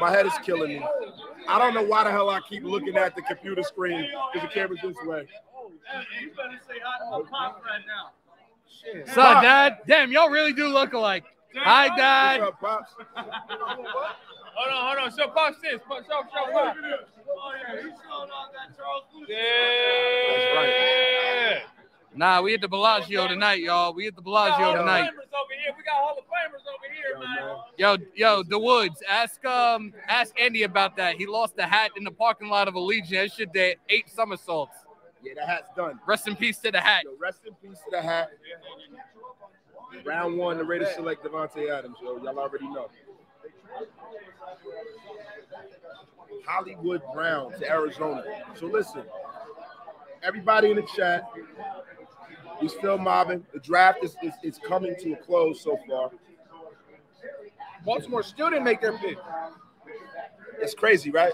My head is killing me. I don't know why the hell I keep looking at the computer screen because the camera's this way. You better say hi to my pop right now. What's up, Dad? Damn, y'all really do look alike. Hi, Dad. What's up, Pops? Hold on, hold on. Show Pops this. Show, show, show Pops. Oh, yeah, he's showing off that Charles Booth. Yeah. Nah, we at the Bellagio tonight, y'all. We at the Bellagio tonight. over here. We got Hall of Famers over here, man. Yo, yo, the Woods. Ask um, ask Andy about that. He lost the hat in the parking lot of Allegiant. That shit did eight somersaults. Yeah, that hat's done. Rest in peace to the hat. Yo, rest in peace to the hat. Round one, the Raiders select Davante Adams, yo. Y'all already know. Hollywood Brown to Arizona. So listen, everybody in the chat, we still mobbing. The draft is, is, is coming to a close so far. Baltimore still didn't make their pick It's crazy, right?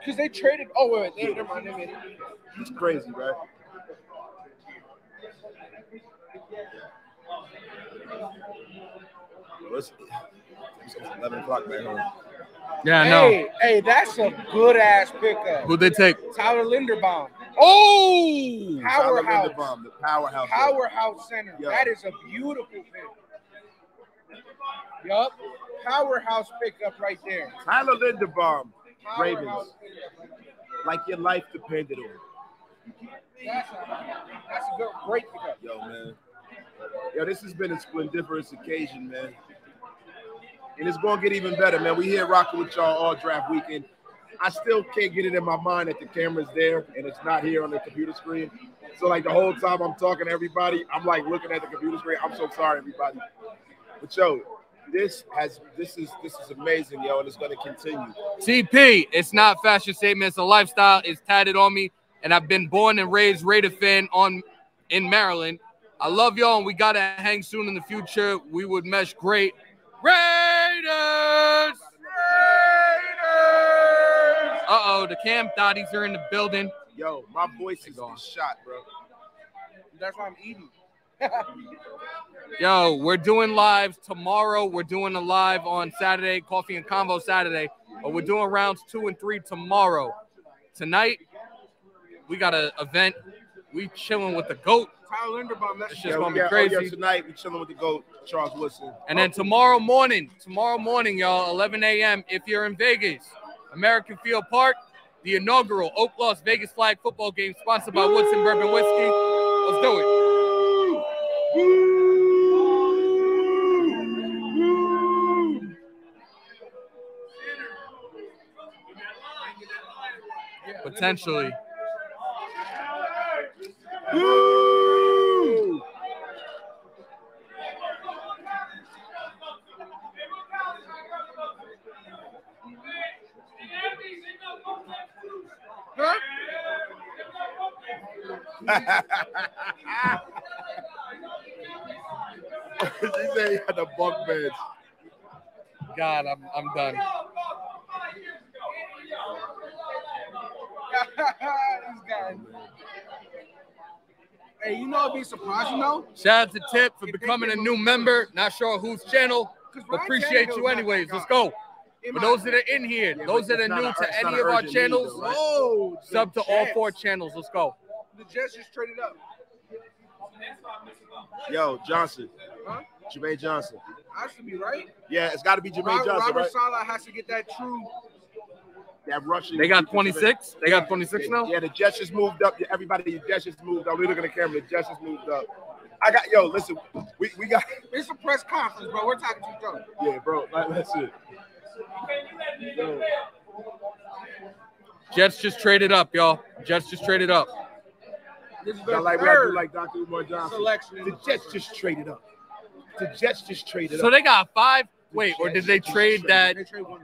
because they traded. Oh wait, wait, never mind. They made. It's crazy, right? Yo, It's, it's 11 o'clock back home. Yeah, I know. Hey, hey, that's a good ass pickup. Who'd they take? Tyler Linderbaum. Oh, Tyler Powerhouse. Linderbaum, the powerhouse. Powerhouse center. Yeah. That is a beautiful pick. Yup. Powerhouse pickup right there. Tyler Linderbaum, Ravens. Like your life depended on. it. That's a, that's a good, great pickup. Yo, man. Yo, this has been a splendiferous occasion, man. And it's gonna get even better, man. We here rocking with y'all all draft weekend. I still can't get it in my mind that the camera's there and it's not here on the computer screen. So like the whole time I'm talking to everybody, I'm like looking at the computer screen. I'm so sorry, everybody. But yo, this has this is this is amazing, yo, and it's gonna continue. TP, it's not fashion statement, it's a lifestyle. It's tatted on me, and I've been born and raised Raider fan on in Maryland. I love y'all, and we gotta hang soon in the future. We would mesh great. Raiders! Uh oh, the Cam Thotties are in the building. Yo, my voice is on shot, bro. That's why I'm eating. Yo, we're doing lives tomorrow. We're doing a live on Saturday, Coffee and Convo Saturday. But we're doing rounds two and three tomorrow. Tonight, we got an event. We chilling with the GOAT. Tyler Linderbaum. That's It's just Yeah, gonna be got- oh, yeah, crazy. tonight we chilling with the GOAT, Charles Woodson. And then tomorrow morning, tomorrow morning, y'all, 11 a.m. If you're in Vegas, American Field Park, the inaugural Oak Las Vegas flag football game sponsored by Woodson Bourbon Whiskey. Let's do it. Potentially. Woo! He said he had the bunk beds. God, I'm I'm done. These guys. Hey, you know, it'd be surprising though. Shout out to Tip for becoming a new member. Not sure whose channel. but Appreciate you anyways. Let's go. For those that are in here, Yeah, those that are new to any of our channels, though, right? Oh, sub to all four channels. Let's go. The Jets just traded up. Yo, Johnson. Huh? Jermaine Johnson. Has to be right. Yeah, it's got to be Jermaine Robert, Johnson, Robert right? Saleh has to get that true. That rushing. They got 26. They got 26 now. Yeah, the Jets just moved up. Everybody, the Jets just moved up. We look at the camera. The Jets just moved up. I got yo. Listen, we, we got It's a press conference, bro. We're talking to each other. yeah, bro. Like, that's it. Yo, Jets just traded up, y'all. Jets just traded up. Like what I do like Dr. Umar Johnson. Selection the Jets just traded up. The Jets just traded so up. So they got five. The Wait, Jets or did they trade that? They trade one.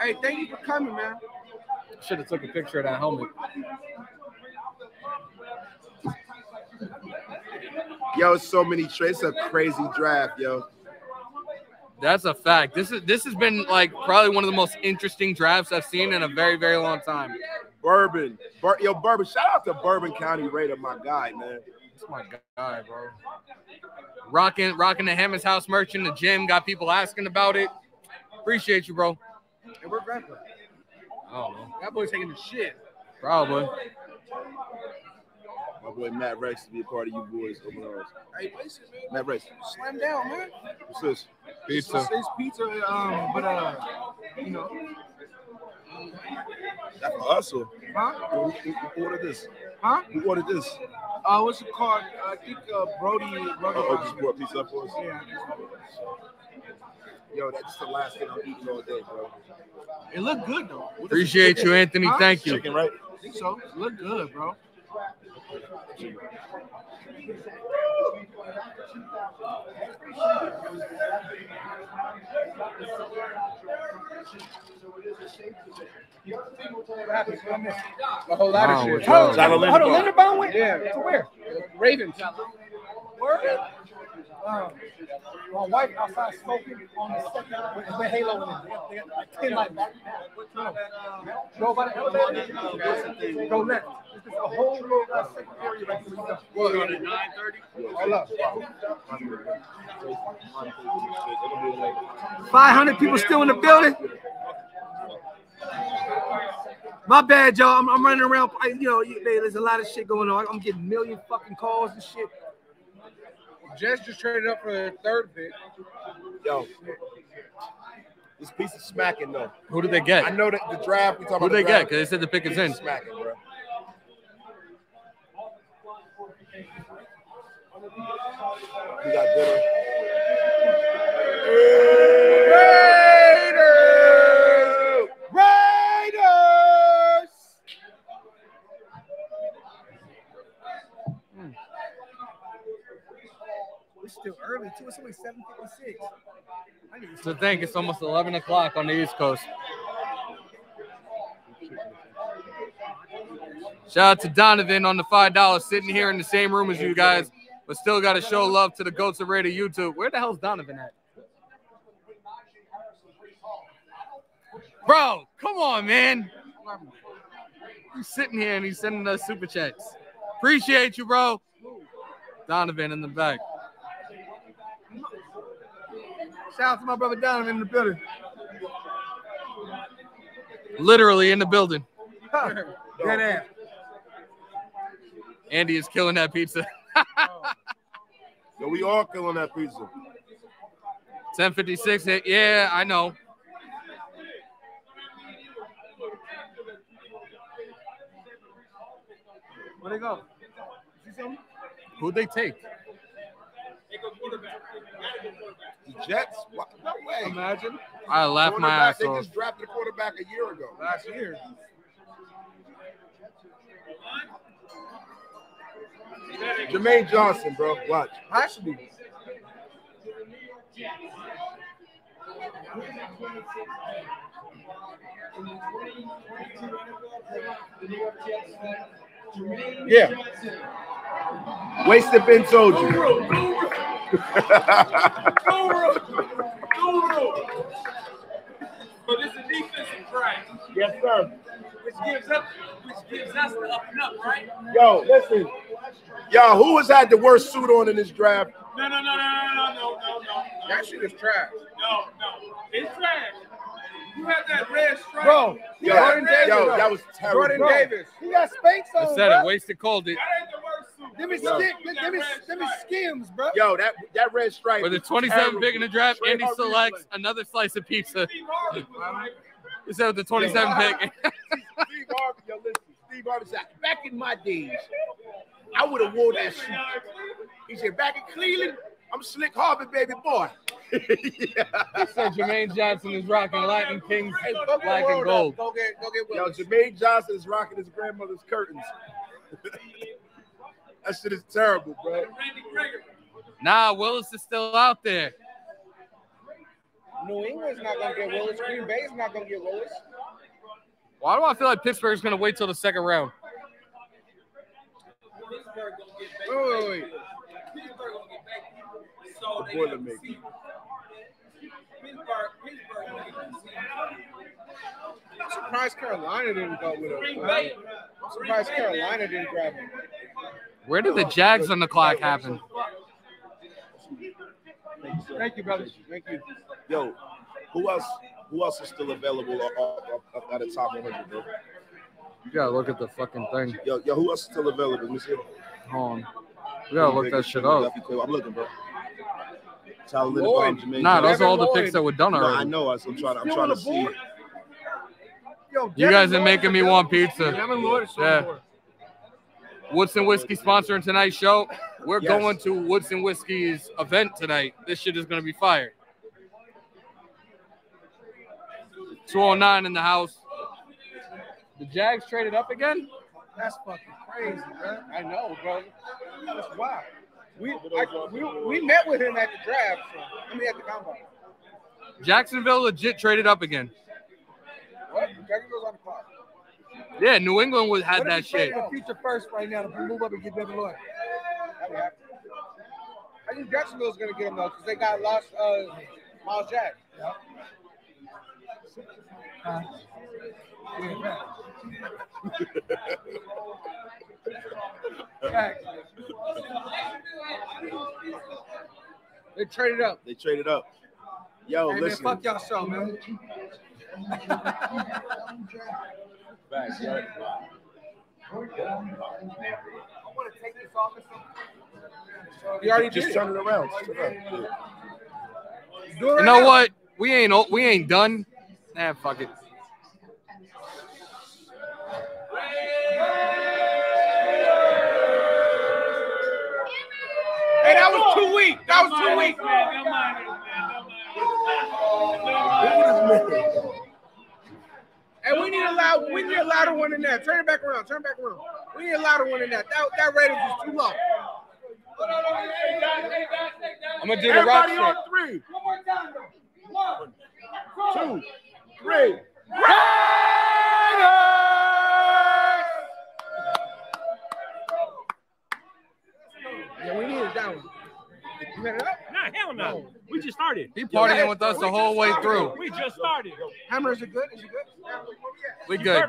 Hey, thank you for coming, man. Should have took a picture of that helmet. Yo, so many trades. It's a crazy draft, yo. That's a fact. This is this has been like probably one of the most interesting drafts I've seen in a very very long time. Bourbon. Bur- yo, Bourbon. Shout out to Bourbon County Raider, my guy, man. That's my guy, bro. Rocking rocking the Hammer's House merch in the gym. Got people asking about it. Appreciate you, bro. And hey, where's Grandpa? I don't know. That boy's taking the shit. Probably. My boy Matt Rex to be a part of you boys. Open arms. Hey, listen, man. Matt Rex. Slam down, man. What's this? Pizza. It's, it's pizza, um, but uh, you know, That's for us, huh? who, who, who ordered this? Huh? Who ordered this? Uh, what's it called? I think uh, Brody. Brody Oh, just brought pizza up for us. Yeah. Yo, that's the last thing I'm eating all day, bro. It looked good though. What is Appreciate you, Anthony. Huh? Thank you. Chicken, right? I think so. It looked good, bro. A whole lot Wow, of shit. what's Hold up? on, Jalo hold on, Linderbaum. Linderbaum went? Yeah. To where? Ravens. Word? Um, my wife outside smoking on the second with, with Halo in it. They got like 10 lights. Go by the elevator. Go left. This is a whole little uh, second area right here. What, on at 9:30? Hold up. 500 people still in the building. My bad, y'all. I'm, I'm running around. I, you know, there's a lot of shit going on. I'm getting million fucking calls and shit. Jets just traded up for their third pick. Yo, this piece is smacking though. Who did they get? I know that the draft. We talking about. Who about they the get? Because they said the pick is in. Smacking, bro. We got dinner. Raiders! Raiders! It's still early too. It's only 7:56. I So think it's almost 11 o'clock on the East Coast. Shout out to Donovan on the five dollars, sitting here in the same room as you guys, but still got to show love to the Goats of Raider YouTube. Where the hell's Donovan at? Bro, come on, man. He's sitting here and he's sending us super chats. Appreciate you, bro. Donovan in the back. Shout out to my brother Donovan in the building. Literally in the building. Dead ass. Andy is killing that pizza. Yo, we all killing that pizza. 1056. Eh, yeah, I know. Where they go? See something? Who'd they take? The Jets? What? No way. Imagine. I laughed my Quarterback, ass They off. just drafted a quarterback a year ago. Last year. Jermaine Johnson, bro. Watch. Has to be. Yeah. Wasted Ben told you. But it's a defensive drive, yes, sir. which gives up, which gives us the up and up, right? Yo, listen. Yo, who has had the worst suit on in this draft? No, no, no, no, no, no, no, no, no. That shit is trash. No, no. It's trash. You have that red stripe. Bro, Yo, Jordan Davis. yo, that was terrible. Jordan Davis. He got Spanx I said bro. it. Wasted cold it. That ain't the worst suit. Them is, Yo. skim, them is, them is skims, bro. Yo, that that red stripe. With the was 27 terrible. pick in the draft, Straight Andy selects replay. another slice of pizza. Steve Harvey was like, He said with the 27 pick. Steve Harvey, yo, listen. Steve Harvey said, back in my days, I would have wore that suit. He said, back in Cleveland, I'm Slick Harvey, baby boy. So Jermaine Johnson is rocking Latin Kings Hey, fuck black and gold. Go get, go get Yo, Jermaine Johnson is rocking his grandmother's curtains. that shit is terrible, bro. Nah, Willis is still out there. New England's not gonna get Willis. Green Bay's not gonna get Willis. Why do I feel like Pittsburgh's gonna wait till the second round? Wait, wait, wait. The Boilermaker. I'm surprised Carolina didn't go with him. I'm surprised Carolina didn't grab him. Where did the Jags on the clock happen? Thank you, brother. Thank you. Yo, who else? Who else is still available at the top 100, bro? You gotta look at the fucking thing. Yo, yo, who else is still available? Let me see. Hold on. We gotta look that shit up. I'm looking, bro. Tyler Lloyd. Linderbaum, Jermaine Nah, those are all the picks that were done No, I already. know. I'm trying. I'm trying to see. Yo, You guys are making me want pizza. Devin Lloyd is still Yeah. on. Woodson Whiskey sponsoring tonight's show. We're Yes. going to Woodson Whiskey's event tonight. This shit is gonna be fire. 209 in the house. The Jags traded up again? That's fucking crazy, bro. I know, bro. That's wild. We, I, we we met with him at the draft. So, I mean, at the combine. Jacksonville legit traded up again. What? Jacksonville's on the clock. Yeah, New England was had What that shit. for future first right now to move up and get Devin Lloyd? That would happen. I think Jacksonville's gonna get him though, because they got lost uh, Myles Jack. Uh, They traded up. They traded up. Yo, hey, man, listen. fuck y'all show, man. Facts, right? You already just did. turn it around. Turn it around. You know what? We ain't o- we ain't done. Nah, fuck it. Hey, that was too weak. That was too weak. And we need a loud, we need a louder one than that. Turn it back around. Turn it back around. We need a louder one than that. That that rating was too low. I'm gonna do the rock Everybody shit. on three. Two, three. Yeah, we needed that one. You got it up? Nah, hell no. We just started. He partying with us the whole way through. We just started. Hammer, is it good? Is it good? We good.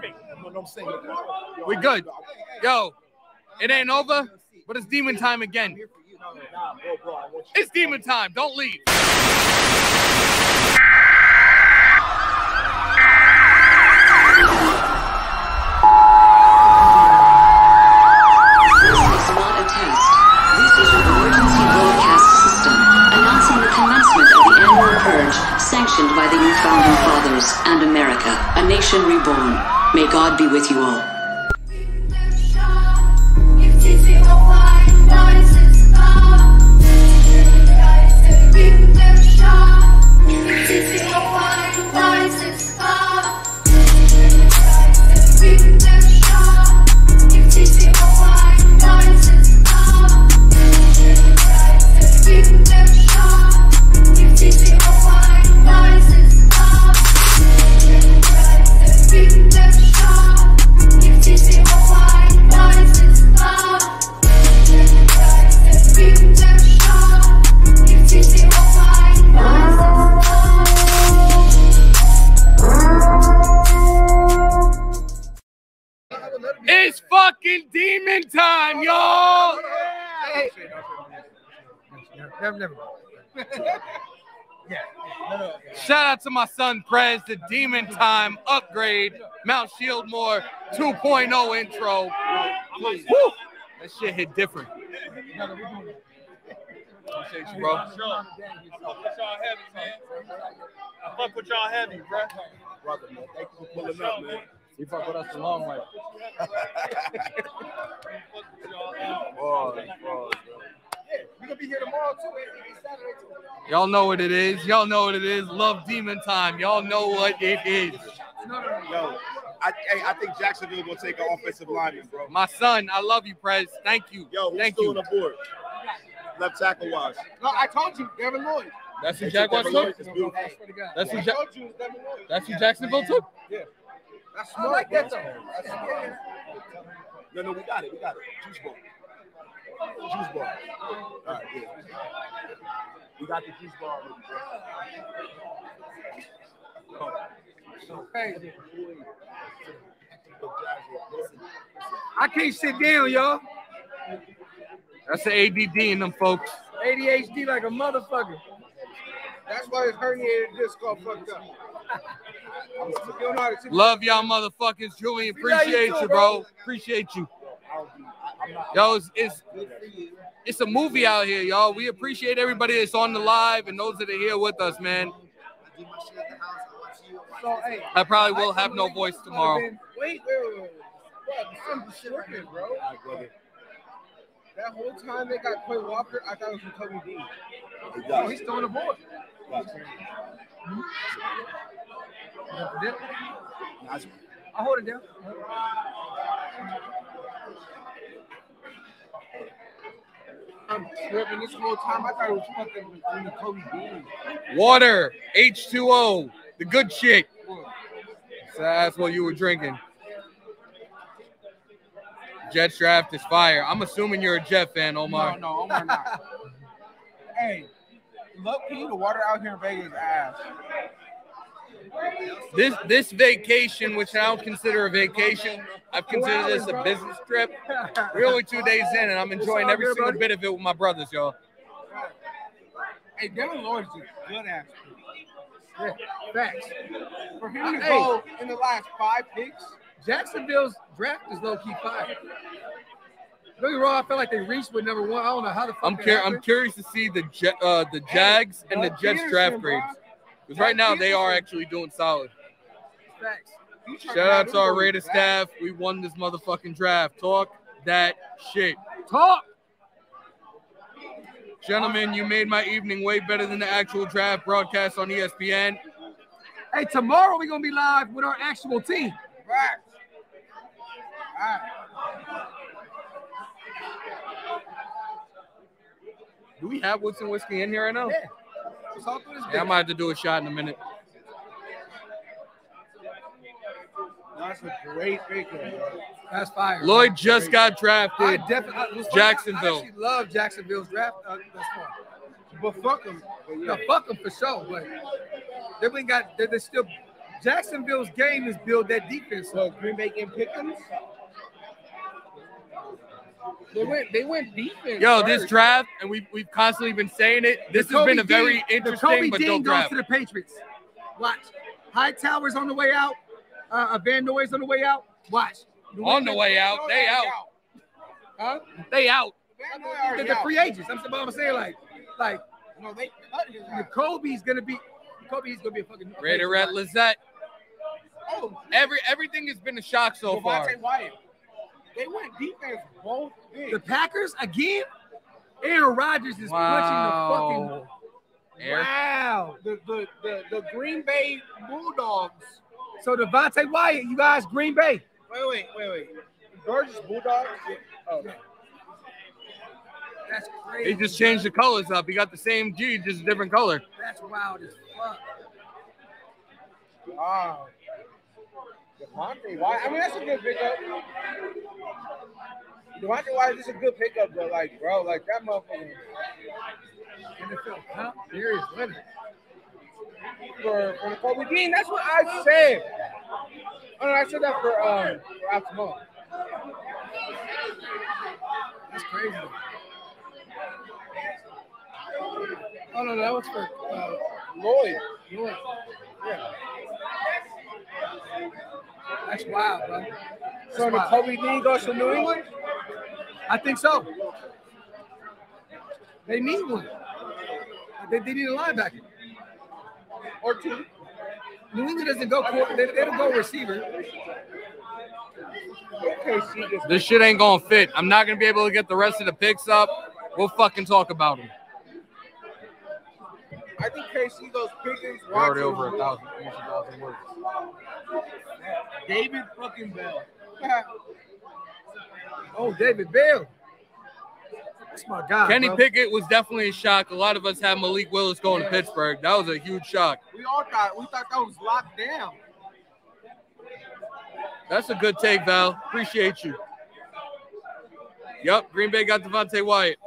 We good. Yo, it ain't over, but it's demon time again. It's demon time. Don't leave. Purge sanctioned by the new founding fathers and America, a nation reborn. May God be with you all. It's fucking demon time, y'all. Hey, never, never. Shout out to my son Prez, the demon time upgrade, Mount Shieldmore 2.0 intro. Woo! That shit hit different. Appreciate you, bro. I fuck with y'all heavy, bro. Brother, man. Thank you for pulling up, man. You fuck with us a long way. Boy, boy, bro. gonna be here tomorrow too. It's Saturday too. Y'all know what it is. Y'all know what it is. Love demon time. Y'all know what it is. Yo, I, I think Jacksonville gonna take an offensive lineman, bro. My son, I love you, Prez. Thank you. Yo, who's Thank still you. on the board? Left tackle wise. No, I told you, Devin Lloyd. That's who They Jaguars took. Lloyd. It's beautiful. That's who. Ja- you, it's that's who Jacksonville took. Yeah. That's I smart. like that bro. though. That's smart. No, no, we got it. We got it. Juice ball. Juice ball. All right, yeah. We got the juice ball already, bro. So crazy. I can't sit down, y'all. That's the ADD in them folks. ADHD like a motherfucker. That's why his herniated disc got fucked up. You don't know how to sit- Love y'all motherfuckers. Julian, We love you appreciate you, bro. Appreciate you. Yo, it's, it's it's a movie out here, y'all. We appreciate everybody that's on the live and those that are here with us, man. So, hey, I probably will have no voice tomorrow. Wait, wait, wait, wait. Bro, some shit tripping, bro. That whole time they got Quay Walker, I thought it was from Kobe Dean. Oh, he's still on the board. I'll hold it down. I'm tripping this whole time. I thought it was fucking the Kobe Dean. Water, H2O, the good shit. So that's what you were drinking. Jets draft is fire. I'm assuming you're a Jet fan, Omar. No, no, Omar not. hey, look, key, the water out here in Vegas is ass. This this vacation, which I don't consider a vacation, I've considered this a business trip. We're only two days in, and I'm enjoying every single bit of it with my brothers, y'all. Hey, Devin Lloyd is a good ass. Yeah, facts. For him to go in the last five picks, Jacksonville's draft is low key fire. Don't get me wrong, I feel like they reached with number one. I don't know how the fuck I'm cur- I'm curious to see the Jet, uh, the Jags and the Doug Jets Pederson, draft grades. Because right now they are actually doing solid. Facts. Shout out to our Raider staff. We won this motherfucking draft. Talk that shit. Talk. Gentlemen, you made my evening way better than the actual draft broadcast on ESPN. Hey, tomorrow we're gonna be live with our actual team. Facts. Do we have Woodson whiskey in here right now? Yeah. Let's talk Yeah, I bitch. might have to do a shot in a minute. that's a great pick. That's fire. Lloyd just got I drafted. definitely I, I Jacksonville. actually love Jacksonville's draft. Uh, that's fine. But fuck them. No, fuck them for sure. But they ain't got. They, they still. Jacksonville's game is build that defense. So Green Bay can pick them. They went. They went defense. Yo, this draft, and we've we've constantly been saying it. This has Kobe been a very Dean- interesting the Kobe but Dean goes draft. to the Patriots. Watch. Hightower's on the way out. Uh, uh, Van Noy's on the way out. Watch. New On the way out, they out. Huh? They out. Noy The, the free agents. I'm, I'm saying like, like No, they ass. Kobe's gonna be. Kobe's gonna be a fucking. Raider at Lizette. Oh, Every everything has been a shock so far. Devonte Wyatt. They went defense both The. Packers again. Aaron Rodgers is punching the Wow. fucking. Air. Wow. The, the the the Green Bay Bulldogs. So Devonte Wyatt, you guys, Green Bay. Wait, wait, wait, wait. Gorgeous Bulldogs. Oh, That's crazy. He just changed the colors up. He got the same G, just a different color. That's wild as fuck. wow. Devonte Wyatt. I mean, that's a good pickup. Devonte Wyatt is a good pickup, but like, bro, like that motherfucker NFL Cup Series winner. for for the Kobe Dean. That's what I said. Oh, no, I said that for um for Altamont. That's crazy. Oh no, that was for uh, Lloyd. Lloyd. Yeah. That's wild, bro. So the wild. Kobe Dean goes to New England. I think so. They need one. They, they need a linebacker. Or two. New England doesn't go quarter. They, they don't go receiver. This. This shit ain't gonna fit. I'm not gonna be able to get the rest of the picks up. we'll fucking talk about him. I think KC goes Pickens, We're already over a thousand, almost a thousand words. David fucking Bell. Oh, David Bell. That's my guy. Kenny bro. Pickett was definitely a shock. A lot of us had Malik Willis going to Pittsburgh. That was a huge shock. We all thought we thought that was locked down. That's a good take, Val. Appreciate you. Yep, Green Bay got Devonte Wyatt.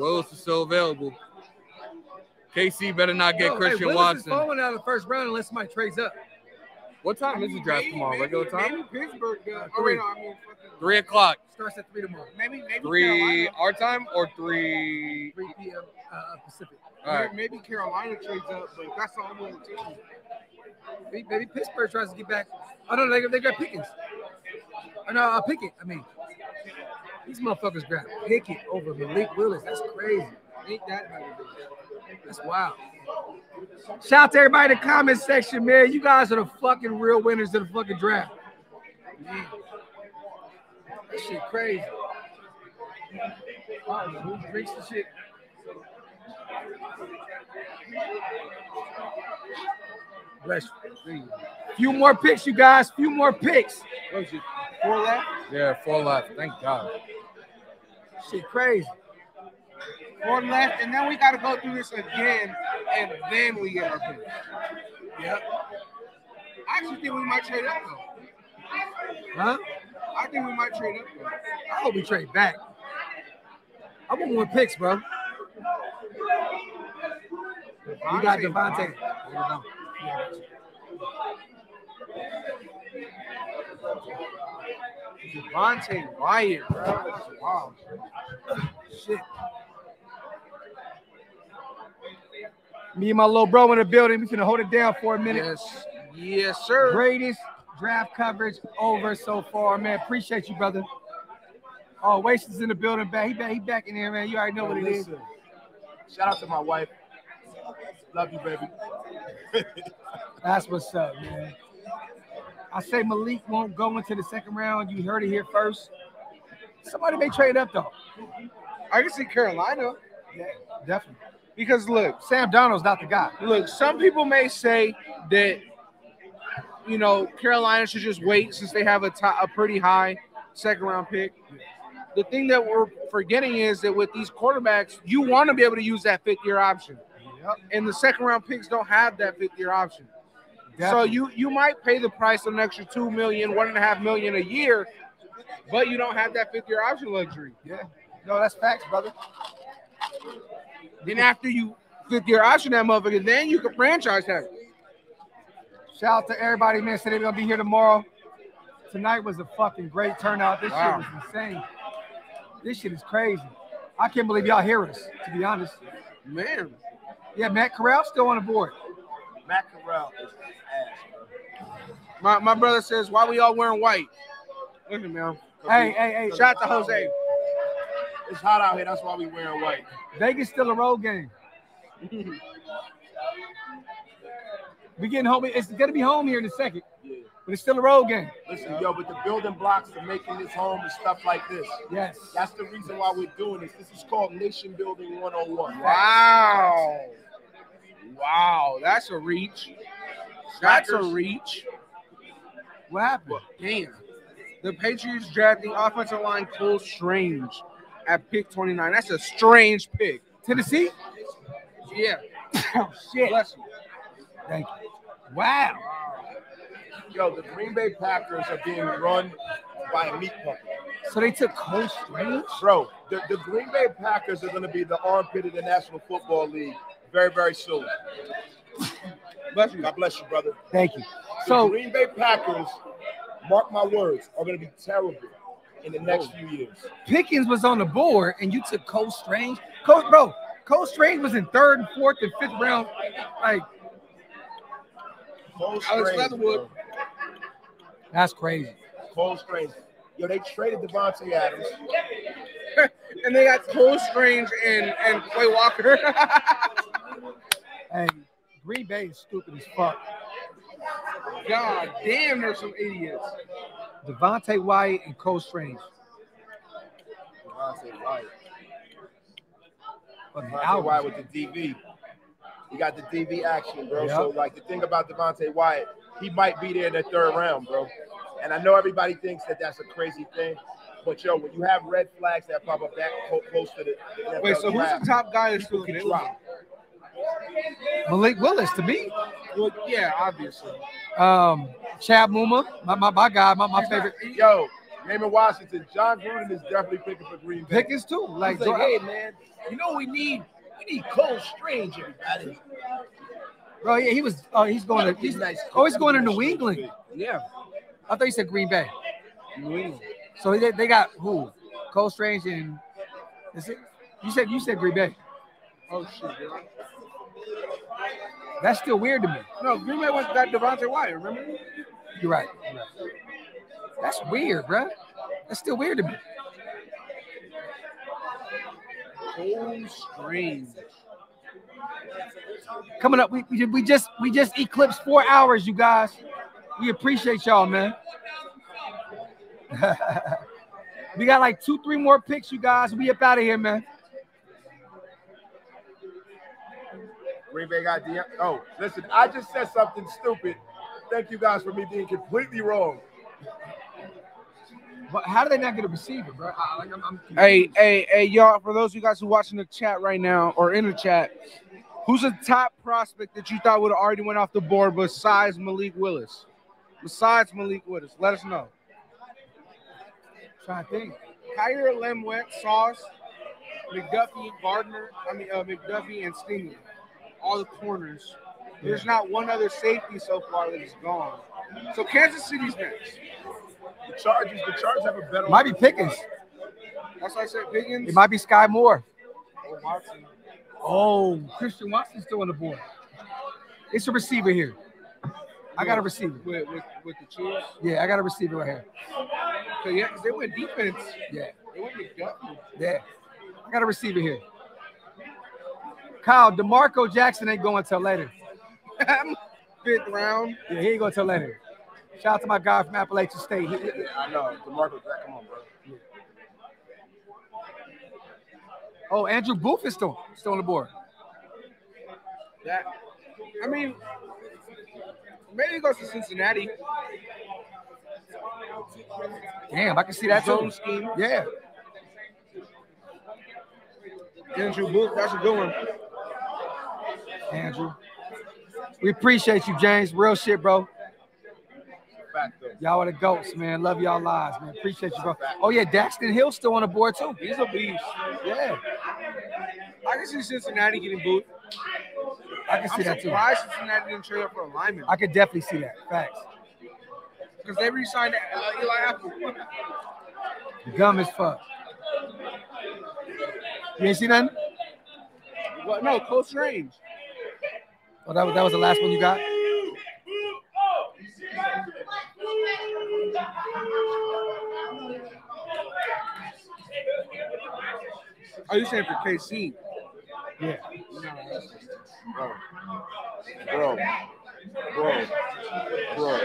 Willis is still available. KC better not get Yo, hey, Christian Willis is Watson. falling out of the first round unless somebody trades up. What time is the draft tomorrow? Regular time? Maybe Pittsburgh. Uh, oh, three. wait, no, I mean, Three o'clock. Starts at three tomorrow. maybe maybe Three Carolina. our time or three? 3 p.m. Uh, Pacific. All right. Maybe Carolina trades up, but that's the only team. Maybe, maybe Pittsburgh tries to get back. I don't know. They, they got Pickens. Uh, no, uh, Pickett. I mean, these motherfuckers grab Pickett over Malik Willis. That's crazy. Ain't that? That's wild. Shout out to everybody in the comment section, man. You guys are the fucking real winners of the fucking draft. Man. That shit crazy. Who drinks the shit. Bless you. Few more picks, you guys. Few more picks. What is it? Four left. Yeah, four left. Thank God. Shit crazy. Four left, and then we got to go through this again, and then we get our picks. Yep. I actually think we might trade up though. Huh? I think we might trade up though. I hope we trade back. I want more picks, bro. You got Devonte. Devonte Wyatt, bro. Wow. Shit. Me and my little bro in the building. We finna hold it down for a minute. Yes. Yes, sir. Greatest draft coverage over so far, man. Appreciate you, brother. Oh, Waste is in the building. Back. He back. He back in there, man. You already know what it is. Listen, Shout out to my wife. Love you, baby. That's what's up, man. I say Malik won't go into the second round. You heard it here first. Somebody may trade up though. I can see Carolina. Yeah, definitely. Because look, Sam Darnold's not the guy. Look, some people may say that you know Carolina should just wait since they have a a pretty high second round pick. The thing that we're forgetting is that with these quarterbacks, you want to be able to use that fifth year option. And the second round picks don't have that fifth year option. So you you might pay the price of an extra two million, one and a half million a year, but you don't have that fifth year option luxury. Yeah. No, that's facts, brother. Then after you fifth year option that motherfucker, then you can franchise tag. Shout out to everybody, man. Said they're gonna be here tomorrow. Tonight was a fucking great turnout. This Wow. shit was insane. This shit is crazy. I can't believe y'all hear us, to be honest. Man. Yeah, Matt Corral still on the board. Matt Corral is ass, bro. My, my brother says, why we all wearing white? Listen, man. Hey, hey, hey. Shout out to Jose. It's hot out here. That's why we wearing white. Vegas still a road game. we getting home. It's gonna be home here in a second, but it's still a road game. Listen, yo, but the building blocks to making this home is stuff like this. Yes. That's the reason why we're doing this. This is called Nation Building 101. Wow. Wow. That's a reach. That's a reach. What happened? Damn. The Patriots drafting offensive line Cole Strange at pick 29. That's a strange pick. Tennessee? Yeah. Oh shit. Bless you. Thank you. Wow. Yo, the Green Bay Packers are being run by a meat puppet. So they took Cole Strange? Bro, the, the Green Bay Packers are going to be the armpit of the National Football League very, very soon. Bless you. God bless you, brother. Thank you. The So Green Bay Packers, mark my words, are going to be terrible in the next few years. Pickens was on the board and you took Cole Strange. Cole, bro, Cole Strange was in third and fourth and fifth round. Like, Cole Alex Strange, Leatherwood. bro. That's crazy. Cole Strange. Yo, they traded Davante Adams. and they got Cole Strange and, and Quay Walker. Hey, Green Bay is stupid as fuck. God damn, there's some idiots. Devonte White and Cole Strange. Devonte Wyatt. Fucking Devonte. Wyatt with the DV. You got the DV action, bro. Yep. So like the thing about Devonte Wyatt, he might be there in the third round, bro. And I know everybody thinks that that's a crazy thing, but yo, when you have red flags that pop up that close to the, the Wait, so who's the top guy that's still people getting drop. Malik Willis to me. Well, yeah, obviously. Um, Chad Muma, my, my, my guy, my, my favorite. Yo, Naaman Washington, Jon Gruden is definitely picking for Green Bay. Pickens too. Like, like, hey man, you know we need we need Cole Strange, everybody. Bro, yeah, he was. Oh, he's going to. He's nice. Oh, he's going to New England. Yeah. I thought you said Green Bay. New England. So they, they got who? Cole Strange and is it? You said you said Green Bay. Oh shit. bro. That's still weird to me. No, Green Bay went got Devonte Wyatt. Remember? You're right. You're right. That's weird, bro. That's still weird to me. Cole Strange. Coming up, we, we we just we just eclipsed four hours, you guys. We appreciate y'all, man. we got like two, three more picks, you guys. We up out of here, man. Green Bay got the oh, listen, I just said something stupid. Thank you guys for me being completely wrong. But how do they not get a receiver, bro? I, like, I'm, I'm Hey, hey, hey, y'all! For those of you guys who watching the chat right now or in the chat, who's a top prospect that you thought would have already went off the board besides Malik Willis? Besides Malik Willis, let us know. trying to think. Kyrie Lemwet, Sauce, McDuffie, Gardner. I mean uh, McDuffie and Stingley, all the corners. There's not one other safety so far that is gone. So Kansas City's next. The Chargers, the Chargers have a better Might be Pickens. That's why I said Pickens. It might be Skyy Moore. Watson. Oh, Christian Watson's still on the board. It's a receiver here. I got a receiver. with with, with the Chiefs. Yeah, I got a receiver right here. So yeah, 'cause they went defense. Yeah, They went McDuffie. yeah. I got a receiver here. Kyle, D'Marco Jackson ain't going till later. Fifth round. Yeah, he ain't going till later. Shout out to my guy from Appalachian State. He- he- I know, D'Marco, come on, bro. Oh, Andrew Booth is still still on the board. That I mean, maybe he goes to Cincinnati. Damn, I can see that too. Zone scheme. Yeah. Andrew Booth, that's a good one. Andrew. We appreciate you, James. Real shit, bro. Fact. Y'all are the goats, man. Love y'all lives, man. Appreciate you, bro. Oh yeah, Daxton Hill still on the board too. He's a beast. Yeah, I can see Cincinnati getting booed. I can see I'm that too. surprised Cincinnati didn't trade up for a lineman I could definitely see that. Facts. because they re-signed uh, Eli Apple. Gum as fuck. You ain't see nothing? What? No, close range. Oh, that was that was the last one you got. Are you saying for KC? Yeah. Bro. Bro. Bro. Bro.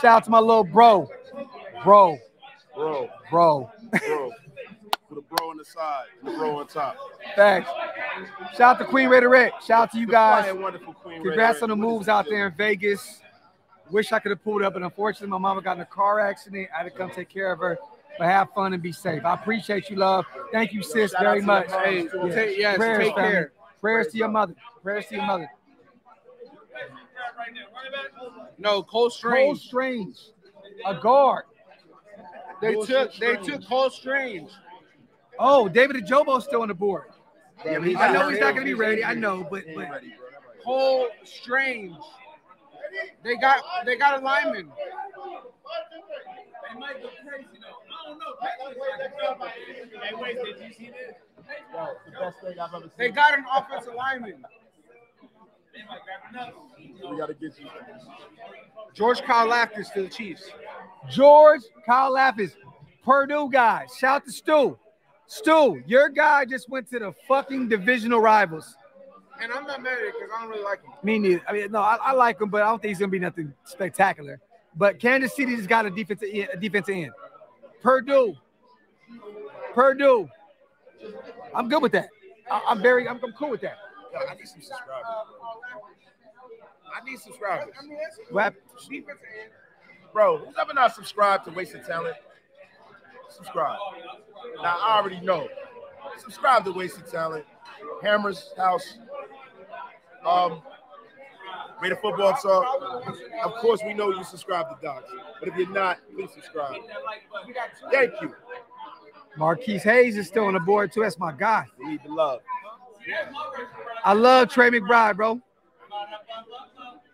Shout out to my little bro, bro, Bro. bro. Bro. Put bro on the side and a bro on top. Thanks. Shout out to Queen Ray Raiderette. Shout out to you guys. flying wonderful Queen Congrats Raiderette. on the What is moves out there in Vegas. Wish I could have pulled up, but unfortunately, my mama got in a car accident. I had to come take care of her. But have fun and be safe. I appreciate you, love. Thank you, sis, Shout very much. your moms, too. Take- yes, Prayers, take family. care. Prayers to your mother. Prayers to your mother. No, Cole Strange. Cole Strange. Strange, a guard. They Bullshit took they took Cole Strange. Oh, David Ojabo's still on the board. Yeah, he's I know he's not gonna be ready. I know, but but ready. Cole Strange. They got they got a lineman. Yo, the best thing I've ever They got an offensive lineman. We gotta get you. George Karlaftis to the Chiefs. George Karlaftis, Purdue guy. Shout to Stu. Stu, your guy just went to the fucking divisional rivals. And I'm not mad at it because I don't really like him. Me neither. I mean, no, I, I like him, but I don't think he's gonna be nothing spectacular. but Kansas City just got a defensive end, a defensive end. Purdue, Purdue. I'm good with that. I, am very, I'm, I'm cool with that. Yo, I need some subscribers. I need subscribers. Rap. Bro, who's ever not subscribed to Wasted Talent? Subscribe. Now I already know. Subscribe to Wasted Talent. Hammer's House. Um, Raider Football Talk. Of course, we know you subscribe to Dox, but if you're not, please subscribe. Thank you. Marquis Hayes is still on the board too. That's my guy. We need the love. I love Trey McBride, bro.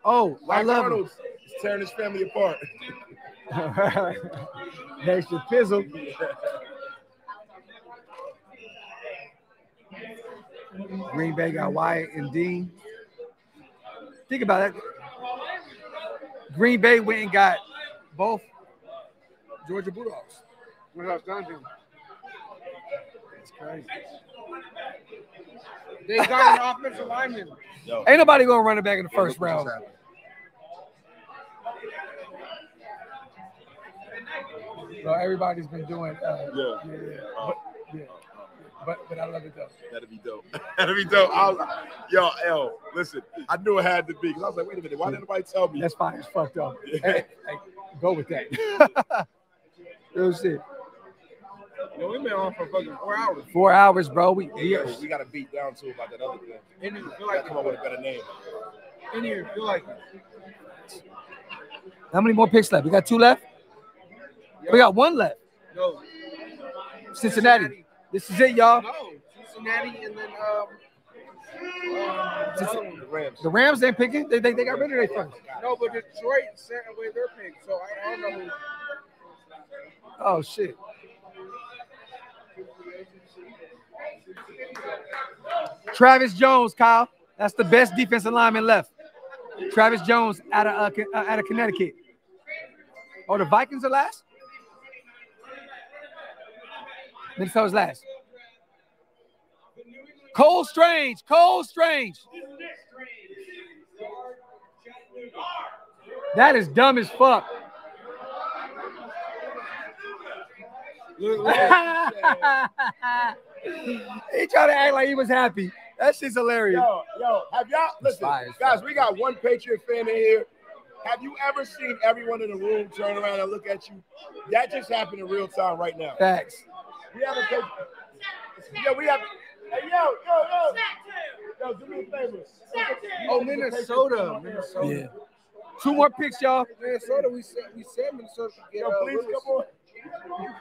Oh, I Black love him. Arnold's is tearing his family apart. That's your fizzle. Green Bay got Wyatt and Dean. Think about that. Green Bay went and got both Georgia Bulldogs. What else done him? That's crazy. They got an offensive lineman. Ain't nobody gonna run it back in the first round. Well, everybody's been doing. Uh, Yeah. yeah, yeah. Uh, but, uh, yeah. Uh, but, but I love it though. That'd be dope. That'd be dope. I was, yo, yo, listen, I knew it had to be because I was like, wait a minute, why didn't nobody tell me? That's fine. It's fucked up. Hey, hey, go with that. Real shit. Yo, we've been on for fucking four hours. Four hours, bro. We Yo, we got to beat down too about that other thing. Didn't even feel like come up with a better name. Didn't even feel like How many more picks left? We got two left. We got one left. no. Cincinnati. This is it, y'all. No, Cincinnati and then um, um Cincinnati. The Rams. The Rams ain't picking. They, they, they got rid of their first. no, but Detroit sent away their pick, so I, I don't know. Oh shit. Travis Jones, Kyle. That's the best defensive lineman left. Travis Jones out of uh, uh, out of Connecticut. Oh, the Vikings are last. Minnesota's last. Cole Strange. Cole Strange. That is dumb as fuck. Look, look at he tried to act like he was happy. That shit's hilarious. Yo, yo, have y'all listen, guys? We got one Patriot fan in here. Have you ever seen everyone in the room turn around and look at you? That just happened in real time right now. Facts. We have a Patriot. Yo, we have. Hey, yo, yo, yo. Yo, do me a favor. Oh, Minnesota. Minnesota. Yeah. Two more picks, y'all. Minnesota. We said we said Minnesota could get Yo, uh, please Willis. come on.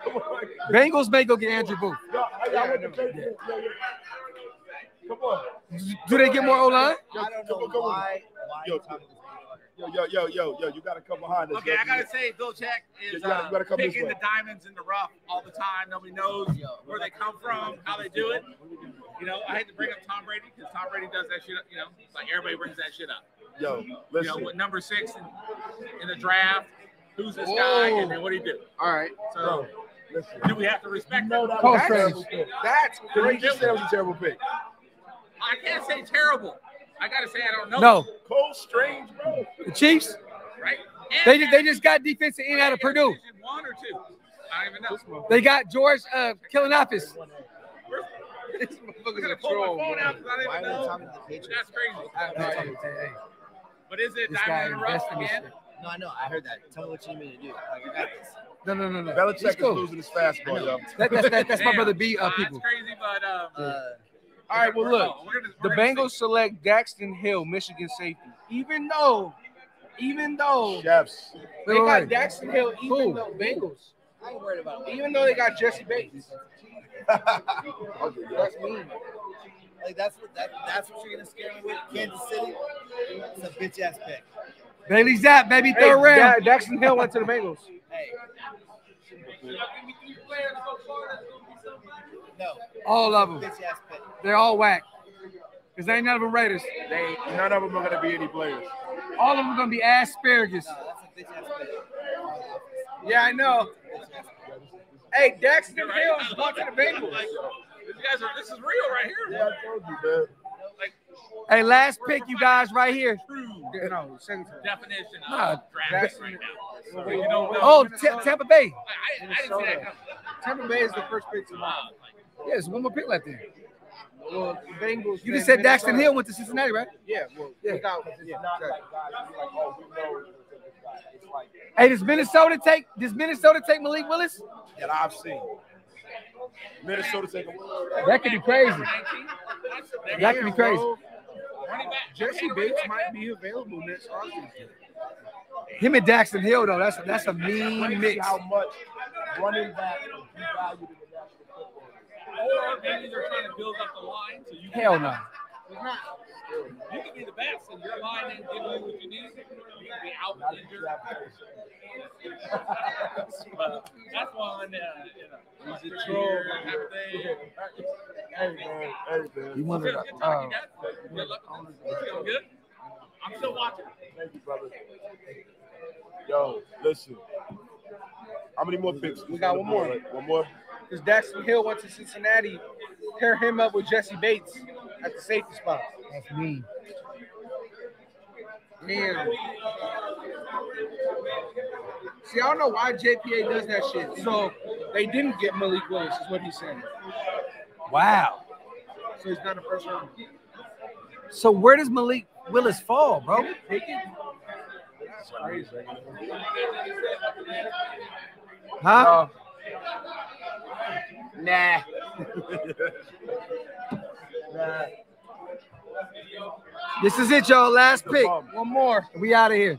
Come on. Bengals may go get Andrew Booth. Yo, hey, y'all with the Patriots. Yo, yo. Come on. Do they get more O line? I don't know why. Yo, yo, yo, yo, yo, yo, you gotta come behind us. Okay, yo. I gotta say, Belichick is You gotta- uh, you gotta come this picking the diamonds in the rough all the time. Nobody knows where they come from, how they do it. You know, I hate to bring up Tom Brady because Tom Brady does that shit up. You know, like everybody brings that shit up. Yo, You know, listen. with number six in, in the draft, who's this guy, and then what do you do? All right. So, listen. do we have to respect No, him? that Cole was a Strange. terrible pick. That's You great. just said was a terrible pick. I can't say terrible. I gotta say I don't know. No. Cole Strange, bro. The Chiefs. right? They just, they just got defensive end out of Purdue. One or two? I don't even know. They got George uh, Killinopoulos. This motherfucker's a troll. phone bro. out I didn't know. That's crazy. But is it This diamond in the rough invested in this again? No, I know. I heard that. Tell me what you mean to do. Like, I got this. No, no, no, no. Belichick He's is losing his fastball, yo. That, that's, that, that's my brother B. Uh, people. It's crazy, but um, Uh, All right, well, look. The Bengals select Daxton Hill, Michigan safety. Even though, even though Chefs. they got wait. Daxton Hill, even Who? though Bengals, I ain't worried about it. even though they got Jessie Bates. That's mean. Like that's what that, that's what you're gonna scare me with. Kansas City. It's a bitch ass pick. Bailey Zappe, baby, Hey, third round. Da- Daxton Hill went to the Bengals. Hey. No. All of them. Bitch ass pick. They're all whack. Because ain't none of them Raiders. They none of them are gonna be any players. All of them are going to be asparagus. No, that's a bitch ass pick. Yeah, I know. Hey, Daxton You're Hill is I going to the Bengals. Like, you guys are. This is real right here. Yeah, I told you, man. Like, Hey, last pick, you guys, right here. No, definition of Nah, draft right now. Well, You oh, know. Oh, Ta- Tampa Bay. I, I, I didn't see that coming. Tampa Bay is the first pick tomorrow. Yeah, there's one more pick left there. Well, the Bengals. You just then said Daxton Hill went to Cincinnati, right? Yeah, well, Yeah. without, yeah, Not exactly. like guys who like, oh, we know this guy. It's like Hey, does Minnesota take does Minnesota take Malik Willis? that I've seen. Minnesota take a That could be crazy. That could be Damn, crazy. bro. Jessie Bates might be available next offseason. Him and Daxton Hill though, that's that's a mean mix. How much running back is valued in the national football league. Or maybe they're trying to build up the line so you can, Hell no. you can be the best and your line didn't give you what you need. You can be out injured. but that's one, uh, you know, he's a troll type of thing. Hey man, hey man. You wanted to, good talk, uh, you guys. Good luck. It's going good. I'm still watching. Thank you, brother. Yo, listen. How many more picks? We got one more. One more. Because Daxton Hill went to Cincinnati, pair him up with Jessie Bates at the safety spot. That's me. Man. See, I don't know why JPA does that shit. So they didn't get Malik Willis, is what he's saying. Wow. So he's not a first round. So where does Malik Willis fall, bro? Take it. That's crazy. Huh? Uh, Nah. nah. This is it, y'all. Last pick. One more. We out of here.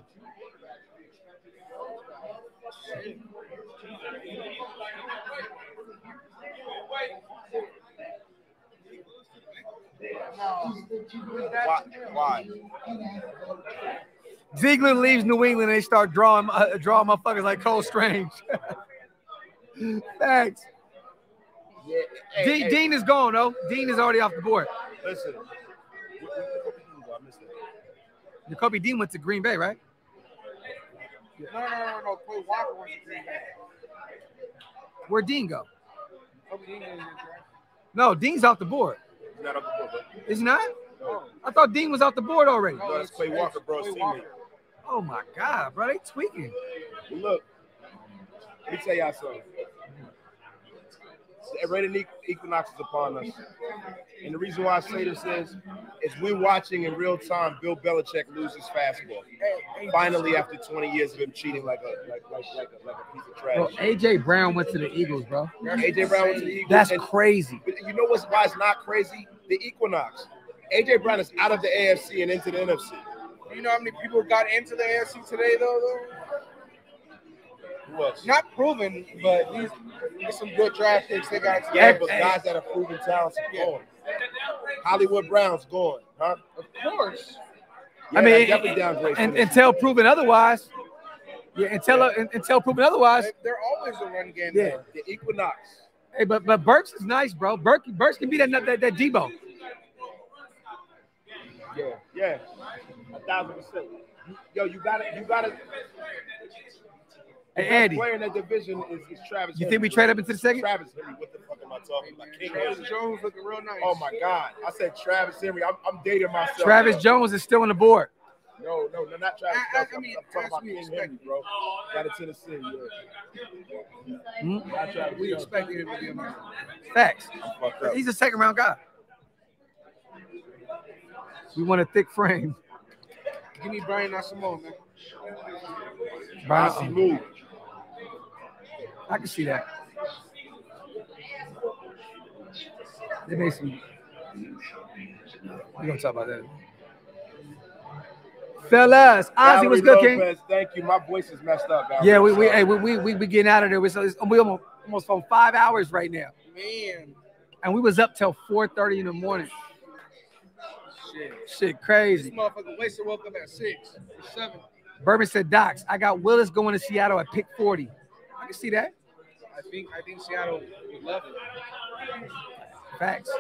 Why? Why? Ziegler leaves New England and they start drawing uh, drawing motherfuckers like Cole Strange. Thanks. Yeah. Hey, Dean, hey, Dean is gone, though. Dean is already off the board. Listen. Jacoby Dean went to Green Bay, right? No, no, no, no. Quay Walker went to Green Bay. Where'd Dean go? Kobe Dean was in the draft. No, Dean's off the board. He's not up the board, bro. Is he not? I thought Dean was off the board already. No, that's Quay Walker, bro. Quay Walker. Oh my God, bro, they tweaking. Look, let me tell y'all something. The rated equinox is upon us. And the reason why I say this is, is we're watching in real time Bill Belichick lose his fastball. Finally, after 20 years of him cheating like a like like like a, like a piece of Bro, trash. AJ Brown went to the Eagles, bro. AJ Brown went to the Eagles. That's and- crazy. You know what's why it's not crazy? The equinox. AJ Brown is out of the AFC and into the NFC. You know how many people got into the AFC today, though? though? Who else? Not proven, but these there's some good draft picks they got. Yeah, but guys that are proven talents are gone. Hollywood Brown's gone, huh? Of course. Yeah, I mean, that definitely downgrades. and, for until proven otherwise. Yeah, until until proven otherwise. They- They're always a run game. Yeah. the equinox. Hey, but but Burks is nice, bro. Burks Burks can be that that, that Deebo. Yeah, yeah, a thousand percent. Yo, you got to You got to Hey, Andy, player in that division is, is Travis. you Henry, think we trade up into the second? Travis Henry. What the fuck am I talking about? King Travis Henry. Jones looking real nice. Oh my God! I said Travis Henry. I'm, I'm dating myself. Travis bro. Jones is still on the board. No, no, no, not Travis. I- I- I mean, I'm, talking about we King expected. Henry, bro. Out of Tennessee. Yeah. Hmm? We Kelce. expected him to be a man. Facts. Up. He's a second round guy. We want a thick frame. Give me Brian Asamoah, man. Bossy move. I can see that. They made some. We're gonna talk about that. Fellas, Ozzy was good, King. Thank you. My voice is messed up. Valerie. Yeah, we we hey, we we we, we getting out of there. We so it's- we almost almost on five hours right now, Man. and we was up till four thirty in the morning. Shit. Shit, This crazy. motherfucker wasted woke up at six seven. Bourbon said, "Dox, I got Willis going to Seattle at pick 40. I can see that. I think I think Seattle would love it. Facts.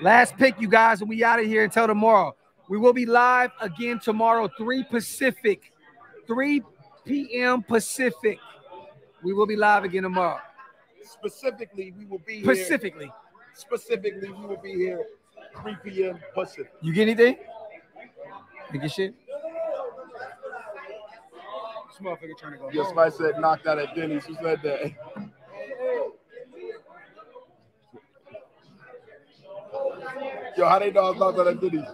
Last pick, you guys, and we out of here until tomorrow. We will be live again tomorrow, 3 Pacific. 3 p.m. Pacific. We will be live again tomorrow. Specifically, we will be here. Pacifically. Specifically, we will be here 3 p.m. Pacific. You get anything? Think your shit. This motherfucker trying to go. Yes, home. somebody said knocked out at Denny's. Who said that? Yo, how they know I was knocked out at Denny's?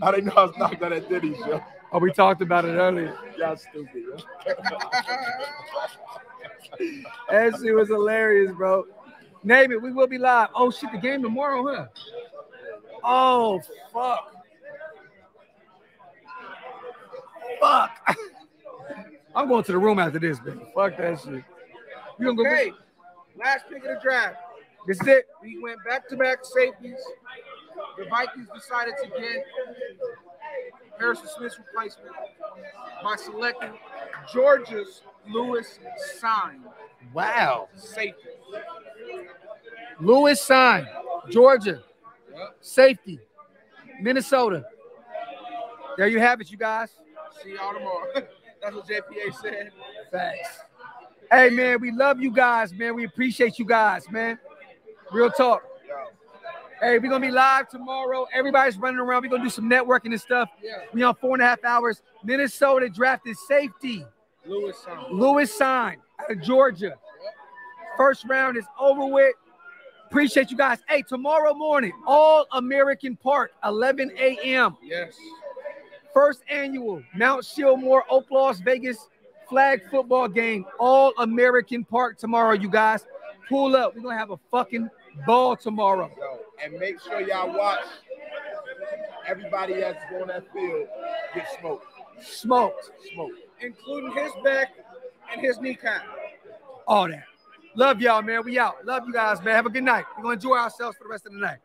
How they know I was knocked out at Denny's, yo? Oh, we talked about it earlier. Y'all stupid, yo. That shit was hilarious, bro. Name it. We will be live. Oh shit, the game tomorrow, huh? Oh fuck. Fuck. I'm going to the room after this, man. Fuck that shit. You gonna go? Okay, last pick of the draft. This is it. We went back to back safeties. The Vikings decided to get Harrison Smith's replacement by selecting Georgia's Lewis Cine. Wow. Safety. Lewis Cine, Georgia. Safety. Minnesota. There you have it, you guys. See y'all tomorrow. That's what JPA said. Thanks. Hey man, we love you guys, man. We appreciate you guys, man. Real talk. Hey, we're gonna be live tomorrow. Everybody's running around. We're gonna do some networking and stuff. Yeah. We on four and a half hours. Minnesota drafted safety. Lewis Cine. Lewis Cine out of Georgia. First round is over with. Appreciate you guys. Hey, tomorrow morning, All American Park, 11 a.m. Yes. First annual Mount Shieldmore Oak Las Vegas flag football game. All American Park tomorrow, you guys. Pull up. We're gonna have a fucking ball tomorrow. Yo, and make sure y'all watch everybody that's on that field get smoked. Smoked. Smoked. Including his back and his kneecap. All that. Love y'all, man. We out. Love you guys, man. Have a good night. We're gonna enjoy ourselves for the rest of the night.